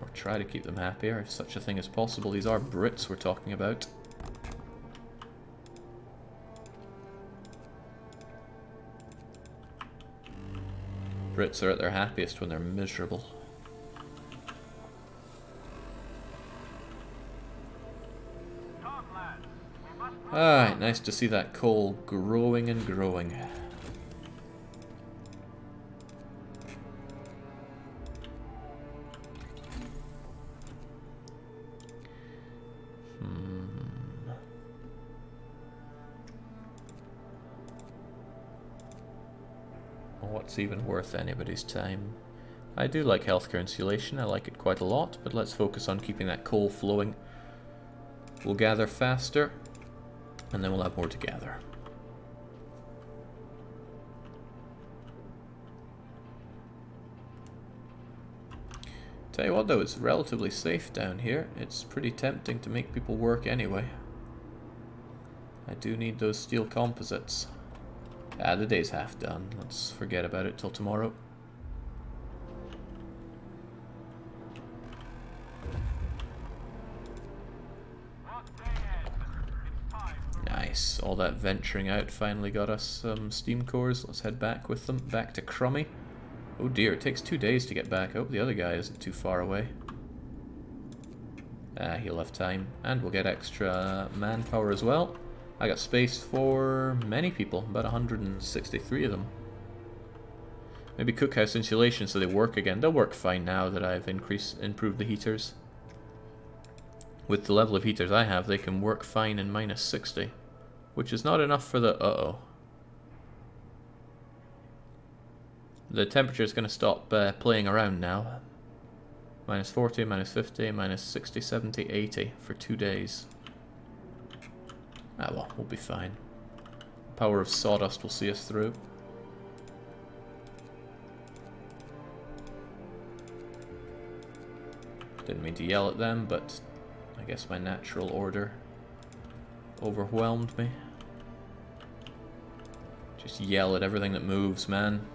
Or try to keep them happier, if such a thing is possible. These are Brits we're talking about. Brits are at their happiest when they're miserable. Alright, nice to see that coal growing and growing. Hmm. what's even worth anybody's time. I do like healthcare insulation, I like it quite a lot, but let's focus on keeping that coal flowing. We'll gather faster, and then we'll have more to gather. Tell you what though, it's relatively safe down here. It's pretty tempting to make people work anyway. I do need those steel composites. Ah, the day's half done. Let's forget about it till tomorrow. Nice. All that venturing out finally got us some steam cores. Let's head back with them. Back to Crummy. Oh dear, it takes two days to get back. I hope the other guy isn't too far away. Ah, he'll have time. And we'll get extra manpower as well. I got space for many people, about 163 of them. Maybe cookhouse insulation so they work again. They'll work fine now that I've increased, improved the heaters. With the level of heaters I have, they can work fine in minus 60. Which is not enough for the... Uh-oh. The temperature is going to stop uh, playing around now. Minus 40, minus 50, minus 60, 70, 80 for two days. Ah well, we'll be fine. Power of sawdust will see us through. Didn't mean to yell at them, but I guess my natural order overwhelmed me. Just yell at everything that moves, man.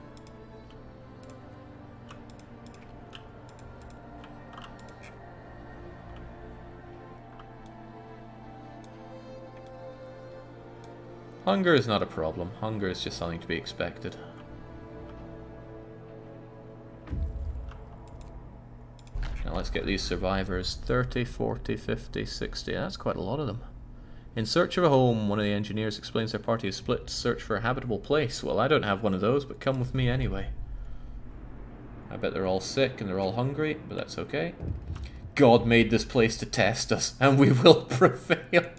Hunger is not a problem. Hunger is just something to be expected. Now let's get these survivors. 30, 40, 50, 60. That's quite a lot of them. In search of a home, one of the engineers explains their party is split to search for a habitable place. Well, I don't have one of those, but come with me anyway. I bet they're all sick and they're all hungry, but that's okay. God made this place to test us, and we will prevail.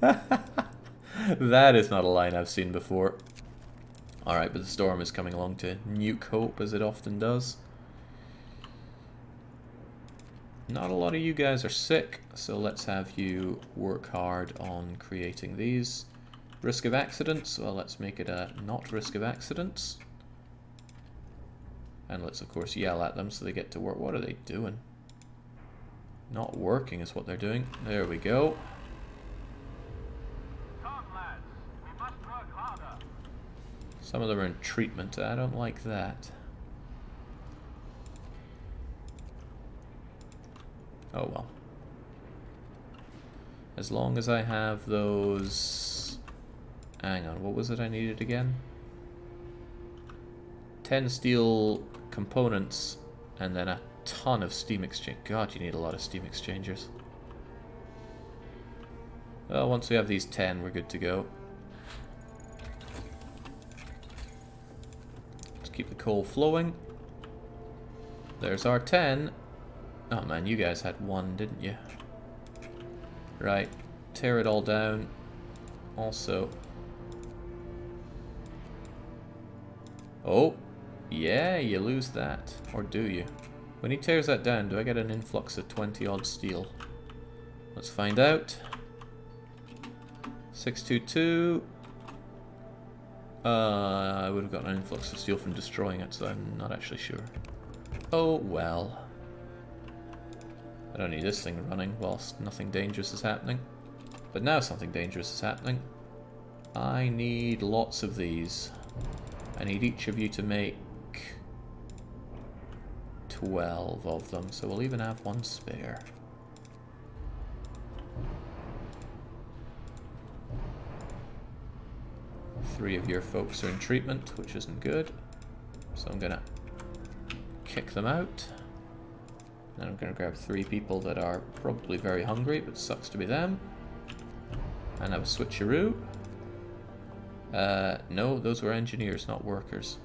that is not a line I've seen before. Alright, but the storm is coming along to nuke hope, as it often does. Not a lot of you guys are sick, so let's have you work hard on creating these. Risk of accidents, well let's make it a not risk of accidents. And let's of course yell at them so they get to work. What are they doing? Not working is what they're doing. There we go. Some of them are in treatment. I don't like that. Oh well. As long as I have those... Hang on, what was it I needed again? 10 steel components and then a ton of steam exchange. God, you need a lot of steam exchangers. Well, once we have these 10, we're good to go. Keep the coal flowing. There's our 10. Oh man, you guys had one, didn't you? Right, tear it all down. Also. Oh, yeah, you lose that. Or do you? When he tears that down, do I get an influx of 20 odd steel? Let's find out. 622. Uh, I would have gotten an influx of steel from destroying it, so I'm not actually sure. Oh, well. I don't need this thing running whilst nothing dangerous is happening. But now something dangerous is happening. I need lots of these. I need each of you to make 12 of them, so we'll even have one spare. Three of your folks are in treatment, which isn't good. So I'm gonna kick them out. Then I'm gonna grab three people that are probably very hungry, but sucks to be them. And have a switcheroo. Uh, no, those were engineers, not workers.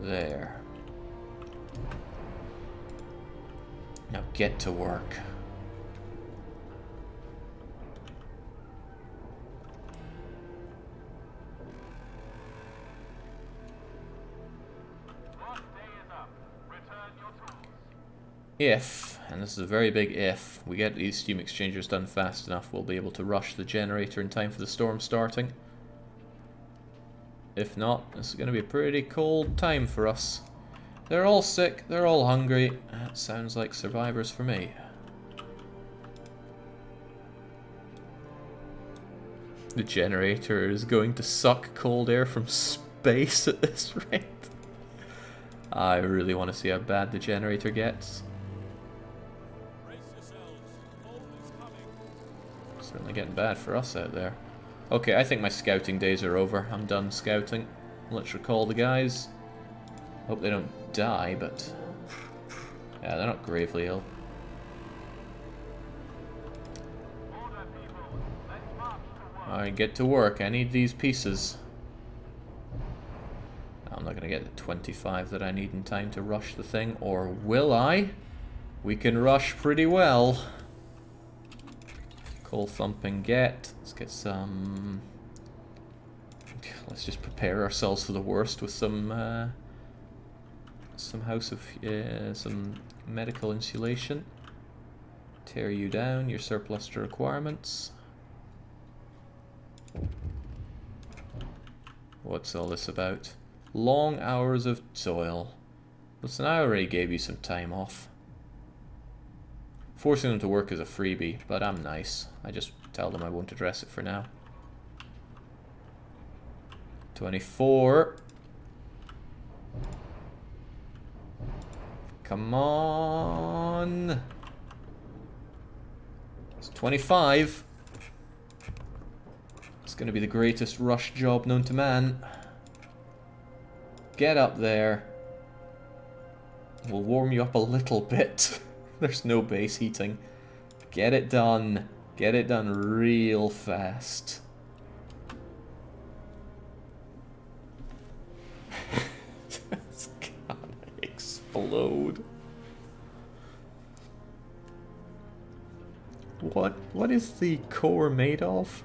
There. Get to work. If, and this is a very big if, we get these steam exchangers done fast enough, we'll be able to rush the generator in time for the storm starting. If not, this is going to be a pretty cold time for us. They're all sick, they're all hungry. That sounds like survivors for me. The generator is going to suck cold air from space at this rate. I really want to see how bad the generator gets. Certainly getting bad for us out there. Okay, I think my scouting days are over. I'm done scouting. Let's recall the guys. Hope they don't die, but... Yeah, they're not gravely ill. Alright, get to work. I need these pieces. I'm not going to get the 25 that I need in time to rush the thing, or will I? We can rush pretty well. Coal and get. Let's get some... Let's just prepare ourselves for the worst with some... Uh, some house of... Uh, some medical insulation. Tear you down, your surplus to requirements. What's all this about? Long hours of toil. Listen, I already gave you some time off. Forcing them to work is a freebie, but I'm nice. I just tell them I won't address it for now. 24. Come on. It's 25. It's going to be the greatest rush job known to man. Get up there. We'll warm you up a little bit. There's no base heating. Get it done. Get it done real fast. Explode. What what is the core made of?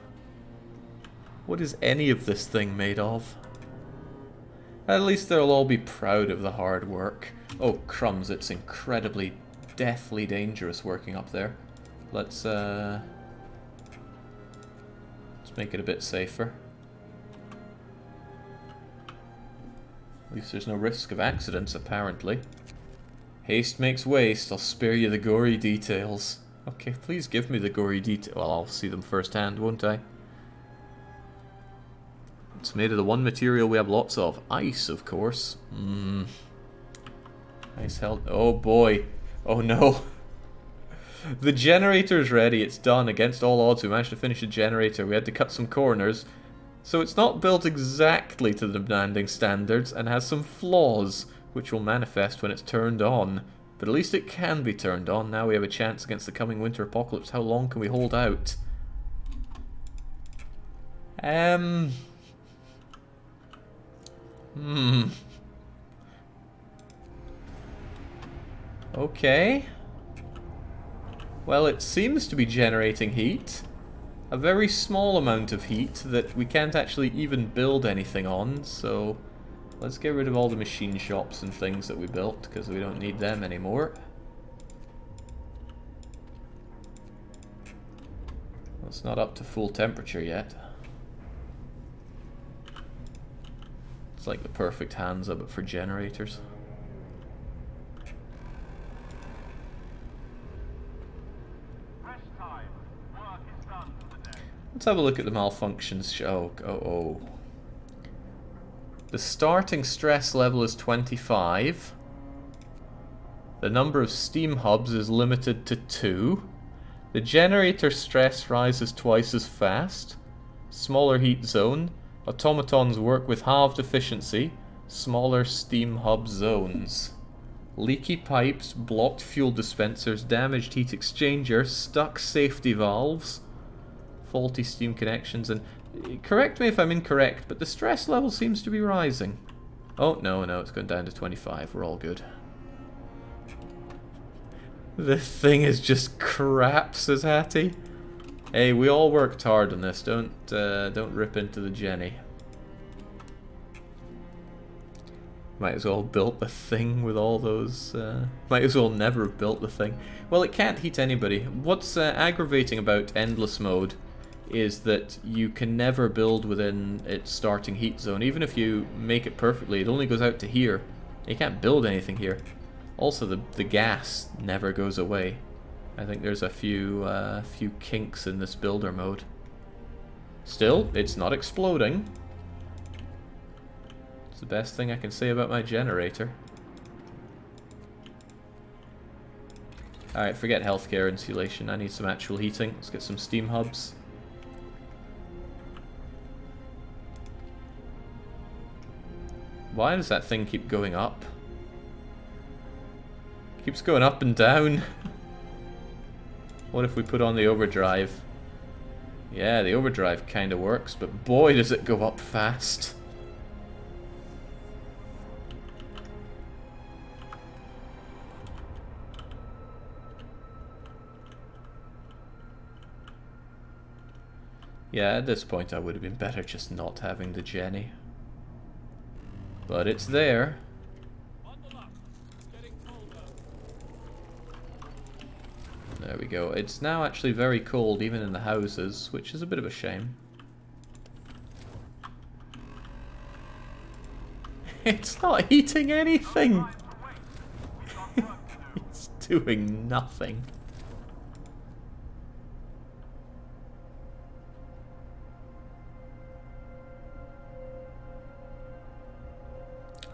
What is any of this thing made of? At least they'll all be proud of the hard work. Oh crumbs, it's incredibly deathly dangerous working up there. Let's, uh... Let's make it a bit safer. At least there's no risk of accidents, apparently. Haste makes waste. I'll spare you the gory details. Okay, please give me the gory details. Well, I'll see them firsthand, won't I? It's made of the one material we have lots of. Ice, of course. Mmm. Ice held... Oh, boy. Oh no. The generator's ready, it's done. Against all odds, we managed to finish the generator. We had to cut some corners. So it's not built exactly to the demanding standards and has some flaws, which will manifest when it's turned on. But at least it can be turned on. Now we have a chance against the coming winter apocalypse. How long can we hold out? Um... Hmm... Okay. Well, it seems to be generating heat. A very small amount of heat that we can't actually even build anything on, so Let's get rid of all the machine shops and things that we built because we don't need them anymore. It's not up to full temperature yet. It's like the perfect hands up for generators. Let's have a look at the malfunctions. Oh, oh, oh. The starting stress level is 25. The number of steam hubs is limited to 2. The generator stress rises twice as fast. Smaller heat zone. Automatons work with halved efficiency. Smaller steam hub zones. Leaky pipes, blocked fuel dispensers, damaged heat exchanger, stuck safety valves, faulty steam connections, and... Correct me if I'm incorrect, but the stress level seems to be rising. Oh, no, no, it's gone down to 25. We're all good. The thing is just crap, says Hattie. Hey, we all worked hard on this. Don't, uh, don't rip into the Jenny. Might as well built the thing with all those... Uh, might as well never have built the thing. Well, it can't heat anybody. What's uh, aggravating about Endless Mode is that you can never build within its starting heat zone. Even if you make it perfectly, it only goes out to here. You can't build anything here. Also, the, the gas never goes away. I think there's a few, uh, few kinks in this builder mode. Still, it's not exploding It's the best thing I can say about my generator. Alright, forget healthcare insulation. I need some actual heating. Let's get some steam hubs. Why does that thing keep going up? Keeps going up and down. what if we put on the overdrive? Yeah, the overdrive kind of works, but boy does it go up fast. Yeah, at this point I would have been better just not having the Jenny. But it's there. There we go. It's now actually very cold even in the houses, which is a bit of a shame. It's not eating anything! it's doing nothing.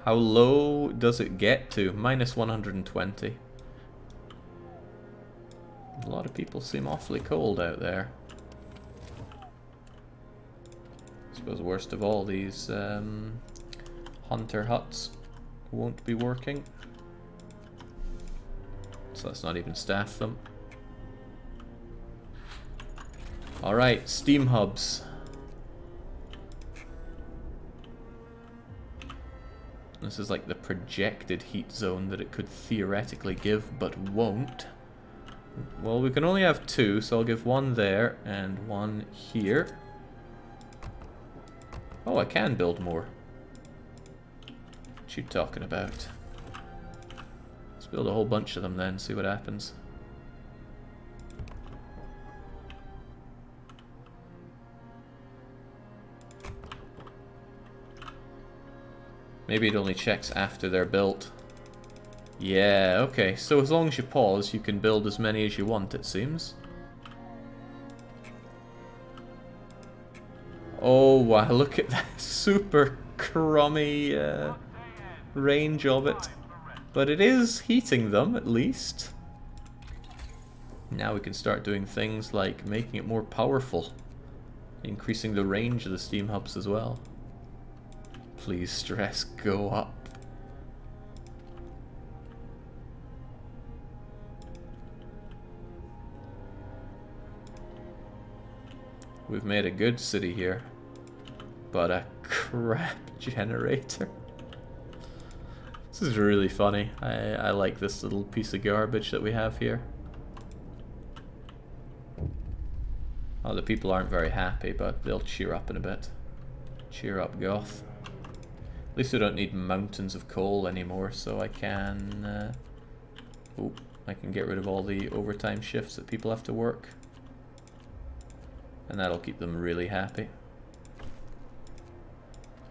How low does it get to? Minus 120. A lot of people seem awfully cold out there. I suppose worst of all, these um, hunter huts won't be working. So let's not even staff them. Alright, steam hubs. This is like the projected heat zone that it could theoretically give, but won't. Well, we can only have two, so I'll give one there and one here. Oh, I can build more. What you talking about? Let's build a whole bunch of them then, see what happens. Maybe it only checks after they're built. Yeah, okay. So as long as you pause, you can build as many as you want, it seems. Oh, wow. Look at that super crummy uh, range of it. But it is heating them, at least. Now we can start doing things like making it more powerful. Increasing the range of the steam hubs as well. Please, stress, go up. We've made a good city here, but a crap generator. This is really funny. I, I like this little piece of garbage that we have here. Oh, the people aren't very happy, but they'll cheer up in a bit. Cheer up, Goth. At least I don't need mountains of coal anymore, so I can... Uh, oh, I can get rid of all the overtime shifts that people have to work. And that'll keep them really happy.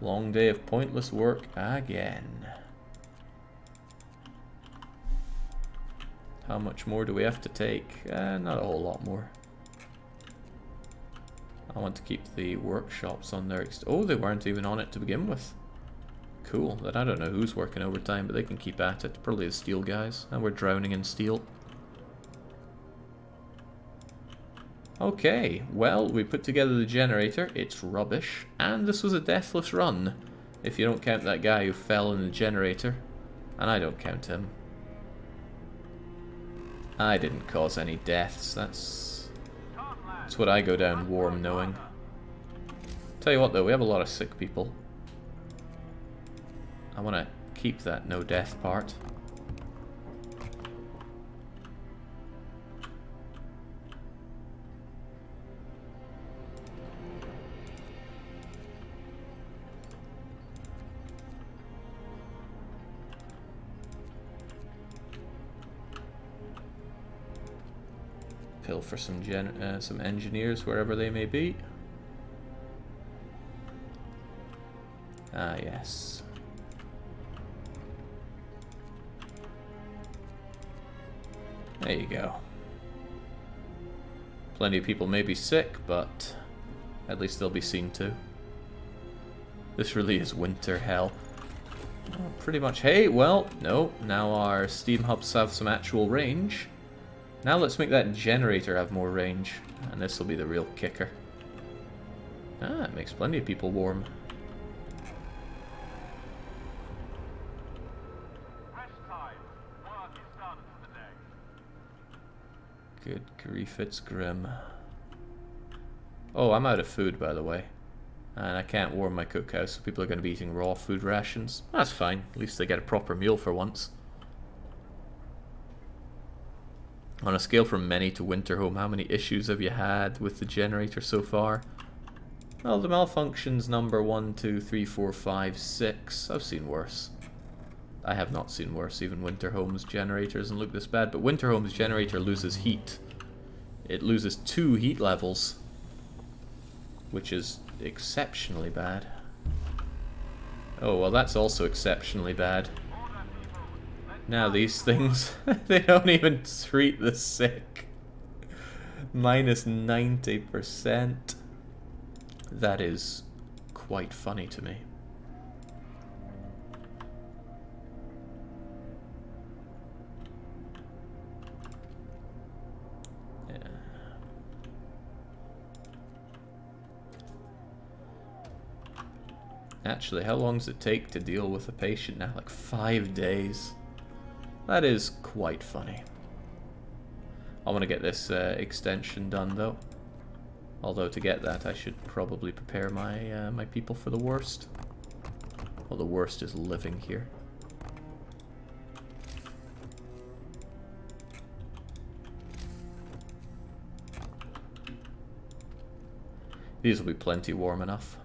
Long day of pointless work again. How much more do we have to take? Uh, not a whole lot more. I want to keep the workshops on their... oh, they weren't even on it to begin with. Cool. Then I don't know who's working overtime, but they can keep at it. Probably the steel guys. And we're drowning in steel. Okay, well, we put together the generator. It's rubbish. And this was a deathless run. If you don't count that guy who fell in the generator. And I don't count him. I didn't cause any deaths. That's... That's what I go down warm knowing. Tell you what though, we have a lot of sick people. I want to keep that no death part. Pill for some gen uh, some engineers wherever they may be. Ah, yes. There you go. Plenty of people may be sick, but at least they'll be seen to. This really is winter hell. Oh, pretty much, hey, well, no, now our steam hubs have some actual range. Now let's make that generator have more range, and this will be the real kicker. Ah, it makes plenty of people warm. Good grief, it's grim. Oh, I'm out of food, by the way. And I can't warm my cookhouse, so people are going to be eating raw food rations. That's fine. At least they get a proper meal for once. On a scale from many to Winterhome, how many issues have you had with the generator so far? Well, the malfunctions number 1, 2, 3, 4, 5, 6. I've seen worse. I have not seen worse. Even Winterhome's generator doesn't look this bad, but Winterhome's generator loses heat. It loses two heat levels, which is exceptionally bad. Oh, well that's also exceptionally bad. Now these things, they don't even treat the sick. Minus 90%. That is quite funny to me. Actually, how long does it take to deal with a patient now? Like five days. That is quite funny. I want to get this uh, extension done though. Although to get that I should probably prepare my uh, my people for the worst. Well, the worst is living here. These will be plenty warm enough.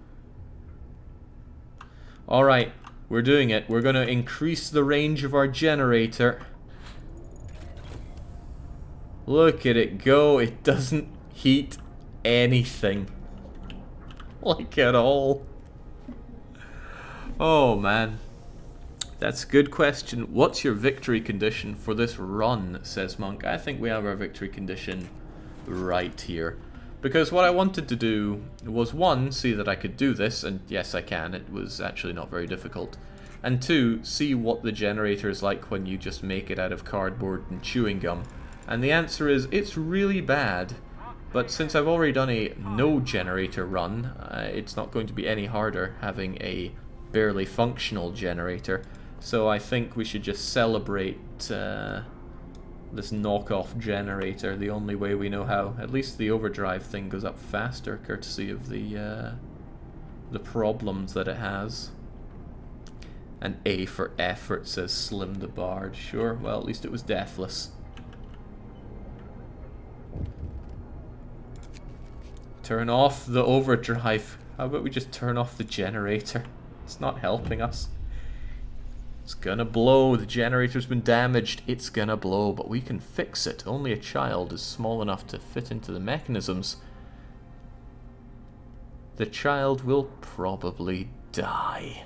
Alright, we're doing it. We're going to increase the range of our generator. Look at it go. It doesn't heat anything. Like at all. Oh, man. That's a good question. What's your victory condition for this run, says Monk. I think we have our victory condition right here. Because what I wanted to do was one, see that I could do this, and yes I can, it was actually not very difficult. And two, see what the generator is like when you just make it out of cardboard and chewing gum. And the answer is, it's really bad. But since I've already done a no generator run, uh, it's not going to be any harder having a barely functional generator. So I think we should just celebrate uh, this knockoff generator the only way we know how. At least the overdrive thing goes up faster courtesy of the uh, the problems that it has. An A for effort says Slim the Bard. Sure, well at least it was deathless. Turn off the overdrive. How about we just turn off the generator? It's not helping us. It's gonna blow, the generator's been damaged, it's gonna blow, but we can fix it. Only a child is small enough to fit into the mechanisms. The child will probably die.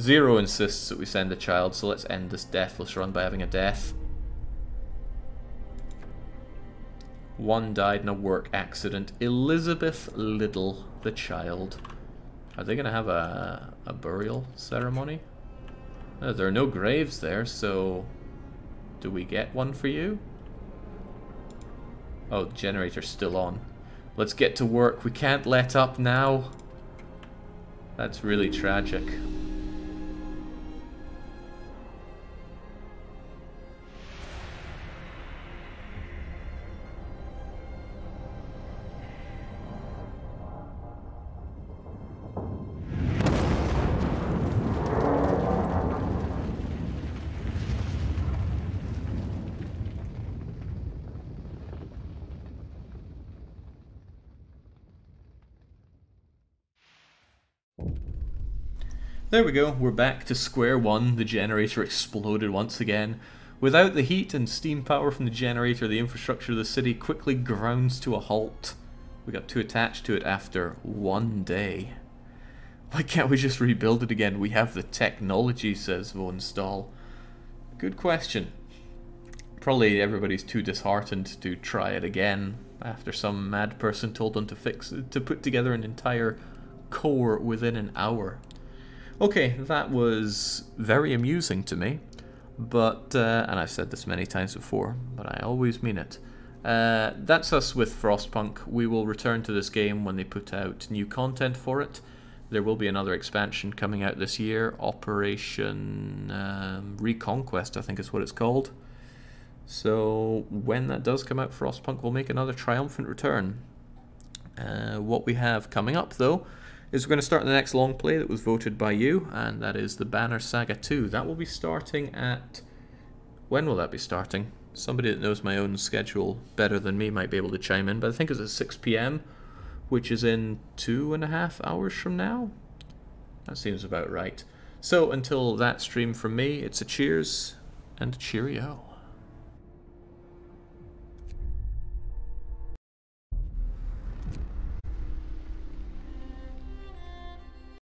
Zero insists that we send a child, so let's end this deathless run by having a death. One died in a work accident. Elizabeth Little, the child. Are they going to have a, a burial ceremony? Uh, there are no graves there, so do we get one for you? Oh, generator's still on. Let's get to work. We can't let up now. That's really tragic. There we go, we're back to square one. The generator exploded once again. Without the heat and steam power from the generator, the infrastructure of the city quickly grounds to a halt. We got too attached to it after one day. Why can't we just rebuild it again? We have the technology, says Von Stahl. Good question. Probably everybody's too disheartened to try it again after some mad person told them to fix to put together an entire core within an hour. Okay, that was very amusing to me, but, uh, and I've said this many times before, but I always mean it. Uh, that's us with Frostpunk. We will return to this game when they put out new content for it. There will be another expansion coming out this year, Operation um, Reconquest, I think is what it's called. So when that does come out, Frostpunk will make another triumphant return. Uh, what we have coming up, though, is we're going to start the next long play that was voted by you, and that is the Banner Saga 2. That will be starting at... When will that be starting? Somebody that knows my own schedule better than me might be able to chime in, but I think it's at 6 p.m., which is in two and a half hours from now? That seems about right. So until that stream from me, it's a cheers and a cheerio.